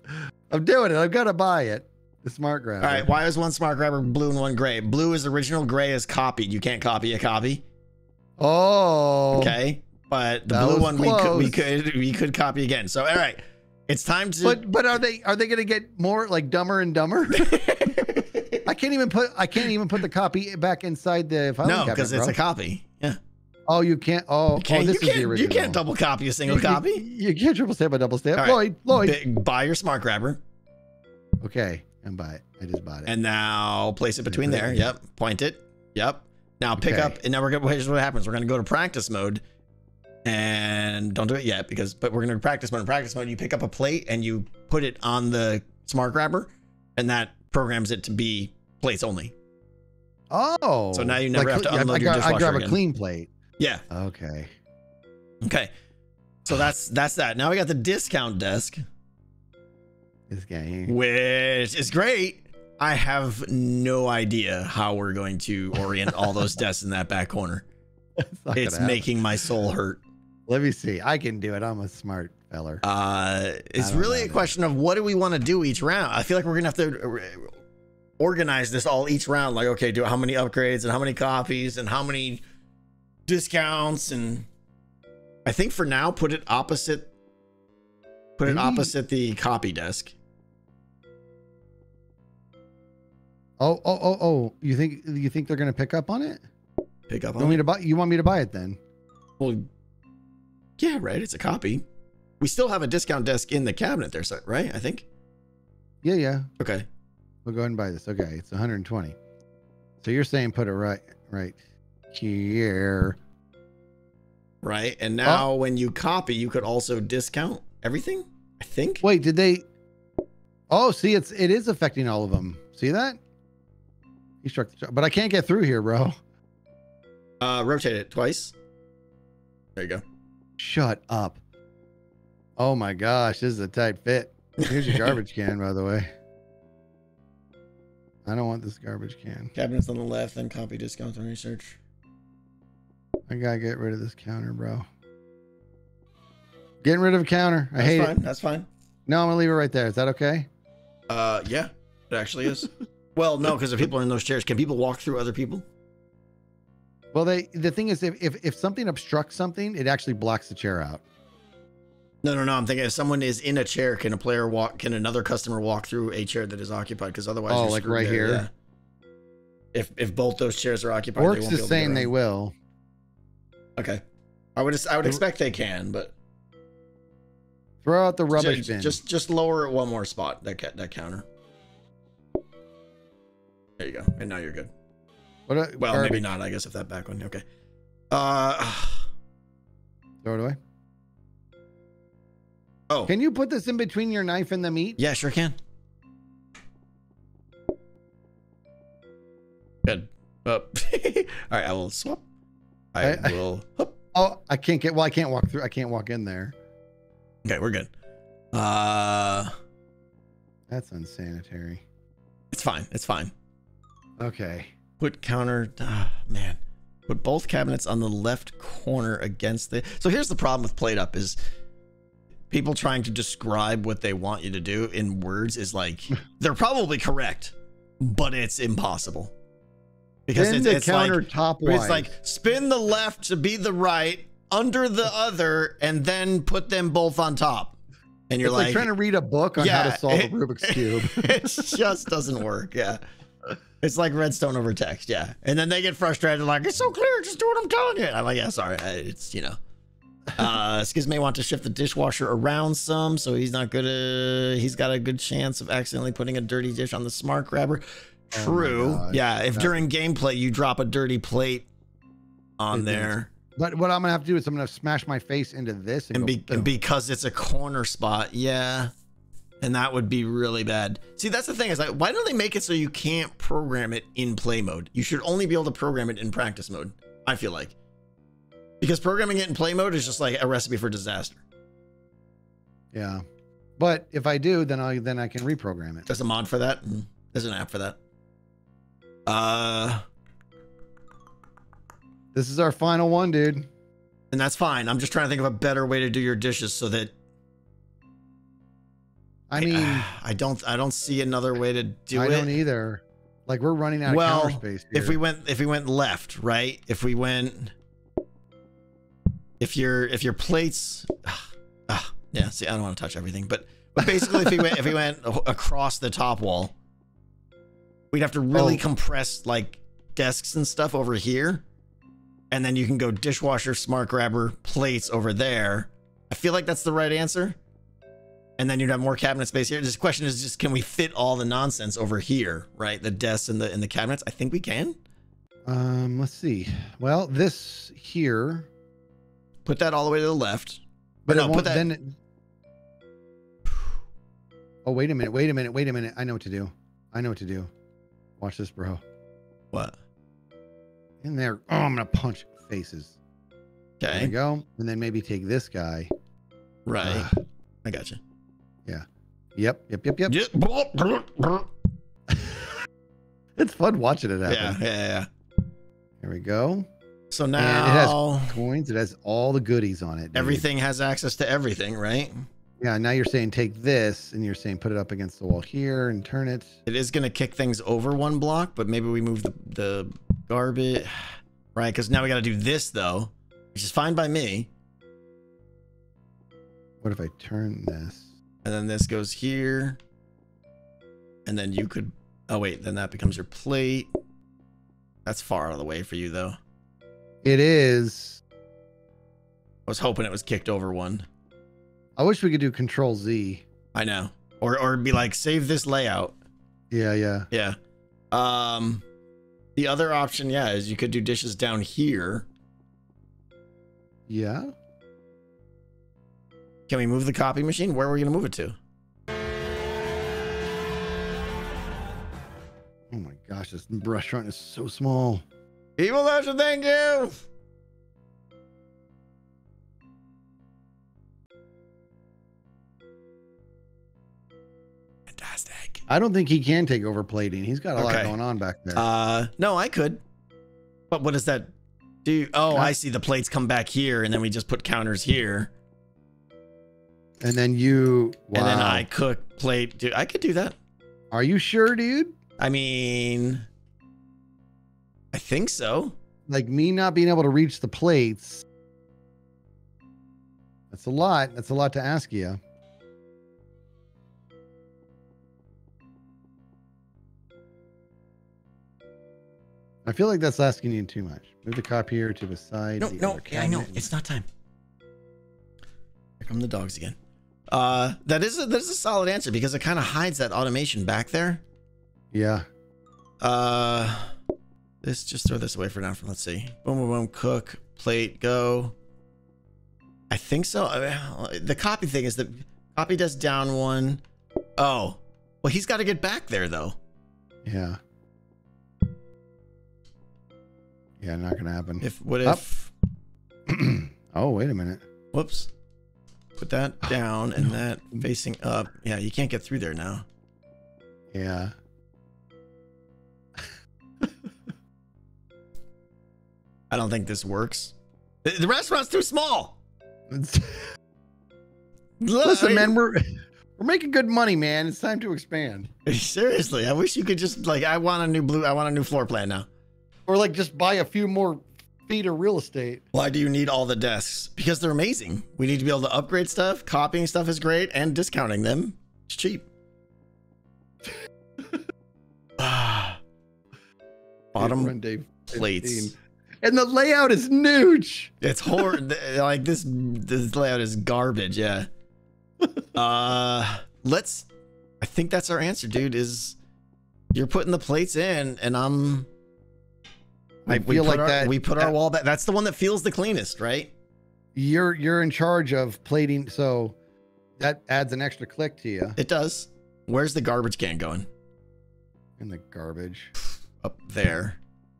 I'm doing it. I've got to buy it. The smart grabber. All right. Why is one smart grabber blue and one gray? Blue is original. Gray is copied. You can't copy a copy. Oh. Okay. But the blue one we could we could we could copy again. So all right. It's time to But but are they are they gonna get more like dumber and dumber? I can't even put I can't even put the copy back inside the filing no, because it's bro. a copy. Yeah. Oh, you can't. Oh, You can't, oh, this you, is the original. you can't double copy a single You- you- copy. You, can't triple stamp a double stamp. Right. Lloyd, Lloyd. Buy your smart grabber Okay, and buy it. I just bought it. and now place it between there. Yep. Point it. Yep. Now pick Okay. up and now we're gonna here's what happens. We're gonna go to practice mode and don't do it yet because but we're gonna practice mode. In practice mode, you pick up a plate and you put it on the smart grabber and that programs it to be plates only. oh, So now you never have to I- unload I, your gra- I dishwasher grab again. a clean plate. Yeah. Okay. Okay. So that's that's that. Now we got the discount desk. This guy here. which is great. I have no idea how we're going to orient all those desks in that back corner. It's, It's making my soul hurt. Let me see. I can do it. I'm a smart feller. Uh, it's really a question of what do we want to do each round. I feel like we're gonna have to organize this all each round. Like, okay, do how many upgrades and how many copies and how many discounts and I think for now put it opposite. Put it opposite the copy desk. Oh, oh, oh, oh. You think you think they're gonna pick up on it? Pick up You want on me it. to buy? You want me to buy it then? Well, yeah, right. It's a copy. We still have a discount desk in the cabinet there, so- right? I think. Yeah, yeah. Okay. We'll go ahead and buy this. Okay, it's 120. So you're saying put it right, right here. Right. And oh. now when you copy, you could also discount everything. I think. Wait, did they? Oh, see, it's it is affecting all of them. See that? He struck the shot, but I can't get through here, bro. Uh, rotate it twice. There you go. Shut up. Oh my gosh, this is a tight fit. Here's your garbage can, by the way. I don't want this garbage can. Cabinets on the left, then copy discounts and research. I gotta get rid of this counter, bro. Getting rid of a counter. I That's hate fine. it. That's fine. No, I'm gonna leave it right there. Is that okay? Uh, yeah, it actually is. well, no, because if people are in those chairs, can people walk through other people? Well, they the thing is, if, if if something obstructs something, it actually blocks the chair out. No, no, no. I'm thinking if someone is in a chair, can a player walk? Can another customer walk through a chair that is occupied? Because otherwise, Oh, like right there, here? Yeah. If if both those chairs are occupied, works is saying they will. Okay. I would I would The- expect they can, but Throw out the rubbish just, bin. just just lower it one more spot. That that counter. There you go. And now you're good. what a, Well, garbage. maybe not. I guess if that back one. Okay. Uh. Throw it away. Oh. Can you put this in between your knife and the meat? Yeah, sure can. Good. Uh, all right, I will swap. I, I- will. Oh, I can't get. Well, I can't walk through. I can't walk in there. Okay, we're good. Uh, That's unsanitary. it's fine. It's fine. Okay. Put counter. Ah, man. Put both cabinets on the left corner against the. So here's the problem with PlateUp is people trying to describe what they want you to do in words is like they're probably correct, but it's impossible because Spin it's, the it's like counter top it's like spin the left to be the right under the other and then put them both on top, and you're like, like, trying to read a book on how to solve it- a Rubik's cube. it just doesn't work. Yeah. It's like redstone over text. Yeah. And then they get frustrated, like, it's so clear. Just do what I'm telling you. I'm like, yeah, sorry. It's, you know. Uh, Skizz may want to shift the dishwasher around some, so he's not good. Uh, he's got a good chance of accidentally putting a dirty dish on the smart grabber. Oh True. gosh. yeah. If That- during gameplay you drop a dirty plate on It there, But what I'm gonna have to do is I'm gonna smash my face into this and, and, be, and because it's a corner spot, yeah. And that would be really bad. See, that's the thing is like, why don't they make it so you can't program it in play mode? You should only be able to program it in practice mode. I feel like because programming it in play mode is just like a recipe for disaster. yeah. But if I do, then I then I can reprogram it. There's a mod for that. Mm, There's an app for that. Uh, This is our final one, dude. and that's fine. I'm just trying to think of a better way to do your dishes so that I mean, I don't I don't see another way to do I it. I don't either. Like we're running out of Well, counter space. Here. if we went if we went left right if we went if your if your plates ah, yeah see i don't want to touch everything but but basically if we went if we went across the top wall we'd have to really Oh. compress like desks and stuff over here and then you can go dishwasher smart grabber plates over there i feel like that's the right answer and then you'd have more cabinet space here. This question is just can we fit all the nonsense over here, right? The desks and the and the cabinets. I think we can. um, let's see. Well, this here, Put that all the way to the left. but no, put that- then. It... Oh wait a minute! Wait a minute! Wait a minute! I know what to do. I know what to do. Watch this, bro. What? In there. Oh, I'm gonna punch faces. There we Okay. go. And then maybe take this guy. Right. Ugh. I got you. Yep. Yep. Yep. Yep. Yeah. It's fun watching it happen. Yeah. Yeah. yeah. There we go. So And it has Coins. It has all the goodies on it. dude. everything has access to everything, right? Yeah. Now you're saying take this, and you're saying put it up against the wall here and turn it. It is going to kick things over one block, but maybe we move the, the garbage, right? Because now we got to do this though, which is fine by me. What if I turn this? And then this goes here. And then you could. Oh, wait. Then that becomes your plate. That's far out of the way for you, though. It is. I was hoping it was kicked over one. I wish we could do Control Z. I know. Or, or be like, save this layout. Yeah. Yeah. Yeah. Um, the other option, yeah, is you could do dishes down here. Yeah. Can we move the copy machine? Where are we going to move it to? Oh my gosh, this restaurant is so small. Evil Ocean, thank you. Fantastic. I don't think he can take over plating. He's got a lot going on back there. Uh, no, I could. But what does that do? Oh, I see. The plates come back here, and then we just put counters here, and then you. Wow. and then I cook plate. Dude, I could do that. Are you sure, dude? I mean, I think so. Like me not being able to reach the plates. That's a lot. That's a lot to ask you. I feel like that's asking you too much. Move the copier to the side. No, no, yeah, I know. It's not time. Here come the dogs again. Uh, that is a, that is a solid answer because it kind of hides that automation back there. Yeah. Uh, this just throw this away for now. For let's see. Boom, boom, boom. Cook plate go. I think so. Uh, The copy thing is that copy does down one. Oh, well, he's got to get back there though. Yeah. Yeah, not gonna happen. If what if? oh, wait a minute. Whoops. Put that oh, down and that facing up. Yeah, you can't get through there now. Yeah. I don't think this works. The, the restaurant's too small. Listen, man, we're we're making good money, man. It's time to expand. Seriously, I wish you could just like. I want a new blue. I want a new floor plan now. Or like just buy a few more feet of real estate. Why do you need all the desks? Because they're amazing. We need to be able to upgrade stuff. Copying stuff is great, and discounting them it's cheap. Ah. Bottom Dave plates. 15. And the layout is nooch. It's horrible. like this, this layout is garbage. Yeah. Uh, let's. I think that's our answer, dude. Is you're putting the plates in, and I'm. I we feel put like our, that- We put our that- wall back. That's the one that feels the cleanest, right? You're you're in charge of plating, so that adds an extra click to you It does. Where's the garbage can going? in the garbage. Up there.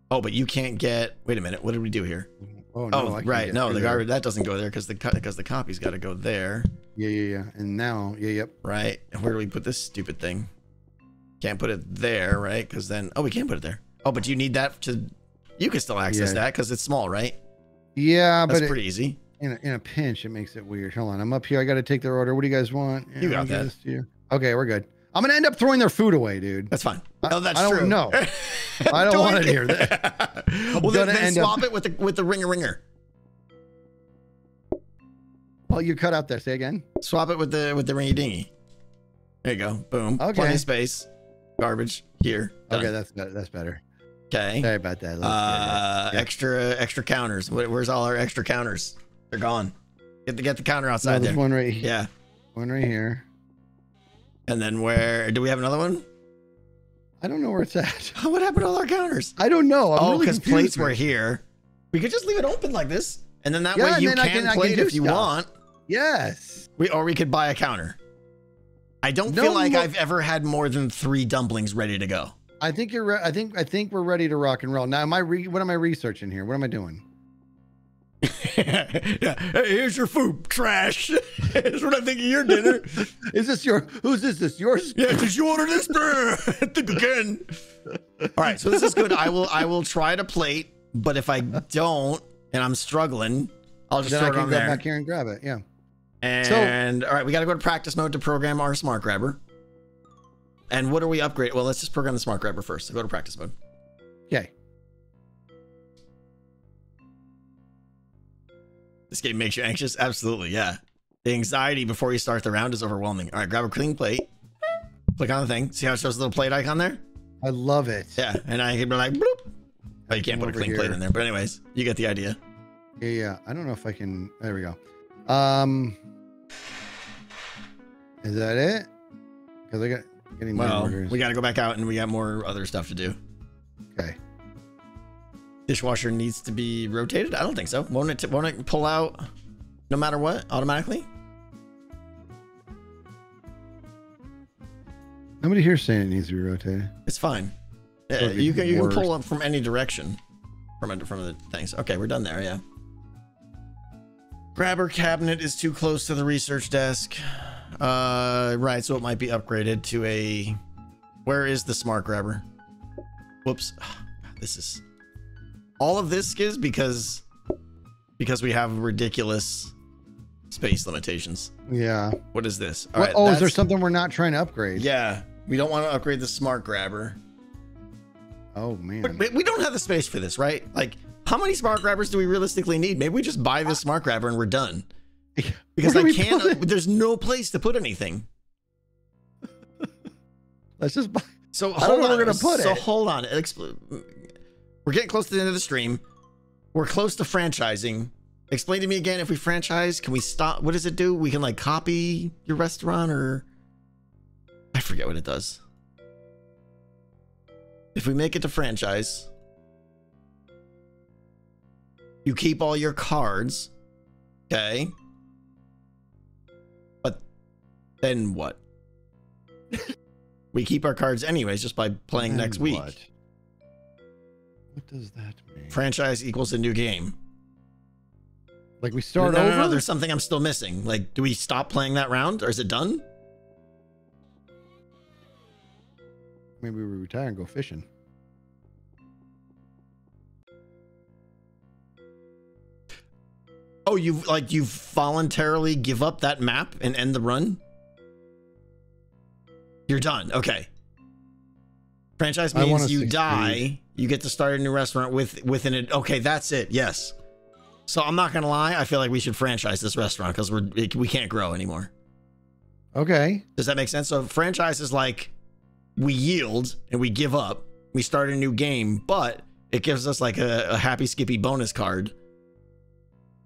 Oh, but you can't get. Wait a minute. What did we do here? Oh no, oh, right. No, the there. garbage that doesn't go there because the because the copy's got to go there, Yeah, yeah, yeah. And now, yeah, yep. right? Where do we put this stupid thing? Can't put it there, right? Because then, oh, we can put it there. Oh, but you need that to. You can still access Yeah. that because it's small, right? Yeah, That's but it- pretty easy. in a, in a pinch, it makes it weird. Hold on, I'm up here. I got to take their order. What do you guys want? You got that. this to you. Okay, we're good. I'm gonna end up throwing their food away, dude. That's fine. I- oh, that's I don't true. know. I don't want it here. well, then, then end up- swap it with the with the ringer ringer. Well, you cut out there. Say again. Swap it with the with the ringy dingy. There you go. Boom. Okay. Plenty of space. Garbage here. Okay, that's better. That's better. Okay. Sorry about that. Uh, yeah. extra extra counters. Where's all our extra counters? They're gone. Get the get the counter No, outside there's there. one right here. Yeah. One right here. And then where do we have another one? I don't know where it's at. Oh, what happened to all our counters? I don't know. I'm oh, really because confused, plates were here. We could just leave it open like this, and then that Yeah, way you can, can- can plate if you stuff. want. Yes. We or we could buy a counter. I don't No feel like I've ever had more than three dumplings ready to go. I think you're. Re- I think. I think we're ready to rock and roll. Now, am I? Re- what am I researching here? What am I doing? yeah. Hey, here's your food. Trash. That's what I think of your dinner. Is this your? Who's this? This yours? Yeah, did you order this? Think again. All right, so this is good. I will I will try to plate, but if I don't and I'm struggling, I'll just Then I throw it on go there. back here and grab it. Yeah. And all right, we got to go to practice mode to program our smart grabber. And what are we upgrade? Well, let's just program the smart grabber first. So go to practice mode. Yay. This game makes you anxious. Absolutely, yeah. The anxiety before you start the round is overwhelming. All right, grab a clean plate. Click on the thing. See how it shows the little plate icon there? I love it. Yeah, and I can be like, bloop. Oh, you can't put a clean plate in there. But anyways, you get the idea. Yeah, yeah. I don't know if I can. There we go. Um, is that it? Because I got getting more Well, we got to go back out and we got more other stuff to do. okay. Dishwasher needs to be rotated. I don't think so. Won't it? Won't it pull out no matter what automatically? Nobody here saying it needs to be rotated. It's fine. Yeah, uh, you can you can pull up from any direction from from the things. Okay, we're done there. Yeah. Grabber cabinet is too close to the research desk. Uh, right. So it might be upgraded to a. Where is the smart grabber? Whoops. This is. All of this is because because we have ridiculous space limitations. Yeah. What is this? All What, right, oh, is there something we're not trying to upgrade? Yeah, we don't want to upgrade the smart grabber. Oh man. But, but we don't have the space for this, right? Like, how many smart grabbers do we realistically need? Maybe we just buy this smart grabber and we're done. Because I can't. it? There's no place to put anything. Let's just buy. So I don't hold know on. we're gonna put so it. hold on. We're getting close to the end of the stream. We're close to franchising. Explain to me again. If we franchise, can we stop? What does it do? We can like copy your restaurant, or I forget what it does. If we make it to franchise, You keep all your cards. Okay. Then what? we keep our cards anyways just by playing Then next week. What? What does that mean? Franchise equals a new game. Like we start no, over? no, no, there's something I'm still missing. Like, do we stop playing that round or is it done? Maybe we retire and go fishing. Oh, you've like you've voluntarily give up that map and end the run? You're done. Okay. Franchise means you die, you get to start a new restaurant with within it. Okay, that's it. Yes. So I'm not gonna lie. I feel like we should franchise this restaurant because we're we can't grow anymore. Okay. Does that make sense? So franchise is like we yield and we give up. We start a new game, but it gives us like a, a happy skippy bonus card.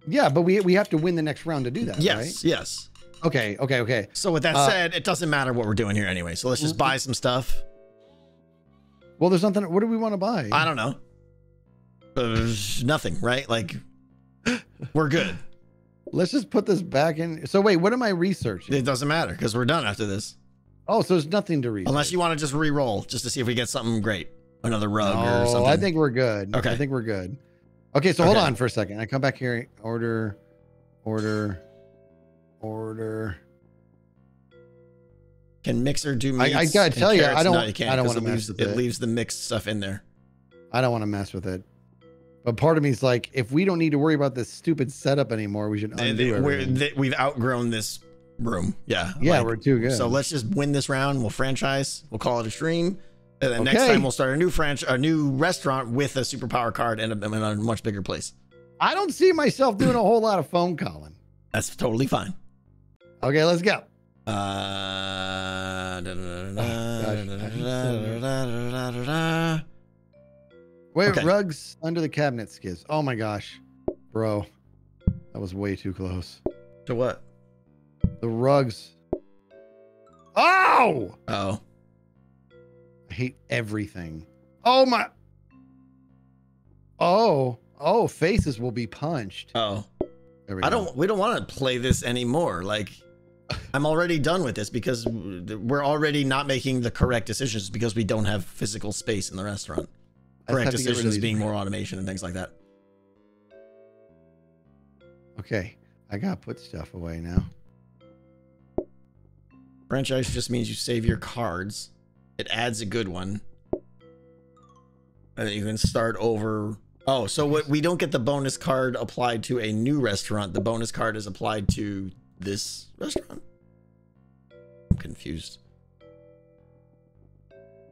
Yeah, but we we have to win the next round to do that, Yes, yes. Okay, okay, okay. So with that Uh, said, it doesn't matter what we're doing here anyway. So let's just buy some stuff. Well, there's nothing. What do we want to buy? I don't know. Uh, nothing, right? Like we're good. Let's just put this back in. So wait, what am I researching? It doesn't matter because we're done after this. Oh, so there's nothing to research. Unless you want to just re-roll just to see if we get something great, another rug or Oh, something. I think we're good. Okay. I think we're good. Okay, so hold on for a second. I come back here. Order, order, order. Can mixer do I- meats? I gotta tell you, I don't- No, you can't I don't wanna it mess with it it. leaves the mixed stuff in there. I don't want to mess with it. But part of me is like, if we don't need to worry about this stupid setup anymore, we should undo they- we're, they, We've outgrown this room. Yeah. yeah, like- we're too good. So let's just win this round. We'll franchise. We'll call it a stream. And then next time we'll start a new franchise, a new restaurant with a superpower card and a, in a much bigger place. I don't see myself doing a whole lot of phone calling. That's totally fine. Okay, let's go. Uh, Oh. Wait, Okay. rugs under the cabinet skids. Oh my gosh, bro, that was way too close. To what? The rugs. Oh, Oh, I hate everything. Oh my. Oh, oh, faces will be punched. oh. I don't. We don't want to play this anymore. Like, I'm already done with this because we're already not making the correct decisions because we don't have physical space in the restaurant. Correct have to get rid of decisions being more automation and things like that. Okay, I gotta put stuff away now. Franchise just means you save your cards. It adds a good one. And then you can start over. Oh, so what we don't get the bonus card applied to a new restaurant. The bonus card is applied to this restaurant. I'm confused.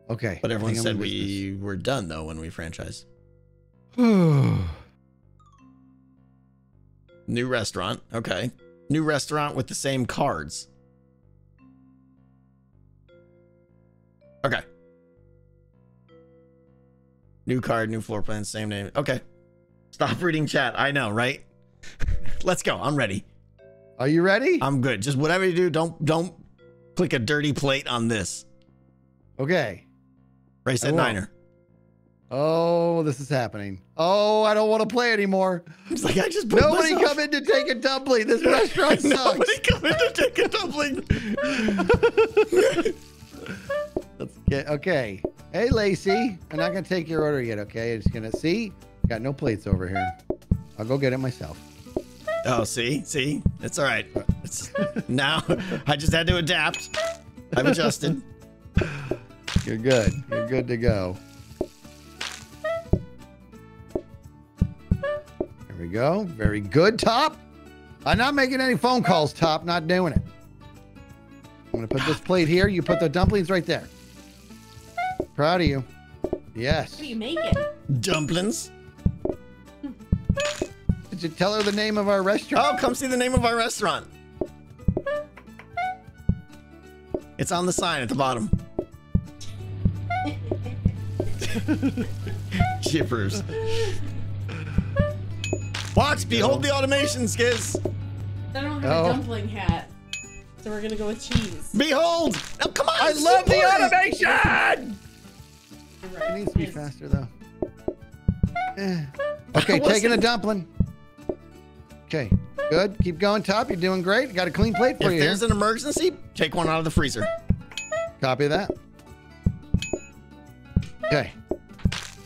Okay, But everyone said we were done though when we franchise. New restaurant. Okay. New restaurant with the same cards. Okay. New card, new floor plan, same name. Okay. Stop reading chat. I know, right? Let's go. I'm ready. Are you ready? I'm good. Just whatever you do, don't don't click a dirty plate on this. okay. Race I at won't. Niner. Oh, this is happening. Oh, I don't want to play anymore. It's like I just put Nobody myself- come in to take a dumpling. This restaurant sucks. Nobody come in to take a dumpling. Get okay. Hey, Lacey, I'm not gonna take your order yet. Okay, I'm just gonna see. Got no plates over here. I'll go get it myself. Oh, see, see, it's all right. It's now. I just had to adapt. I've adjusted. You're good. You're good to go. There we go. Very good, Top. I'm not making any phone calls, Top. Not doing it. I'm gonna put this plate here. You put the dumplings right there. Proud of you. Yes. What do you make it? Dumplings. Did you tell her the name of our restaurant? Oh, come see the name of our restaurant. It's on the sign at the bottom. Shippers. Watch, behold the automation, Skizz. I don't have Oh. a dumpling hat. So we're gonna go with cheese. Behold. Oh, come on. I it's love the automation. Right. It needs to be It's- faster though. Eh. Okay, taking a dumpling. Okay, good. Keep going, top. You're doing great. Got a clean plate for If you. there's here. an emergency, take one out of the freezer. Copy that. Okay.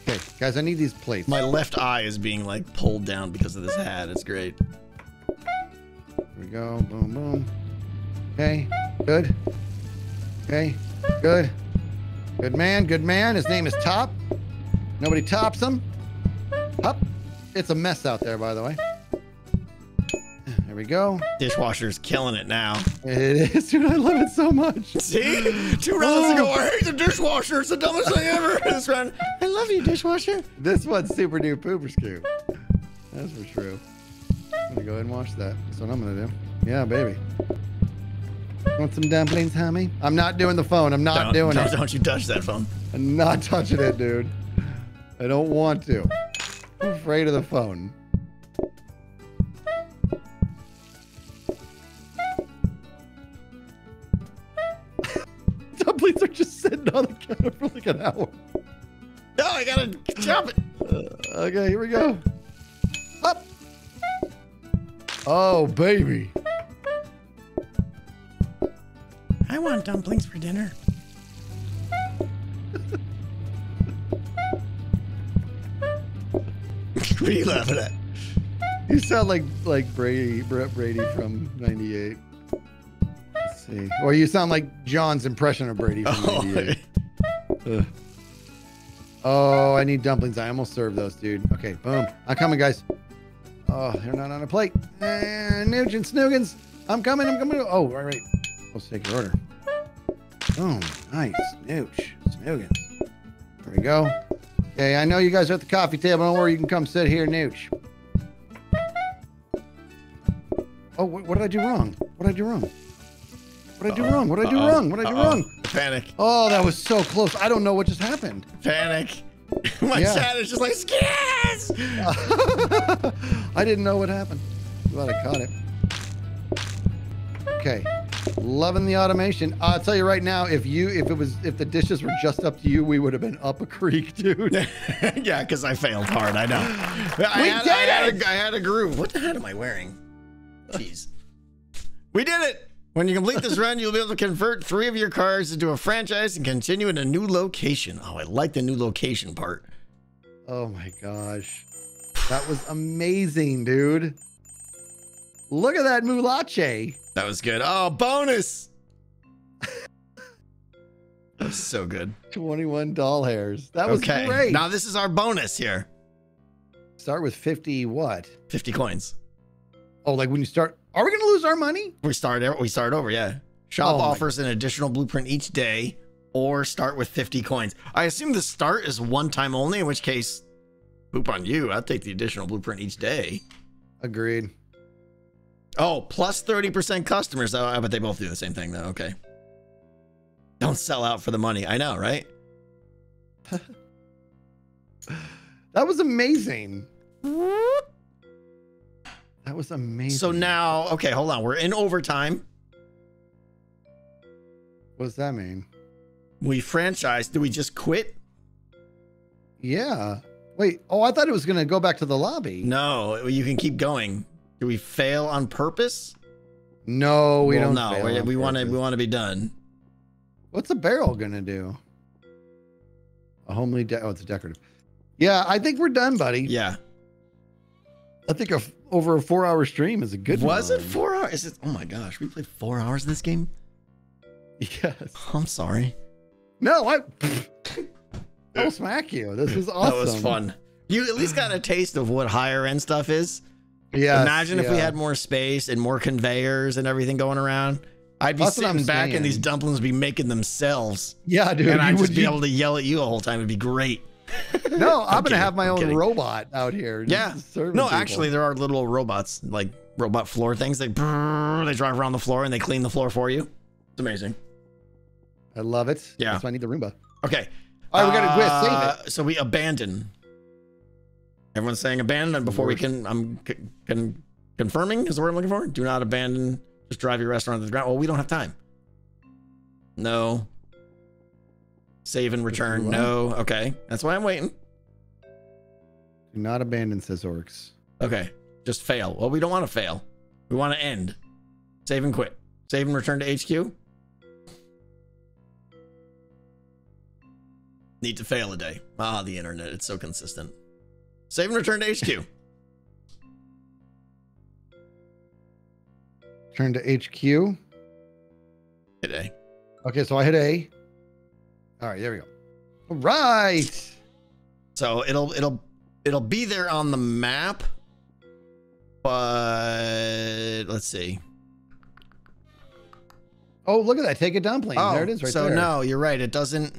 Okay, guys, I need these plates. My left eye is being like pulled down because of this hat. It's great. Here we go. Boom, boom. Okay, good. Okay, good. Good man, good man. His name is Top. Nobody tops him. Up. It's a mess out there, by the way. There we go. Dishwasher's killing it now. It is, dude. I love it so much. See? Two rounds ago, oh. I hate the dishwasher. It's the dumbest thing ever. This round, I love you, dishwasher. This one's super new pooper scoop. That's for true. I'm gonna go ahead and wash that. That's what I'm gonna do. Yeah, baby. Want some dumplings, homie? I'm not doing the phone. I'm not Don't, doing don't, it. don't you touch that phone. I'm not touching it, dude. I don't want to. I'm afraid of the phone. Dumplings are just sitting on the counter for like an hour. No, I gotta chop it. Uh, okay, here we go. Up. Oh, baby. I want dumplings for dinner. what are you laughing at? You sound like like Brady, Brett Brady from '98. See. Or you sound like John's impression of Brady from Oh, Oh, I need dumplings. I almost served those, dude. Okay, boom. I'm coming, guys. Oh, they're not on a plate. And Nugent Snoogans. I'm coming. I'm coming. Oh, right, right. Let's take your order. Boom. Nice. Nooch. Snoogans. There we go. Okay, I know you guys are at the coffee table. Don't worry. You can come sit here, Nooch. Oh, what, what did I do wrong? What did I do wrong? What did I do wrong? What did I do wrong? What did I do wrong? Panic. Oh, that was so close. I don't know what just happened. Panic. My Yeah. chat is just like, yes! I didn't know what happened. Glad I caught it. Okay. Loving the automation. I'll tell you right now, if you if it was if the dishes were just up to you, we would have been up a creek, dude. yeah, because I failed hard. I know. I, We had, did I, had it! a, I had a groove. What the heck am I wearing? Jeez. We did it. When you complete this run, you'll be able to convert three of your cars into a franchise and continue in a new location. Oh, I like the new location part. Oh my gosh. That was amazing, dude. Look at that mulache. That was good. Oh, bonus. that was so good. 21 doll hairs. That was okay. great. Now this is our bonus here. Start with 50 what? 50 coins. Oh, like when you start Are we going to lose our money? We start we start over, yeah. Shop Oh offers an additional blueprint each day or start with 50 coins. I assume the start is one time only, in which case poop on you. I'll take the additional blueprint each day. Agreed. Oh, plus 30% customers. Oh, I bet they both do the same thing though. Okay. Don't sell out for the money. I know, right? That was amazing. That was amazing. So now, okay, hold on. We're in overtime. what does that mean? We franchise. Do we just quit? Yeah. Wait. Oh, I thought it was going to go back to the lobby. No, you can keep going. Do we fail on purpose? No, we Well, don't. No, we, we want to. We want to be done. What's a barrel gonna do? A homely. De- oh, it's decorative. Yeah, I think we're done, buddy. Yeah. I think a f- over a four-hour stream is a good. Was it four hours? Is it? Oh my gosh, we played four hours of this game. Yes. I'm sorry. No, I. I'll smack you. This was awesome. That was fun. You at least got a taste of what higher end stuff is. Yeah. Imagine if we had more space and more conveyors and everything going around. I'd be That's sitting back and these dumplings would be making themselves. Yeah, dude. and I'd just would be you- able to yell at you the whole time. It'd be great. No, I'm, gonna have my I'm own kidding. robot out here. Yeah. No, people. actually, there are little robots, like robot floor things. They brrr, they drive around the floor and they clean the floor for you. It's amazing. I love it. Yeah. That's why I need the Roomba. Okay. All right, we gotta quit. Save Uh, it. So we abandon. Everyone's saying abandon, before we can, I'm can confirming is the word I'm looking for. Do not abandon. Just drive your restaurant to the ground. Well, we don't have time. No. Save and return. No. Okay, that's why I'm waiting. Do not abandon, says Orcs. Okay. Just fail. Well, we don't want to fail. We want to end. Save and quit. Save and return to HQ. Need to fail a day. Ah, the internet. It's so consistent. Save and return to HQ. Turn to HQ. Hit a. Okay, so I hit A. All right, there we go. All right. So it'll it'll it'll be there on the map. But let's see. Oh, look at that. Take it down plane. Oh, there it is right so there. no, you're right. It doesn't.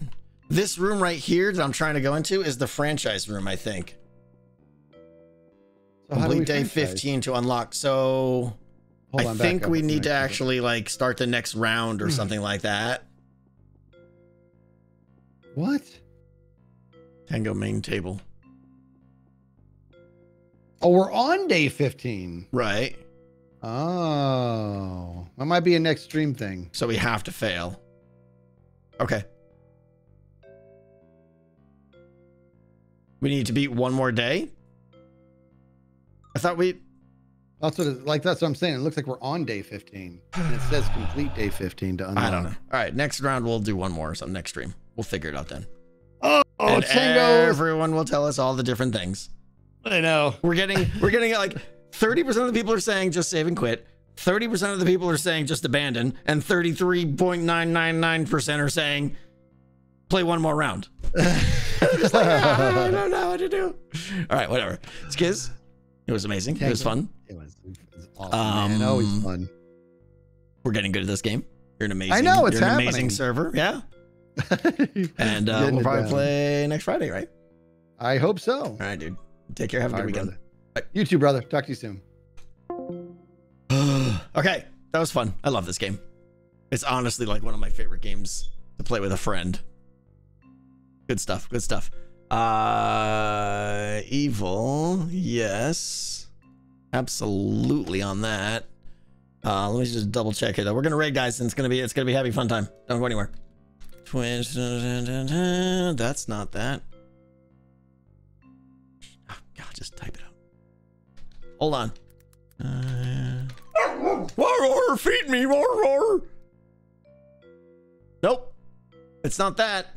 This room right here that I'm trying to go into is the franchise room. I think. So how do we Complete day franchise? 15 to unlock. So Hold I think we need to actually like start the next round Hmm. or something like that. What? Tango main table. Oh, we're on day 15. Right. Oh, that might be a next stream thing. So we have to fail. Okay. We need to beat one more day. I thought we. That's what it, like that's what I'm saying. It looks like we're on day 15. And it says complete day 15 to unlock. I don't know. All right, next round we'll do one more. So next stream we'll figure it out then. Oh, and Tango. everyone will tell us all the different things. I know. We're getting we're getting like 30% of the people are saying just save and quit. 30% of the people are saying just abandon, and 33.999% are saying play one more round. Like, "Ah, I don't know what to do. All right, whatever. Skizz, it was amazing. It was fun. It was, it was awesome, man. Always Um, fun. We're getting good at this game. You're an amazing. I know, it's you're an happening. amazing server. Yeah, and uh, we'll probably down. play next Friday, right? I hope so. All right, dude. Take care. Have a All good right, weekend. brother. You too, brother. Talk to you soon. okay, that was fun. I love this game. It's honestly like one of my favorite games to play with a friend. Good stuff. Good stuff. Uh, evil. Yes, absolutely on that. Uh, let me just double check it. Though. We're gonna raid, guys, and it's gonna be it's gonna be a happy fun time. Don't go anywhere. Twitch. That's not that. Oh, God, just type it out. Hold on. Uh, roar, feed me, roar, roar. Nope, it's not that.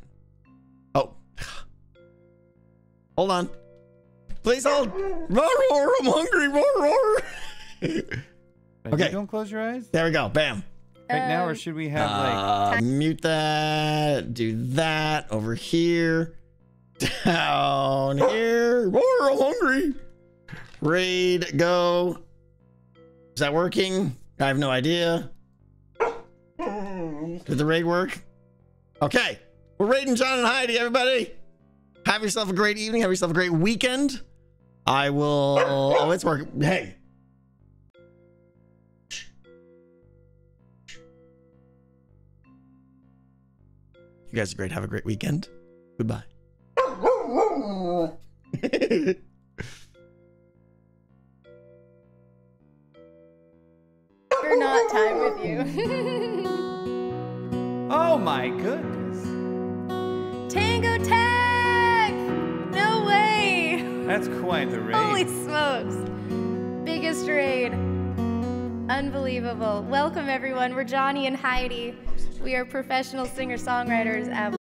Oh, hold on. Please hold. Roar, roar, I'm hungry. Roar, roar. Okay. Don't close your eyes. there we go. Bam. Right now, or Um, should we have like? Uh, mute that. Do that over here. Down here. Roar, I'm hungry. Raid, go. Is that working? I have no idea. Did the raid work? Okay. We're raiding John and Heidi, everybody. Have yourself a great evening. Have yourself a great weekend. I will. Oh, it's working. Hey. You guys are great. Have a great weekend. Goodbye. We're not time with you. Oh my goodness, Tango Tek! No way! that's quite the raid. Holy smokes! Biggest raid. Unbelievable. Welcome, everyone. We're Johnny and Heidi. We are professional singer songwriters. Um,